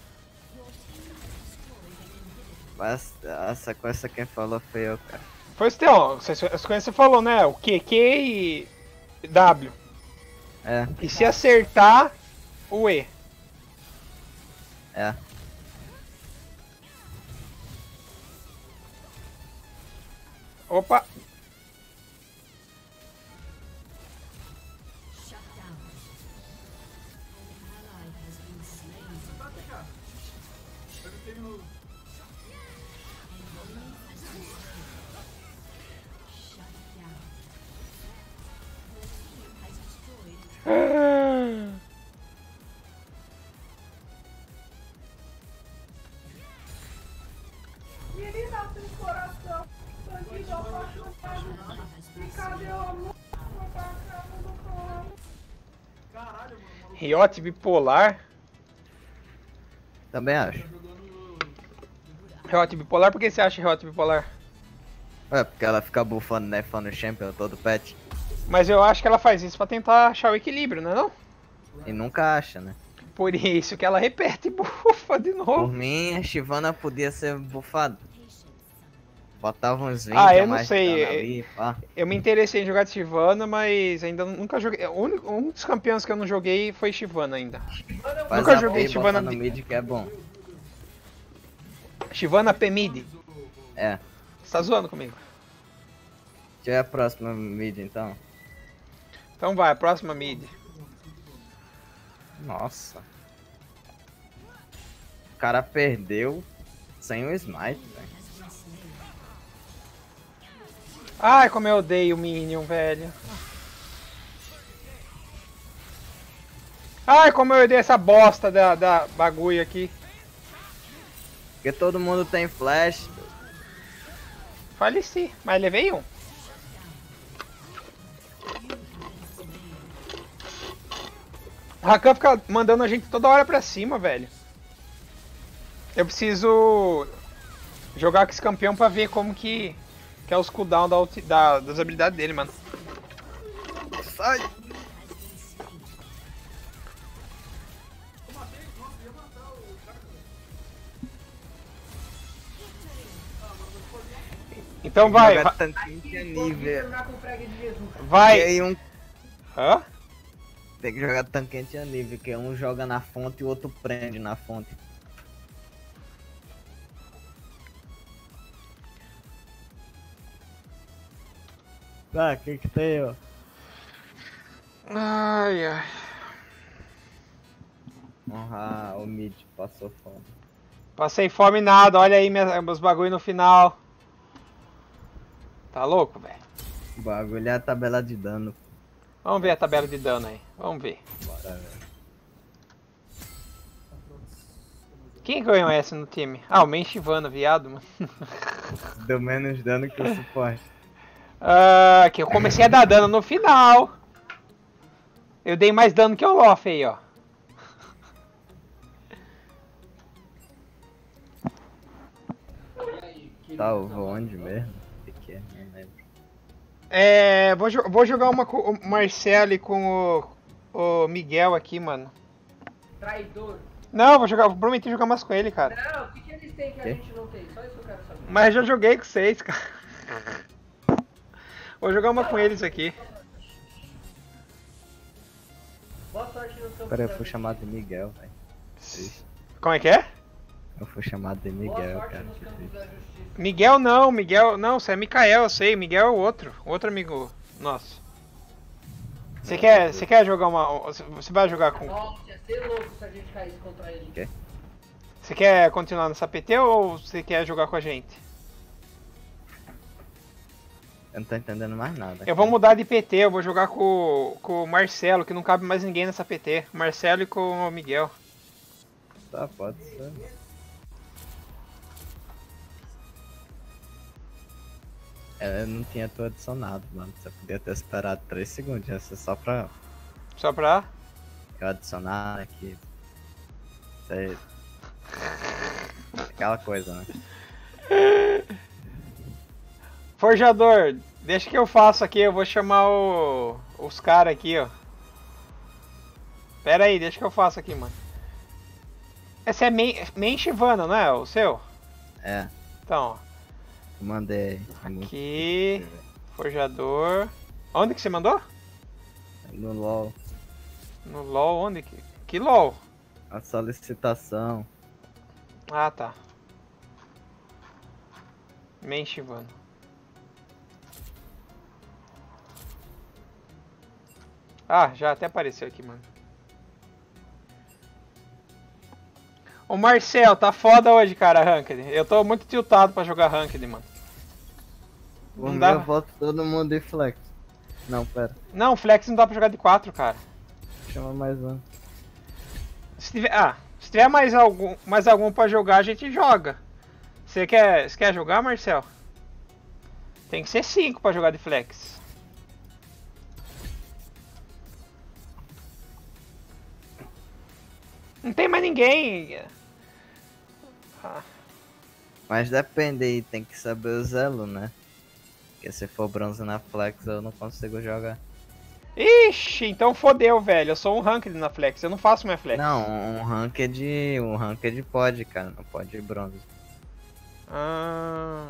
Mas a sequência quem falou foi eu, cara. Foi isso, ó. A sequência você falou, né? O QQ e W. É, E se acertar, o E. é. Opa! Riot bipolar. Também acho. Riot bipolar, por que você acha Riot bipolar? É, porque ela fica bufando, nerfando o champion todo patch. Mas eu acho que ela faz isso pra tentar achar o equilíbrio, não é não? E nunca acha, né? Por isso que ela repete e bufa de Por novo. mim, a Shivana podia ser bufada. Botava uns 20 Ah, eu não sei, ali. Eu me interessei em jogar de Shyvana, mas ainda nunca joguei. Único, um dos campeões que eu não joguei foi Shyvana ainda. Faz nunca joguei P bota no mid que é bom. Shyvana P-Mid. É. Você tá zoando comigo? Já é a próxima mid então? Então vai, próxima mid. Nossa. O cara perdeu sem o smite, velho. Ai, como eu odeio o Minion, velho. Ai, como eu odeio essa bosta da, da bagulho aqui. Porque todo mundo tem flash. Faleci, mas levei um. O Rakan fica mandando a gente toda hora pra cima, velho. Eu preciso jogar com esse campeão pra ver como que, que é os cooldown da, ulti- da- das habilidades dele, mano. Sai! Então vai, vai, vai. Hã? Tem que jogar tanquente a nível, que um joga na fonte e o outro prende na fonte. Tá, o que que tem, ó? Ai, ai. Honrar o mid, passou fome. Passei fome nada, olha aí minha- meus bagulho no final. Tá louco, velho? O bagulho é a tabela de dano. Vamos ver a tabela de dano aí. Vamos ver. Bora, velho. Quem ganhou essa no time? Ah, o Menchivano, viado, mano. Deu menos dano que o suporte. Ah, que eu comecei a dar dano no final. Eu dei mais dano que o Loff aí, ó. Tá, eu vou onde mesmo? É, vou, vou jogar uma com o Marcelo e com o, o Miguel aqui, mano. Traidor. Não, vou jogar, vou prometer jogar mais com ele, cara. Não, o que, que eles têm que a gente não tem? Só isso que eu quero saber. Mas já joguei com vocês, cara. Vou jogar uma com eles aqui. Boa sorte no campo. Pera, eu fui chamado de Miguel, velho. Como é que é? Eu fui chamado de Miguel, cara. justiça. Miguel não, Miguel. Não, você é Mikael, eu sei. Miguel é o outro. Outro amigo nosso. Você quer, você quer jogar uma. Você vai jogar com. Nossa, ia ser louco se a gente caísse contra ele. Quê? Você quer continuar nessa PT ou você quer jogar com a gente? Eu não tô entendendo mais nada. Eu vou mudar de PT, eu vou jogar com, com o Marcelo, que não cabe mais ninguém nessa PT. Marcelo e com o Miguel. Tá, pode ser. Eu não tinha tu adicionado, mano. Você podia ter esperado 3 segundos. Ia ser só pra Só pra. eu adicionar aqui. Sei. Aquela coisa, né? Forjador, deixa que eu faço aqui, eu vou chamar o, os caras aqui, ó. Pera aí, deixa que eu faço aqui, mano. Esse é Men Menchivana, não é? O seu? É, Então, eu mandei. Aqui. Forjador. Onde que você mandou? No LOL. No LOL, onde que? Que LOL? A solicitação. Ah, tá. Menchivano. Ah, já até apareceu aqui, mano. O Marcel, tá foda hoje, cara, Ranked. Eu tô muito tiltado pra jogar Ranked, mano. Por Não mim, dá. eu volto todo mundo de flex. Não, pera. Não, Flex não dá pra jogar de 4, cara. Chama mais um. Se tiver, ah, se tiver mais algum, mais algum pra jogar, a gente joga. Você quer, você quer jogar, Marcel? Tem que ser 5 pra jogar de Flex. Não tem mais ninguém. Ah, Mas depende aí, tem que saber o zelo, né? Porque se for bronze na flex eu não consigo jogar. Ixi, então fodeu, velho. Eu sou um ranked na Flex, eu não faço minha Flex. Não, um ranked. Um ranked pode, cara, não pode bronze. Ah.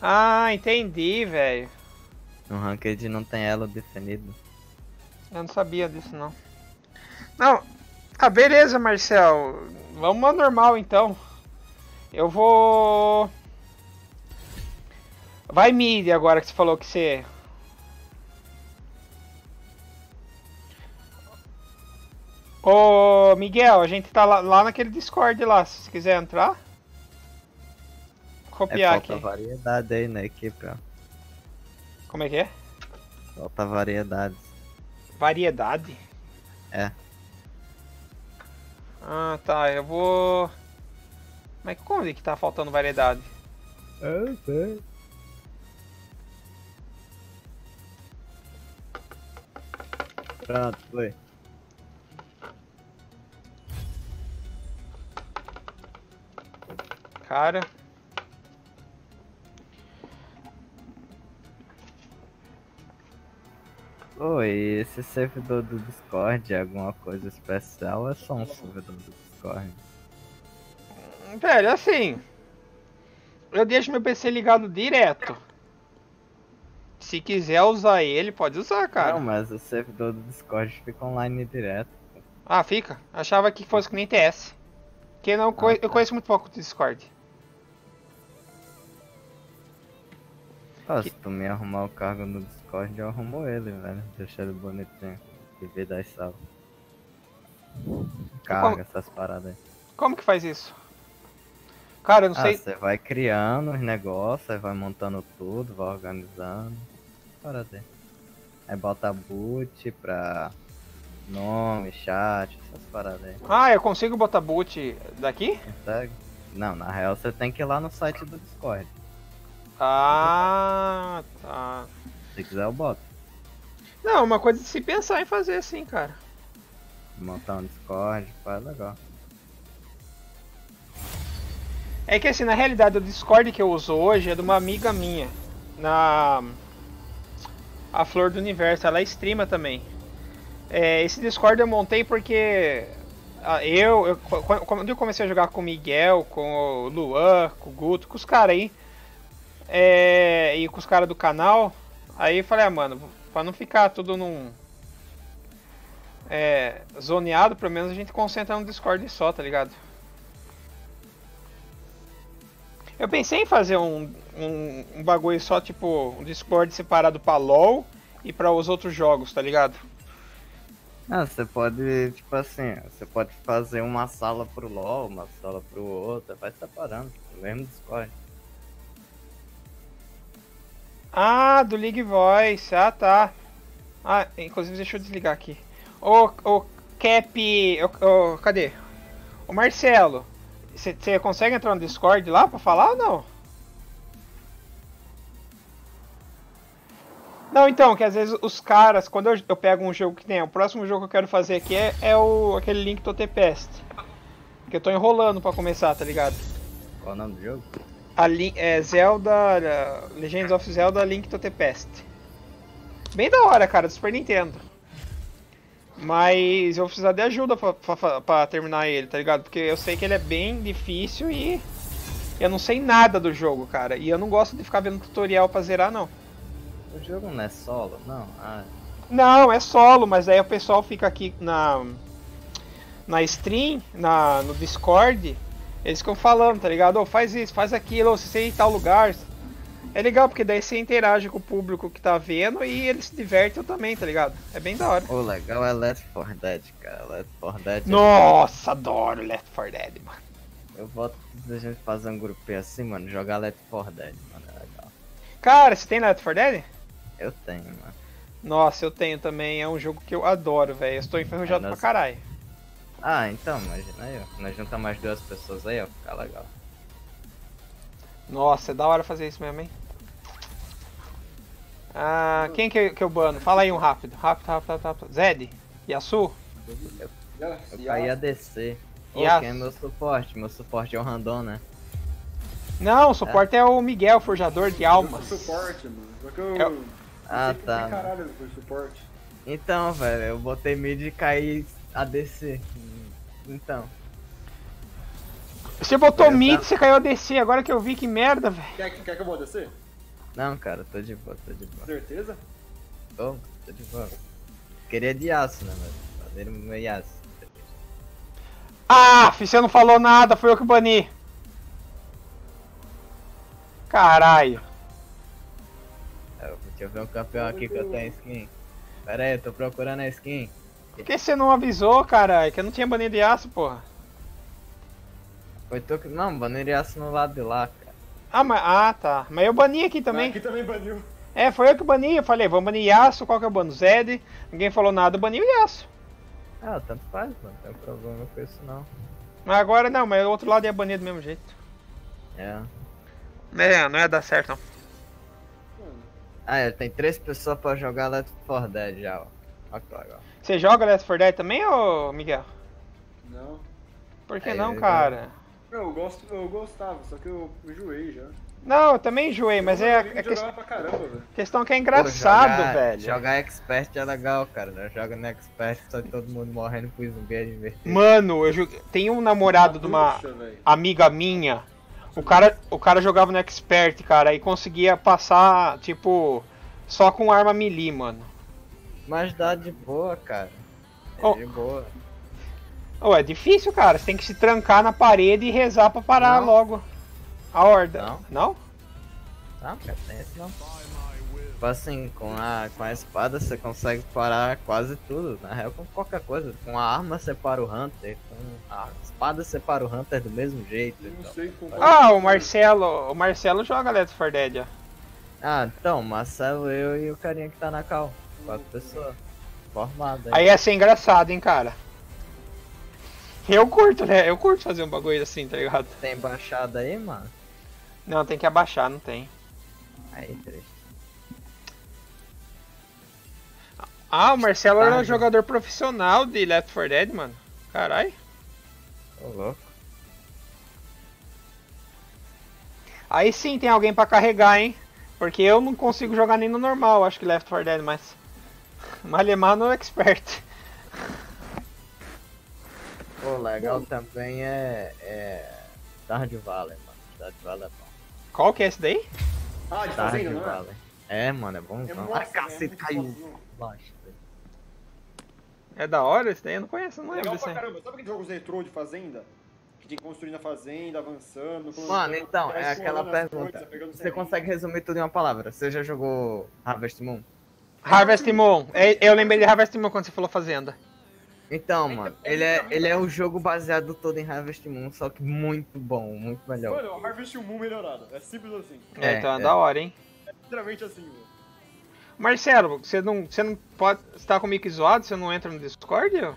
Ah, entendi, velho. Um ranked não tem elo definido. Eu não sabia disso, não. Não. Ah, beleza, Marcel. Vamos ao normal, então. Eu vou... Vai mid agora que você falou que você... Ô, Miguel, a gente tá lá, lá naquele Discord lá, se você quiser entrar. É, Copiar falta aqui. variedade aí na equipe, ó. Como é que é? Falta variedade. Variedade? É. Ah, tá, eu vou... Mas como é que tá faltando variedade? Eu sei. Pronto, foi. Cara. Oi, esse servidor do Discord é alguma coisa especial ou é só um servidor do Discord? Velho, assim. Eu deixo meu PC ligado direto. Se quiser usar ele, pode usar, cara. Não, mas o servidor do Discord fica online direto. Ah, fica? Achava que fosse que nem TS. Que não conhe- eu conheço muito pouco do Discord. Ó, se tu me arrumar o cargo no Discord, eu arrumo ele, velho. Deixa ele bonitinho. Viver das salas. Carga essas paradas aí. Como que faz isso? Cara, eu não Ah, sei. você vai criando os negócios, aí vai montando tudo, vai organizando. Parada aí. Aí bota boot pra nome, chat, essas paradas aí. Ah, eu consigo botar boot daqui? Consegue? Não, na real você tem que ir lá no site do Discord. Ah, tá. Se quiser eu boto. Não, uma coisa de se pensar em fazer assim, cara. Montar um Discord, faz legal. É que assim, na realidade, o Discord que eu uso hoje é de uma amiga minha. Na. A Flor do Universo, ela streama também. É, esse Discord eu montei porque. ah, Eu, eu, qu- quando eu comecei a jogar com o Miguel, com o Luan, com o Guto, com os caras aí, é, e com os caras do canal, aí eu falei, ah, mano, pra não ficar tudo num. É, zoneado, pelo menos a gente concentra no Discord só, tá ligado? Eu pensei em fazer um, um, um bagulho só, tipo, um Discord separado pra LoL e pra os outros jogos, tá ligado? Ah, você pode, tipo assim, você pode fazer uma sala pro LoL, uma sala pro outro, vai separando, mesmo Discord. Ah, do League Voice, ah tá. Ah, inclusive deixa eu desligar aqui. Ô, ô Cap. Ô, ô, cadê? Ô Marcelo, você consegue entrar no Discord lá pra falar ou não? Não, então, que às vezes os caras, quando eu, eu pego um jogo que tem, o próximo jogo que eu quero fazer aqui é, é o, aquele Link to the Past. Que eu tô enrolando pra começar, tá ligado? Qual é o nome do jogo? A é Zelda, Legends of Zelda Link to the Past. Bem da hora, cara, do Super Nintendo. Mas eu vou precisar de ajuda pra, pra- pra terminar ele, tá ligado? Porque eu sei que ele é bem difícil e eu não sei nada do jogo, cara. E eu não gosto de ficar vendo tutorial pra zerar, não. O jogo não é solo? Não. Ah, Não, é solo, mas aí o pessoal fica aqui na na stream, na, no Discord, eles ficam falando, tá ligado? Ô, faz isso, faz aquilo, ou se você ir em tal lugar. É legal, porque daí você interage com o público que tá vendo e eles se divertem também, tá ligado? É bem da hora. o legal é Left 4 Dead, cara. Left 4 Dead. Nossa, adoro Left 4 Dead, mano. Eu voto a gente fazer um grupinho assim, mano, jogar Left 4 Dead, mano, é legal. Cara, você tem Left 4 Dead? Eu tenho, mano. Nossa, eu tenho também, é um jogo que eu adoro, velho. Eu estou enferrujado É, pra nós- caralho. Ah, então, imagina aí, ó. Nós juntamos mais duas pessoas aí, ó, fica legal. Nossa, é da hora fazer isso mesmo, hein? Ah, quem que, que eu bano? Fala aí um rápido. Rápido, rápido, rápido. rápido. Zed? Yasu? Eu caí a Yas- quem é meu suporte? Meu suporte é o Randon, né? Não, o suporte é, o Miguel, forjador de Eu almas. sou suporte, mano. Só que eu. Eu- Ah, que tá. caralho suporte. Então, velho, eu botei mid e caí a DC. Então. Você botou Eu mid, tá- você caiu a DC, agora que eu vi que merda, velho. Quer, quer que eu vou descer? Não, cara, tô de boa, tô de boa. Certeza? Tô, tô de boa. Queria de aço, né, velho? Fazer meu aço. Ah, você não falou nada, foi eu que bani. Caralho. Eu- Deixa eu ver um campeão aqui que eu tenho skin. Pera aí, eu tô procurando a skin. Por que você não avisou, caralho? Que eu não tinha banido de aço, porra. Foi tu que. Não, banei de aço no lado de lá, cara. Ah, mas, ah, tá. Mas eu bani aqui também. Aqui também baniu. É, foi eu que bani. Eu falei, vamos banir Yasuo, qual que é o bano? Zed. Ninguém falou nada, eu bani o Yasuo. Ah, tanto faz, mano. Não tem problema com isso não. Mas agora não, mas o outro lado ia banir do mesmo jeito. É. É, não ia dar certo não. Ah, é, tem três pessoas pra jogar Left 4 Dead já, ó. Olha que legal. Você joga Left 4 Dead também, ô Miguel? Não. Por que Aí, não, eu- cara? Não, eu, gosto, eu gostava, só que eu enjoei já. Não, eu também enjoei, mas é, Eu é que- caramba, velho. questão que é Pô, engraçado, jogar- velho. Jogar Expert é legal, cara. né? Joga no Expert, só que todo mundo morrendo pro zumbi é divertido. Mano, eu joguei... tem um namorado de uma amiga minha. O cara, o cara jogava no Expert, cara, e conseguia passar, tipo, só com arma melee, mano. Mas dá de boa, cara. É Oh. de boa. Ô, é difícil, cara. Você tem que se trancar na parede e rezar pra parar Não. logo a horda. Não. Não? Não, cara, tem esse não. Tipo assim, com a, com a espada você consegue parar quase tudo. Na real, com qualquer coisa. Com a arma você para o Hunter. Com a espada você para o Hunter do mesmo jeito. Não Então. Ah, o Marcelo. O Marcelo joga Let's for Dead, ó. Ah, então, Marcelo, eu e o carinha que tá na cal. Quatro pessoas. Formado Aí ia ser engraçado, hein, cara. Eu curto, né? Eu curto fazer um bagulho assim, tá ligado? Tem baixada aí, mano? Não, tem que abaixar, não tem. Aí, triste. Ah, o Marcelo era um jogador profissional de Left 4 Dead, mano. Caralho. Ô, louco. Aí sim tem alguém pra carregar, hein? Porque eu não consigo jogar nem no normal, acho que Left 4 Dead, mas. Malemar no expert. Pô, legal também é. É. Stardew Valley, mano. Stardew Valley é bom. Qual que é esse daí? Ah, de fazenda, Stardew não é? Valley. É, mano, é bom. É não. massa, Ai, cacete, caiu. É da hora esse daí? Eu não conheço, não lembro Legal desse pra caramba. Sabe aqueles jogos retrô de fazenda? Que tem que construir na fazenda, avançando. Mano, então, é aquela pergunta. coisas, Você consegue resumir tudo em uma palavra? Você já jogou Harvest Moon? Harvest Moon. É, Eu lembrei de Harvest Moon quando você falou Fazenda. Então, mano, ele é, ele é o jogo baseado todo em Harvest Moon, só que muito bom, muito melhor. Mano, é Harvest Moon melhorado. É simples assim. É, É, então é, é. da hora, hein? É literalmente assim, mano. Marcelo, você não, você não pode. Você tá com o mic zoado? Você não entra no Discord?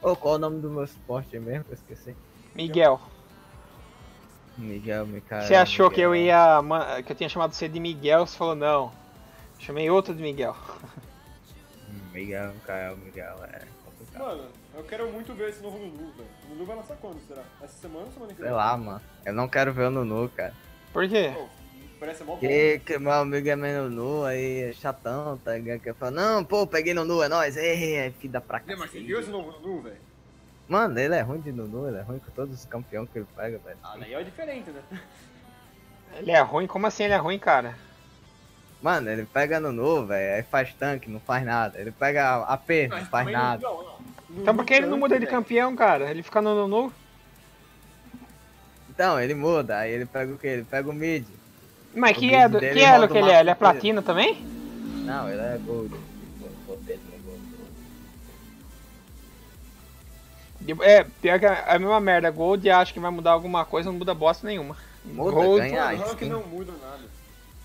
Ô, qual o nome do meu suporte aí mesmo? Eu esqueci. Miguel. Miguel, Micael. Você achou que eu Miguel. ia. que eu tinha chamado você de Miguel, você falou não. Chamei outro de Miguel. Miguel, Micael, Miguel, é complicado. Mano, eu quero muito ver esse novo Nunu, velho. O Nunu vai lançar quando, será? Essa semana ou semana que Sei vem? lá, mano. Eu não quero ver o Nunu, cara. Por quê? Pô, parece mó bom. Que, que meu amigo é meio Nunu, aí é chatão, tá ligado? Que fala, não, pô, peguei Nunu, é nóis. Ei, é filha pra cá. Mas você viu esse novo Nunu, velho? Mano, ele é ruim de Nunu, ele é ruim com todos os campeões que ele pega, velho. Ah, daí é diferente, né? Ele é ruim? Como assim ele é ruim, cara? Mano, ele pega Nunu, velho, aí faz tanque, não faz nada. Ele pega AP, não faz nada. Não, não. Então por que ele não muda de campeão? cara? Ele fica no Nunu? Então, ele muda, aí ele pega o quê? Ele pega o mid. Mas O que, mid é, do- dele que elo que ele é? Ele é platina também? Não, ele é gold. É, pior que é a mesma merda. Gold acho que vai mudar alguma coisa, não muda bosta nenhuma. Muda, Gold ganha. Skin. não muda nada.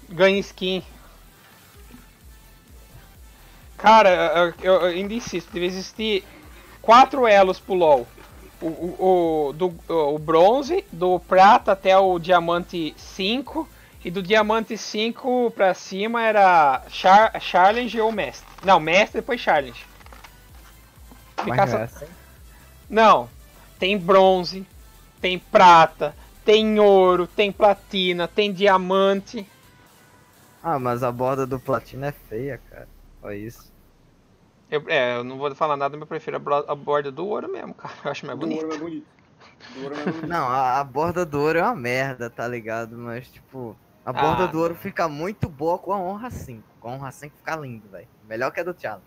ganha skin. Cara, eu, ainda insisto, deve existir quatro elos pro LoL. O, o, o- do, o bronze, do prata até o diamante 5. E do diamante 5 pra cima era char, challenge ou mestre. Não, mestre depois challenge. Ficar não só-? Não, tem bronze, tem prata, tem ouro, tem platina, tem diamante. Ah, mas a borda do platina é feia, cara. Olha isso. Eu, é, eu não vou falar nada, mas eu prefiro a, borda do ouro mesmo, cara. Eu acho mais Do ouro bonito. é bonito. Do ouro é bonito. Não, a, a borda do ouro é uma merda, tá ligado? Mas, tipo, a borda Ah, do ouro fica muito boa com a honra 5. Com a honra 5 fica lindo, velho. Melhor que a do challenge.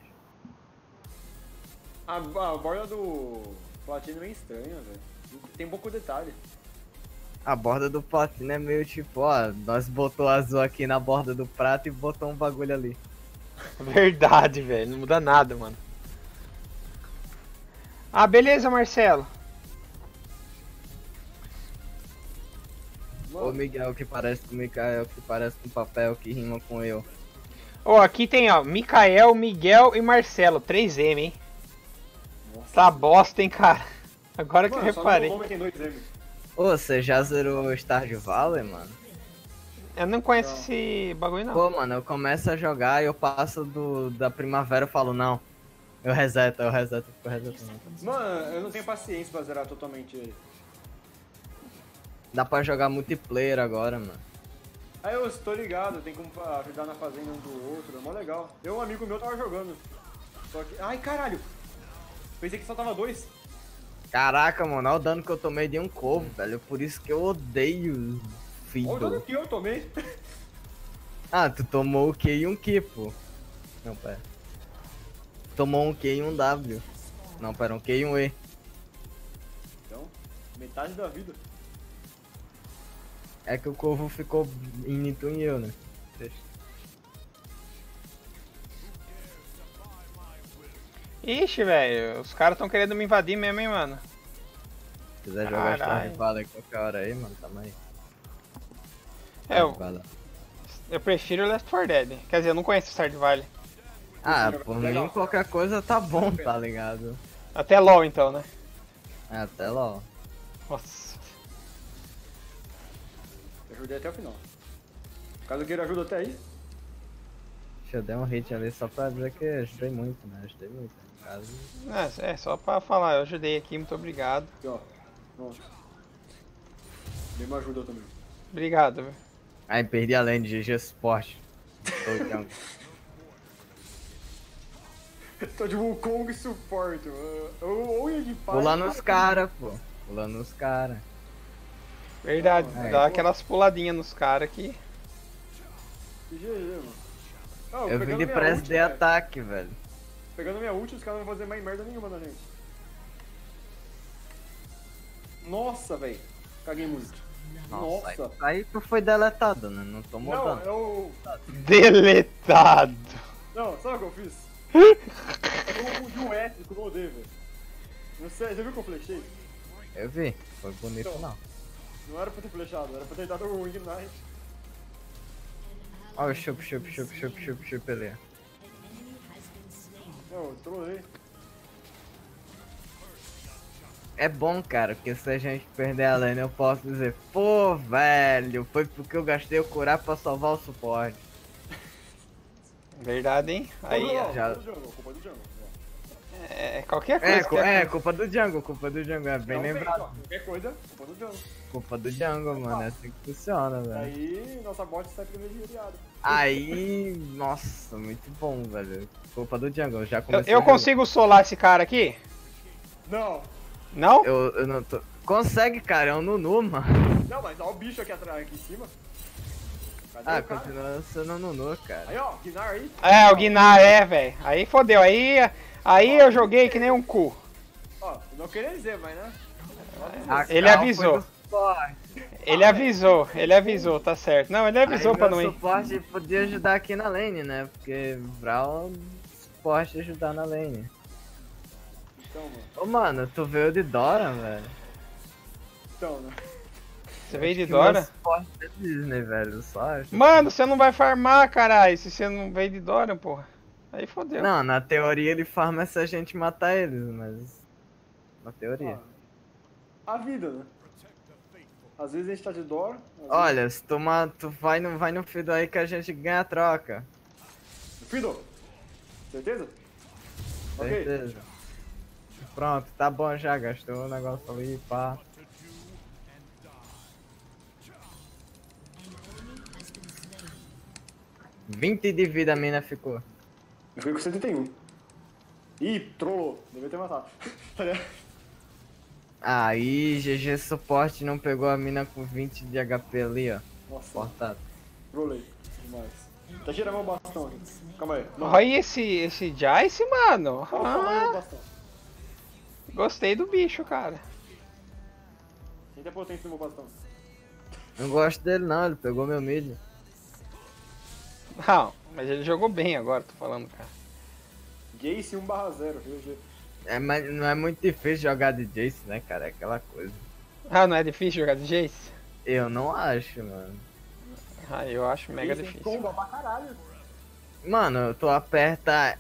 A, a borda do Platina é meio estranha, velho. Tem pouco detalhe. A borda do platina é meio tipo, ó, nós botou azul aqui na borda do prato e botou um bagulho ali. Verdade, velho. Não muda nada, mano. Ah, beleza, Marcelo. Ô Miguel que parece com Mikael, que parece com papel, que rima com eu. Ó, aqui tem, ó, Mikael, Miguel e Marcelo. 3M, hein? Tá bosta, hein, cara. Agora que eu Mano, reparei. Ô, você já zerou Stardew Valley, mano? Eu não conheço esse bagulho, não. Pô, mano, eu começo a jogar e eu passo do, da primavera e falo, não. Eu reseto, eu reseto, eu fico resetando. Mano, eu não tenho paciência pra zerar totalmente ele. Dá pra jogar multiplayer agora, mano. Aí eu estou ligado, tem como ajudar na fazenda um do outro, é mó legal. Eu, um amigo meu, tava jogando. Só que. Ai caralho! Pensei que só tava dois. Caraca, mano, olha o dano que eu tomei de um corvo, velho. Por isso que eu odeio Olha o que eu tomei. Ah, tu tomou o Q e um Q, pô. Não, pera. Tomou um Q e um W. Não, pera, um Q e um E. Então, metade da vida. É que o corvo ficou em tu e eu, né? Ixi, velho, os caras tão querendo me invadir mesmo, hein, mano. Se quiser jogar Caralho. Starvale qualquer hora aí, mano, tamo aí. É, eu, eu prefiro Left 4 Dead. Quer dizer, eu não conheço Stardew Valley. Ah, por mim qualquer coisa tá bom, tá ligado? Até LoL então, né? É, até ó. Nossa. Eu ajudei até o final. Caso queira ajuda até aí. Deixa eu dar um hit ali só pra dizer que ajudei muito, né? Ajudei muito. No caso, É, é, só pra falar, eu ajudei aqui, muito obrigado. Aqui, ó. Pronto. Dei uma ajuda também. Obrigado, velho. Aí perdi a lane de GG Sport. Tô de Wukong suporte, mano. Ou, ia de paz. Pula nos cara, pô. Pula nos cara. Verdade, É. dá aquelas puladinhas nos caras aqui. Que GG, mano. Ah, Eu vim de press ult, de cara. ataque, velho. Pegando minha ult, os caras não vão fazer mais merda nenhuma na gente. Nossa, velho. Caguei muito. Nossa, Nossa. Aí, aí tu foi deletado, né? Não tô Não, mudando. eu... Deletado. Não, sabe o que eu fiz? eu confundi o S com o D, velho. Não sei, você viu que eu flechei? Eu vi. Foi bonito, Então. não. Não era pra ter flechado, era pra ter dado o Ignite. Olha o chup, chup, chup, chup, chup, chup ali. Não, eu trolei. É bom, cara, porque se a gente perder a lane, eu posso dizer, pô, velho, foi porque eu gastei o curar pra salvar o suporte. Verdade, hein? Aí, ó. já- Culpa do jungle, culpa do jungle. É, qualquer coisa. É, cu- é, aconte- culpa do jungle, culpa do jungle, é bem Não, lembrado. ó, Qualquer coisa, culpa do jungle. Culpa do jungle, mano, é assim que funciona, velho. Aí, nossa bot sai privilegiada. Aí, nossa, muito bom, velho. Culpa do jungle, já Eu, começou eu a jogar. consigo solar esse cara aqui? Não, Não? Eu, eu não tô... Consegue, cara, é um Nunu, mano. não, mas olha o bicho aqui atrás, aqui em cima. Cadê Ah, o continua sendo um Nunu, cara. Aí, ó, Gnar aí. É, o Gnar é, velho. Aí fodeu. Aí, aí eu joguei que nem um cu. Ó, não queria dizer, mas né. A Ele avisou. Ele avisou, ele avisou, tá certo. Não, ele avisou Aí pra não ir. suporte podia ajudar aqui na lane, né? Porque Brawl suporte ajudar na lane. Então, mano. Ô, mano, tu veio de Dora, velho? Então, né. Você veio de Dora? é Disney, velho, só. Mano, você não vai farmar, caralho, se você não veio de Dora, porra. Aí fodeu. Não, na teoria ele farma se a gente matar eles, mas... Na teoria. A vida, né? Às vezes a gente tá de às Olha, se tu, ma- tu vai, no, vai no Fido aí que a gente ganha a troca. vezes... Fido! Certeza? Ok. Pronto, tá bom já, gastou o negócio ali, pá. Vinte de vida a mina ficou. Eu fui com 71. Ih, trollou. Devia ter matado. Aí, GG suporte não pegou a mina com 20 de HP ali, ó. Nossa, Cortado. trollei. Demais. Tá girando meu bastão aqui. Calma aí. Olha esse, esse Jace, mano. Olha o tamanho do Ah, bastão. Gostei do bicho, cara. Tem potência no meu bastão? Não gosto dele não, ele pegou meu mid. Não, mas ele jogou bem agora, tô falando, cara. Jace 1/0, GG. É, mas não é muito difícil jogar de Jace, né, cara? É aquela coisa. Ah, não é difícil jogar de Jace? Eu não acho, mano. Ah, eu acho mega Jace difícil. Comba pra caralho. Mano, tu aperta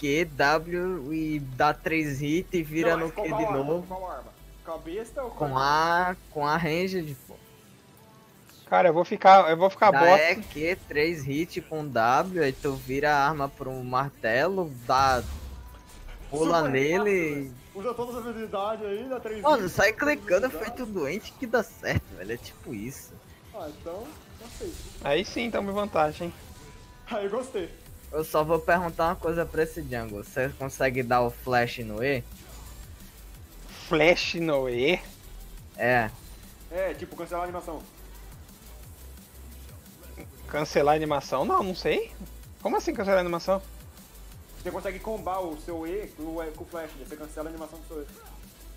EQ, W e dá 3 hits e vira Não, no mas qual Q de arma? novo. Qual arma? Com a besta ou Com a. com a ranged, pô. Cara, eu vou ficar, eu vou ficar bota. EQ, 3 hits com W, aí tu vira a arma um martelo, dá. Pula Super nele. Usa todas as habilidades aí, dá 3 Mano, sai clicando feito doente que dá certo, velho. É tipo isso. Ah, então, não sei. Aí sim, tamo em vantagem. hein? Aí gostei. Eu só vou perguntar uma coisa pra esse jungle. Você consegue dar o flash no E? Flash no E. É. É, tipo, cancelar a animação. Cancelar a animação? Não, não sei. Como assim cancelar a animação? Você consegue combar o seu E com o, flash, daí você cancela a animação do seu E.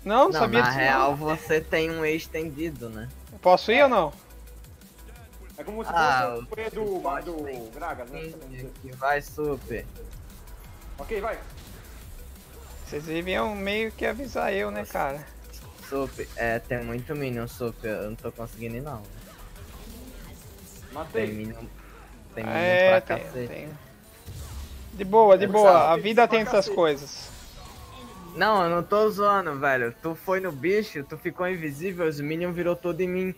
Não, não, Não, sabia na disso. real não. você tem um E estendido, né? Posso ir ou não? É como se Ah, fosse o P do, do Gragas, né? Que vai super. Ok, vai. Vocês deviam meio que avisar eu, né, cara? Super. É, tem muito minion super, eu não tô conseguindo ir não. Tem Matei. minion. Tem minion É, pra tem, cacete. tem. De boa, de boa. A vida tem essas coisas. Não, eu não tô zoando, velho. Tu foi no bicho, tu ficou invisível, os minions virou todo em mim.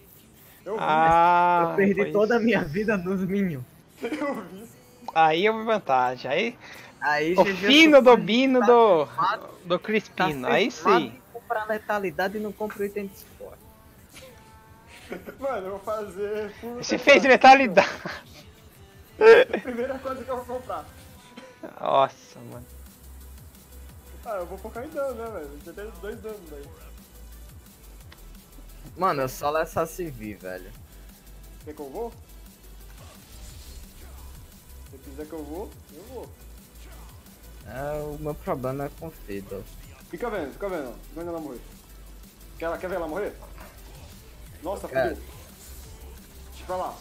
Eu vi. Ah, eu perdi toda a isso. minha vida nos minions. Eu vi. Aí eu vi vantagem. Aí, Aí, o fino do tá- bino tá do, cefado, do tá Crispino. Aí cefado sim. comprar letalidade e não compra item de suporte. Mano, eu vou fazer. Você fez letalidade. Primeira coisa que eu vou comprar. Nossa, mano. Ah, eu vou focar em dano, né, velho? Já tem dois danos daí. Mano, eu só essa CV, velho. Quer que eu vou? Se quiser que eu vou, eu vou. É, o meu problema é com Fiddle. Fica vendo, fica vendo. Fica vendo ela morrer. Quer, ela- quer ver ela morrer? Nossa, fudeu. Deixa pra lá.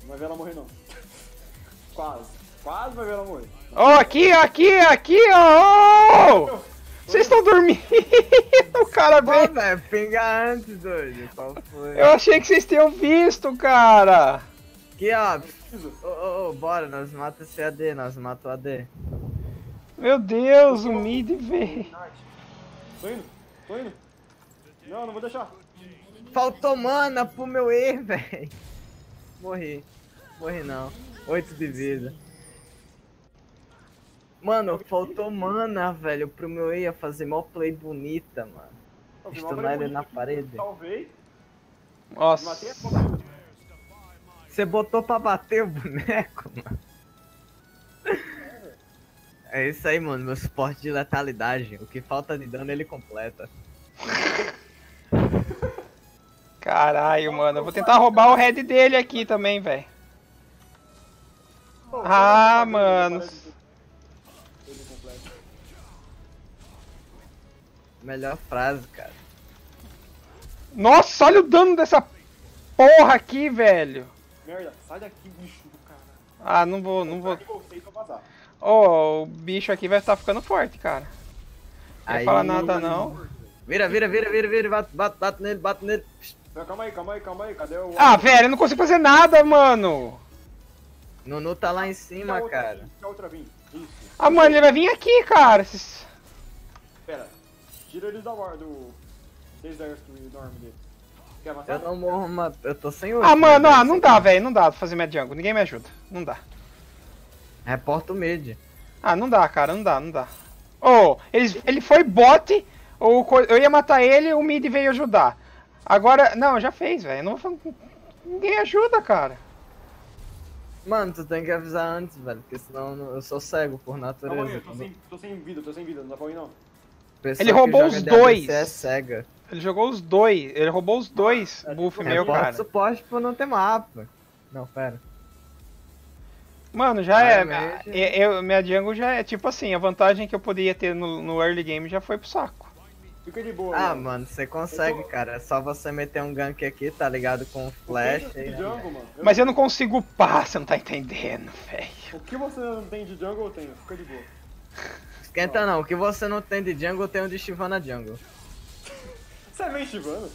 Não vai ver ela morrer, não. Quase. Quase vai ver ela morrer. Ó, aqui, aqui, aqui, ó! Vocês estão dormindo? o cara Pô, velho, pinga antes, doido. Qual foi? Eu achei que vocês tinham visto, cara. Aqui, ó. Ô, ô, ô, bora, nós mata esse AD, nós mata o AD. Meu Deus, o mid veio. Tô indo, tô indo. Não, não vou deixar. Faltou mana pro meu E, velho. Morri. Morri não. 8 de vida. Mano, faltou mana, velho, pro meu E ia fazer mó play bonita, mano. Stunar ele na parede. A Nossa. Você botou pra bater o boneco, mano. É isso aí, mano. Meu suporte de letalidade. O que falta de dano ele completa. Caralho, mano. Eu vou tentar roubar o head dele aqui também, velho. Ah, parece- mano. Melhor frase, cara. Nossa, olha o dano dessa porra aqui, velho. Merda, sai daqui, bicho do cara. Ah, não vou, não vou. Vazar. Ó, o bicho aqui vai estar ficando forte, cara. Não Aí- ia falar nada, não. Vira, vira, vira, vira, vira. Bate, bate, bate nele, bate nele. Não, Calma aí, calma aí, calma aí. Cadê o. Ah, velho, eu não consigo fazer nada, mano. Nunu tá lá em a cima, outra cara. Isso. Ah, mano, ele vai vir aqui, cara. Pera. Tira eles da war do. Exército e dorme dele. Quer matar? Eu não morro, mas eu tô sem ult. Ah, mano, né, ah, não dá, velho. Não dá pra fazer minha jungle. Ninguém me ajuda. Não dá. Reporta o mid. Ah, não dá, cara. Não dá, não dá. Ô, ele, ele foi bot. Ou co- eu ia matar ele o mid veio ajudar. Agora. Não, já fez, velho. Não Ninguém ajuda, cara. Mano, tu tem que avisar antes, velho, porque senão eu não- eu sou cego por natureza. eu tô sem, tô sem vida, tô sem vida, não dá pra ir não. Pessoa Ele roubou os ADC dois. É cega. Ele jogou os dois. Ele roubou os dois buff meu, Reporta cara. suporte por não ter mapa. Não, pera. Mano, já é. Claramente. eu- eu- minha jungle já é tipo assim. A vantagem que eu poderia ter no, no early game já foi pro saco. Fica de boa. Ah, mano. mano, você consegue, cara. É só você meter um gank aqui, tá ligado? Com O flash aí. de jungle, mano? Eu- Mas eu não consigo upar, você não tá entendendo, velho. O que você não tem de jungle eu tenho, fica de boa. Esquenta não, o que você não tem de jungle, tem um de Shivana Jungle. Você é meio Shivana?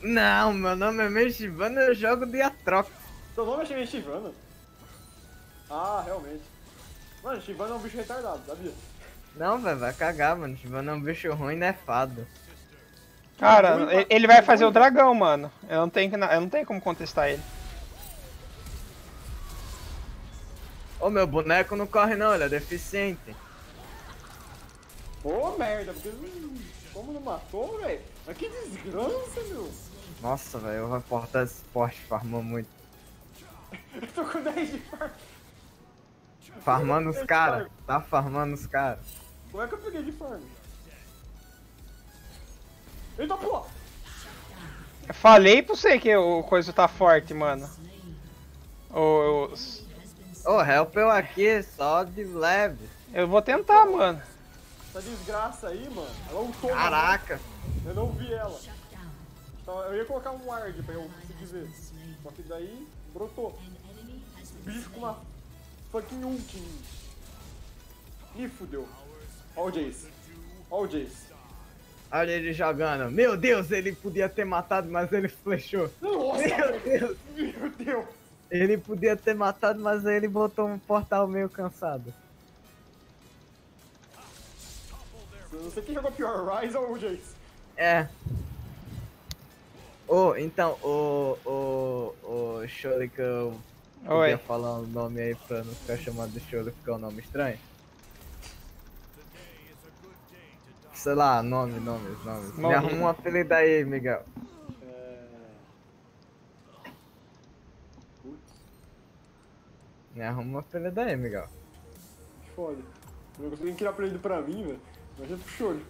Não, meu nome é meio Shivana eu jogo de Atrox. Seu nome é meio Shivana? Ah, realmente. Mano, Shivana é um bicho retardado, sabia? Não, velho, vai cagar, mano. Shivana é um bicho ruim, nefado. Cara, Ruim, ele- ele vai fazer o dragão, mano. Eu não tenho, eu não tenho como contestar ele. Ô, meu boneco não corre não, ele é deficiente. Ô, merda, porque. Como não matou, velho? Mas que desgraça, meu! Nossa, velho, portar esse poste, farmou muito. Eu tô com 10 de farm. Farmando os caras, tá farmando os caras. Como é que eu peguei de farm? Eita! Eu falei pra você que o coisa tá forte, mano. O, o- Ô, help eu aqui, só de leve. eu vou tentar, mano. Essa desgraça aí, mano. Ela ultou. Caraca. Eu não vi ela. Então, eu ia colocar um ward pra eu conseguir ver. Só que daí brotou. Bicho com uma fucking ult em mim. Ih, fudeu. Ó o Jace. Ó o Jace. Olha ele jogando. Meu Deus, ele podia ter matado, mas ele flechou. Nossa, Meu Deus. Meu Deus. Ele podia ter matado, mas ele botou um portal meio cansado. Eu não sei quem jogou pior, Ryze ou o Jace. É. Ô, então, o. O. O Shuri que eu. Oi. Podia falar o nome aí pra não ficar chamado de Shuri porque é um nome estranho. Sei lá, nome, nomes, nomes. Me Nome. arruma um apelido aí, Miguel. É... Putz, Me arruma um apelido aí, Miguel. foda. Eu não consegui criar apelido pra mim, velho. Imagina pro Choro.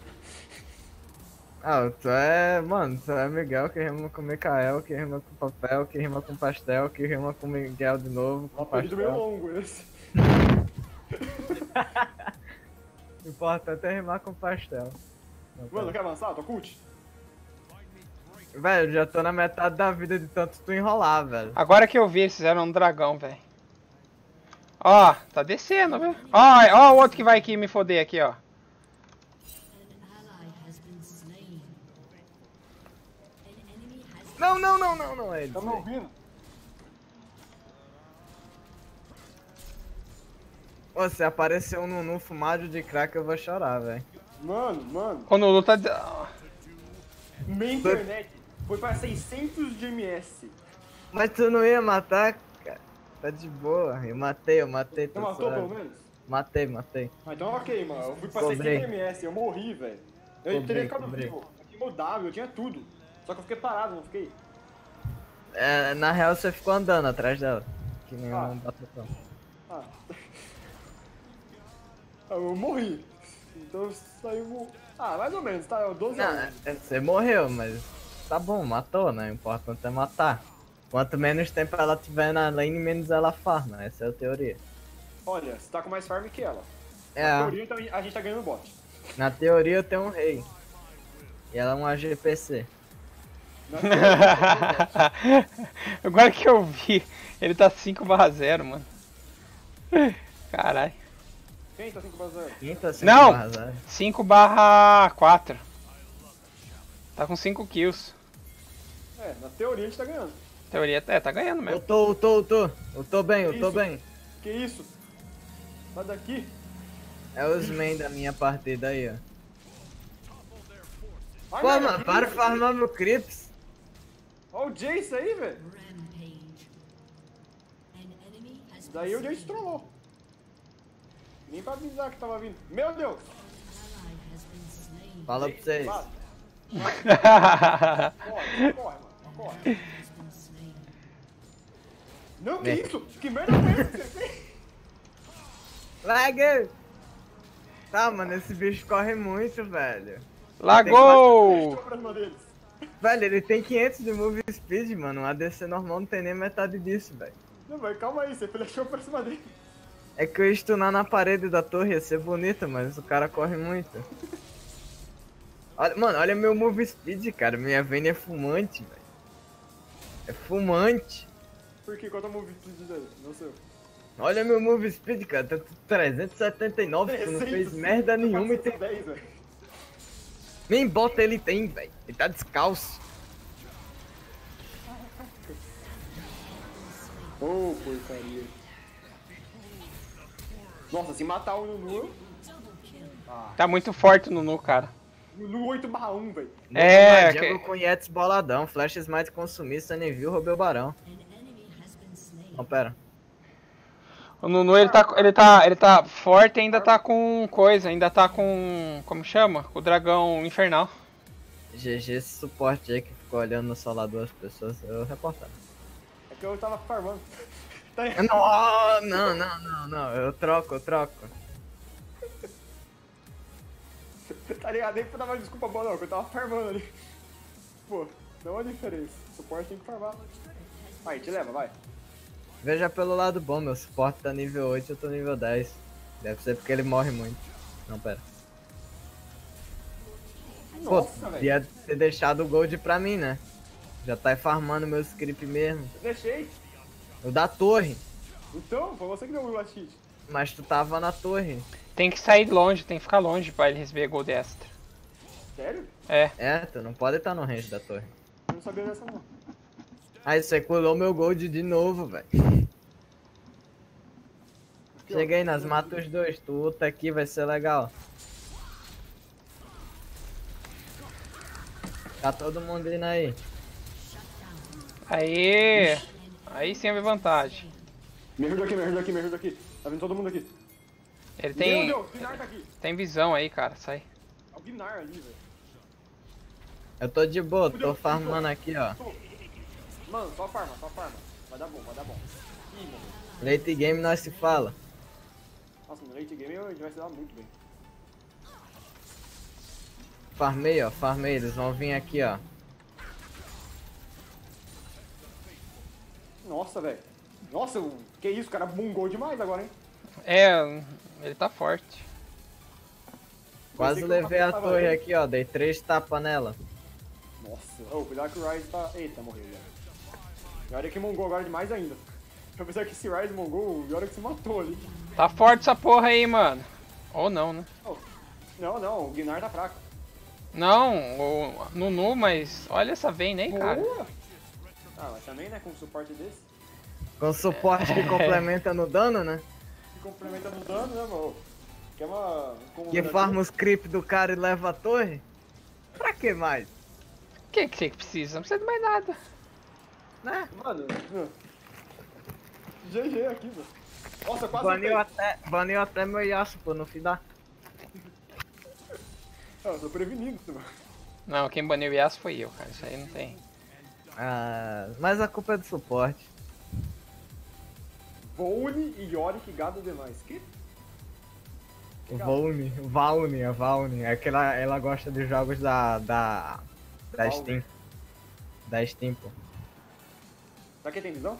Ah, tu é. Mano, tu é Miguel que rima com Micael, que rima com papel, que rima com pastel, que rima com Miguel de novo, com Um apelido meio longo esse. O importante é rimar com pastel. Mano, quer avançar? Tô cult? Velho, já tô na metade da vida de tanto tu enrolar, velho. Agora que eu vi, eles fizeram um dragão, velho. Ó, tá descendo, velho. Ó, ó o outro que vai aqui me foder aqui, ó. Não, não, não, não, não, é ele. Tá me ouvindo? Ô, se aparecer um Nunu fumado de crack, eu vou chorar, velho. Mano, mano. O Nulu tá. de- Minha internet foi pra 600 de MS. Mas tu não ia matar, cara. Tá de boa. Eu matei, eu matei. Você tô matou pelo menos? Matei, matei. Ah, então ok, mano. Eu fui pra Cobrei. 600 MS, eu morri, velho. Eu ficado cobrei. vivo. Eu tinha o W, eu tinha tudo. Só que eu fiquei parado, não fiquei. É, na real, você ficou andando atrás dela. Que nem Ah. um. Ah. Eu morri. Então saiu. Ah, mais ou menos, tá? Eu 12 Não, anos. é, você morreu, mas tá bom, matou, né? O importante é matar. Quanto menos tempo ela tiver na lane, menos ela farma. Essa é a teoria. Olha, você tá com mais farm que ela. É, Na teoria, então a gente tá ganhando bot. na teoria eu tenho um rei. E ela é um AGPC. Agora que eu vi, ele tá 5 barra 0, mano. Caralho. quem tá 5 0? Quinta, cinco Não! barra zero. 5 barra 4. Tá com 5 kills. É, na teoria a gente tá ganhando. Teoria é, tá ganhando Eu mesmo. tô, eu tô, eu tô. Eu tô bem, eu tô Isso. bem. Que isso? Sai daqui. É os main da minha partida aí, ó. Pô, mano, para de farmar meu Crips. Ó o Jace aí, velho. Daí o. Jace trollou. Nem pra avisar que tava vindo. Meu Deus! Fala pra vocês. Corre, corre, mano. Corre. Não, que É. isso? Que merda foi essa que você fez? Lag! Tá, mano, esse bicho corre muito, velho. Lagou! Estou pra cima deles. Velho, ele tem 500 de move speed, mano. Um ADC normal não tem nem metade disso, velho. Não, mas calma aí, você flechou pra cima dele. É que eu ia stunar na parede da torre ia ser bonito, mas o cara corre muito. Olha, mano, olha meu move speed, cara. Minha Vayne é fumante, velho. É fumante. Por que? Qual é o move speed dele? Não sei. Olha meu move speed, cara. Tá 379, tu não fez merda nenhuma e tem. 10, velho. Nem bota ele tem, velho. Ele tá descalço. Ô, porcaria. Nossa, se matar o Nunu, Tá muito forte o Nunu, cara. Nunu 8 barra 1, velho. É, Diego que- com Yetis boladão. Flash Smite consumista, nem viu, roubei o barão. Não, pera. O Nunu ele tá, ele tá, ele tá forte e ainda tá com coisa, ainda tá com, como chama? O dragão infernal. GG esse suporte aí que ficou olhando no celular duas pessoas, eu reportava. É que eu tava farmando. Tá Não, não, não, não, não, eu troco, eu troco. Tá ligado? Nem pra dar mais desculpa boa não, que eu tava farmando ali. Pô, dá uma diferença. Suporte tem que farmar. Vai, te leva, vai. Veja pelo lado bom, meu suporte tá nível 8 eu tô nível 10. Deve ser porque ele morre muito. Não, pera. Pô, Nossa, velho. devia ter deixado o gold pra mim, né? Já tá farmando meu script mesmo. Eu deixei. O da torre. Então, foi você que deu o hit. Mas tu tava na torre. Tem que sair longe, tem que ficar longe pra ele receber gold extra. Sério? É. É, tu não pode estar no range da torre. Eu não sabia dessa não. Aí você colou meu gold de novo, velho. Cheguei nas mata os dois, tu luta aqui, vai ser legal. Tá todo mundo indo aí. Aí. Aí sim é vantagem. Me ajuda aqui, me ajuda aqui, me ajuda aqui. Tá vindo todo mundo aqui. Ele tem. Meu Deus, tá aqui. Tem visão aí, cara. Sai. É o Gnar ali, velho. Eu tô de boa, tô farmando aqui, ó. Mano, só farma, só farma. Vai dar bom, vai dar bom. Ih, mano. Late game nós se fala. Nossa, no late game a gente vai se dar muito bem. Farmei, ó, farmei, eles vão vir aqui, ó. Nossa, velho. Nossa, o- que isso, o cara bungou demais agora, hein? É, ele tá forte. Quase levei a torre aqui, ó, dei três tapas nela. Nossa. Ô, cuidado que o Ryze tá... Eita, morreu, velho. E olha que mongou agora demais ainda. Apesar que esse Ryze mongou, e olha que se matou ali. Tá forte essa porra aí, mano. Ou não, né? Não, não, o Gnar tá fraco. Não, o Nunu, mas olha essa Vayne aí, cara. Ah, mas também, né, com um suporte desse, Com suporte que complementa no dano, né? que complementa no dano, né, mano? Que é uma... como Que farma os creep do cara e leva a torre? Pra que mais? O que que você precisa? Não precisa de mais nada. Né? Mano, hum. GG aqui, mano. Nossa, quase Baniu até, baniu até meu Yasuo, no final. Ah, eu tô prevenido, mano. Não, quem baniu o Yasuo foi eu, cara. Isso aí não tem. Ah, mas a culpa é do suporte. Volne e Yorick gado demais. Que? O Valne, a Valne. É que ela, ela gosta de jogos da. da. da Valve. Steam. Da Steam, pô. Pra que tem visão?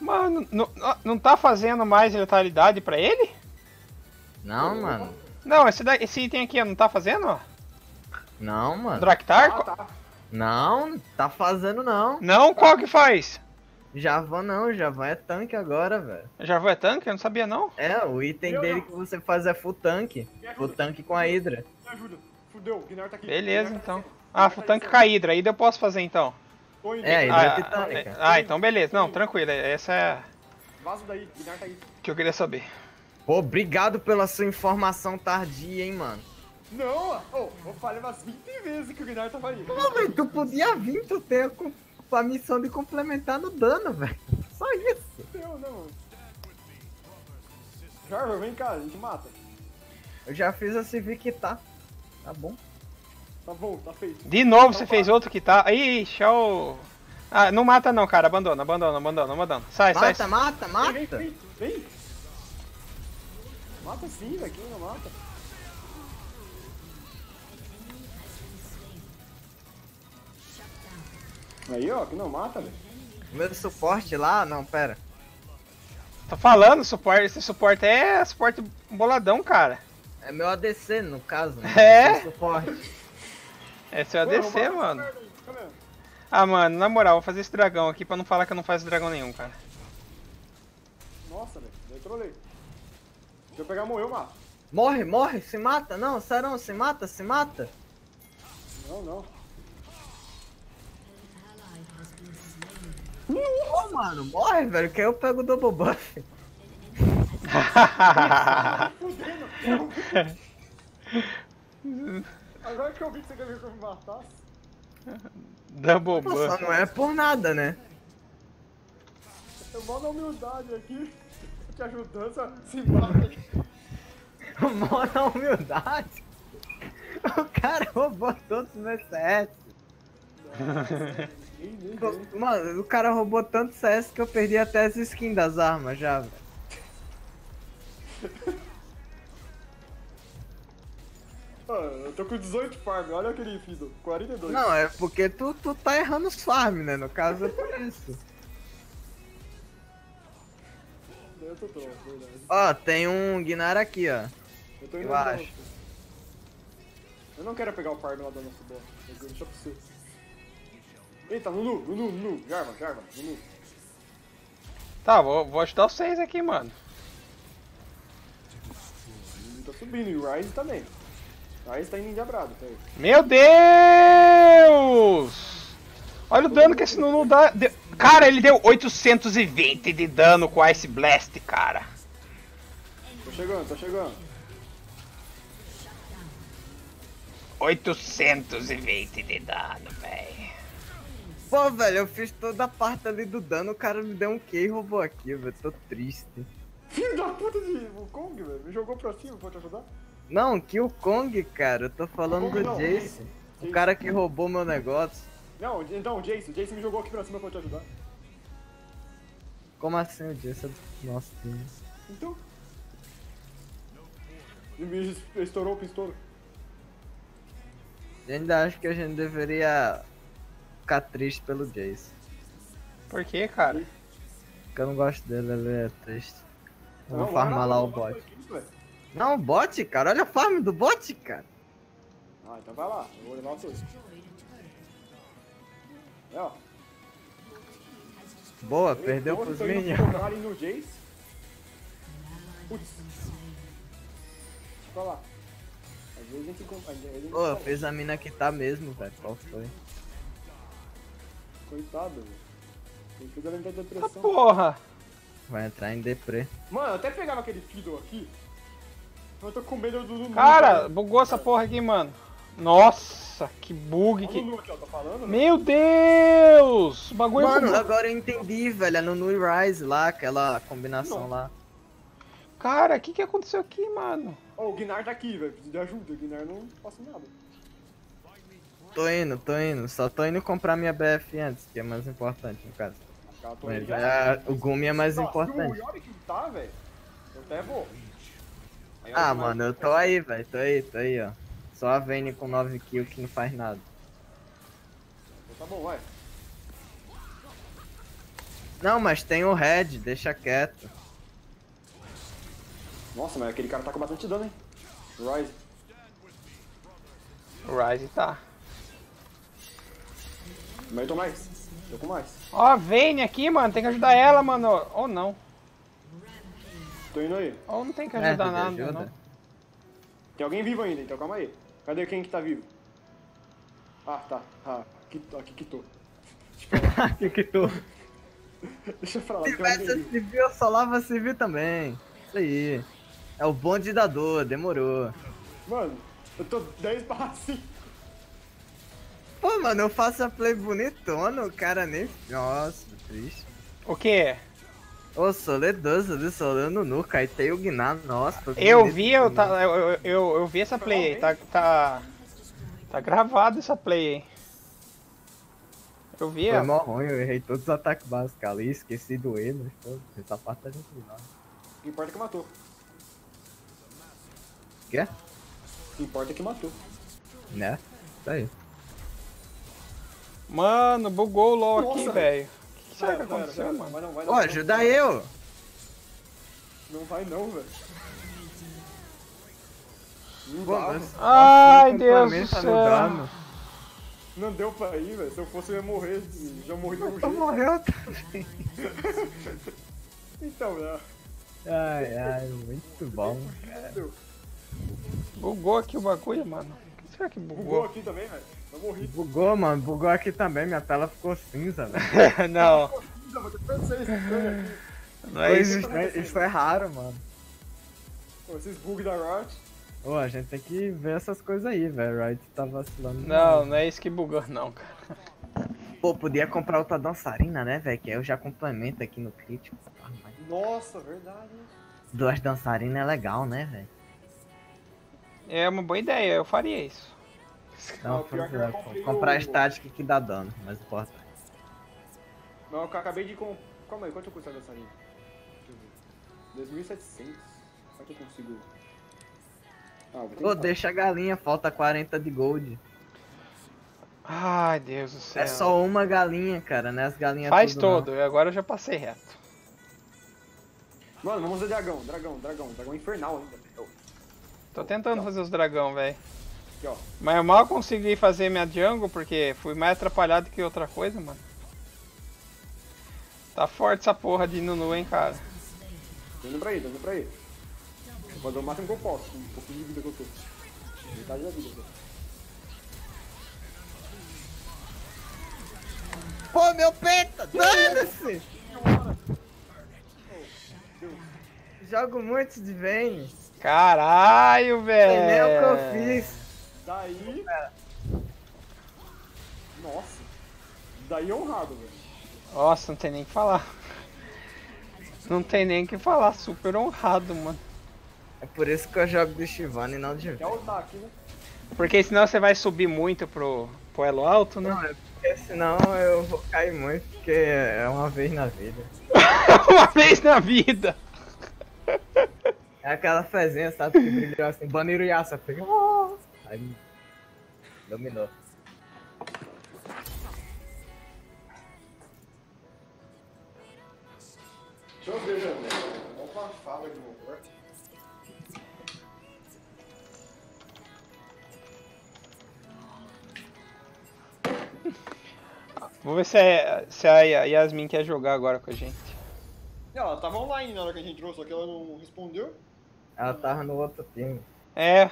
Mano, não, não- não tá fazendo mais letalidade pra ele? Não, mano. Não, esse, da, esse item aqui ó, não tá fazendo, ó? Não, mano. Draktar? Ah, tá. Não, tá fazendo não. Não, qual que faz? Javan não, Javan é tanque agora, velho. Já é tanque? Eu não sabia não. É, o item Eu dele não. que você faz é full tanque. Full tanque com a Hydra. Me ajuda. Fudeu, o Gnar tá aqui. Beleza, tá então. descendo. Ah, tá tanque com a Hydra, Hydra eu posso fazer então. Tô indo. É, Ah, é titânica. ah, então beleza. Não, tranquilo. Essa é Vaso daí, Gnar tá aí. que eu queria saber. Pô, obrigado pela sua informação tardia, hein, mano. Não, ó, eu falei umas 20 vezes que o Gnar tava aí. Pô, velho, tu podia vir, tu ter a, com- a missão de complementar no dano, velho. Só isso. Né, mano? Jarvan, vem cá, a gente mata. Eu já fiz a Civic tá. Tá bom. Tá bom, tá feito. De novo Então você fez outro que tá. É o. Ah, não mata não, cara. Abandona, abandona, abandona, abandona. Sai, sai. Mata, mata, Vem, vem, mata. vem, vem. Mata sim, velho, quem não mata? Aí, ó, que não mata, velho. Meu suporte lá, não, pera. Tô falando, suporte, esse suporte é suporte boladão, cara. É meu ADC, no caso. né? É? Meu Suporte. Esse é vamos matar mano. essa? Ah, mano, na moral, vou fazer esse dragão aqui pra não falar que eu não faço dragão nenhum, cara. Nossa, velho, eu trolei. Se eu pegar morreu, eu mato. Morre, morre, se mata. Não, Sarão, se mata, se mata. Não, não. Pô, mano, morre, velho, que aí eu pego o double buff. Fudendo. Agora que eu vi que você queria que eu me matasse. Double só não é por nada, né? Eu mando a humildade aqui. Te ajudando, se mata. Mó na humildade. O cara roubou todos os meus CS. Mano, o cara roubou tanto CS que eu perdi até as skins das armas já, velho. Eu tô com 18 farm, olha aquele Fiddle, 42. Não, é porque tu, tu tá errando os farm, né? No caso é por isso. Eu tô troll, verdade. Ó, tem um Gnar aqui, ó. Eu tô indo Eu acho. Eu não quero pegar o farm lá da nossa bola. Deixar pra você. Eita, Nunu, Nunu, Nunu. Jarva, Jarva, Nunu. Tá, vou, vou ajudar vocês aqui, mano. Tá subindo. E o Ryze também. O Ryze tá indo endiabrado, tá aí. Meu Deus! Olha o dano que esse Nunu dá. deu- Cara, ele deu 820 de dano com Ice Blast, cara. Tô chegando, tô chegando. 820 de dano, velho. Pô, velho, eu fiz toda a parte ali do dano, o cara me deu um Q e roubou aqui, velho. Tô triste. Filho da puta de Wukong, velho. Me jogou pra cima, pode ajudar? Não, que o Kong, cara, eu tô falando Kong do não, Jace. O cara que roubou meu negócio. Não, então, o Jace. O Jace me jogou aqui pra cima pra te ajudar. Como assim o Jace é do nosso time? Então. Ele me estourou o pistola. Eu ainda acho que a gente deveria ficar triste pelo Jace. Por que, cara? Porque eu não gosto dele, ele é triste. Eu vou farmar vai lá o bot. Não, o bot, cara, olha a farm do bot, cara. Ah, então vai lá. Eu vou levar você. É, ó. Boa, perdeu Então, pros minions. no Jace. Putz. Vai lá. Às vezes a gente... com- a gente- a gente Pô, eu fiz a mina que tá mesmo, velho. Qual foi? Coitado, velho. Ele fez ela entrar em Ah, depressão. porra! Vai entrar em deprê. Mano, eu até pegava aquele Fiddle aqui. Eu tô com medo do Nunu. Cara, bugou essa porra aqui, mano. Nossa, que bug o que. Aqui, ó, tá falando? né? Meu Deus! O bagulho Mano, bugou. agora eu entendi, velho. É no New Rise lá, aquela combinação Não. lá. Cara, o que que aconteceu aqui, mano? Ó, o Guinar tá aqui, velho. Preciso de ajuda. O Guinar não faço nada. Tô indo, tô indo. Só tô indo comprar minha BF antes, que é mais importante no caso. Cara, tô Mas já- o Gumi é mais Ó, importante. Olha que tá, velho. Eu até vou. Ah, mano, eu tô aí, velho. Tô aí, tô aí, ó. Só a Vayne com 9 kills que não faz nada. Tá bom, vai. Não, mas tem o Red, deixa quieto. Nossa, mas aquele cara tá com bastante dano, hein? Rise. O Ryze tá. Mas eu tô mais. Tô com mais. Ó, a Vayne aqui, mano. Tem que ajudar ela, mano. Ou não. Tô indo aí. Ou não tem que É, ajudar me nada, ajuda. não. Tem alguém vivo ainda, então calma aí. Cadê quem que tá vivo? Ah, tá. Ah, aqui, aqui que tô. que que tu? Deixa eu falar. Se tivesse civil, eu solava civil também. Isso aí. É o bonde da dor, demorou. Mano, eu tô 10 barra 5. Pô, mano, eu faço a play bonitona, o cara nem. Nossa, triste. O quê? Ô, soledoso ali, solando no, caetei o Gnar, nossa. Eu vi, eu, tá, eu, eu, eu, eu vi essa play aí. Tá, tá, tá gravado essa play aí. Eu vi, Foi ó. mó ruim, eu errei todos os ataques básicos ali, esqueci do E, mas pô, essa parte a gente. O que importa é que matou. Quê? O que importa é que matou. Né? Isso aí. Mano, bugou o LoL aqui, Nossa. Velho. O que aconteceu, vai, mano? Vai não, vai não. Ô, vai não. ajuda eu! Não vai não, velho. Ai, Deus do no céu. dano. Não deu pra ir, velho. Se eu fosse, eu ia morrer. Já morri do Tu jeito. morreu também. Então, né? Ai, ai, muito bom. Deu. Bugou aqui o bagulho, mano. O que será que Bugou bugou? aqui também, velho. Eu morri. Bugou, mano, bugou aqui também, minha tela ficou cinza, velho. não, Não, aqui. é isso. Isso, é- isso é raro, mano. Pô, Esses bugs da Riot. Ô, a gente tem que ver essas coisas aí, velho. Riot tá vacilando. Não, não é isso que bugou, não, cara. Pô, podia comprar outra dançarina, né, velho? Que aí eu já complemento aqui no crítico. Nossa, verdade. Duas dançarinas é legal, né, velho? É uma boa ideia, eu faria isso. Não, pior que eu é, comprei comprar o- estática que dá dano, mas importa. Não, eu acabei de com. Calma aí, quanto custa essa linha? Deixa eu ver. 2.700. Será que eu consigo. Ah, Pô, que- deixa a galinha, falta 40 de gold. Ai, Deus do céu. É só uma galinha, cara, né? As galinhas Faz tudo não. todo, e agora eu já passei reto. Mano, vamos fazer dragão, dragão, dragão, dragão infernal ainda. Tô tentando fazer os dragão, velho. Aqui, ó. Mas eu mal consegui fazer minha jungle porque fui mais atrapalhado que outra coisa, mano. Tá forte essa porra de Nunu, hein, cara. Tô indo pra aí, tô indo pra aí. Vou fazer o máximo que eu posso, um pouquinho de vida que eu tô. Metade da vida. só. Pô, meu penta! Dane-se! Jogo muito de Vayne. Caralho, Sei nem o que eu velho. fiz. Daí. Nossa. Daí é honrado, velho. Nossa, não tem nem o que falar. Não tem nem o que falar, super honrado, mano. É por isso que eu jogo de Shivana e não de É Vayne. o Taki, né? Porque senão você vai subir muito pro, pro elo alto, né? Não, é porque senão eu vou cair muito, porque é uma vez na vida. Uma vez na vida. É aquela fezinha, sabe, que brilhou assim, Banheiro Yasa, foi... "Oh!" Aí dominou. Deixa eu ver. Vamos pra fala de horror. Vamos ver se a, se a Yasmin quer jogar agora com a gente. Não, ela tava online na hora que a gente entrou, só que ela não respondeu. Ela tava no outro time. É,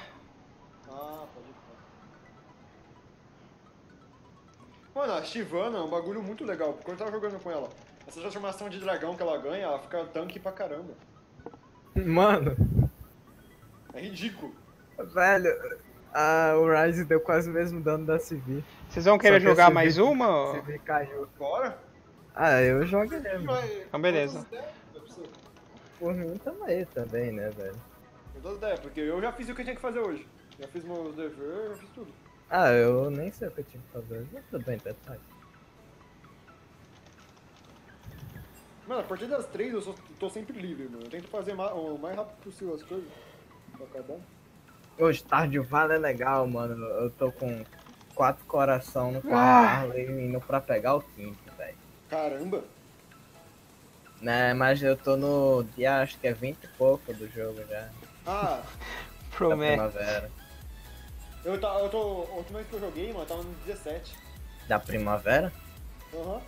Mano, a Shivana é um bagulho muito legal, porque eu tava jogando com ela. Essa transformação de dragão que ela ganha, ela fica tanque pra caramba. Mano, É ridículo. velho, a, o Ryze deu quase o mesmo dano da CV. vocês vão querer que jogar CV mais uma? A CV caiu. Bora? Ah, eu jogo mesmo. Então beleza. Por mim também, também, né, velho? Todas as ideias, porque eu já fiz o que eu tinha que fazer hoje. Já fiz meus deveres, já fiz tudo. Ah, eu nem sei o que eu tinha que fazer. Mas tudo bem, detalhe. Mano, a partir das três eu sou- tô sempre livre, mano. Eu tento fazer ma- o mais rápido possível as coisas. Pra acabar. Hoje, Stardew Valley é legal, mano. Eu tô com quatro coração no quarto Ah. Indo pra pegar o quinto, velho. Caramba! Né, mas eu tô no dia, acho que é 20 e pouco do jogo já. Ah, Promete. Eu, tá, eu tô. A última vez que eu joguei, mano, eu tava no 17. Da primavera? Aham.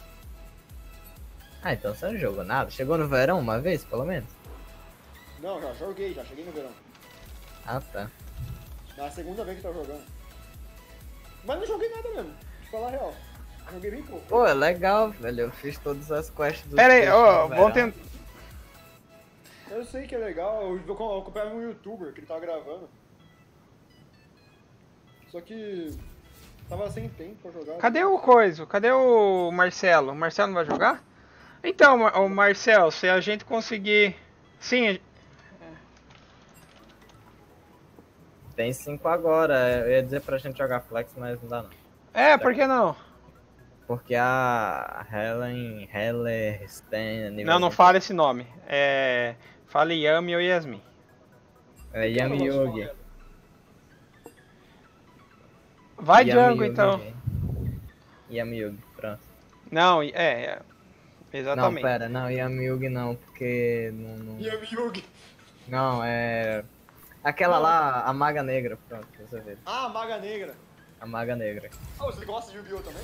Ah, então você não jogou nada. Chegou no verão uma vez, pelo menos? Não, já joguei, já cheguei no verão. Ah, tá. Na segunda vez que eu tava jogando. Mas não joguei nada mesmo, pra falar a real. Joguei bem pouco. Pô, é legal, velho. Eu fiz todas as quests do Pera aí, ó, vamos tentar. Eu sei que é legal, eu, eu, eu acompanhava um youtuber que ele tava gravando. Só que. Tava sem tempo pra jogar. Cadê o coisa? Cadê o Marcelo? O Marcelo não vai jogar? Então, o Marcelo, se a gente conseguir. Sim, Tem cinco agora. Eu ia dizer pra gente jogar flex, mas não dá não. é, por que não? Porque a Helen. Heller Stan. Não, não 20, fala esse nome. É. Fala Yami ou Yasmin. É Yami Yugi. Vai Yami Django Yugi. então. Yami Yugi, pronto. Não, é, é. Não, Exatamente. pera, não, Yami Yugi não, porque. Não, não, Yami Yugi. não é. Aquela lá, a Maga Negra, pronto, você vê. Ah, Maga Negra. A Maga Negra. Ah, você gosta de Yu-Gi-Oh! também?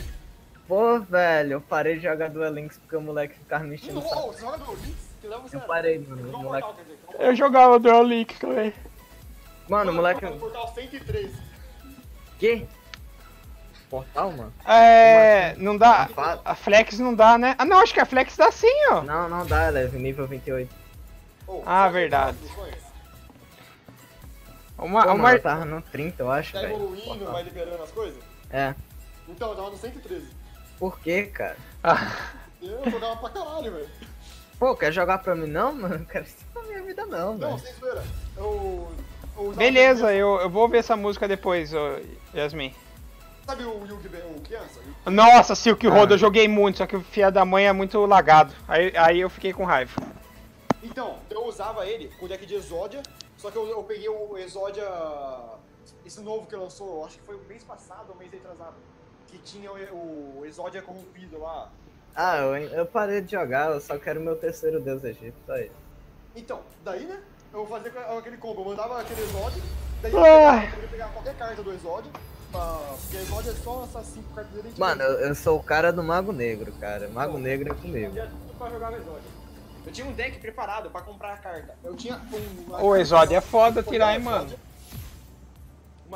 Pô, velho, eu parei de jogar Duel Links porque o moleque ficava me enchendo Não, você joga leva você Eu parei, mano. Jogou O um moleque... Dizer. Eu jogava Duel Link também. Mano, o moleque. No Portal 103. Que? Portal, mano? É. Não dá. A Flex não dá, né? Ah, não, acho que a Flex dá sim, ó. Não, não dá, ela é nível 28. Oh, Ah, verdade. Uma, Pô, uma... mano, eu tava no 30, eu acho, Tá velho. evoluindo, vai liberando as coisas? É. Então, eu tava no 113. Por quê, cara? Ah, Eu jogava pra caralho, velho. Pô, quer jogar pra mim não, mano? Não quero isso pra minha vida não, Não, velho. sem zoeira. Eu. Beleza, eu, eu vou ver essa música depois, ô, Yasmin. Sabe o Yugi Ben, o criança? Nossa, Silk Road, Ah. eu joguei muito, só que o filho da mãe é muito lagado. Aí, aí eu fiquei com raiva. Então, eu usava ele com o deck de Exódia, só que eu, eu peguei o Exódia. Esse novo que lançou, eu acho que foi o mês passado ou mês retrasado. Que tinha o, o Exódia corrompido lá. Ah, eu, eu parei de jogar, eu só quero meu terceiro deus egípcio, só isso. Então, daí né? Eu fazia aquele combo, eu mandava aquele Exódia, Daí eu Ai. pegar, eu poderia pegar qualquer carta do Exódio, pra- porque Exódio é só essas 5 cartas dele. a gente Mano, eu, eu sou o cara do Mago Negro, cara. Mago Negro é comigo. Tinha tudo pra jogar o Exódio. Eu tinha um deck preparado pra comprar a carta. Eu tinha um. O Exódio é foda tirar, hein, mano.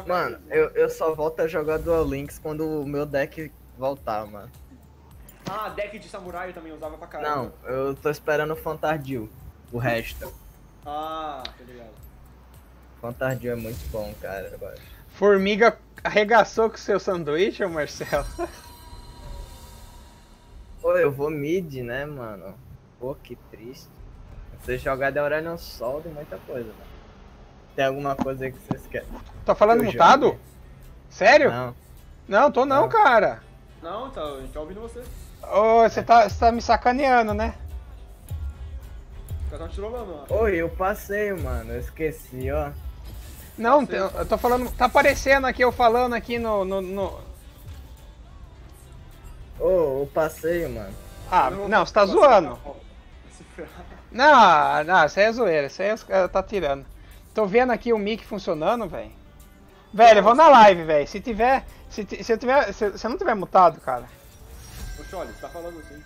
Mano, eu, eu só volto a jogar Duel Links quando o meu deck voltar, mano. Ah, deck de samurai eu também usava pra caramba. Não, eu tô esperando o Fantardil. O resto. Ah, tá ligado. Fantardil é muito bom, cara. Formiga arregaçou com seu sanduíche, ô Marcelo? Pô, eu vou mid, né, mano? Pô, que triste. Você jogar de Aurelion Sol tem muita coisa, mano. Tem alguma coisa aí que vocês querem? Tá falando mutado? jogo. Sério? Não. Não, tô não, Não. cara. Não, tá, a gente tá ouvindo você. Ô, você tá, você tá me sacaneando, né? Caras tão te trolando, ó. Oi, eu passei, mano. Eu esqueci, ó. Não, tem- eu tô falando. Tá aparecendo aqui eu falando aqui no. no, no- Ô, o passeio, mano. Ah, não, você tá zoando. Se ferrar. Não, não, isso aí é zoeira, isso aí os caras tá tirando. Tô vendo aqui o mic funcionando, velho. Velho, eu vou na live, velho. Se tiver. Se, se eu tiver. Se, se eu não tiver mutado, cara. Ô, Chole, você tá falando assim.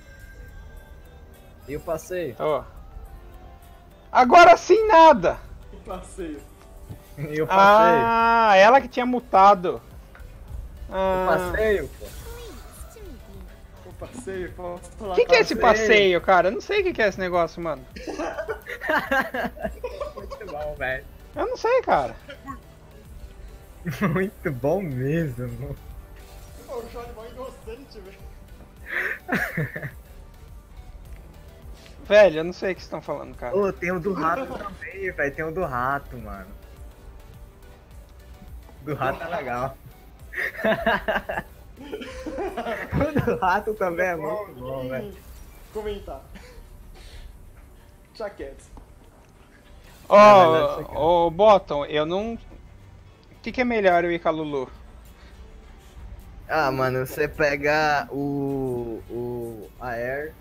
E o passeio? Ó. Agora sim nada! Que passeio. E o passeio? Ah, ela que tinha mutado. O Ah, passeio, pô. O passeio, falar o que, que é esse passeio. cara? Eu não sei o que, que é esse negócio, mano. Muito bom, velho. Eu não sei, cara. Muito bom mesmo. Pô, o Chole é mó inocente, velho. Velho, eu não sei o que vocês estão falando, cara. Ô, tem o do rato também, velho. Tem o do rato, mano. Do rato é legal. o do rato também é muito bom, velho. Comentar. Chaquete. Ó, ô, Bottom, eu não. O que, que é melhor eu ir com a Lulu? Ah, mano, você pega o. o. a Air.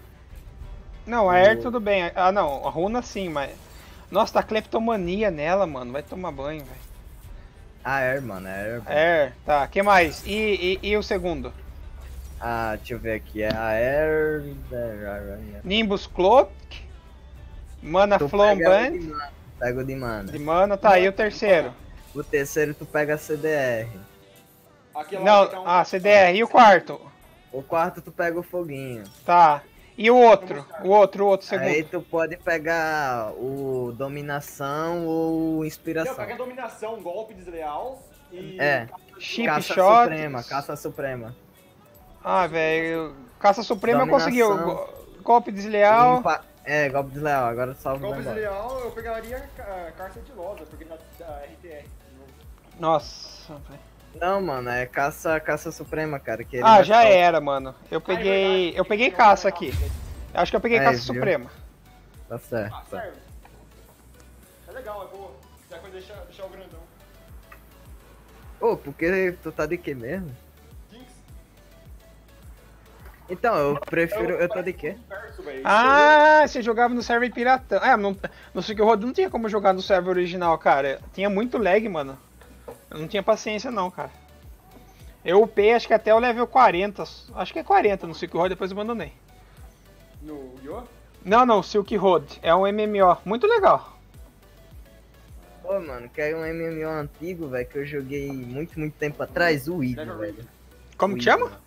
Não, a Air tudo bem. Ah, não, a Runa sim, mas. Nossa, tá cleptomania nela, mano. Vai tomar banho, velho. A Air, mano, a Air. Air, tá. que mais? E, e, e o segundo? Ah, deixa eu ver aqui. É a Air. Nimbus Cloak. Mana Tu Flom pega o Band. de mana, Pega o de mana. De mana, tá. E o terceiro? O terceiro tu pega a CDR. Aquela Não, um- ah, CDR. E o quarto? O quarto tu pega o foguinho. Tá. E o outro? O outro, o outro segundo. Aí tu pode pegar o dominação ou Não, inspiração. pega dominação, golpe desleal e. É. Chip caça shot. suprema, caça suprema. Ah, velho. Caça Suprema eu Dominação. consegui. o go- Golpe desleal. Limpa- É, golpe desleal, agora salve Golpe desleal eu pegaria a carta de losa, porque na da RTR. Nossa, velho. Não, mano, é caça, caça suprema, cara. Que ele Ah, já era, mano. Eu peguei. Eu peguei caça aqui. Acho que eu peguei É, caça viu? suprema. Tá certo. Ah, serve. É legal, é boa. Já vai deixar, deixar o grandão. Ô, porque tu tá de que mesmo? Jinx. Então, eu prefiro. Eu tô de quê? Ah, você jogava no server piratão. É, não, no Silk Road não tinha como jogar no server original, cara. Tinha muito lag, mano. Eu não tinha paciência não, cara. Eu upei acho que até o level 40. Acho que é 40 no Silk Road, depois eu abandonei. No Yo? Não, não, Silk Road. É um MMO. Muito legal. Pô, mano, que é um MMO antigo, velho, que eu joguei muito, muito tempo atrás, o ID, velho. Como O que ID, chama?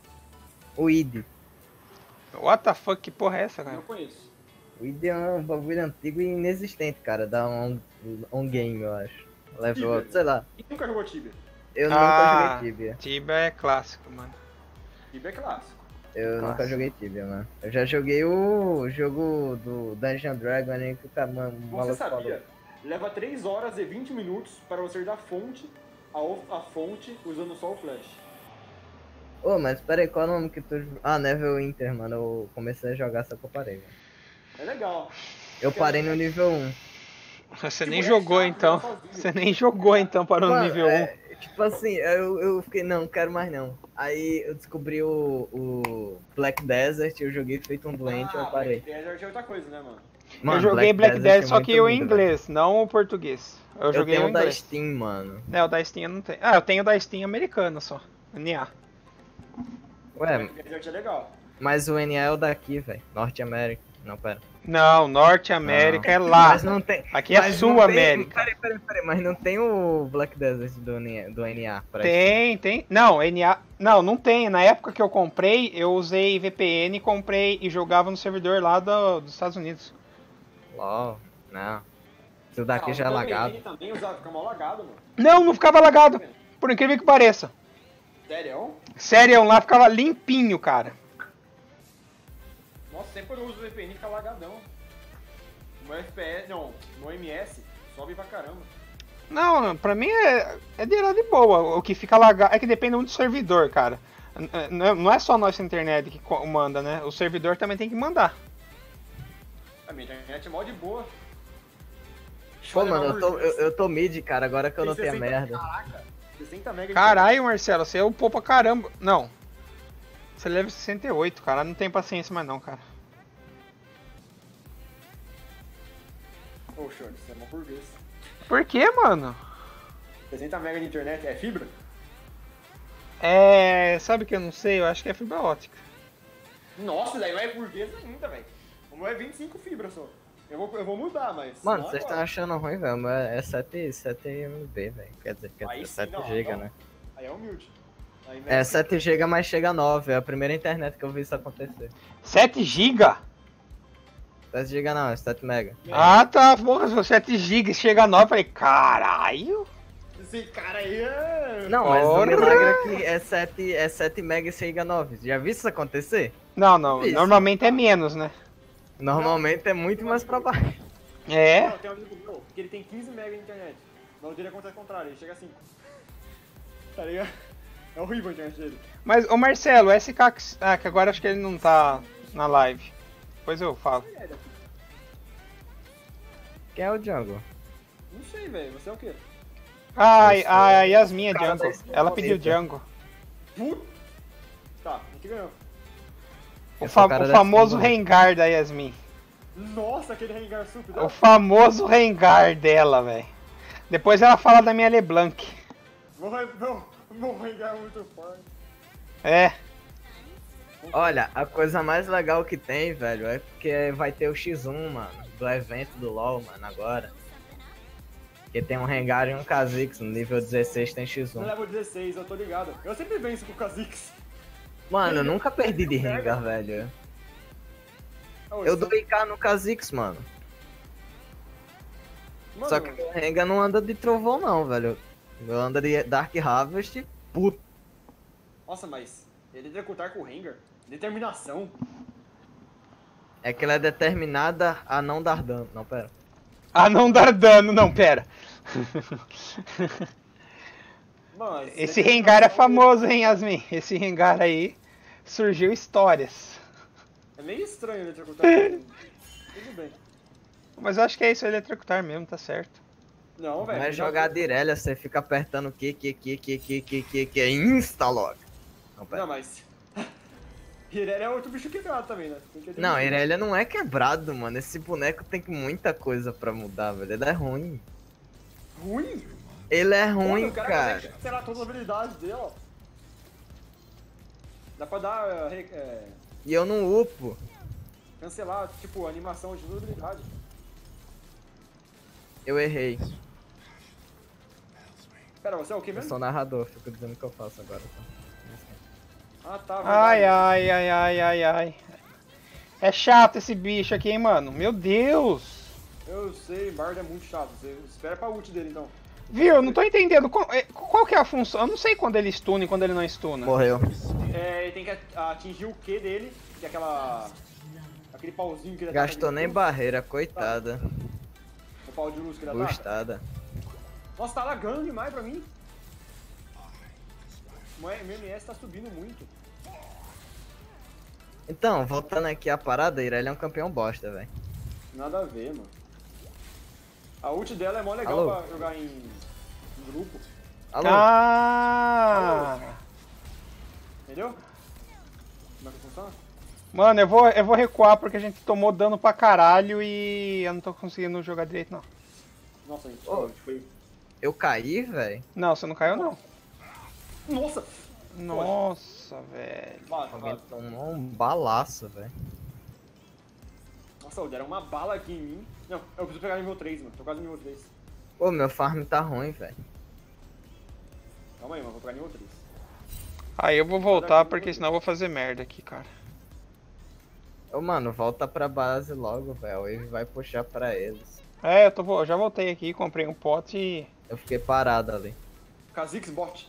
O ID. What the fuck, que porra é essa, cara? Não conheço. O ID é um bagulho antigo e inexistente, cara. Dá um, um game, eu acho. Level up, sei lá. E nunca jogou Tibia? Eu Ah. nunca joguei Tibia. Tibia é clássico, mano. Tibia é clássico. Eu Nossa. nunca joguei Tibia, mano. Eu já joguei o jogo do Dungeon Dragon ali que o cara, mano, Você sabia? falou. Leva 3 horas e 20 minutos para você ir da fonte ao- a fonte usando só o flash. Ô, mas peraí, qual é o nome que tu. Ah, Level Inter, mano. Eu comecei a jogar, só que eu parei, velho. É legal. Eu parei no nível 1. Você Tipo, nem é jogou chato então. Você nem jogou então para o nível 1. é, tipo assim, eu, eu fiquei, não, quero mais não. Aí eu descobri o, o Black Desert, eu joguei feito um doente, eu ah, parei. Black Desert é outra coisa, né, mano? Mano, eu joguei Black, Desert, é só que o em lindo, velho. inglês, não o português. Eu, Eu joguei tenho o o da inglês. Steam, mano. É, o da Steam eu não tenho. Ah, eu tenho o da Steam americano só. NA. Ué, Black Desert é legal. mas o NA é o daqui, velho. Norte América. Não, pera. Não, Norte América Não. é lá. Mas não tem. Aqui é Sul América. Peraí, peraí, peraí, mas não tem o Black Desert do, NA do NA pra Tem, tem. Não, NA. Não, não tem. Na época que eu comprei, eu usei VPN, comprei e jogava no servidor lá do- dos Estados Unidos. LOL, não. Isso daqui Ah, já é lagado. Também usa, fica mal lagado, mano. Não, não ficava lagado. Por incrível que pareça. Sério? Sério, lá ficava limpinho, cara. Nossa, sempre quando eu uso o VPN fica lagadão. No FPS, não, no MS, sobe pra caramba. Não, pra mim é, é de, de boa. O que fica lagado é que depende muito do servidor, cara. N- Não é só a nossa internet que manda, né? O servidor também tem que mandar. A minha internet é mó de boa. Pô, mano, eu tô, eu, eu tô mid, cara, agora que eu não tenho 60 merda. Caraca, 60 mega de Caralho, Marcelo, você é upou pra caramba. Não. Você leva 68, cara. Não tem paciência mais não, cara. Ô, Short, você é mó burguês. Por que, mano? 60 mega de internet é fibra? É. Sabe que eu não sei? Eu acho que é fibra ótica. Nossa, daí não é burguês ainda, velho. O meu é 25 fibras só. Eu vou, eu vou mudar, mas. Mano, vocês estão achando ruim, velho. mas É 7, 7 MB, velho. Quer dizer, quer dizer sim, 7 não, GB, não. né? Aí é humilde. É mete- 7 GB, mas chega a 9. É a primeira internet que eu vi isso acontecer. 7 GB? 7 GB não, é 7 mega. Ah, tá. Porra, for 7 GB chega a 9, eu falei, caralho. Esse cara aí é. Não, mas o milagre é que é 7, é 7 mega e chega a 9. Já viu isso acontecer? Não, não. Isso. Normalmente é menos, né? Normalmente é muito mais pra baixo. É. Não, tem um amigo meu que ele tem 15 mega de internet. Mas o dele acontece ao contrário, ele chega a 5. Tá ligado? É horrível a internet dele. Mas, ô Marcelo, o SK. que- Ah, que agora acho que ele não tá na live. Depois eu falo. Quem é o Django? Não sei, velho. Você é o quê? Ah, Eu sou- a Yasmin é Django. Ela pediu. Django. Tá, a gente ganhou. O, fa- o famoso. Rengar da Yasmin. Nossa, aquele Rengar Sup. O famoso Rengar dela, velho. Depois ela fala da minha LeBlanc. Meu, meu, meu Rengar é muito forte. É. Olha, a coisa mais legal que tem, velho, é porque vai ter o X1, mano, do evento do LoL, mano, agora. Que tem um Rengar e um Kha'Zix, no nível 16 tem No X1. level 16, eu tô ligado. Eu sempre venço com o Kha'Zix. Mano, eu nunca perdi de Rengar, velho. Eu dou IK no Kha'Zix, mano. Mano, Só que o Rengar não anda de trovão, não, velho. Eu ando de Dark Harvest, puto. Nossa, mas ele executar com o Rengar? Determinação. É que ela é determinada a não dar dano. Não, pera. A não dar dano, não, pera. Mano, Esse Rengar é dele famoso, hein, Yasmin? Esse Rengar aí surgiu histórias. É meio estranho ele executar com ele. Tudo bem. Mas eu acho que é isso, eletrocutar mesmo, tá certo. Não, velho. Vai já- jogar de Irelia, você fica apertando que, que, que, que, que, que, que, que, insta logo. Não, pera. Não, mas. Irelia é outro bicho quebrado também, né? Que. Não, Irelia não é quebrado, mano. Esse boneco tem muita coisa pra mudar, velho. Ele é ruim. Ruim? Ele é Pô, ruim, o cara. cara. consegue, sei lá, todas as habilidades dele, ó. Dá pra dar. eh, E eu não upo. cancelar, tipo, animação de habilidade. Eu errei. Pera, você é o que Eu mesmo? sou narrador, fico dizendo o que eu faço agora. Tá? Ah, tá. Ai, ai, ai, ai, ai, ai. É chato esse bicho aqui, hein, mano? Meu Deus. Eu sei, Bard é muito chato. Você espera pra ult dele então. Viu? Eu não tô entendendo. Qual, é- qual que é a função? Eu não sei quando ele stuna e quando ele não stuna. Morreu. É, ele tem que atingir o Q dele, que é aquela. aquele pauzinho que ele Gastou nem barreira, coitada. O pau de luz que ele ataca. Nossa, tá lagando demais pra mim. O meu MS tá subindo muito. Então, voltando aqui à parada, Irelia é um campeão bosta, velho. Nada a ver, mano. A ult dela é mó legal Alô? pra jogar em, em grupo. Alô? Ah! Entendeu? Como é que funciona? Mano, eu vou, eu vou recuar porque a gente tomou dano pra caralho e eu não tô conseguindo jogar direito, não. Nossa, gente, Ô. a gente foi. Eu caí, velho. Não, você não caiu, não. Nossa! Nossa, velho. Alguém tomou um balaço, velho. Nossa, deram uma bala aqui em mim. Não, eu preciso pegar nível 3, mano. Tô quase nível 3. Pô, meu farm tá ruim, velho. Calma aí, mano. Vou pegar nível 3. Aí eu vou voltar porque senão eu vou fazer merda aqui, cara. Ô, mano, volta pra base logo, velho. O Wave vai puxar pra eles. É, eu, tô, eu já voltei aqui, comprei um pote e. Eu fiquei parado ali. Kha'Zix bot.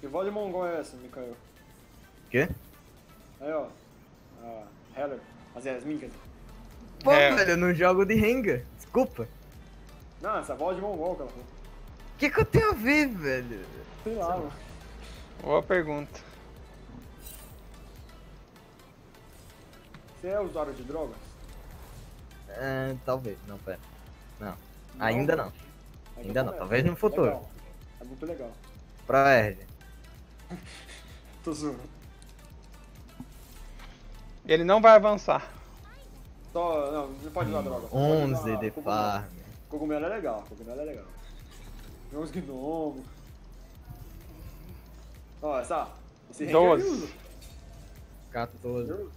Que voz de mongol é essa, Mikael? Quê? Aí, ó. A Heller. As Yasmin, quer dizer. Pô, É. velho, eu não jogo de Rengar. Desculpa. Não, essa voz de mongol que ela falou. O que que eu tenho a ver, velho? Sei lá, mano. Boa pergunta. Você é usuário de drogas? É, talvez, não, pera. Não. Ainda não. Ainda então não, talvez no futuro. Legal. É muito legal. Pra Erd. Tô zoando. Ele não vai avançar. Só, não, não pode usar droga. só pode 11 usar de cogumelo. farm. Cogumelo é legal, cogumelo é legal. Tem uns gnomos. Ó, essa. Esse Ranger usa. 14. Ranger usa.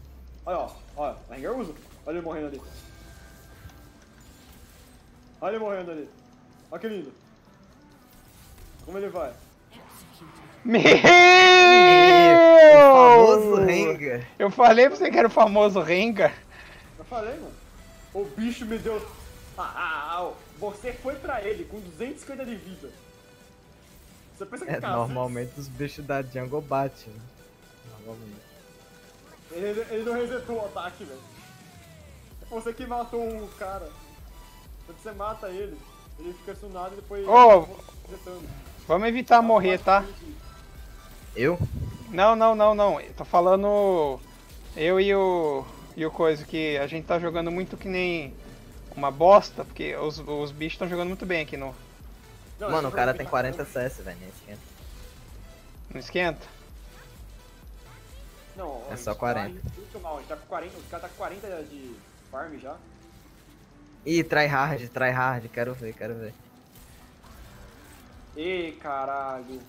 Olha, ó, olha, Ranger usa. Olha ele morrendo ali. Olha ele morrendo ali. Olha que lindo. Como ele vai? Meu! O famoso Rengar. Eu falei pra você que era o famoso Rengar. Eu falei, mano. O bicho me deu. Ah, ah, ah, ó. você foi pra ele com 250 de vida. Você pensa que É, Kha'Zix, normalmente os bichos da jungle batem, né? Normalmente. Ele, ele não resetou o ataque, velho. Você que matou o cara. Quando você mata ele, ele fica sunado e depois. Ô! resetando. Vamos evitar morrer, tá? Eu? Não, não, não, não. Eu tô falando eu e o e o coisa que a gente tá jogando muito que nem uma bosta, porque os, os bichos estão jogando muito bem aqui no Não, Mano, o cara jogo tem tá- 40 CS, velho. nem esquenta. no esquenta. Não, É só gente 40. Tá muito mal, a gente tá com 40, os caras tá com 40 de farm já. Ih, try hard, try hard. Quero ver, quero ver. Ei, caralho.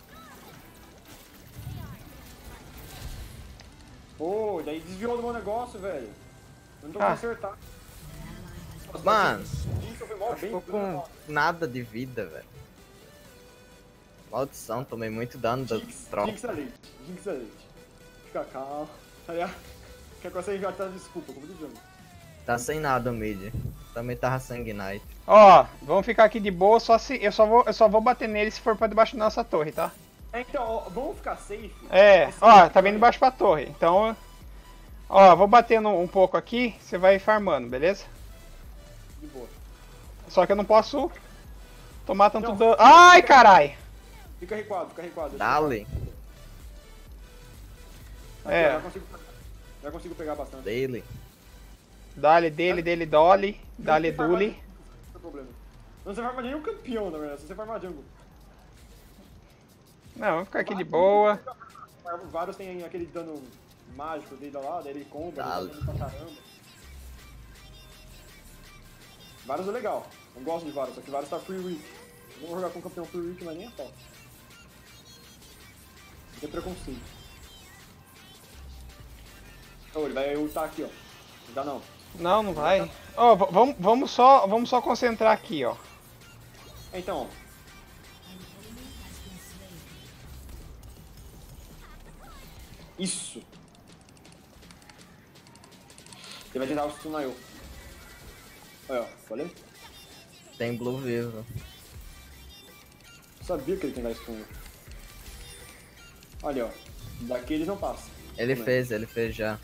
Pô, daí desviou do meu negócio, velho. Eu não tô Ah. acertar. Nossa, Mano, eu ficou com nada de vida, velho. Maldição, tomei muito dano da tropa. Jinx leite. Jinx leite. Fica calmo. Aliás, quer que você já tá desculpa, como do jogo. Tá sem nada o mid. Também tava sanguinite. Ó, vamos ficar aqui de boa, só se eu só vou eu só vou bater nele se for pra debaixo da nossa torre, tá? É, então, ó, vamos ficar safe. É, ó, tá vindo embaixo pra torre. Então, ó, vou batendo um pouco aqui, você vai farmando, beleza? De boa. Só que eu não posso tomar tanto Não. dano. Ai, carai! Fica recuado, fica recuado. Dale, Aqui, É. ó, Já consigo, já consigo pegar bastante. dele. Dale, dele, dele, dolly, dale, Não farmar- dule. Não tem problema. Não você farma nenhum campeão, na verdade, você farma jungle. Não, vamos ficar aqui de boa. Vários tem aquele dano mágico dele lá, daí ele compra, ele dá dano pra caramba. Vários é legal. Eu gosto de vários, só que vários tá free week. Eu vou jogar com campeão free week, mas nem a pau. Não tem preconceito. Ô, ele vai ultar aqui, ó. Não dá não. Não, não vai. Ó, v- vamos, vamos só, vamos só concentrar aqui, ó. Então, isso. Ele vai tentar stunar eu. Olha, ó, falei? Tem blue vivo. Sabia que ele tem dar stun. Olha, ó. Daqui eles não passam. Ele Como é? fez, ele fez já.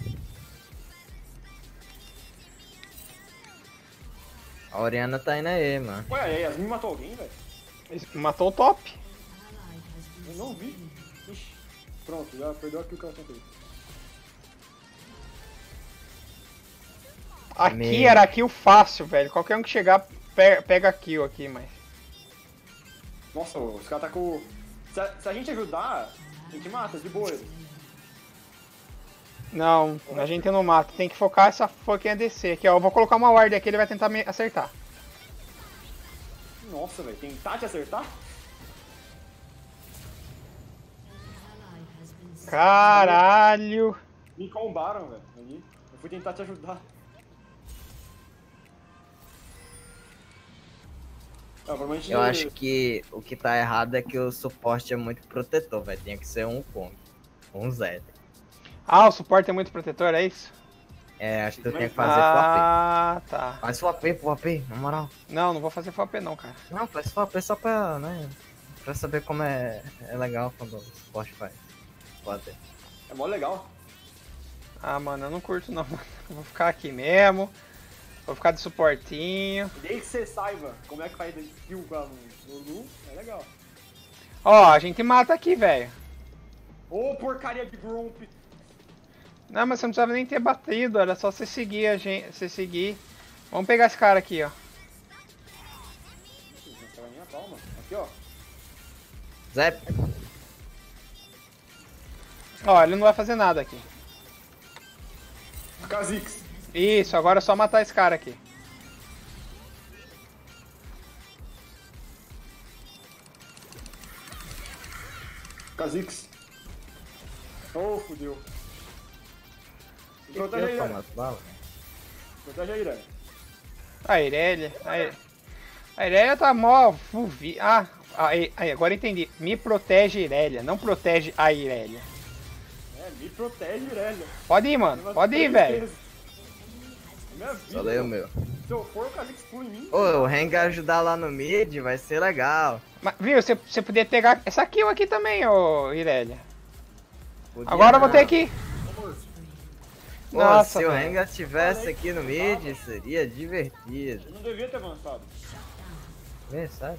A Oriana tá indo aí, mano. Ué, a Yasmin matou alguém, velho? Matou o top. Eu não vi. Ixi. Pronto, já perdeu aqui o que ela tentou. Aqui Meu. era kill fácil, velho. Qualquer um que chegar pe- pega kill aqui, mas. Nossa, os caras tá com. Se a, se a gente ajudar, a gente mata de boa eles. Não, a gente não mata. Tem que focar essa fucking ADC aqui, ó. Eu vou colocar uma ward aqui, ele vai tentar me acertar. Nossa, velho, tentar te acertar? Caralho! Me combaram, velho. Eu fui tentar te ajudar. Ah, Eu acho que o que tá errado é que o suporte é muito protetor, velho. Tinha que ser um Kong. Um Zed. Ah, o suporte é muito protetor, é isso? É, acho que tu tem que fazer FOP. Ah, tá. Faz FOP, FOP, na moral. Não, não vou fazer FOP não, cara. Não, faz FOP só pra, né? Pra saber como é, é legal quando o suporte faz. Pode ter. É mó legal. Ah, mano, eu não curto não, mano. Eu Vou ficar aqui mesmo. Vou ficar de suportinho. Desde que você saiba como é que faz kill com a Lulu, é legal. Ó, a gente mata aqui, velho. Ô, porcaria de Grump. Não, mas você não precisava nem ter batido, era só você seguir a gente, você seguir. Vamos pegar esse cara aqui, ó. Aqui, ó. Zé, Ó, ele não vai fazer nada aqui. Kha'Zix. Isso, agora é só matar esse cara aqui. Kha'Zix. Ô, fudeu. Protege as balas? Protege. A Irelia. A I- a Irelia tá mó. fuvi- Ah, aí, aí, agora entendi. Me protege Irelia, não protege a Irelia. É, me protege, Irene. Pode ir, mano. Pode ir, velho. Leio o meu. Se eu for, o Kha'Zix pula em mim. Ô, o Rengar ajudar lá no mid vai ser legal. Mas, viu, você, você podia pegar essa kill aqui também, ô Irelia. Podia Agora eu vou não. ter que. Pô, Nossa, se o. Rengar tivesse aqui no mid, seria divertido. Eu não devia ter avançado. Vê, sabe?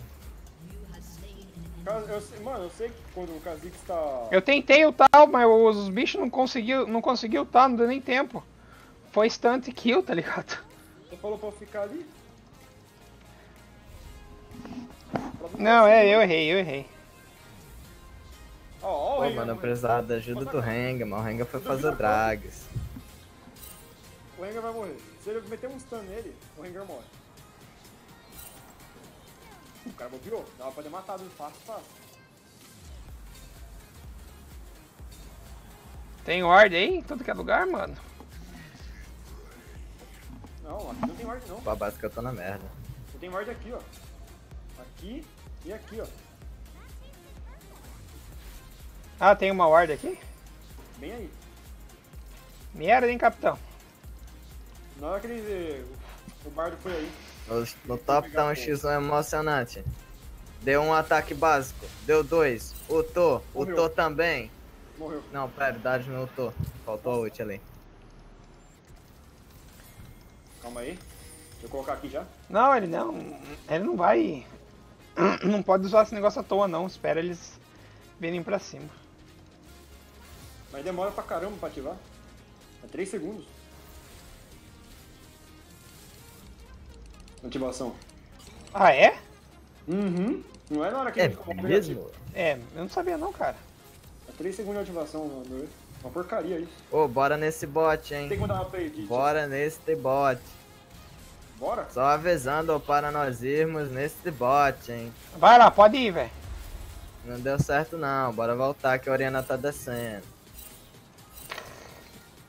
Eu mano, eu sei que quando o Kha'Zix tá... Eu tentei o tal, mas os bichos não conseguiu, não conseguiu tal, não deu nem tempo. Foi instant kill, tá ligado? Você falou pra eu ficar ali? Não, é, eu errei, eu errei. Ó, ó, o Pô, mano, eu precisava da ajuda do Rengar, mas o Rengar foi fazer drags. O Rengar vai morrer. Se ele meter um stun nele, o Rengar morre. O cara bobeou. Dava pra ter matado ele fácil, fácil. Tem ward aí em tudo que é lugar, mano. Não, aqui não tem ward não. Pra base que eu tô na merda. Você tem ward aqui, ó. Aqui e aqui, ó. Ah, tem uma ward aqui? Bem aí. Merda, hein, capitão? Na hora que ele... O bardo foi aí. No, no top tá um X1 emocionante. Deu um ataque básico. Deu dois. Ultou. Morreu. Ultou também. Morreu. Não, pera, Darius não ultou. Faltou a ult ali. Calma aí. Deixa eu colocar aqui já. Não, ele não. Ele não vai. Não pode usar esse negócio à toa, não. Espera eles virem pra cima. Mas demora pra caramba pra ativar. É 3 segundos. Ativação. Ah, é? Uhum. Não é na hora que É ele coloca mesmo? É, eu não sabia, não, cara. É 3 segundos de ativação, mano. Uma porcaria isso. Ô, bora nesse bot, hein. Tem que mandar uma play aqui. Bora nesse bot. Bora? Só avisando para nós irmos nesse bot, hein. Vai lá, pode ir, velho. Não deu certo não, bora voltar que a Oriana tá descendo.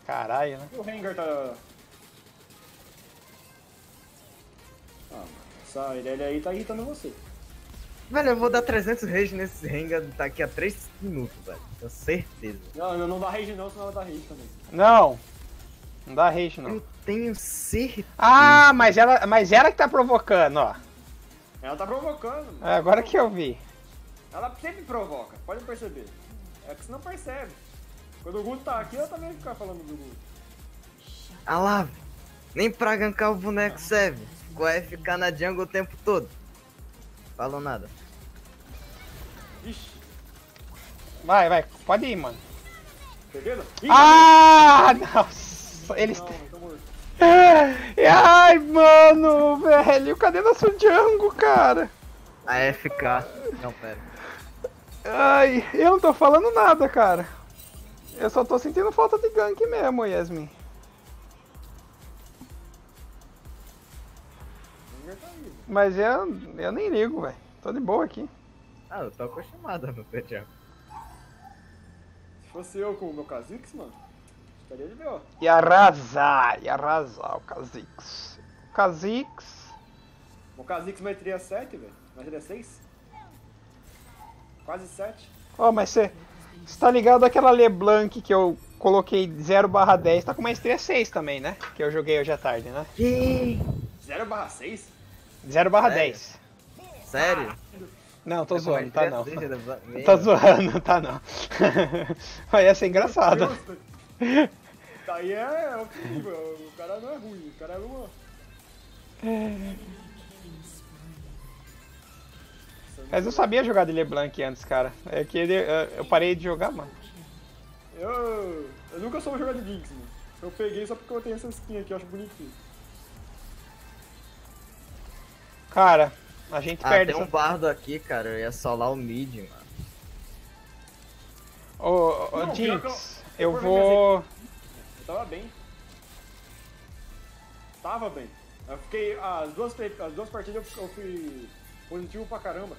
Caralho, né? E o Rengar tá. Ah, mano. Essa Irelia aí tá irritando você. Velho, eu vou dar 300 rage nesse Rengar daqui a 3 minutos, velho. Tenho certeza. Não, não, não dá rage não, senão ela dá rage também. Não. Não dá rage, não. Eu tenho certeza. Ah, mas ela, mas ela que tá provocando, ó. Ela tá provocando. mano. É, Agora que eu vi. Ela sempre provoca, pode perceber. É que você não percebe. Quando o Guto tá aqui, eu também vou ficar falando do Guto. Ah lá, velho. nem pra gankar o boneco serve. Vai ficar na jungle o tempo todo. Falou nada. Ixi, Vai, vai, pode ir, mano. perdendo? Ih, Ah, nossa. Eles. Não. Ai, mano, velho. Cadê nosso Django, cara? A FK. Não, pera. Ai, eu não tô falando nada, cara. Eu só tô sentindo falta de gank mesmo, Yasmin. Mas eu, eu nem ligo, velho. Tô de boa aqui. Ah, eu tô acostumado a não ter jungle. Se fosse eu com o meu Kha'Zix, mano, estaria de B.O. E arrasar, e arrasar o Kha'Zix. O Kha'Zix... O Kha'Zix meteria 7, velho. Meteria 6. Quase 7. Ó, mas você... Você tá ligado aquela LeBlanc que eu coloquei 0 barra 10, tá com maestria 6 também, né? Que eu joguei hoje à tarde, né? Que? 0 barra 6? 0 barra Sério? 10. Sério? Não, tô É com zoando, tá não. Tá zoando, tá não. Mas ia ser engraçado. Daí é, é o cara não é ruim, o cara é uma. Mas eu sabia jogar de LeBlanc antes, cara. É que ele, eu eu parei de jogar, mano. Eu, eu nunca soube jogar de Jinx, mano. Eu peguei só porque eu tenho essa skin aqui, eu acho bonitinho. Cara, a gente Ah, perde tem um essa... bardo aqui, cara. Eu ia solar o mid, mano. Ô, pior que Jinx, eu- eu eu vou... Eu tava bem. Tava bem. Eu fiquei. As duas, as duas partidas eu, fui positivo pra caramba.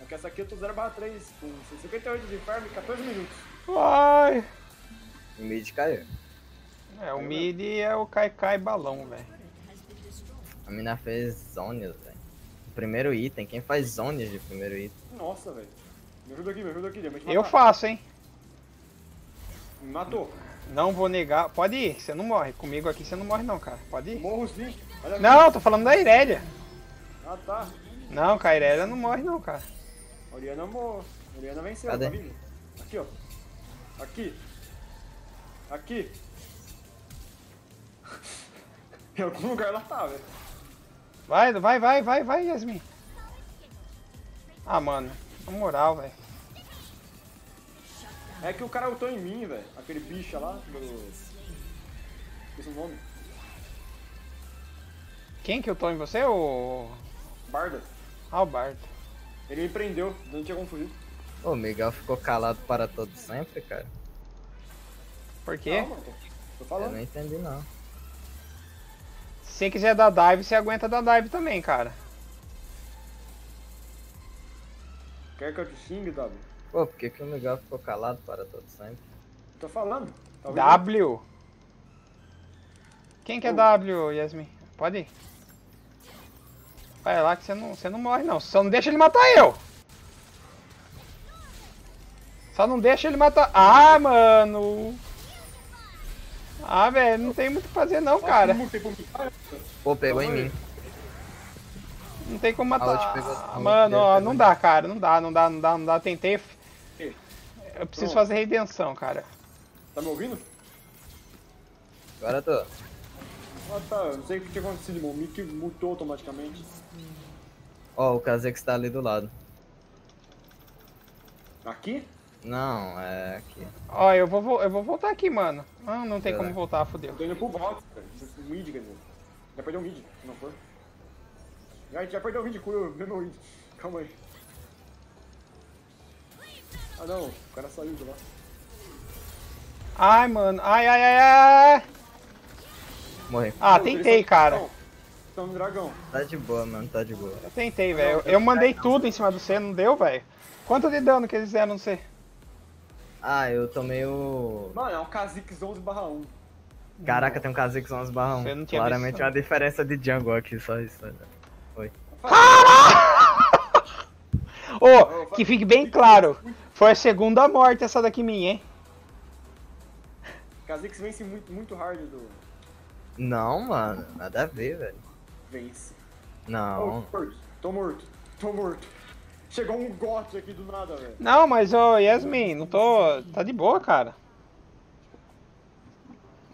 É que essa aqui eu tô 0 3, com 58 de farm e 14 minutos. Ai... O mid caiu. É, o mid é o Kai Kai balão, velho. A mina fez zones, velho. Primeiro item. Quem faz zones de primeiro item? Nossa, velho. Me ajuda aqui, me ajuda aqui. Deixa eu faço, hein? Me matou. Não vou negar. Pode ir, você não morre. Comigo aqui você não morre não, cara. Pode ir. Morro sim. Olha aqui. Não, tô falando da Irélia. Ah, tá. Não, com a Irélia não morre não, cara. A Oriana morreu. A Oriana venceu, Cadê? tá vindo? Aqui, ó. Aqui. Aqui. em algum lugar ela tá, velho. Vai, vai, vai, vai, vai, Yasmin. Ah, mano. Na moral, velho. É que o cara ultou em mim, velho. Aquele bicho lá do. Esqueci o nome. Quem que eu tô em você, ô... Barda. Ah, o Bardo. Ele me prendeu, não tinha como fugir. Ô, o Miguel ficou calado para todo sempre, cara. Por quê? Calma, tô, tô Eu falando. não entendi, não. Se você quiser dar dive, você aguenta dar dive também, cara. Quer que eu te xingue, W? Pô, por que, que o Miguel ficou calado para todo sempre? Tô falando. Tá? W. Quem que é W, Yasmin? Pode ir. Vai lá que você não, você não morre não. Só não deixa ele matar eu. Só não deixa ele matar. Ah, mano. Ah, velho, não tem muito o que fazer não, cara. Pô, pegou em mim. Não tem como matar. Ah, Mano, ó, não dá, cara. Não dá, não dá, não dá, não dá. Tentei. Eu preciso Pronto. fazer redenção, cara. Tá me ouvindo? Agora tô. Ah tá, eu não sei o que tinha acontecido, irmão. O mic mutou automaticamente. Ó, o Kha'Zix tá ali do lado. Aqui? Não, é aqui. Ó, eu vou, vo- eu vou voltar aqui, mano. Ah, não tem Vai como voltar, fodeu. Eu tô indo pro bot, cara. O mid, quer dizer. Já perdeu o mid, se não for. Já, já perdeu o mid, cura o meu mid. Calma aí. Ah não, o cara saiu de lá. Ai, mano. Ai, ai, ai, ai. Morri. Ah, Não, tentei, cara. Estão Estão no dragão. Tá de boa, mano, tá de boa. Eu tentei, velho. Eu, eu mandei tudo em cima do C, não deu, velho. Quanto de dano que eles deram no C? Ah, eu tomei o. Mano, é um Kha'Zix 11 barra 1. Caraca, tem um Kha'Zix 11 barra 1. Você não tinha Claramente visto, uma diferença de jungle aqui, só isso. né? Oi. Ô, que fique bem claro. Foi a segunda morte essa daqui minha, hein? Kha'Zix vence muito, muito hard do... Não, mano, nada a ver, velho. Vence. Não. Tô morto, tô morto, tô morto. Chegou um gote aqui do nada, velho. Não, mas ô Yasmin, não tô. Tá de boa, cara.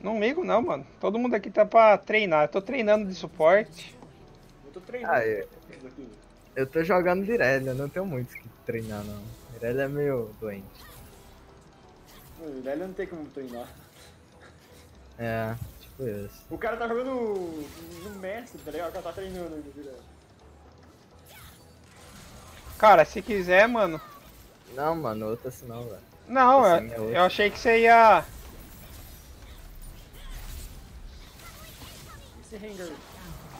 Não ligo não, mano. Todo mundo aqui tá pra treinar. Eu tô treinando de suporte. Eu tô treinando. Ah, eu, aqui, velho. eu tô jogando de Irelia, não tenho muito o que treinar, não. Irelia é meio doente. Mano, Velho não tem como treinar. É, tipo isso. O cara tá jogando no mestre, tá ligado? O cara tá treinando ainda, direto. Cara, se quiser, mano. Não, mano, outra assim não, velho. Não, eu, é eu achei que você ia.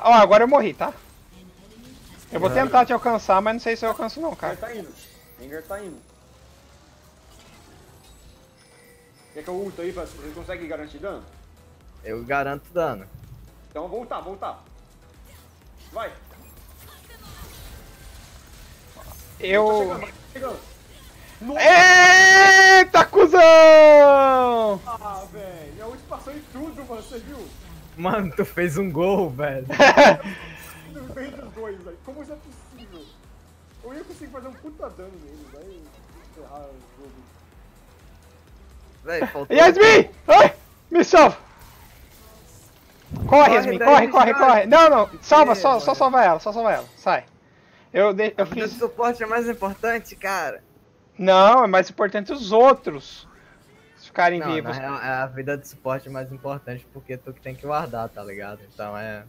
Ó, agora eu morri, tá? Eu vou tentar te alcançar, mas não sei se eu alcanço não, cara. tá indo. Rengar tá indo. Quer que eu ulto aí pra você consegue garantir dano? Eu garanto dano. Então voltar, voltar. Vai. Eu. tá. Nossa! Eita, cuzão! Ah, velho. Minha ult passou em tudo, mano. Você viu? Mano, tu fez um gol, velho. No meio dos dois, velho. Como isso é possível? Eu ia conseguir fazer um puta dano nele, vai ferrar o jogo. Velho, faltou. Yasmin! Ai! Me salva! Corre, Corre, Yasmin, corre, corre, corre! Não, não, salva, É, só, só salva ela, só salva ela, sai. Eu, de, eu A vida fiz. do suporte é mais importante, cara. Não, é mais importante os outros ficarem Não, vivos. real, é a vida de suporte mais importante porque tu que tem que guardar, tá ligado? Então é.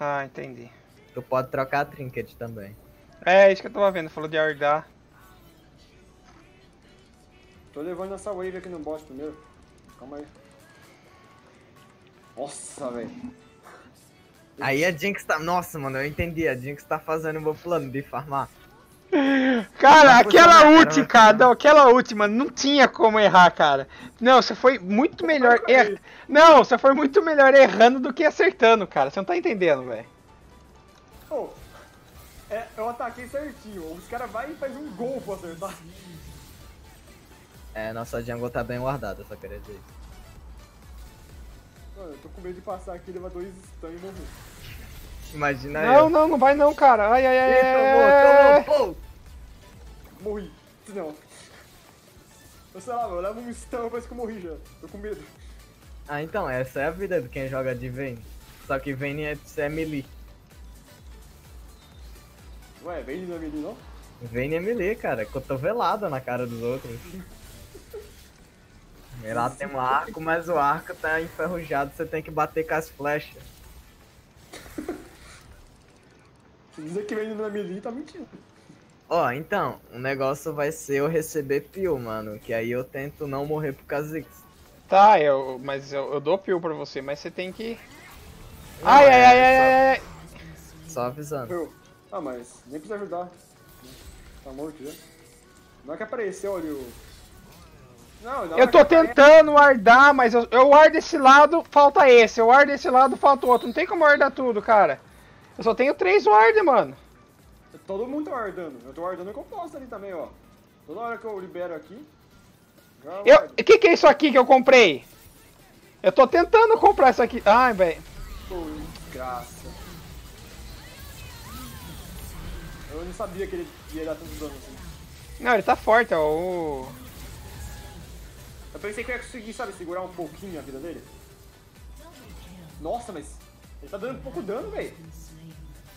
Ah, entendi. Tu pode trocar a trinket também. É isso que eu tava vendo, falou de Ardar. Tô levando essa wave aqui no bot primeiro. Calma aí. Nossa, velho. Aí a Jinx tá. Nossa, mano, eu entendi. A Jinx tá fazendo o meu plano de farmar. Cara, Vai aquela ult, cara, cara, não, aquela última, não tinha como errar, cara. Não, você foi muito melhor. Er... Não, você foi muito melhor errando do que acertando, cara. Você não tá entendendo, velho. Pô, é, eu ataquei certinho. Os caras vai e faz um gol pra acertar. É, nossa jungle tá bem guardada, só queria dizer isso. Mano, eu tô com medo de passar aqui, levar dois stun e morrer. Imagina Não, eu. não, não vai não, cara. Ai, ai, ai. Ih, ai. tomou, tomou, pô! Morri. Não. Eu sei lá, eu levo um stun, parece que eu morri já. Tô com medo. Ah, então, essa é a vida de quem joga de Vayne. Só que Vayne é, é melee. Ué, vem no melee não? Vayne é melee, cara. É cotovelada na cara dos outros. E lá tem um arco, mas o arco tá enferrujado, você tem que bater com as flechas. Se dizer que vem no melee, tá mentindo. Ó, então, o negócio vai ser eu receber peel, mano. Que aí eu tento não morrer por Kha'Zix. Tá, eu, mas eu, eu dou peel pra você, mas você tem que. Não, Ai, ai, é ai, ai, ai, ai. Só avisando. Eu. Ah, mas nem precisa ajudar. Tá morto já. Não é que apareceu ali o. Não. Eu tô tentando ardar, mas eu, eu ardo esse lado, falta esse. Eu ardo esse lado, falta o outro. Não tem como ardar tudo, cara. Eu só tenho três ward, mano. Todo mundo tá ardando. Eu tô ardando que eu posso ali também, ó. Toda hora que eu libero aqui. Eu, o que, que é isso aqui que eu comprei? Eu tô tentando comprar isso aqui. Ai, velho. Pô, desgraça. Eu não sabia que ele ia dar tanto dano assim. Não, ele tá forte, ó. o- Eu pensei que eu ia conseguir, sabe, segurar um pouquinho a vida dele. Nossa, mas ele tá dando pouco dano, velho.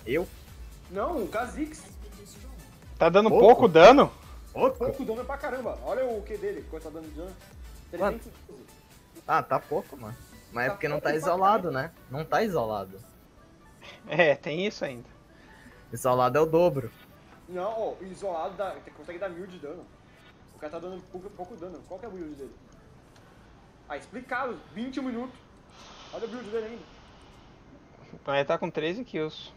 Eu? Não, o Kha'Zix. Tá dando Pouco? pouco dano? Pouco? Pouco dano pra caramba. Olha o Q dele, quanto tá dando de dano. Quanto? 312. Ah, tá pouco, mano. Mas é Tá porque não tá isolado, né? Não tá isolado. É, tem isso ainda. Isolado é o dobro. Não, ó, isolado dá, consegue dar mil de dano. O cara tá dando pouco, pouco dano. Qual que é o build dele? Ah, explicado, 21 minutos. Olha o build dele ainda. Ele tá com 13 kills.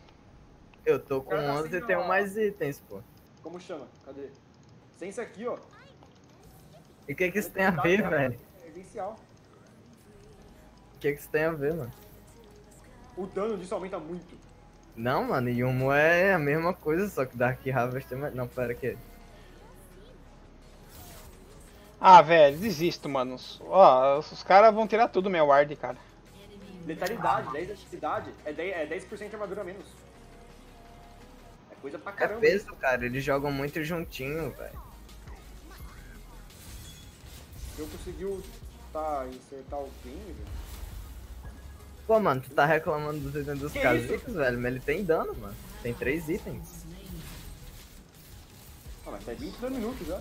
Eu tô com cara tá 11 e seguindo tenho a- mais itens, pô. Como chama? Cadê? Sem isso aqui, ó. E o que que isso tem a ver, velho? É essencial. O que que isso tem a ver, mano? O dano disso aumenta muito. Não, mano, Yumo é a mesma coisa, só que Dark Harvest é mais... Não, pera que... Ah, velho, desisto, mano. Ó, os caras vão tirar tudo meu ward, cara. Letalidade, 10 de atividade, é 10%, é 10 de armadura a menos. É coisa pra É caramba. peso, cara, eles jogam muito juntinho, velho. Eu conseguiu tá, insertar o game, velho. Pô, mano, tu tá reclamando dos itens dos Kha'Zix, velho, mas ele tem dano, mano. Tem três itens. Ah, mas tá 20 minutos já.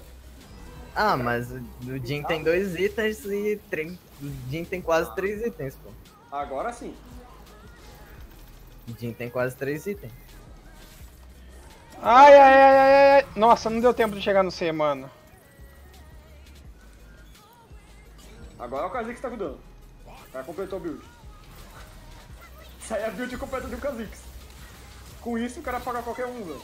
Ah, mas o o Jin tem dois itens e tre- o Jin tem quase três itens, pô. Agora sim. O Jin tem quase três itens. Ai, ai, ai, ai, ai. Nossa, não deu tempo de chegar no C, mano. Agora é o Kha'Zix que tá com dano. O cara completou a build. Isso aí é a build completa do Kha'Zix. Com isso o cara paga qualquer um, velho.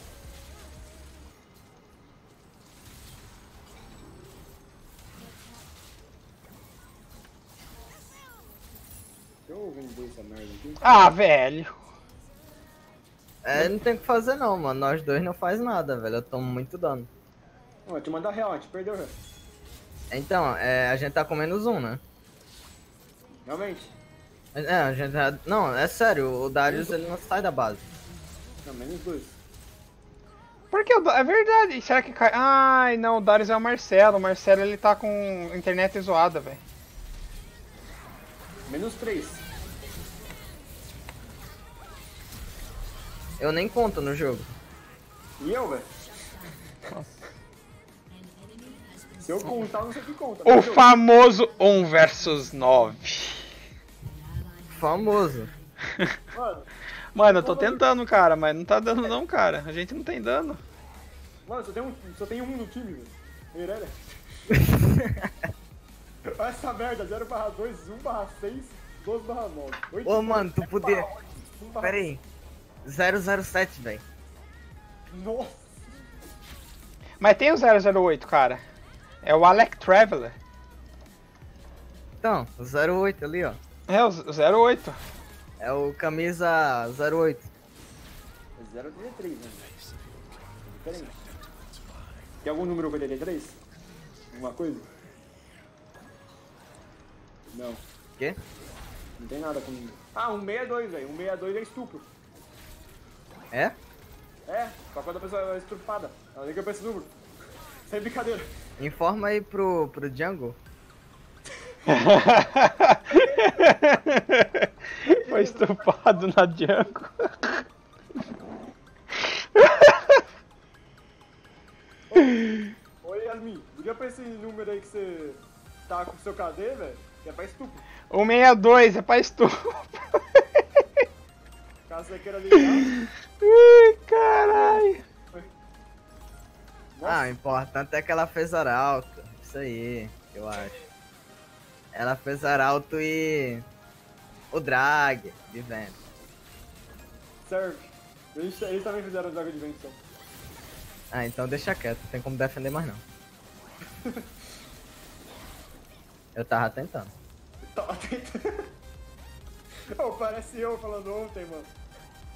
Deixa eu vender essa merda aqui. Ah, velho. É, não tem o que fazer não, mano. Nós dois não faz nada, velho. Eu tomo muito dano. Ó, te mandar real, a gente perdeu já. Então, é, a gente tá com menos um, né? Realmente. É, a gente já... Não, é sério, o Darius ele não sai da base. Não, menos dois. Porque o é verdade. Será que cai? Ai, não, o Darius é o Marcelo. O Marcelo ele tá com internet zoada, velho. Menos três. Eu nem conto no jogo. E eu, velho? Se eu contar, não sei o que conta. O famoso 1 versus 9. Famoso. Mano, Mano, eu tô tentando, cara, mas não tá dando não, cara. A gente não tem dano. mano, só tem um, só tem um no time, velho. Irelia. Olha essa merda, 0 barra 2, 1 barra 6, 12 barra 9. Oito Ô, barra- mano, tu podia... um barra- Pera aí. 007, velho. Nossa, Mas tem o 008, cara. É o Alec Traveler. Então, o 08 ali, ó. É, o 08. É o camisa 08. é 033, né? Diferente. Tem algum número com 83? Alguma coisa? Não. Quê? Não tem nada com. Ah, 162, velho. 162 é estupro. É? É, só quando a pessoa é estuprada. Ela liga pra esse número. Sem brincadeira. Informa aí pro, pro Django. Foi estupado na Django. Oi, Yasmin. Liga pra esse número aí que você tá com o seu KD, velho. Que é pra estupro. O 62 é pra estupro. Caso você queira ligar. Ih, caralho. Ah, o importante é que ela fez arauto. Isso aí, eu acho. Ela fez arauto e. O drag de vento. Serve. Eles, eles também fizeram droga de invenção. Ah, então deixa quieto, não tem como defender mais não. Eu tava tentando. Tava tentando. Ô, parece eu falando ontem, mano.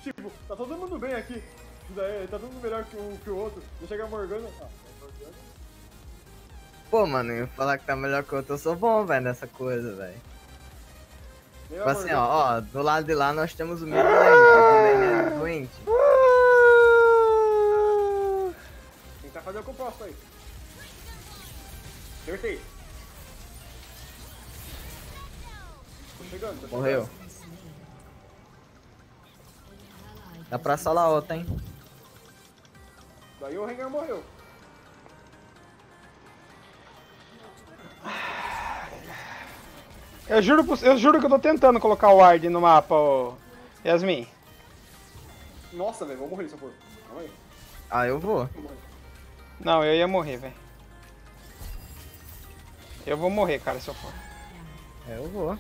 Tipo, tá todo mundo bem aqui. Daí, tá todo mundo melhor que um que o outro. Deixa chegar a Morgana. Ah, Morgana. Pô, mano, eu falar que tá melhor que o outro, eu sou bom, velho, nessa coisa, velho. Tipo assim, ó, ó, do lado de lá nós temos o mid lane, o lane é doente. Tentar fazer o composto aí. Acertei. Tô chegando, tô chegando. Morreu. Dá pra salar outra, hein? Daí o Rengar morreu. Eu juro, eu juro que eu tô tentando colocar o ward no mapa, ô Yasmin. Nossa, velho, vou morrer se eu for. Calma aí. Ah, eu vou. Não, eu ia morrer, velho. Eu vou morrer, cara, se eu for. É, eu vou.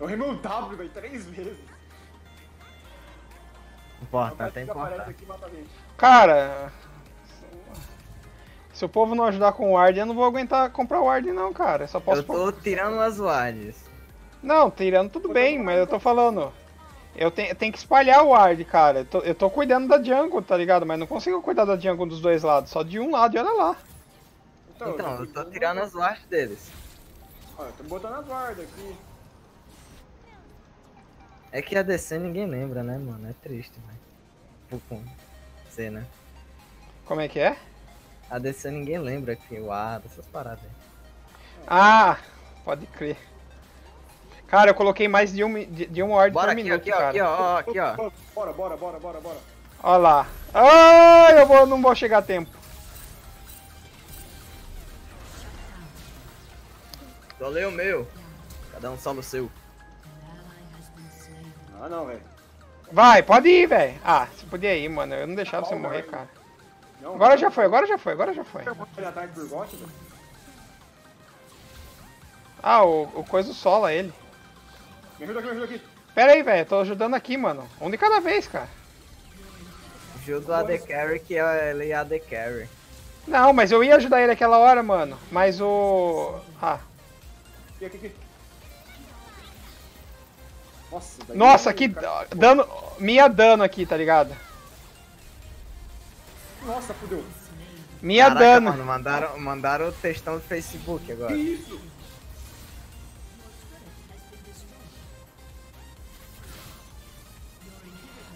Eu errei meu W, velho, três vezes. Importante é que aparece importante. aqui e mata a gente. Cara, se o povo não ajudar com o ward, eu não vou aguentar comprar o ward não, cara. Eu só posso Eu tô tirando as wards. Não, tirando tudo bem, mas eu tô falando. Eu tenho, eu tenho que espalhar o ward, cara. Eu tô, eu tô cuidando da jungle, tá ligado? Mas não consigo cuidar da jungle dos dois lados, só de um lado e olha lá. Então, Então, eu tô tirando as wards deles. Ó, eu tô botando as guardas aqui. É que a DC ninguém lembra, né, mano? É triste, velho. Pouco. Sei, né? Como é que é? A DC ninguém lembra que o ar, essas paradas aí. Ah, pode crer. Cara, eu coloquei mais de um, de, de um Bora por aqui, minuto, aqui, cara. aqui, ó, aqui, ó. Bora, bora, bora, bora, bora. Olha lá. Ai, eu vou, não vou chegar a tempo. O meu. Cada um salva o seu. Ah, não, velho. Vai, pode ir, velho. Ah, você podia ir, mano. Eu não deixava você morrer, cara. Não, Agora não. já foi, agora já foi, agora já foi. Ah, o, o coisa sola ele. Me ajuda aqui, me ajuda aqui. Pera aí, velho, tô ajudando aqui, mano. Um de cada vez, cara. Ajuda o AD Carry que é ele é AD Carry. Não, mas eu ia ajudar ele aquela hora, mano. Mas o. Ah. Aqui, aqui, aqui. Nossa, Nossa, que cara- dano. Minha dano aqui, tá ligado? Nossa, fudeu. Minha Caraca, dano. mano, mandaram, mandaram o textão do Facebook agora. Que isso?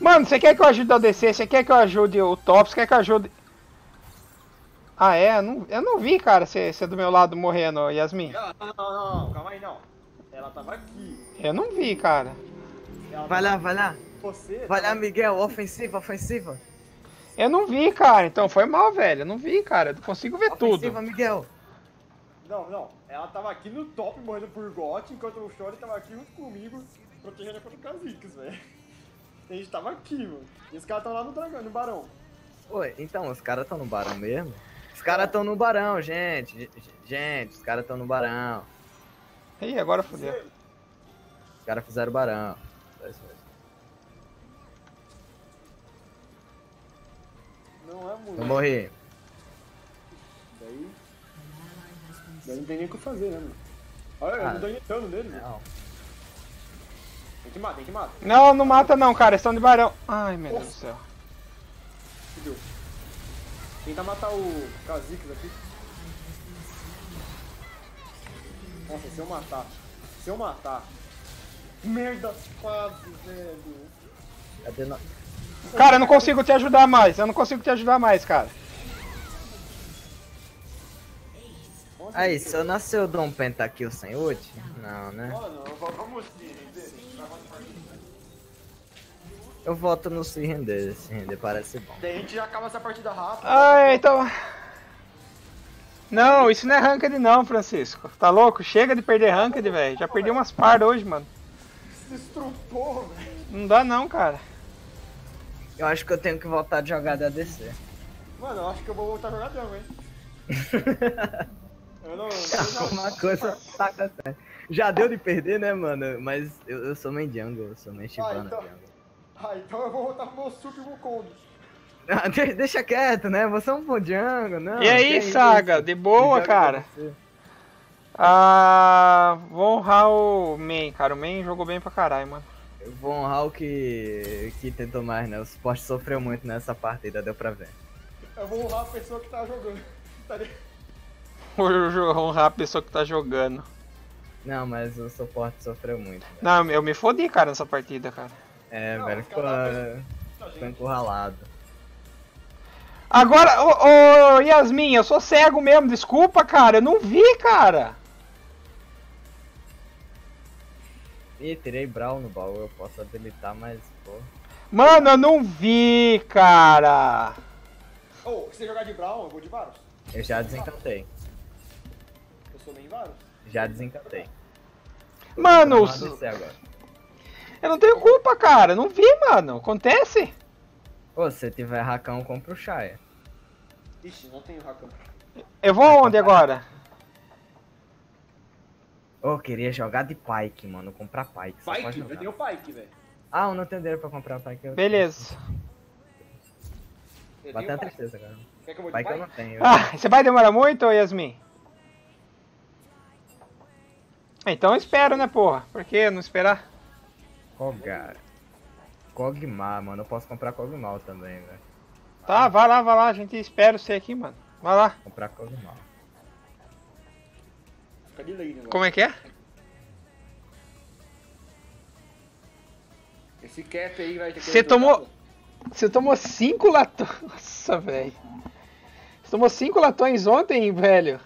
Mano, você quer que eu ajude a DC? Você quer que eu ajude o top? Você quer que eu ajude. Ah, é? Eu não, eu não vi, cara, você você do meu lado morrendo, Yasmin. Não, não, não, não, calma aí, não. Ela tava aqui. Eu não vi, cara. Vai lá, vai lá. Você. Vai lá, tava- Miguel. Ofensiva, ofensiva. Eu não vi, cara. Então foi mal, velho. Eu não vi, cara. Eu consigo ver tudo. Ofensiva, Miguel. Não, não. Ela tava aqui no top morrendo por got, enquanto o Shory tava aqui junto comigo, protegendo contra o Kha'Zix, velho. A gente tava aqui, mano. E os caras tão lá no dragão, no barão. Oi, então, os caras estão no barão mesmo? Os caras estão no barão, gente. Gente, os caras estão no barão. Ih, agora fodeu. Os caras fizeram barão. Mesmo. Não é muito. Eu morri. Daí. Daí não tem nem o que fazer, né, mano? Olha, eu Ah. não dei nem dano nele, velho. Não. Tem que matar, tem que matar. Não, não mata não, cara. Eles estão de barão. Ai, meu Deus do céu. Fudeu. Tenta matar o Kha'Zix aqui. Nossa, se eu matar. Se eu matar. Merda, quase, velho. Cadê no... Cara, eu não consigo te ajudar mais. Eu não consigo te ajudar mais, cara. Aí, que- se eu nascer o Dom Pentakill sem ult? Não, né? Eu voto no se render. Se render parece bom. Daí a gente já acaba essa partida rápido. Ai, então. Não, isso não é ranked não, Francisco. Tá louco? Chega de perder ranked, velho. Já perdi umas par hoje, mano. Se estrutou, velho. Não dá não, cara. Eu acho que eu tenho que voltar de jogar da DC. Mano, eu acho que eu vou voltar a jogar dama, hein. Eu não. eu já- Uma coisa tá acontecendo. Já deu de perder, né, mano? Mas eu, eu sou main jungle, eu sou main Shivana então. jungle. Ah, então eu vou voltar pro meu super Wukong. Ah, de- deixa quieto, né? Você é um bom jungle, não. E aí, Saga? isso? De boa, cara? você. Ah. Vou honrar o main, cara. O main jogou bem pra caralho, mano. Eu vou honrar o que, que tentou mais, né? O suporte sofreu muito nessa partida, deu pra ver. Eu vou honrar a pessoa que tá jogando. Tá? Vou honrar a pessoa que tá jogando. Não, mas o suporte sofreu muito. velho. Não, eu me fodi, cara, nessa partida, cara. É, Não, velho, ficou, caras ficou encurralado. Agora, ô, ô Yasmin, eu sou cego mesmo, desculpa, cara. Eu não vi, cara. Ih, tirei Brawl no baú, eu posso habilitar, mas, pô. Mano, eu não vi, cara. Ô, se você jogar de Brown, eu vou de Varus. Eu já desencantei. Eu sou bem Varus. Já desencantei. Mano, eu não tenho culpa, cara. Não vi, mano. Acontece. Ô, se tiver racão, compra o Shaya. Ixi, não tenho Rakan. Eu vou onde agora? Ô, queria jogar de Pike, mano. Comprar Pike. Pike? jogar. Eu tenho Pike, velho. Ah, eu não tenho dinheiro pra comprar Pike. Eu... Beleza. Eu Bateu a tristeza, cara. Quer que eu vou de Pike eu não tenho. Ah, você vai demorar muito, Yasmin? Então eu espero, né, porra? Por que não esperar? Kogar. Kog'Maw, mano. Eu posso comprar Kog'Maw também, velho. Tá, vai lá, vai lá. A gente espera você aqui, mano. Vai lá. Comprar Kog'Maw. De lane agora. Como é que é? Esse cap aí vai ter que... Você tomou. Você tomou cinco latões. Nossa, velho. Você tomou cinco latões ontem, velho.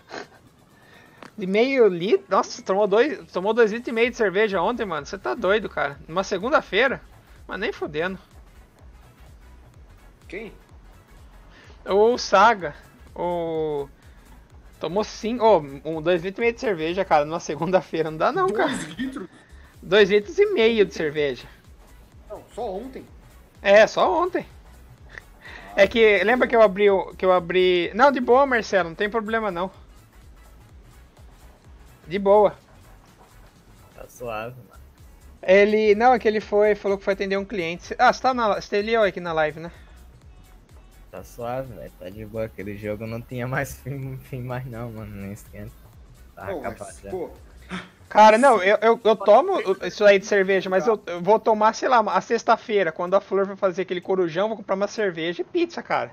De meio litro. Nossa, tomou dois, tomou dois litros e meio de cerveja ontem, mano. Você tá doido, cara. Numa segunda-feira. Mas nem fudendo. Quem? O Saga. O. Tomou cinco. Oh, um, dois litros e meio de cerveja, cara, numa segunda-feira. Não dá não, cara. Dois litros? Dois litros e meio de cerveja. Não, só ontem. É, só ontem. É que lembra que eu abri o que eu abri. Não, de boa, Marcelo, não tem problema não. De boa. suave, mano. Ele. Não, é que ele foi, falou que foi atender um cliente. Ah, você tá na. Você leu aqui na live, né? Tá suave, velho. Tá de boa. Aquele jogo não tinha mais fim, fim mais não, mano. Nem esquenta. Tá Pô, acabado mas, pô, Cara, não, eu, eu, eu tomo isso aí de cerveja, mas eu, eu vou tomar, sei lá, a sexta-feira, quando a Flor vai fazer aquele corujão, vou comprar uma cerveja e pizza, cara.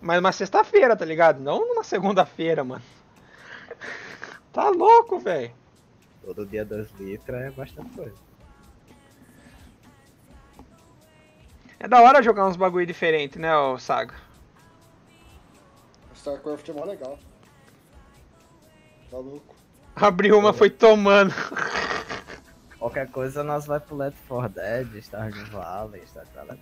Mas uma sexta-feira, tá ligado? Não numa segunda-feira, mano. Tá louco, velho. Todo dia 2 litros é bastante coisa. É da hora jogar uns bagulho diferente, né, ô Saga? StarCraft é mó legal. Tá louco. Abriu uma, foi tomando. Qualquer coisa nós vai pro Left 4 Dead, Stardew Valley, Valley.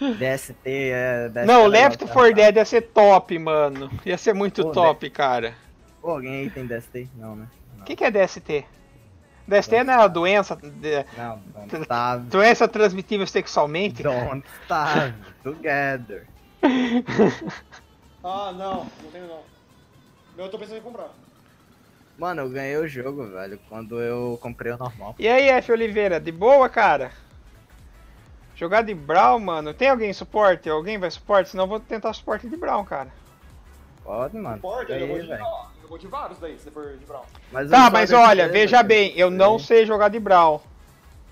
DST é... DST Não, é Left pra 4 jogar. Dead ia ser top, mano. Ia ser muito Pô, top, cara. Pô, alguém aí tem DST? Não, né? O que, que é DST? DST não é a doença. de- Não, don't. Doença transmitível sexualmente? cara? Don't starve together. Ah, não, não tenho não. Meu, eu tô pensando em comprar. Mano, eu ganhei o jogo, velho, quando eu comprei o normal. E aí, F. Oliveira, de boa, cara? Jogar de Brawl, mano. Tem alguém em suporte? Alguém vai suporte? Senão eu vou tentar suporte de Brawl, cara. Pode, mano. Fica eu vou velho. Vou de vários daí, se for de Brown. Mas Tá, mas olha, veja cara, bem, eu não sei jogar de Brawl.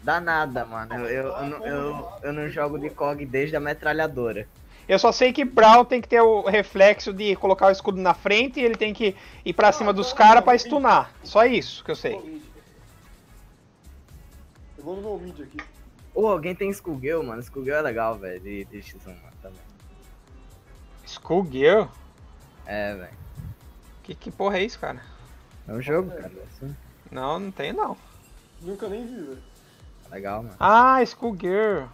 Dá nada, mano. Eu, eu, eu, não- eu, eu não jogo de COG desde a metralhadora. Eu só sei que Brawl tem que ter o reflexo de colocar o escudo na frente e ele tem que ir pra cima dos caras pra stunar. Só isso que eu sei. Eu vou no mid aqui. Ô, alguém tem Skullgirl, mano. Skullgirl é legal, velho, de, de X1, mano, também. Skullgirl? É, velho. Que, que porra é isso, cara? É um jogo, cara, assim. Não, não tem não. Nunca nem vi, velho. Legal, mano. Ah, Skullgirl.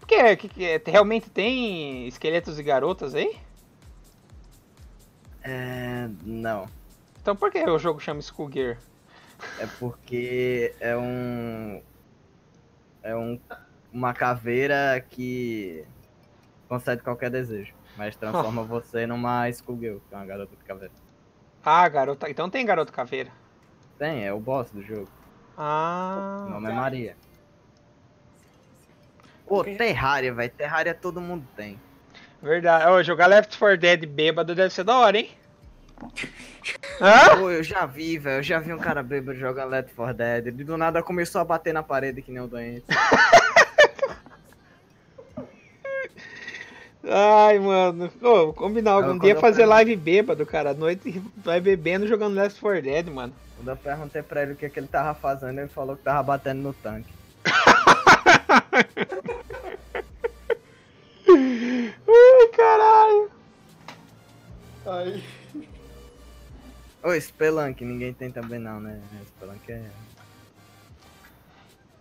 Por quê? Que, que, é? realmente tem esqueletos e garotas aí? É. Não. Então por que o jogo chama Skullgirl? É porque é um. É um. Uma caveira que. concede qualquer desejo. Mas transforma você numa Skullgirl, que é uma garota de caveira. Ah, garota. Então tem garoto caveira. Tem, é o boss do jogo. Ah. O nome é Maria. Pô, Terraria, velho. Terraria todo mundo tem. Verdade. Ô, jogar Left 4 Dead bêbado deve ser da hora, hein? Hã? Pô, eu já vi, velho. Eu já vi um cara bêbado jogando Left 4 Dead. Ele do nada começou a bater na parede que nem um doente. Ai, mano. Ô, combinar algum quando dia fazer pergunto- live bêbado, cara. À noite vai bebendo jogando Left 4 Dead, mano. Quando eu perguntei pra ele o que, que ele tava fazendo, ele falou que tava batendo no tanque. Ai, caralho. Aí. Ô, Spelunk, ninguém tem também não, né? Spelunk é...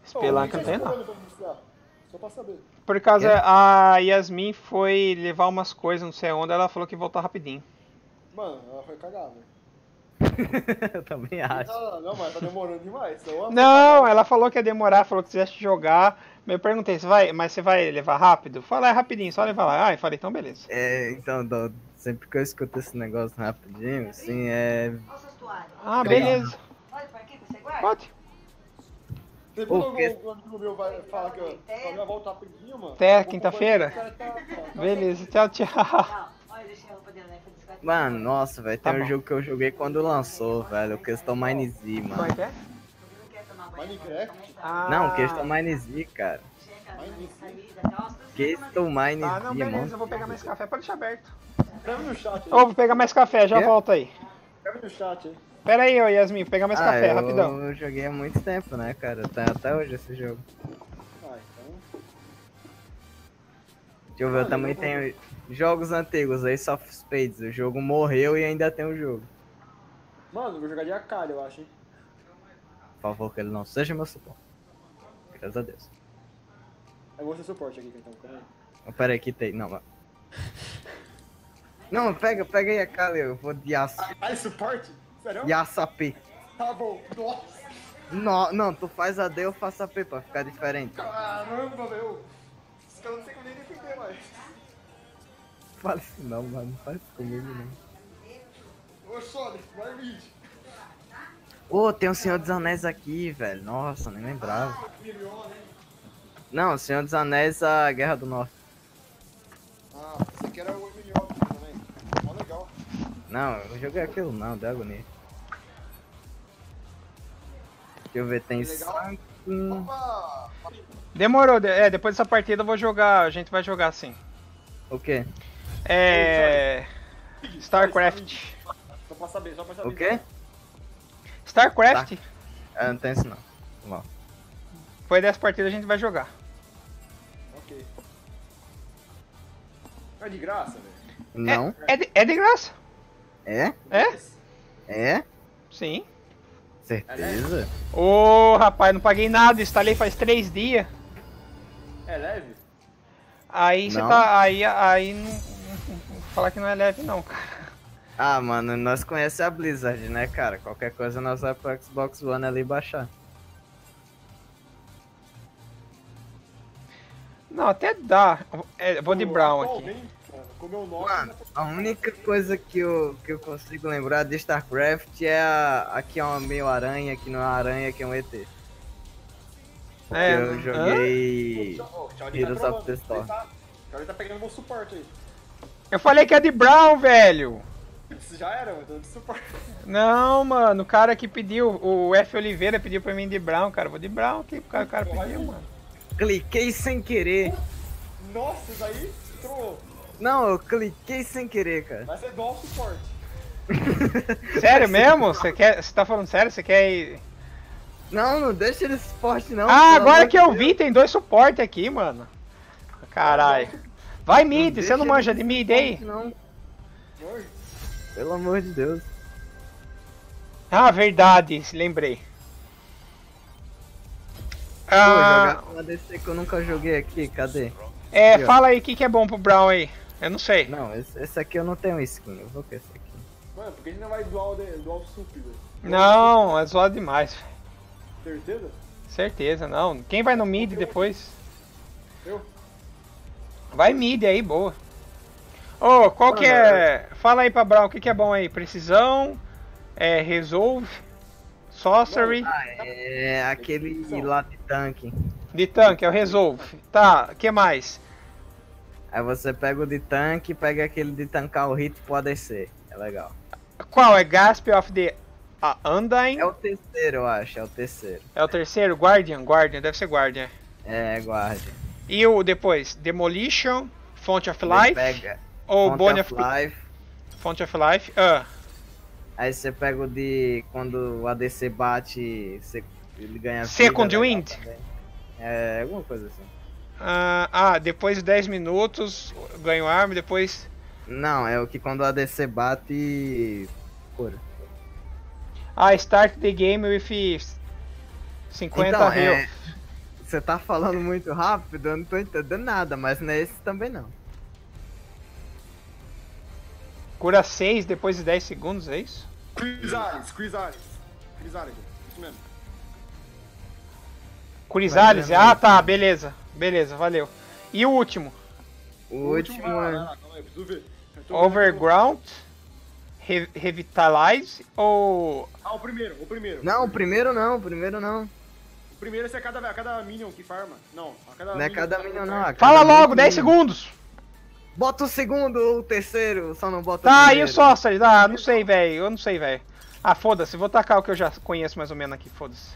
Spelunk não tem, não. Só pra saber. Por causa, É? a Yasmin foi levar umas coisas, não sei onde, ela falou que ia voltar rapidinho. Mano, ela foi velho. eu também acho. Ah, não, mas tá demorando demais. Então, Não, ela falou que ia demorar, falou que quisesse jogar. Eu perguntei, você vai, mas você vai levar rápido? Fala, é rapidinho, só levar lá. Ah, eu falei, então beleza. É, então, sempre que eu escuto esse negócio rapidinho, assim, é... Toalhas. Ah, beleza. Pode. Depois porque- um amigo meu vai falar que eu eu ia voltar rapidinho, mano. Até quinta-feira? Beleza, tchau, tchau. Não, olha, deixei a roupa dele, né? Foi descartar. Mano, nossa, velho, Tá tem um bom. jogo que eu joguei quando lançou, velho, o Crystal Mine Z, Como é mano. que é? Minecraft? Ah, Não, Crystal Mine Z, cara. Nossa, Crystal Mine Ah, não, Z, beleza, mano. eu vou pegar mais café, pode deixar aberto. Escreve no chat aí. Ô, vou pegar mais café, já Quê? volto aí. Escreve no chat aí. Pera aí, ô Yasmin, vou pegar mais Ah, café, eu, rapidão. eu joguei há muito tempo, né, cara? Tem até hoje esse jogo. Ah, então. Deixa eu ver, eu também tenho jogos antigos, Ace of Spades. O jogo morreu e ainda tem o jogo. Mano, eu vou jogar de Akali, eu acho, hein. Por favor, que ele não seja meu suporte. Graças a Deus. Eu vou ser suporte aqui, então. Calma aí. Oh, pera aí, quitei. Não, vai. Não, pega, pega aí a Kali, eu vou de Yas... Ai, suporte? Sério? Yasap. Tá bom. Nossa. Não, não, tu faz AD, eu faço AP pra ficar diferente. Caramba, meu. Esse cara não sei como nem defender mais. Fala isso não, mano, não faz isso comigo não. Ô, Sonic, vai mid. Ô, tem o Senhor dos Anéis aqui, velho. Nossa, nem lembrava. Não, o Senhor dos Anéis, a Guerra do Norte. Ah, esse aqui era o MMO também. Mó legal. Não, eu não joguei aquilo não, deu agonia. Deixa eu ver, tem sangue. Opa! Demorou, de- é, depois dessa partida eu vou jogar, a gente vai jogar sim. O quê? É. StarCraft. Só pra saber, só pra saber. O quê? StarCraft? Ah, não tem isso não. Vamos lá. Depois dessa partida a gente vai jogar. Ok. É de graça, velho. Não? É de, é de graça. É? É? É? Sim. Certeza? Ô rapaz, não paguei nada, instalei faz três dias. É leve? Aí você tá. Aí, aí não, não- não- falar que não é leve não, cara. Ah, mano, nós conhecemos a Blizzard, né, cara? Qualquer coisa nós vamos pro Xbox One ali baixar. Não, até dá. É, vou de Brown aqui. Atualmente, cara, Com o meu nome. Mano, a única coisa que eu, que eu consigo lembrar de StarCraft é a, aqui é uma meio aranha, aqui não é uma aranha, aqui é um ET. É, eu joguei tá Heroes of the Storm. tá- Charlie tá pegando meu suporte aí. Eu falei que é de Brown, velho. Isso já era, eu tô de suporte. Não, mano, o cara que pediu, o F Oliveira pediu pra mim de Brown, cara. Vou de Brown aqui, o cara, o cara pediu, mano. Cliquei sem querer. Nossa, isso aí trollou. Não, eu cliquei sem querer, cara. Vai ser dual suporte. Sério mesmo? Você quer. Você tá falando sério? Você quer ir. Não, não deixa ele suporte não. Ah, agora que eu vi, tem dois suportes aqui, mano. Caralho. Vai mid, você deixa não manja de mid aí? Não, pelo amor de Deus. Ah, verdade, lembrei. Pô, Ah, jogar uma DC que eu nunca joguei aqui, cadê? é, Aqui, fala aí o que, que é bom pro Brown aí. Eu não sei. Não, esse, esse aqui eu não tenho skin, eu vou com esse aqui. Mano, por que a gente não vai dual, de, dual sup, velho? Não, é zoado demais. Certeza? Certeza, não. Quem vai no mid depois? Eu? Vai mid aí, boa. Ô, qual que é. Fala aí pra Brown, o que, que é bom aí? Precisão, é, Resolve, Sorcery, É aquele lá de tanque. de tanque, é o Resolve. Tá, o que mais? Aí você pega o de tanque e pega aquele de tancar o hit pro ADC. É legal. Qual? É Gasp of the ah, Undying? É o terceiro, eu acho, é o terceiro. É o terceiro? Guardian? Guardian, deve ser Guardian. É, guarde. E o depois? Demolition, Font of Life Pega ou Font Bone of of, Life. Font of Life? Ah, Aí você pega o de quando o ADC bate, você, ele ganha Second Wind? também. É, alguma coisa assim. Ah, ah, depois de 10 minutos ganho arma, depois... Não, é o que quando o ADC bate. Cura. Ah, start the game with 50 Então, é, você tá falando muito rápido, eu não tô entendendo nada, mas nesse também não. Cura 6 depois de 10 segundos, é isso? Crisales, Crisales. Crisales, isso mesmo. Vai, Ah, tá, beleza. Beleza, valeu. E o último? O último vai lá, vai é. lá, calma aí, preciso ver. Eu tô vendo Overground, Re Revitalize ou... Ah, o primeiro, o primeiro. Não, o primeiro não, o primeiro não. O primeiro é cada, a cada minion que farma. Não, a cada Não é minion cada minion não. a cada Fala logo, minion. 10 segundos! Bota o segundo ou o terceiro, só não bota o Tá, e primeiro. o Sorcery? Ah, não sei, velho. Eu não sei, velho. Ah, foda-se. Vou tacar o que eu já conheço mais ou menos aqui, foda-se.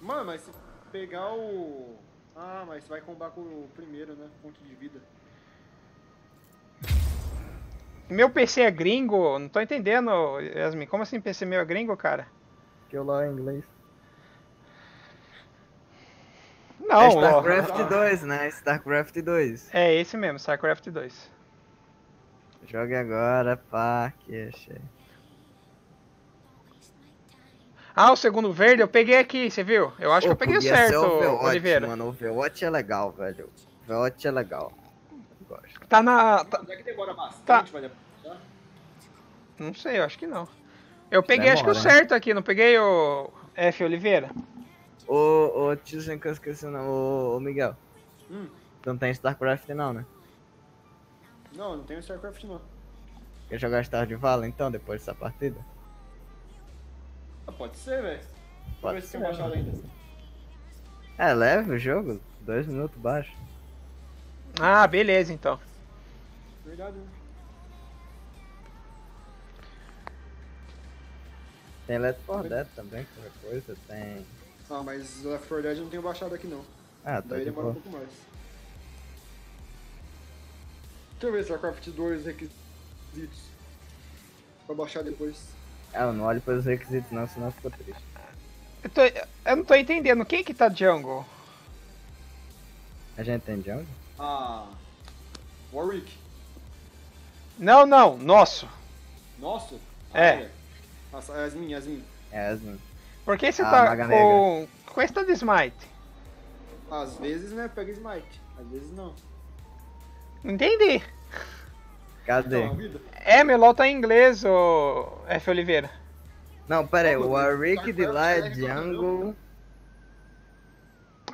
Mano, mas se pegar o... Ah, mas você vai combar com o primeiro, né? Ponto de vida. Meu PC é gringo? Não tô entendendo, Yasmin. Como assim PC meu é gringo, cara? Que eu lá em inglês. Não, é ó. StarCraft 2, né? StarCraft 2. É esse mesmo, StarCraft 2. Jogue agora, pá, que achei. Ah, o segundo verde eu peguei aqui, você viu? Eu acho que eu peguei certo, Overwatch, Oliveira. Mano, Overwatch é legal, velho. Overwatch é legal. Tá na. tá- Já que demora bastante, Tá. vai demorar. Não sei, eu acho que não. Eu peguei acho que o Demora, né? certo aqui, não peguei o F Oliveira? Ô, ô, tiozinho que eu esqueci não, ô, ô Miguel. Hum. Tu não tem StarCraft não, né? Não, não tem o StarCraft não. Quer jogar Stardew Valley então, depois dessa partida? Pode ser, velho. Pode ver se ser, tem baixado ainda. É leve o jogo? Dois minutos baixo. Ah, beleza então. Verdade, né? Tem Let's For Dead também, qualquer coisa. Tem. Ah, mas Left 4 Dead eu não tenho baixado aqui não. Ah, tá Daí de demora um pouco mais. Deixa eu ver se Warcraft 2 requisitos. Pra baixar depois. Ah, eu não olho pelos requisitos não, senão fica triste. Eu, tô- eu não tô entendendo. Quem que tá jungle? A gente tem jungle? Ah. Warwick. Não, não. Nosso. Nosso? É. olha. Nossa, Yasmin, Yasmin. É, Asmin. Por que você Ah, tá Maga com. Com esse de smite? Às vezes, né, pega Smite. Às vezes não. Não entendi. Cadê? Então. É, meu LOL tá em inglês, ô F. Oliveira. Não, pera aí, o Warwick de lá é jungle.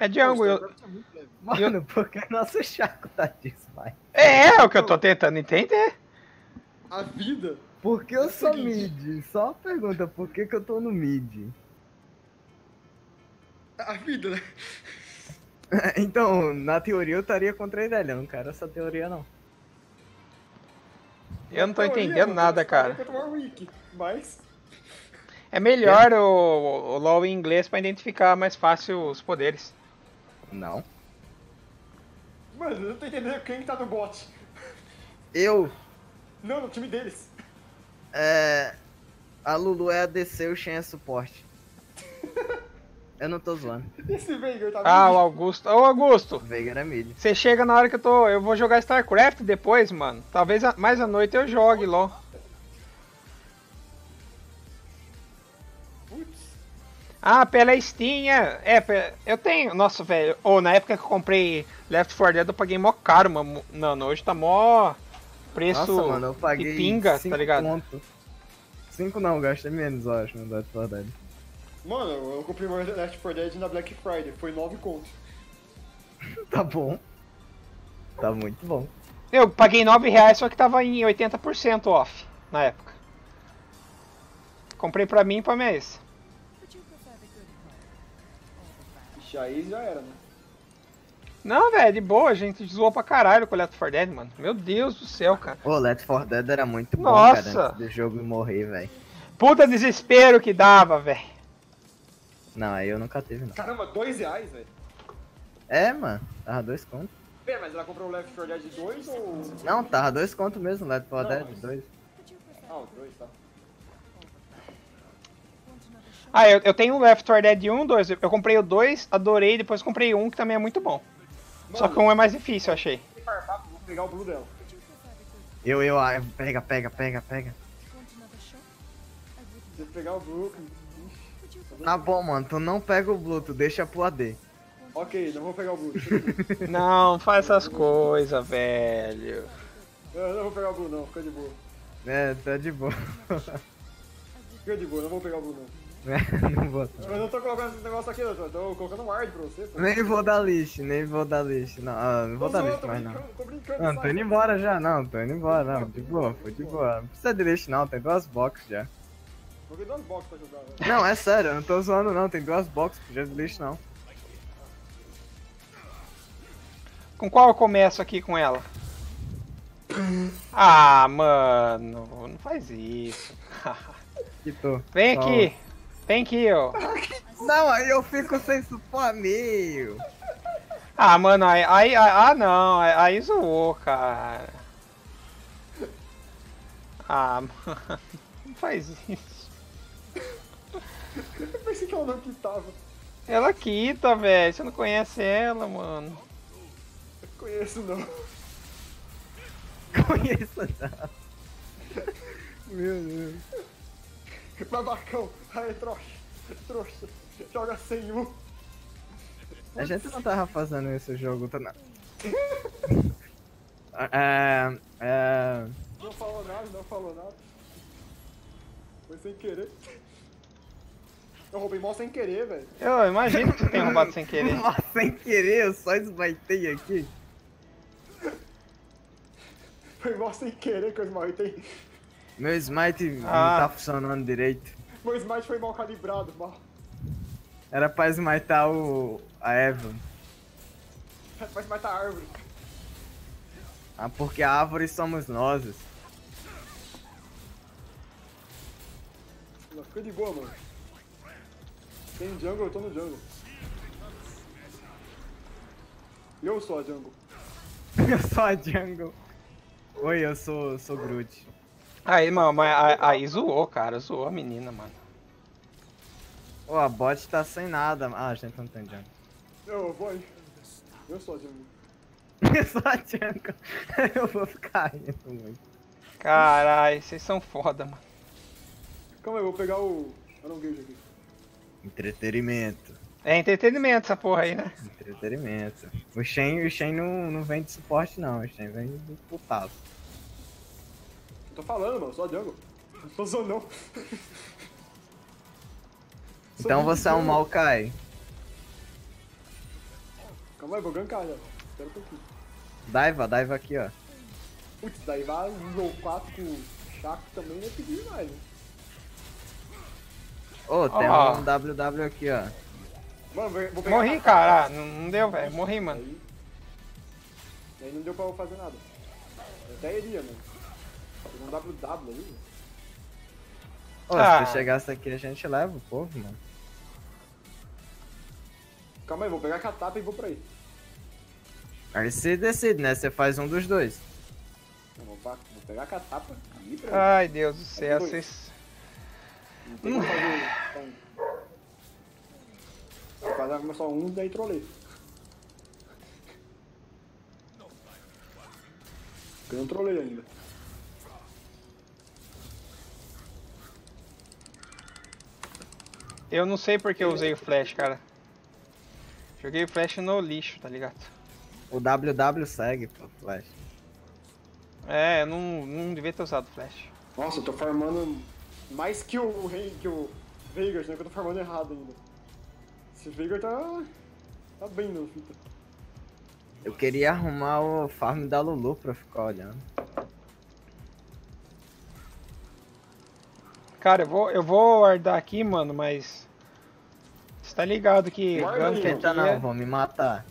É jungle. eu- Starcraft é muito leve. Mano, por que nosso Chaco tá disso, vai? É, é o que eu tô tentando entender. A vida. Por que eu É sou mid? Só pergunta, por que, que eu tô no mid? A vida, né? então, na teoria eu estaria contra ele, eu não quero essa teoria não. Eu não tô Teoria, entendendo mano, nada, cara. Warwick, mas. É melhor o, o LoL em inglês pra identificar mais fácil os poderes. Não. Mano, eu não tô entendendo quem tá no bot. Eu, Não, no time deles. é... A Lulu é ADC, o Shen é suporte. Eu não tô zoando. Esse Veigar tá Ah, o. Augusto. Ô, Augusto. Veigar é mid. Você chega na hora que eu tô. Eu vou jogar StarCraft depois, mano. Talvez a- mais à noite eu jogue LoL. Ah, pela Steam, é. É, eu tenho. Nossa, velho. Ou na época que eu comprei Left 4 Dead, eu paguei mó caro, mano. Não, hoje tá mó preço Nossa, mano, eu paguei de pinga, cinco tá ligado? conto. Cinco não, gastei menos, eu acho, no Left 4 Dead. Mano, eu comprei meu Left 4 Dead na Black Friday. Foi 9 contos. Tá bom. Tá muito bom. Eu paguei 9 reais, só que tava em 80% off na época. Comprei pra mim e pra minha ex. Ixi, aí já era, né? Não, velho, de boa, a gente zoou pra caralho com o Left 4 Dead, mano. Meu Deus do céu, cara. Pô, Left 4 Dead era muito bom, Nossa! cara, antes do jogo morrer, velho. Puta desespero que dava, velho. Não, aí eu nunca teve, não. Caramba, 2 reais, velho. É, mano, tava dois contos. Pera, mas ela comprou o Left 4 Dead 2 ou. Não, tava dois contos mesmo, Left 4 Não, Dead, mas- dois. Ah, o 2, tá. Ah, eu, eu tenho o Left 4 Dead 1, 2. Eu comprei o 2, adorei, depois comprei um que também é muito bom. Só que um é mais difícil, eu achei. Vou pegar o blue dela. Eu, eu, ah, pega, pega, pega, pega. Se eu pegar o blue. Tá bom, mano, tu não pega o Blue, tu deixa pro AD. Ok, não vou pegar o blue. Não, faz essas coisas, velho. eu não vou pegar o blue, não. Fica de boa. É, tá de boa. Fica de boa, não vou pegar o blue, não. É, não vou. Eu não tô colocando esse negócio aqui, eu tô, tô colocando um ward pra você. pô. Nem vou dar lixo, nem vou dar lixo. Não, ah, não vou Tô dar lixo mais não. brincando, Tô brincando, Não, tô indo embora já, não, tô indo embora, não, de boa, foi de boa. Não precisa de lixo não, tem duas boxes já. Joguei duas boxes pra jogar, velho. Não, é sério, eu não tô zoando não, tem duas boxes, precisa de lixo não. Com qual eu começo aqui com ela? Ah, mano, não faz isso. Vem aqui. Vem aqui, ó. Não, aí eu fico sem supor meio. Ah, mano, aí, aí, aí- ah não, aí, aí zoou, cara. Ah, mano, não faz isso. Eu pensei que ela não quitava. Ela quita, velho, você não conhece ela, mano. Conheço não. Conheço não. Meu Deus. Babacão, aí trouxa, trouxa, joga sem um. A gente não tava fazendo esse jogo, tá não. É, é, Não falou nada, não falou nada. Foi sem querer. Eu roubei mó sem querer, velho. Eu imagino que você tenha roubado sem querer. Nossa, sem querer, eu só esbaitei aqui. Foi mó sem querer que eu esmaltei. Meu smite Ah. não tá funcionando direito. Meu smite foi mal calibrado, mal. Era pra smitar o. a Evelyn. Vai matar a árvore. Ah, porque a árvore somos nós. Fica de boa, mano. Tem jungle, eu tô no jungle. Eu sou a jungle. eu sou a jungle. Oi, eu sou, sou Groot. Aí, mano, mas aí zoou, cara. Zoou a menina, mano. Ô, a bot tá sem nada. Ah, a gente não tem jungle. Eu vou aí. Eu sou a jungle. eu sou a jungle. eu vou ficar rindo muito. Caralho, vocês são foda, mano. Calma aí, eu vou pegar o Aranguejo aqui. Entretenimento. É entretenimento essa porra aí, né? Entretenimento. O Shen, o Shen não, não vem de suporte, não. O Shen vem do putaço. Eu tô falando, mano, sou a jungle. Não tô zoando, não. Então você é um Maokai. Calma aí, vou gankar já. Espera um pouquinho. Daiva, Daiva aqui, ó. Putz, daí vai nível 4 com Chaco também não é pedir mais, né? Ô, tem Ó. um WW aqui, ó. Mano, vou vou pegar Morri, cara. Ah, Não, não deu, velho. Morri, mano. Aí, aí não deu pra eu fazer nada. Eu até iria, mano. Pegar um WW ali, mano. Ô, Ah. se tu chegasse aqui, a gente leva o povo, mano. Calma aí, vou pegar a catapa e vou pra aí. Aí você decide, né? Você faz um dos dois. Vou, pegar a catapa e ir pra aí. Ai, Deus do céu. Vocês... Não tem como fazer um. Vou fazer só um, daí trolei. Porque eu não trolei ainda. Eu não sei porque eu usei o flash, cara. Joguei o flash no lixo, tá ligado? O WW segue, pô, Flash. É, eu não, não devia ter usado flash. Nossa, eu tô farmando mais que o rei, que o Veigar, né? Que eu tô farmando errado ainda. Esse Veigar tá. tá bem no fita. Eu queria arrumar o farm da Lulu pra ficar olhando. Cara, eu vou, eu vou guardar aqui, mano, mas. Você tá ligado que Guarda aqui Tenta é- não, vão me matar.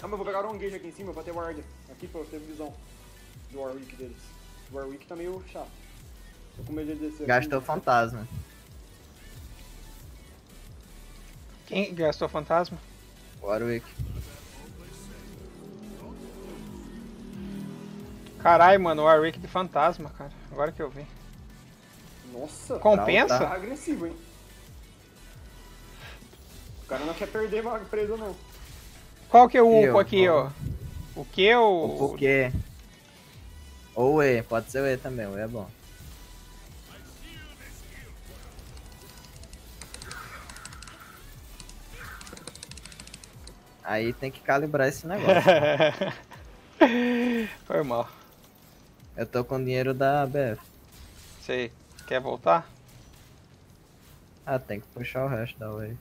Calma, eu vou pegar o Engage aqui em cima pra ter ward. Aqui pra eu ter visão do Warwick deles. O Warwick tá meio chato. Tô com medo de descer. aqui. Gastou fantasma. Quem gastou fantasma? Warwick. Caralho, mano, o Warwick de fantasma, cara. Agora que eu vi. Nossa, Compensa? tá agressivo, hein? O cara não quer perder uma presa, não. Qual que é o upo eu, aqui, ó? ó. O que é O o. porquê. Ou o E, pode ser o E também, o E é bom. Aí tem que calibrar esse negócio. Foi mal. Eu tô com dinheiro da BF. Você quer voltar? Ah, tem que puxar o resto da wave.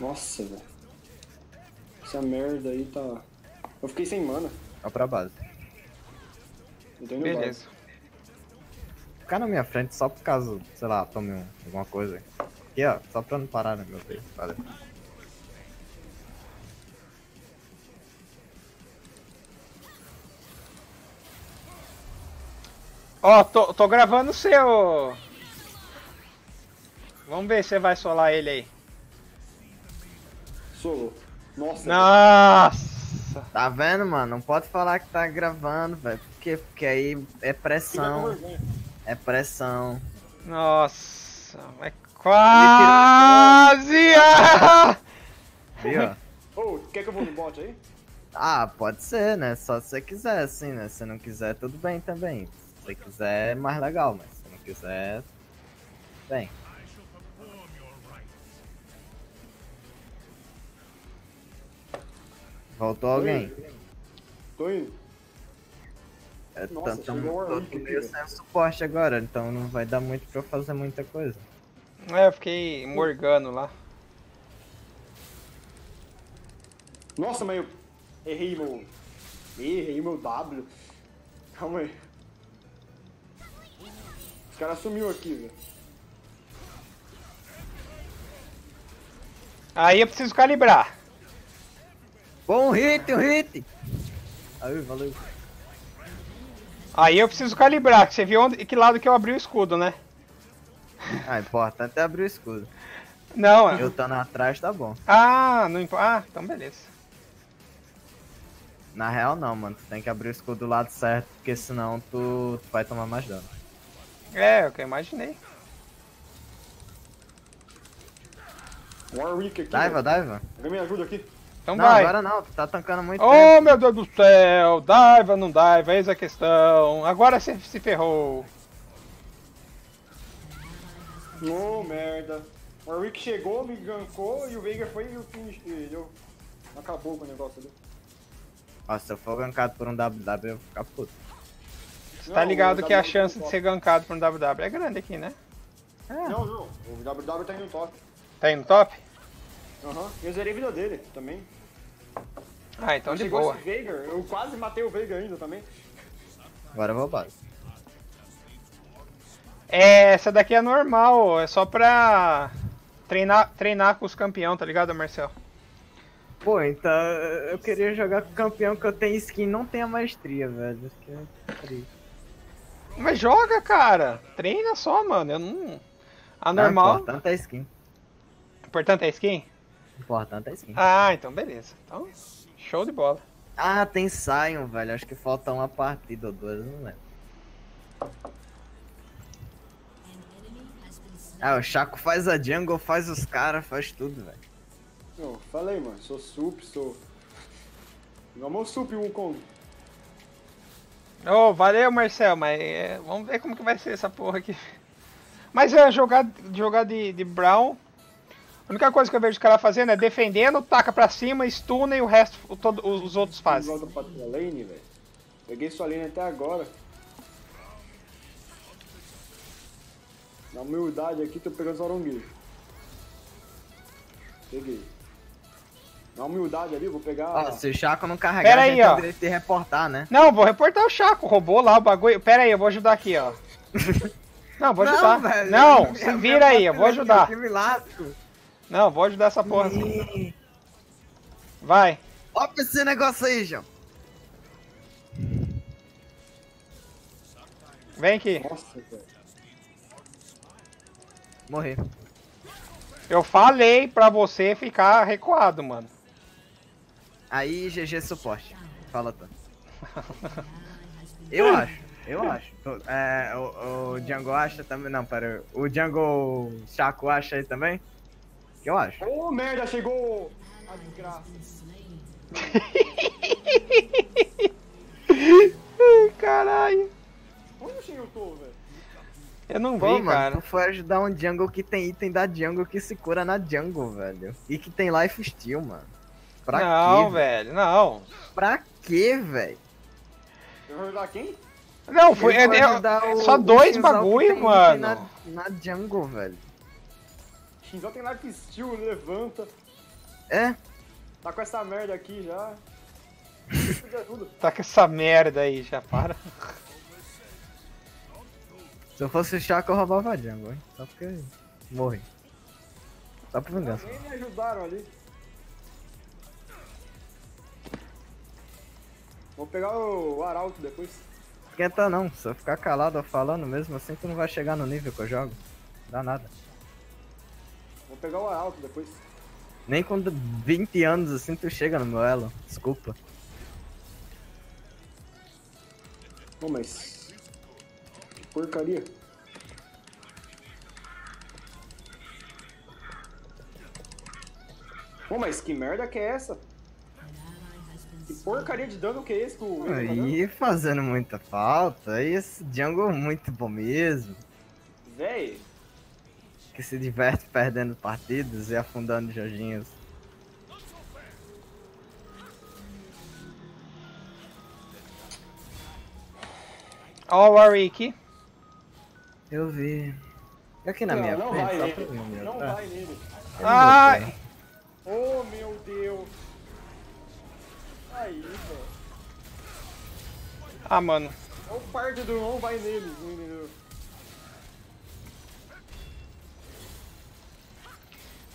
Nossa, velho. Essa merda aí tá. Eu fiquei sem mana. Ó pra base. Eu tô indo Beleza. Ficar na minha frente só por causa, sei lá, tome um- alguma coisa. Aqui, ó, só pra não parar, né, meu Deus. Valeu. Ó, tô, tô gravando o seu. Vamos ver se você vai solar ele aí. Solo. Nossa. Nossa! Tá vendo, mano? Não pode falar que tá gravando, velho. Por quê? Porque aí é pressão. É pressão. Nossa! É quase! Viu? Ô, quer que eu vou no bot aí? Ah, pode ser, né? Só se você quiser, assim, né? Se não quiser, tudo bem também. Se você quiser, é mais legal, mas se não quiser, bem. Voltou alguém? Tô indo. É, Nossa, o tô Warwick aqui, meio velho. sem suporte agora, então não vai dar muito pra eu fazer muita coisa. É, eu fiquei morgando lá. Nossa, mas eu errei meu. Errei meu W. Calma aí. Os caras sumiu aqui, velho. Aí eu preciso calibrar. Bom hit, um hit! Aí, valeu. Aí eu preciso calibrar, que você viu onde, que lado que eu abri o escudo, né? Ah, importante é abrir o escudo. Não, Eu estando atrás tá bom. Ah, não importa. Ah, então beleza. Na real não, mano. Tu tem que abrir o escudo do lado certo, porque senão tu, tu vai tomar mais dano. É, é o que eu imaginei. Warwick aqui. Daiva, velho. Daiva. Alguém me ajuda aqui? Então não, vai. agora não, tu tá tancando muito Oh, tempo. meu Deus do céu! Daiva, não daiva, eis a questão. Agora você se ferrou. Ô, merda. O Warwick chegou, me gankou e o Veiga foi e o finish ele. eu- Acabou com o negócio ali. Nossa, se eu for gankado por um WW, eu vou ficar puto. Você tá ligado o que a WW chance tá de ser gankado por um WW é grande aqui, né? Não, não. O WW tá indo no top. Tá no top? Aham. Eu zerei a vida dele também. Ah, então de boa. eu quase matei o Veiga ainda também. Agora eu vou base. É, essa daqui é normal, é só pra treinar, treinar com os campeão, tá ligado, Marcel? Pô, então eu queria jogar com o campeão que eu tenho skin não tem a maestria, velho. Isso que é triste. Mas joga, cara. Treina só, mano. Eu não. A Não, normal. importante é skin. Importante é skin? Importante é skin. Ah, então beleza. Então, show de bola. Ah, tem Sion, velho. Acho que falta uma partida ou duas, não lembro. Ah, o Chaco faz a jungle, faz os caras, faz tudo, velho. Eu falei, mano. Sou sup, sou. Não sup um com. Ô, valeu, Marcel, mas é, vamos ver como que vai ser essa porra aqui. Mas é jogar, jogar de, de Brown. A única coisa que eu vejo os caras fazendo é defendendo, taca pra cima, stuna e o resto, o todo, os outros fazem. Volta pra tua lane, velho. Peguei sua lane até agora. Na humildade aqui, tô pegando Zoronguejo. Peguei. Na humildade ali, vou pegar. Ó, se o Chaco não carregar, Pera aí, ó. direito de reportar, né? Não, vou reportar o Chaco, roubou lá o bagulho. Pera aí, eu vou ajudar aqui, ó. Não, vou ajudar. velho, Não, você eu- vira aí, eu vou ajudar. Que me lasco. Não, vou ajudar essa porra. Vai. Ó pra esse negócio aí, João. Vem aqui. Nossa. Morri. Eu falei pra você ficar recuado, mano. Aí, GG suporte. Fala tu. Eu acho, eu acho. É, o, o Django acha também. Não, pera. O Django Chaco acha aí também? Eu acho. Ô, merda, chegou a desgraça. Ai, Caralho. Onde eu tô, velho? Eu não vi, Pô, mano, cara. tu foi ajudar um jungle que tem item da jungle que se cura na jungle, velho. E que tem life steal, mano. Pra não, quê? velho, não. Pra quê, velho? Eu vou ajudar quem? Não, foi. É- é- ajudar o- só o dois bagulho, mano. Na, na jungle, velho. Shinzal tem life steal, levanta. É? Tá com essa merda aqui já. Tá com essa merda aí, já para. Se eu fosse o Chaco, eu roubava a jungle, hein? Só porque morri. Só por vingança. Nem me ajudaram ali. Vou pegar o Arauto depois. Esquenta não, se eu ficar calado ou falando mesmo assim, tu não vai chegar no nível que eu jogo. Dá nada. Vou pegar o Arauto depois. Nem com 20 anos assim tu chega no meu elo. Desculpa. Não, mas. Que porcaria. Pô, mas que merda que é essa? Que porcaria de dano que é esse que o? Aí fazendo muita falta. Aí esse jungle é muito bom mesmo. Véi, Que se diverte perdendo partidas e afundando Jorginhos. Ó o Warwick. Eu vi. Aqui na não, minha não frente, vai só pra mim, Não tá? vai nele. Ai. Oh, meu Deus. Aí, velho. Ah, mano. Olha o parte do irmão vai nele, não entendeu?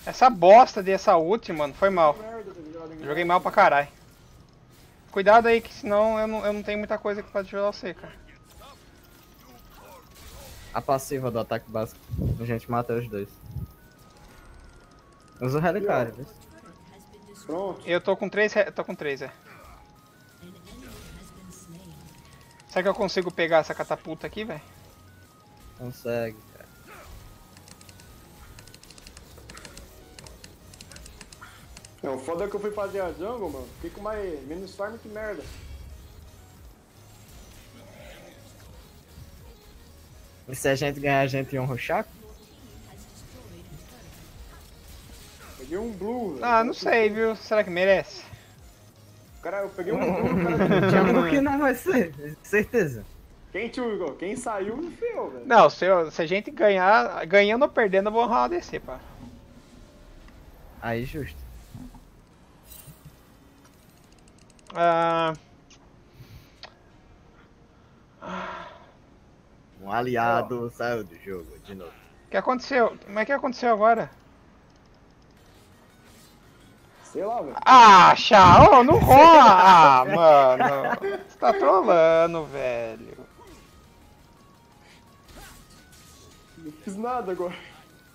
Essa bosta dessa ult, mano, foi mal. Joguei mal pra caralho. Cuidado aí, que senão eu não, eu não tenho muita coisa que pode ajudar você, cara. A passiva do ataque básico. A gente mata os dois. Usa o Relicário, viu? Pronto. Eu tô com três, tô com três, é. Será que eu consigo pegar essa catapulta aqui, velho? Consegue, Não, o foda é que eu fui fazer a jungle, mano. Fiquei com mais menos farm que merda. E se a gente ganhar, a gente honra o Chaco? Peguei um blue. velho. Ah, não sei, viu? Será que merece? Cara, eu peguei um blue, cara. Jungle que não vai ser, certeza. Quem, tio, quem saiu, não ferrou, velho. Não, se, eu- se a gente ganhar, ganhando ou perdendo, eu vou honrar uma DC, pá. Aí, justo. Ah, Um aliado saiu do jogo de novo. o que aconteceu? Como é que aconteceu agora? Sei lá, velho. Ah, Chá, não rola! Ah, mano. Você tá trolando, velho. Não fiz nada agora.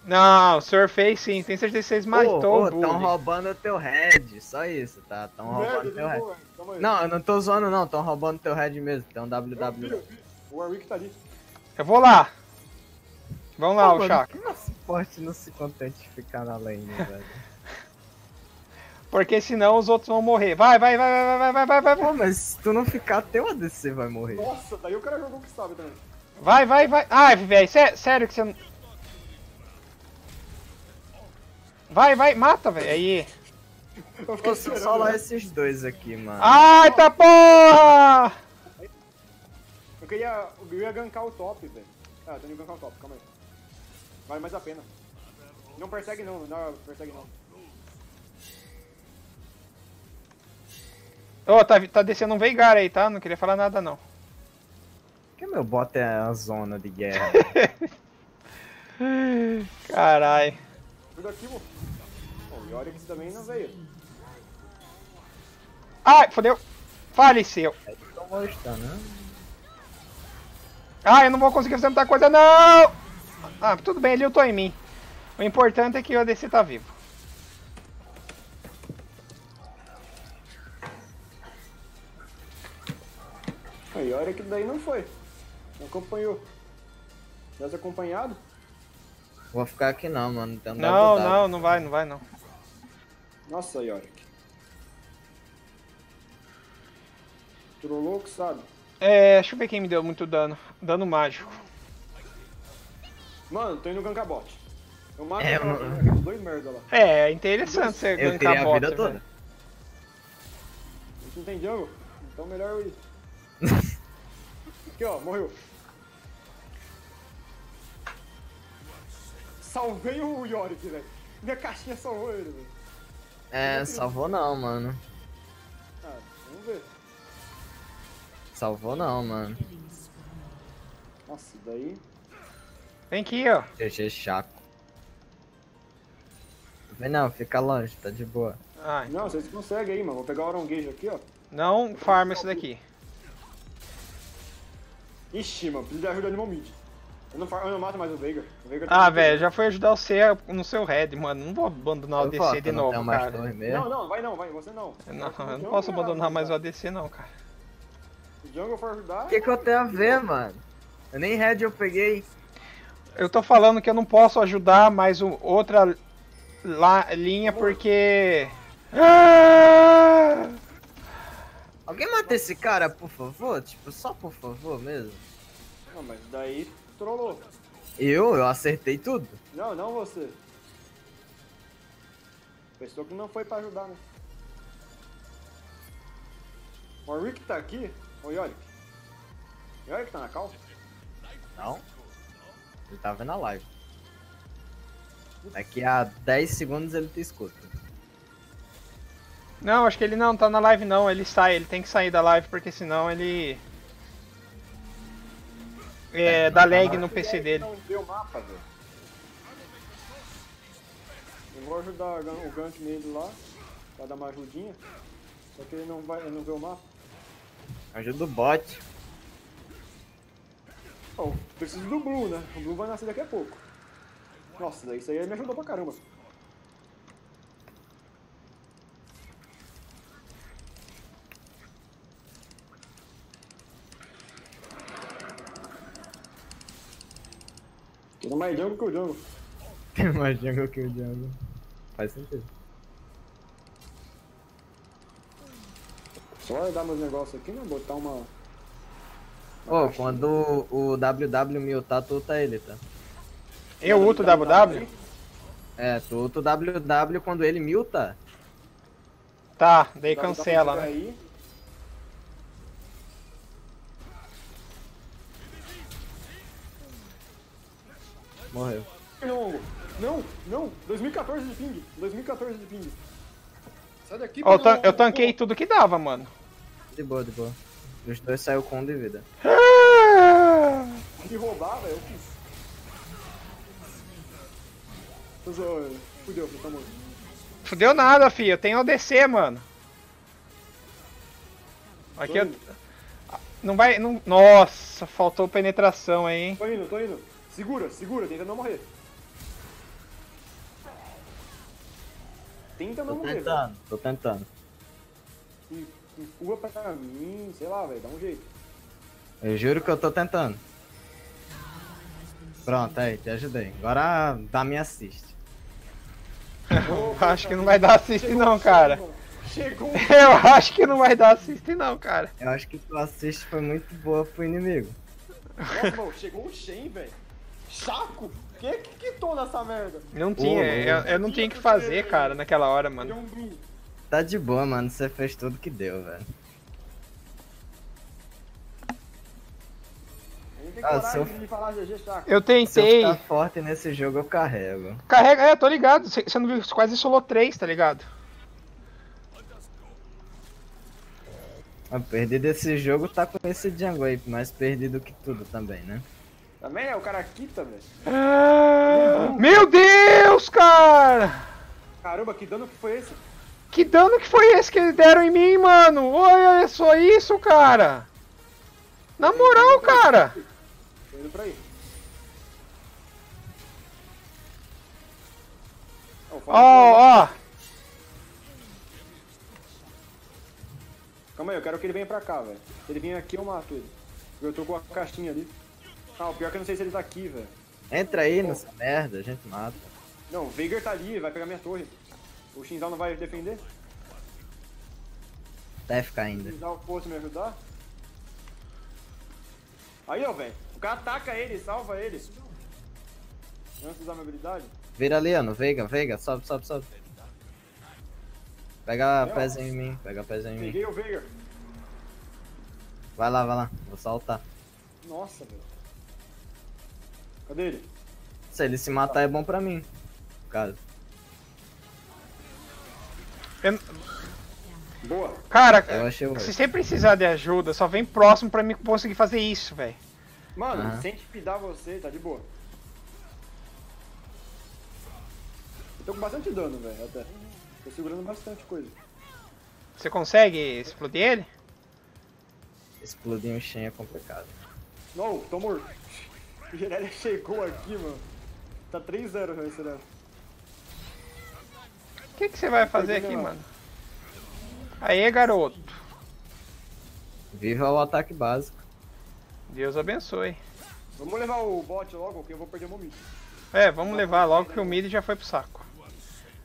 Não, o senhor fez sim, tem certeza que vocês matou o Tão Bully. roubando teu head, só isso, tá? Tão roubando teu head. Não, eu não tô zoando não, tão roubando teu head mesmo, tem um Eu vi, WW. eu vi. O Warwick tá ali. Eu vou lá. Vamos lá, o Chaco. Por que nosso suporte não se contente de ficar na lane, velho? Porque senão os outros vão morrer. Vai, vai, vai, vai, vai, vai, vai, vai, Pô, vai. mas se tu não ficar, teu ADC vai morrer. Nossa, daí o cara jogou que sabe também. Vai, vai, vai. Ai, velho, sé- sério que você não. Vai, vai, mata, velho. Aí. Eu só lá né? esses dois aqui, mano. Ai, tá porra! Eu queria, eu ia gankar o top, velho. Ah, tô indo gankar o top, calma aí. Vale mais a pena. Não persegue não, não persegue não. Ô, tá, tá descendo um Veigar aí, tá? Não queria falar nada, não. Por que meu bot é a zona de guerra? Carai. Cuida aqui, mo. Pô, o Yorick também não veio. Ai, fodeu. Faleceu. Stun, né? Ai, eu não vou conseguir fazer muita coisa, não! Ah, tudo bem, ele lutou em mim. O importante é que o ADC tá vivo. O Yorick daí não foi. Não acompanhou. Tivesse acompanhado? Vou ficar aqui não, mano. Tem um Não, WW. não, não vai, não vai, não. Nossa, Yorick. Trollou que sabe. É, deixa eu ver quem me deu muito dano. Dano mágico. Mano, tô indo gankar bot. Eu mato É, eu os dois merda lá. É, é interessante você Eu gankar queria a bot, vida toda. A gente não tem jungle, então melhor eu ir. Aqui ó, morreu. Salvei o Yorick, velho. Minha caixinha salvou ele, velho. É, salvou não, mano. Ah, vamos ver. Salvou não, mano. Nossa, daí. Vem aqui, ó. GG Chaco. Vem não, fica longe, tá de boa. Ai, Não, vocês conseguem aí, mano. Vou pegar o Aronguejo aqui, ó. não farma esse daqui. Ixi, mano, preciso de ajuda Animal Mid. Eu não, eu não mato mais o Veigar. O tá Ah, velho, já foi ajudar você no seu red, mano. Não vou abandonar o Eu ADC volto, de não novo, cara. Não, não, vai não, vai, você não. Não, Se o eu não posso abandonar mais o ADC não, cara. Se o Jungle for ajudar. O que que eu tenho a ver, mano? Eu nem red eu peguei. Eu tô falando que eu não posso ajudar mais o- outra la- linha porque... Ah! Alguém mata esse cara, por favor? Tipo, só por favor mesmo. Não, mas daí trollou. Eu? Eu acertei tudo. Não, não você. Pessoa que não foi pra ajudar, né? O Warwick tá aqui? Ô, Yorick. Yorick tá na cal? Não. Ele tá vendo a live. Daqui a 10 segundos ele te escuta. Não, acho que ele não tá na live não, ele sai, ele tem que sair da live porque senão ele... é, dá lag no PC dele. Não vê o mapa, velho. Eu vou ajudar o gank nele lá, pra dar uma ajudinha. Só que ele não, vai, ele não vê o mapa. Ajuda o bot. Oh, preciso do Blue, né? O Blue vai nascer daqui a pouco. Nossa, isso aí me ajudou pra caramba. Tem mais jungle que o jungle. Tem mais jungle que o jungle. Faz sentido. Só dar meus negócios aqui, né? Botar uma. Ô, quando o WW mutar, tu tá ele, tá? Eu ulto WW? É, tu ulta o WW quando ele muta. Tá, daí cancela, né? Aí. Morreu. Não, não, não, 2014 de ping, 2014 de ping. Sai daqui, Ó, eu, tan- eu tanquei tudo que dava, mano. De boa, de boa. Os dois saiu com um de vida. Me roubar, velho, eu zoando. Fudeu, tá morto. Fudeu nada, filho. Eu tenho ODC, mano. Aqui eu... Não vai. Não... Nossa, faltou penetração aí, hein? tô indo, tô indo. Segura, segura, tenta não morrer. Tenta Tô não morrer, velho. tentando, tô tentando. E- Empurra pra mim, sei lá, velho, dá um jeito. Eu juro que eu tô tentando. Pronto, aí, te ajudei. Agora dá me assiste. Eu acho que não vai dar assist não, cara. Chegou! Eu acho que não vai dar assist não, cara. Eu acho que tua assist foi muito boa pro inimigo. Nossa, mano, chegou o Shen, velho. Saco! Quem é que quitou nessa merda? Não tinha, eu, eu não tinha o que fazer, cara, naquela hora, mano. Blue. Tá de boa, mano. Você fez tudo que deu, velho. Ah, eu-. Eu Se eu tentei. forte nesse jogo, eu carrego. Carrega, é, tô ligado. Você você não viu, você quase solou 3, tá ligado? Eu perdi desse jogo, tá com esse jungle aí, mais perdido que tudo também, né? Também é o cara quita, velho. Ah, Meu Deus, cara! Caramba, que dano que foi esse? Que dano que foi esse que eles deram em mim, mano? Olha só isso, cara! Na moral, cara! Tô indo pra aí. Ó, Ó, ó! Calma aí, eu quero que ele venha pra cá, velho. Se ele vir aqui, eu mato ele. Eu tô com a caixinha ali. Ah, o pior é que eu não sei se ele tá aqui, velho. Entra aí nessa merda, a gente mata. Não, o Veigar tá ali, vai pegar minha torre. O Shinzal não vai defender? Deve ficar O ainda. Shinzal fosse me ajudar? Aí, ó, velho. O cara ataca ele, salva ele. Antes de usar minha habilidade. Vira ali, ó, no Veiga, Veiga, sobe, sobe, sobe. Pega a ó. pezinho em mim, pega a pezinho em mim. Peguei o Veigar. Vai lá, vai lá, vou saltar. Nossa, velho. Cadê ele? Se ele se matar é bom pra mim. Caso. Eu- Boa. Cara, Eu se você precisar de ajuda, só vem próximo pra mim conseguir fazer isso, velho. Mano, Aham. sem intimidar você, tá de boa. Eu tô com bastante dano, velho, até. Tô segurando bastante coisa. Você consegue explodir ele? Explodir um Shen é complicado. Não, tô morto. O Irelia chegou aqui, mano. Tá 3-0 já esse Irelia. O que, que você vai fazer aqui, não. mano? Aê, garoto. Viva o ataque básico. Deus abençoe. Vamos levar o bot logo, que eu vou perder meu mid. É, vamos levar logo que o mid já foi pro saco.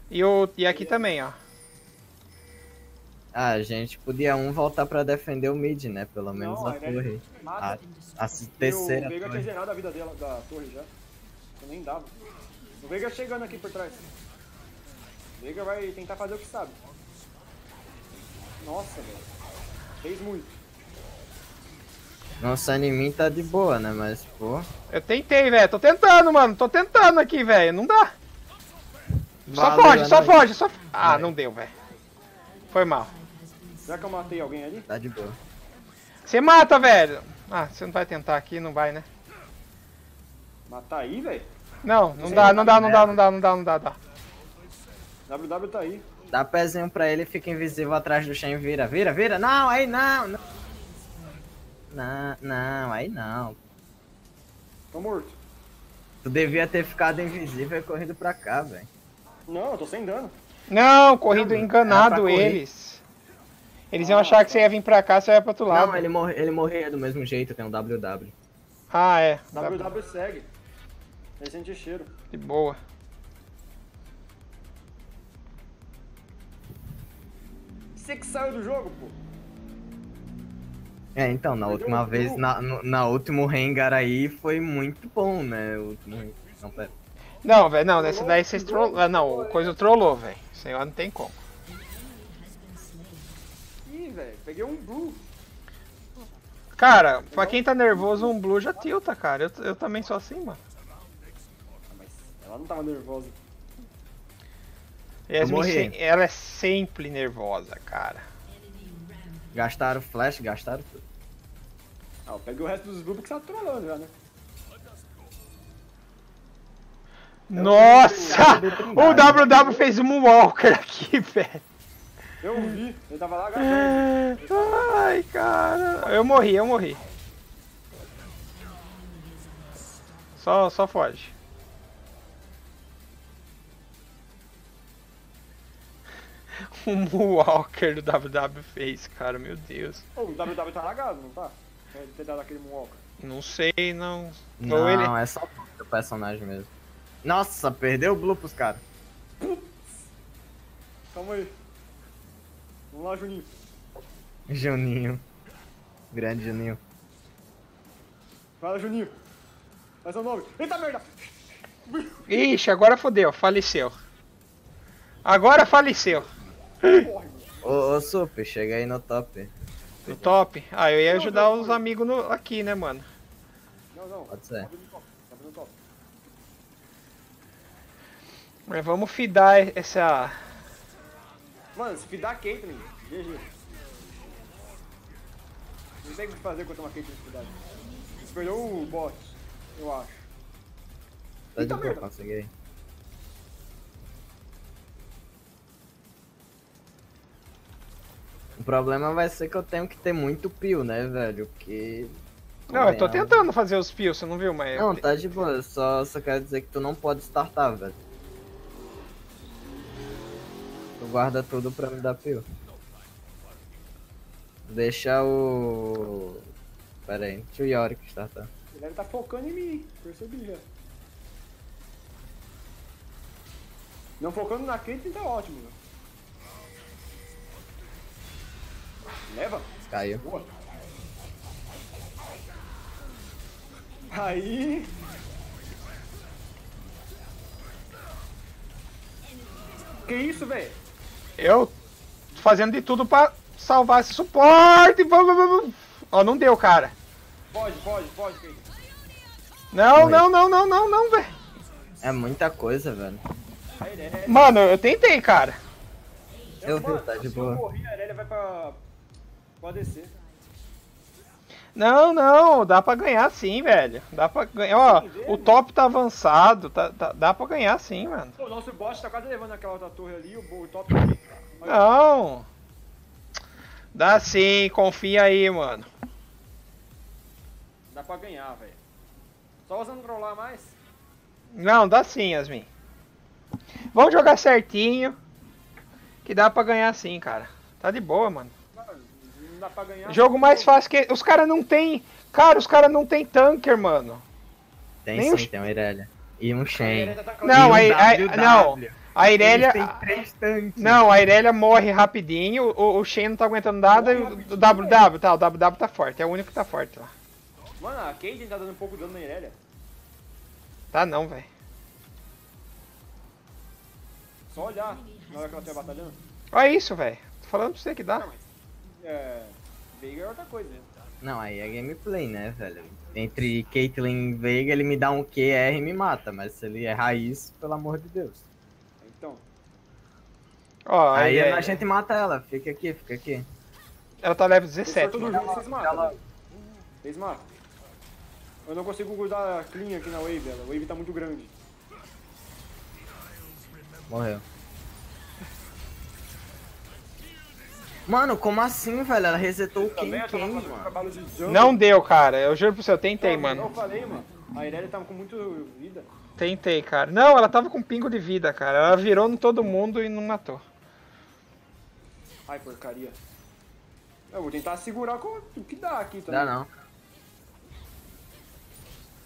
E, o, e aqui também, ó. Ah, a gente podia um voltar pra defender o mid, né? Pelo menos Não, a a torre. mata. A, a terceira o Veiga tinha torre. zerado a vida dela, da torre já. Eu nem dava. O Veiga chegando aqui por trás. O Veiga vai tentar fazer o que sabe. Nossa, velho. Fez muito. Nossa, em mim tá de boa, né? Mas, pô. Eu tentei, velho. Tô tentando, mano. Tô tentando aqui, velho. Não dá. Só Valeu, foge, é só foge, só. Ah, não deu, velho. Foi mal. Será que eu matei alguém ali? Tá de boa. Você mata, velho. Ah, você não vai tentar aqui, não vai, né? Mas tá aí, velho. Não, não dá, não dá, não dá, não dá, não dá, não dá, dá. WW tá aí. Dá pezinho pra ele, fica invisível atrás do Shen, vira, vira, vira. Não, aí não, não. Não, não, aí não. Tô morto. Tu devia ter ficado invisível e corrido pra cá, velho. Não, eu tô sem dano. Não, corrido enganado eles. Eles iam achar que você ia vir pra cá, você ia pro outro lado. Não, ele, morre, ele morria do mesmo jeito, tem um WW. Ah, é. WW segue. Ele sente cheiro. De boa. Você que saiu do jogo, pô. É, então, na última vez, na, no- na último Rengar aí foi muito bom, né? O último. Não, velho, não, nesse daí vocês trollou. Ah, não, o coisa trollou, velho. Isso aí não tem como. Velho, peguei um blue. Cara, pra quem tá nervoso, um blue já tilta, cara. Eu, eu também sou assim, mano. Mas ela não tava nervosa. Yasmin, ela é sempre nervosa, cara. Gastaram flash, gastaram tudo. Ah, eu peguei o resto dos blue porque você tá trolando já, né? Nossa! O WW fez um Walker aqui, velho. Eu vi, ele tava lá agachando. Ai, cara. Eu morri, eu morri. Só, só foge. O Walker do WW fez, cara, meu Deus. O WW tá lagado, não tá? É, ter dado aquele moonwalker. Não sei, não. Não, Ou ele. é só o personagem mesmo. Nossa, perdeu o blue pros caras. Calma aí. Vamos lá, Juninho. Juninho. Grande Juninho. Vai lá, Juninho. Faz seu nome. Eita merda! Ixi, agora fodeu, faleceu. Agora faleceu. Ô, ô Super, chega aí no top. No top. Ah, eu ia ajudar os amigos no- aqui, né, mano? Não, não. Pode ser. No top. Mas vamos fidar essa. Mano, se fidar a Caitlyn, GG. Não tem o que fazer contra uma Caitlyn. Você perdeu o bot, eu acho. Tá de boa, consegui. O problema vai ser que eu tenho que ter muito pio, né, velho? Porque. Não, eu tô tentando fazer os pios, você não viu, mas. Não, tá de boa, só, só quero dizer que tu não pode startar, velho. Tu guarda tudo pra me dar pio. Deixa o. Pera aí, deixa o Yorick startar. Ele deve tá focando em mim, percebi já. Não focando na Caitlyn tá ótimo, né? Leva. Caiu. Boa. Aí. Que isso, velho? Eu tô fazendo de tudo pra salvar esse suporte. Ó, não deu, cara. Pode, pode, pode. Não, não, não, não, não, não, velho. É muita coisa, velho. Mano, eu tentei, cara. Eu vi, Mano, tá de se eu boa. morrer, a Irelia vai pra. Pode descer. Não, não, dá pra ganhar sim, velho. Dá pra ganhar. Ó, o top tá avançado, tá, tá- dá pra ganhar sim, mano. O nosso bot tá quase levando aquela outra torre ali, o, top tá aqui. Não. Dá sim, confia aí, mano. Dá pra ganhar, velho. Só usando trollar mais. Não, dá sim, Yasmin. Vamos jogar certinho. Que dá pra ganhar sim, cara. Tá de boa, mano. Dá pra ganhar. Jogo mais fácil que. Os caras não tem. Cara, os caras não tem tanker, mano. Tem Nem sim, o- tem um Irelia. E um Shen. Tá Não, um a, a, não. A Irelia. Três tanques. Não, a Irelia morre rapidinho, o, o Shen não tá aguentando nada e o, o WW, tá, o WW tá forte, é o único que tá forte lá. Mano, a Caitlyn tá dando um pouco de dano na Irelia. Tá não, velho. Só olhar na hora que ela estiver batalhando. Olha isso, velho. Tô falando pra você que dá. Não, mas. É. Veiga é outra coisa, né? Não, aí é gameplay, né, velho? Entre Caitlyn e Veiga, ele me dá um QR e me mata, mas se ele errar isso, pelo amor de Deus. Então. Ó, Aí aí, a gente mata ela, fica aqui, fica aqui. ela tá level Se for 17, tudo mano. junto, vocês matam. ela-. Vocês matam. Eu não consigo usar a clean aqui na wave, ela. A wave tá muito grande. Morreu. Mano, como assim, velho? Ela resetou o eu tava quem, fazendo mano? de. Não deu, cara. Eu juro pro você, eu tentei, Eu mano. falei, mano. A Irelia tava com muito vida. Tentei, cara. Não, ela tava com pingo de vida, cara. Ela virou em todo mundo e não matou. Ai, porcaria. Eu vou tentar segurar com o que dá aqui também. Dá não.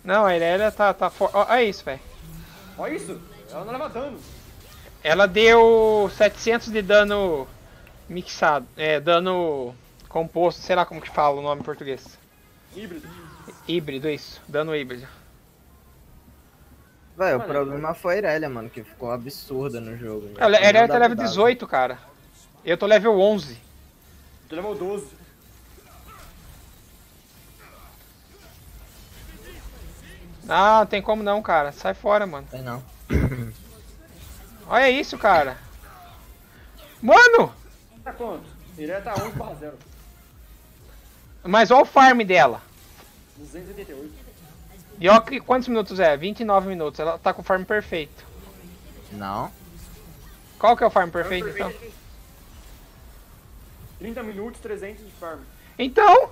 Não, a Irelia tá, tá forte. Olha isso, velho. Olha isso. Ela não leva dano. Ela deu 700 de dano mixado. É, dano composto. Sei lá como que fala o nome em português. Híbrido. Híbrido, isso. Dano híbrido. Velho, o problema foi a Irelia, mano, que ficou absurda no jogo. A Irelia tá level dado. 18, cara. Eu tô level 11. Tu levou 12. Ah, não tem como não, cara. Sai fora, mano. Tem não. Olha isso, cara. Mano! Tá quanto? Irelia tá 11 barra 0. Mas olha o farm dela. 288. E olha que- quantos minutos é? 29 minutos. Ela tá com o farm perfeito. Não. Qual que é o farm perfeito, então? 30 minutos, 300 de farm. Então,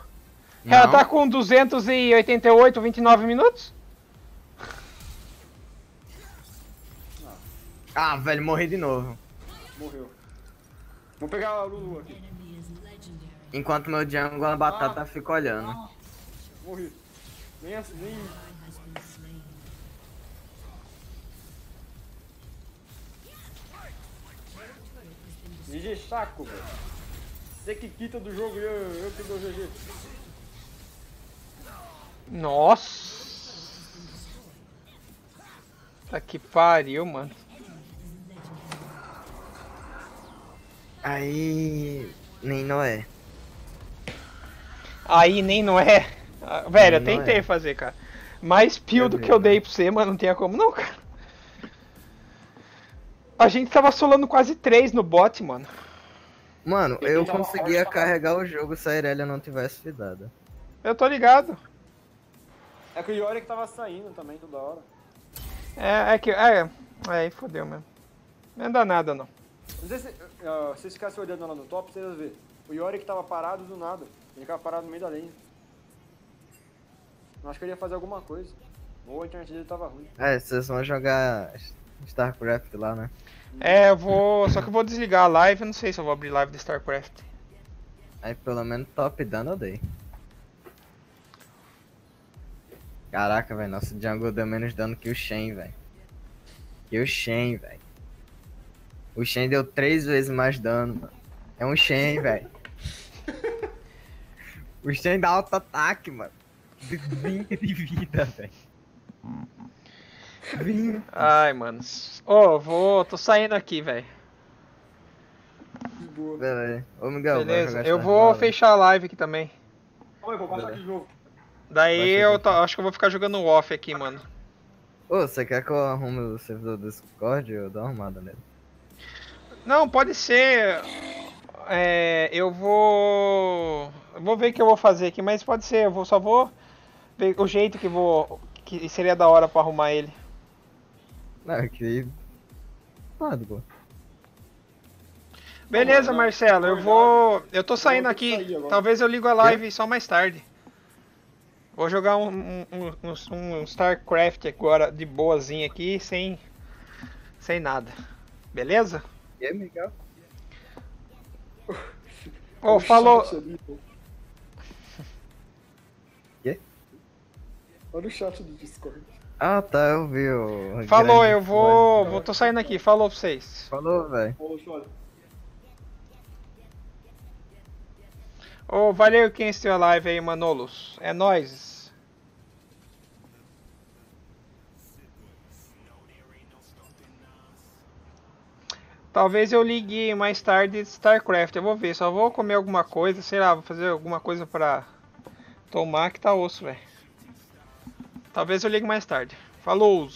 ela Não. tá com 288, 29 minutos? Ah, velho, morri de novo. Morreu. Vou pegar a Lulu aqui. Enquanto meu jungle, a batata fica olhando. Morri. Nem assim, nem... GG saco, velho. Você que quita do jogo e eu, eu que dou GG. Nossa! Tá que pariu, mano. Aí. Nem Noé. Aí nem não é. Ah, Velho, eu Nem não tentei é. fazer, cara. Mais pio Eu do que eu dei pra você, mas não tinha como não, cara. A gente tava solando quase 3 no bot, mano. Mano, Eu eu conseguia carregar o jogo se a Irelia não tivesse fidado. Eu tô ligado. É que o Yorick tava saindo também toda hora. É, é que. É, é, aí fodeu mesmo. Não dá nada não. Não sei se, uh, se vocês ficassem olhando lá no top, vocês iam ver. O Yorick tava parado do nada. Ele ficava parado no meio da lane. Eu acho que ele ia fazer alguma coisa. Ou a internet dele tava ruim. É, vocês vão jogar StarCraft lá, né? É, eu vou. Só que eu vou desligar a live, eu não sei se eu vou abrir live de StarCraft. Aí pelo menos top dano eu dei. Caraca, velho, nosso jungle deu menos dano que o Shen, velho. Que o Shen, velho. O Shen deu três vezes mais dano, mano. É um Shen, velho. O Shen dá alto ataque, mano. De 20 de vida, velho. 20. Ai, mano. Ô, vou. tô saindo aqui, velho. Beleza. Ô, Miguel, Beleza? Eu vou fechar a live aqui também. Oi, vou passar aqui de novo. Daí eu acho que eu vou ficar jogando off aqui, mano. Ô, você quer que eu arrume o servidor do Discord? Eu dou uma arrumada nele. Não, pode ser. É, eu vou. Eu vou ver o que eu vou fazer aqui, mas pode ser. Eu vou, só vou ver o jeito que vou. Que seria da hora pra arrumar ele. É que. Ah, de boa. Beleza, Marcelo, eu vou. Eu tô saindo aqui. Talvez eu ligo a live só mais tarde. Vou jogar um, um, um, um- um StarCraft agora de boazinha aqui, sem. Sem nada. Beleza? E aí, Miguel? Ô, falou. Pô. Quê? Olha o chat do Discord. Ah, tá, eu vi o. Falou, eu vou. vou tô saindo aqui. Falou pra vocês. Falou, velho. Ô. Ô, valeu quem assistiu a live aí, Manolos. É nóis. Talvez eu ligue mais tarde StarCraft, eu vou ver, só vou comer alguma coisa, sei lá, vou fazer alguma coisa pra tomar que tá osso, velho. Talvez eu ligue mais tarde. Falou!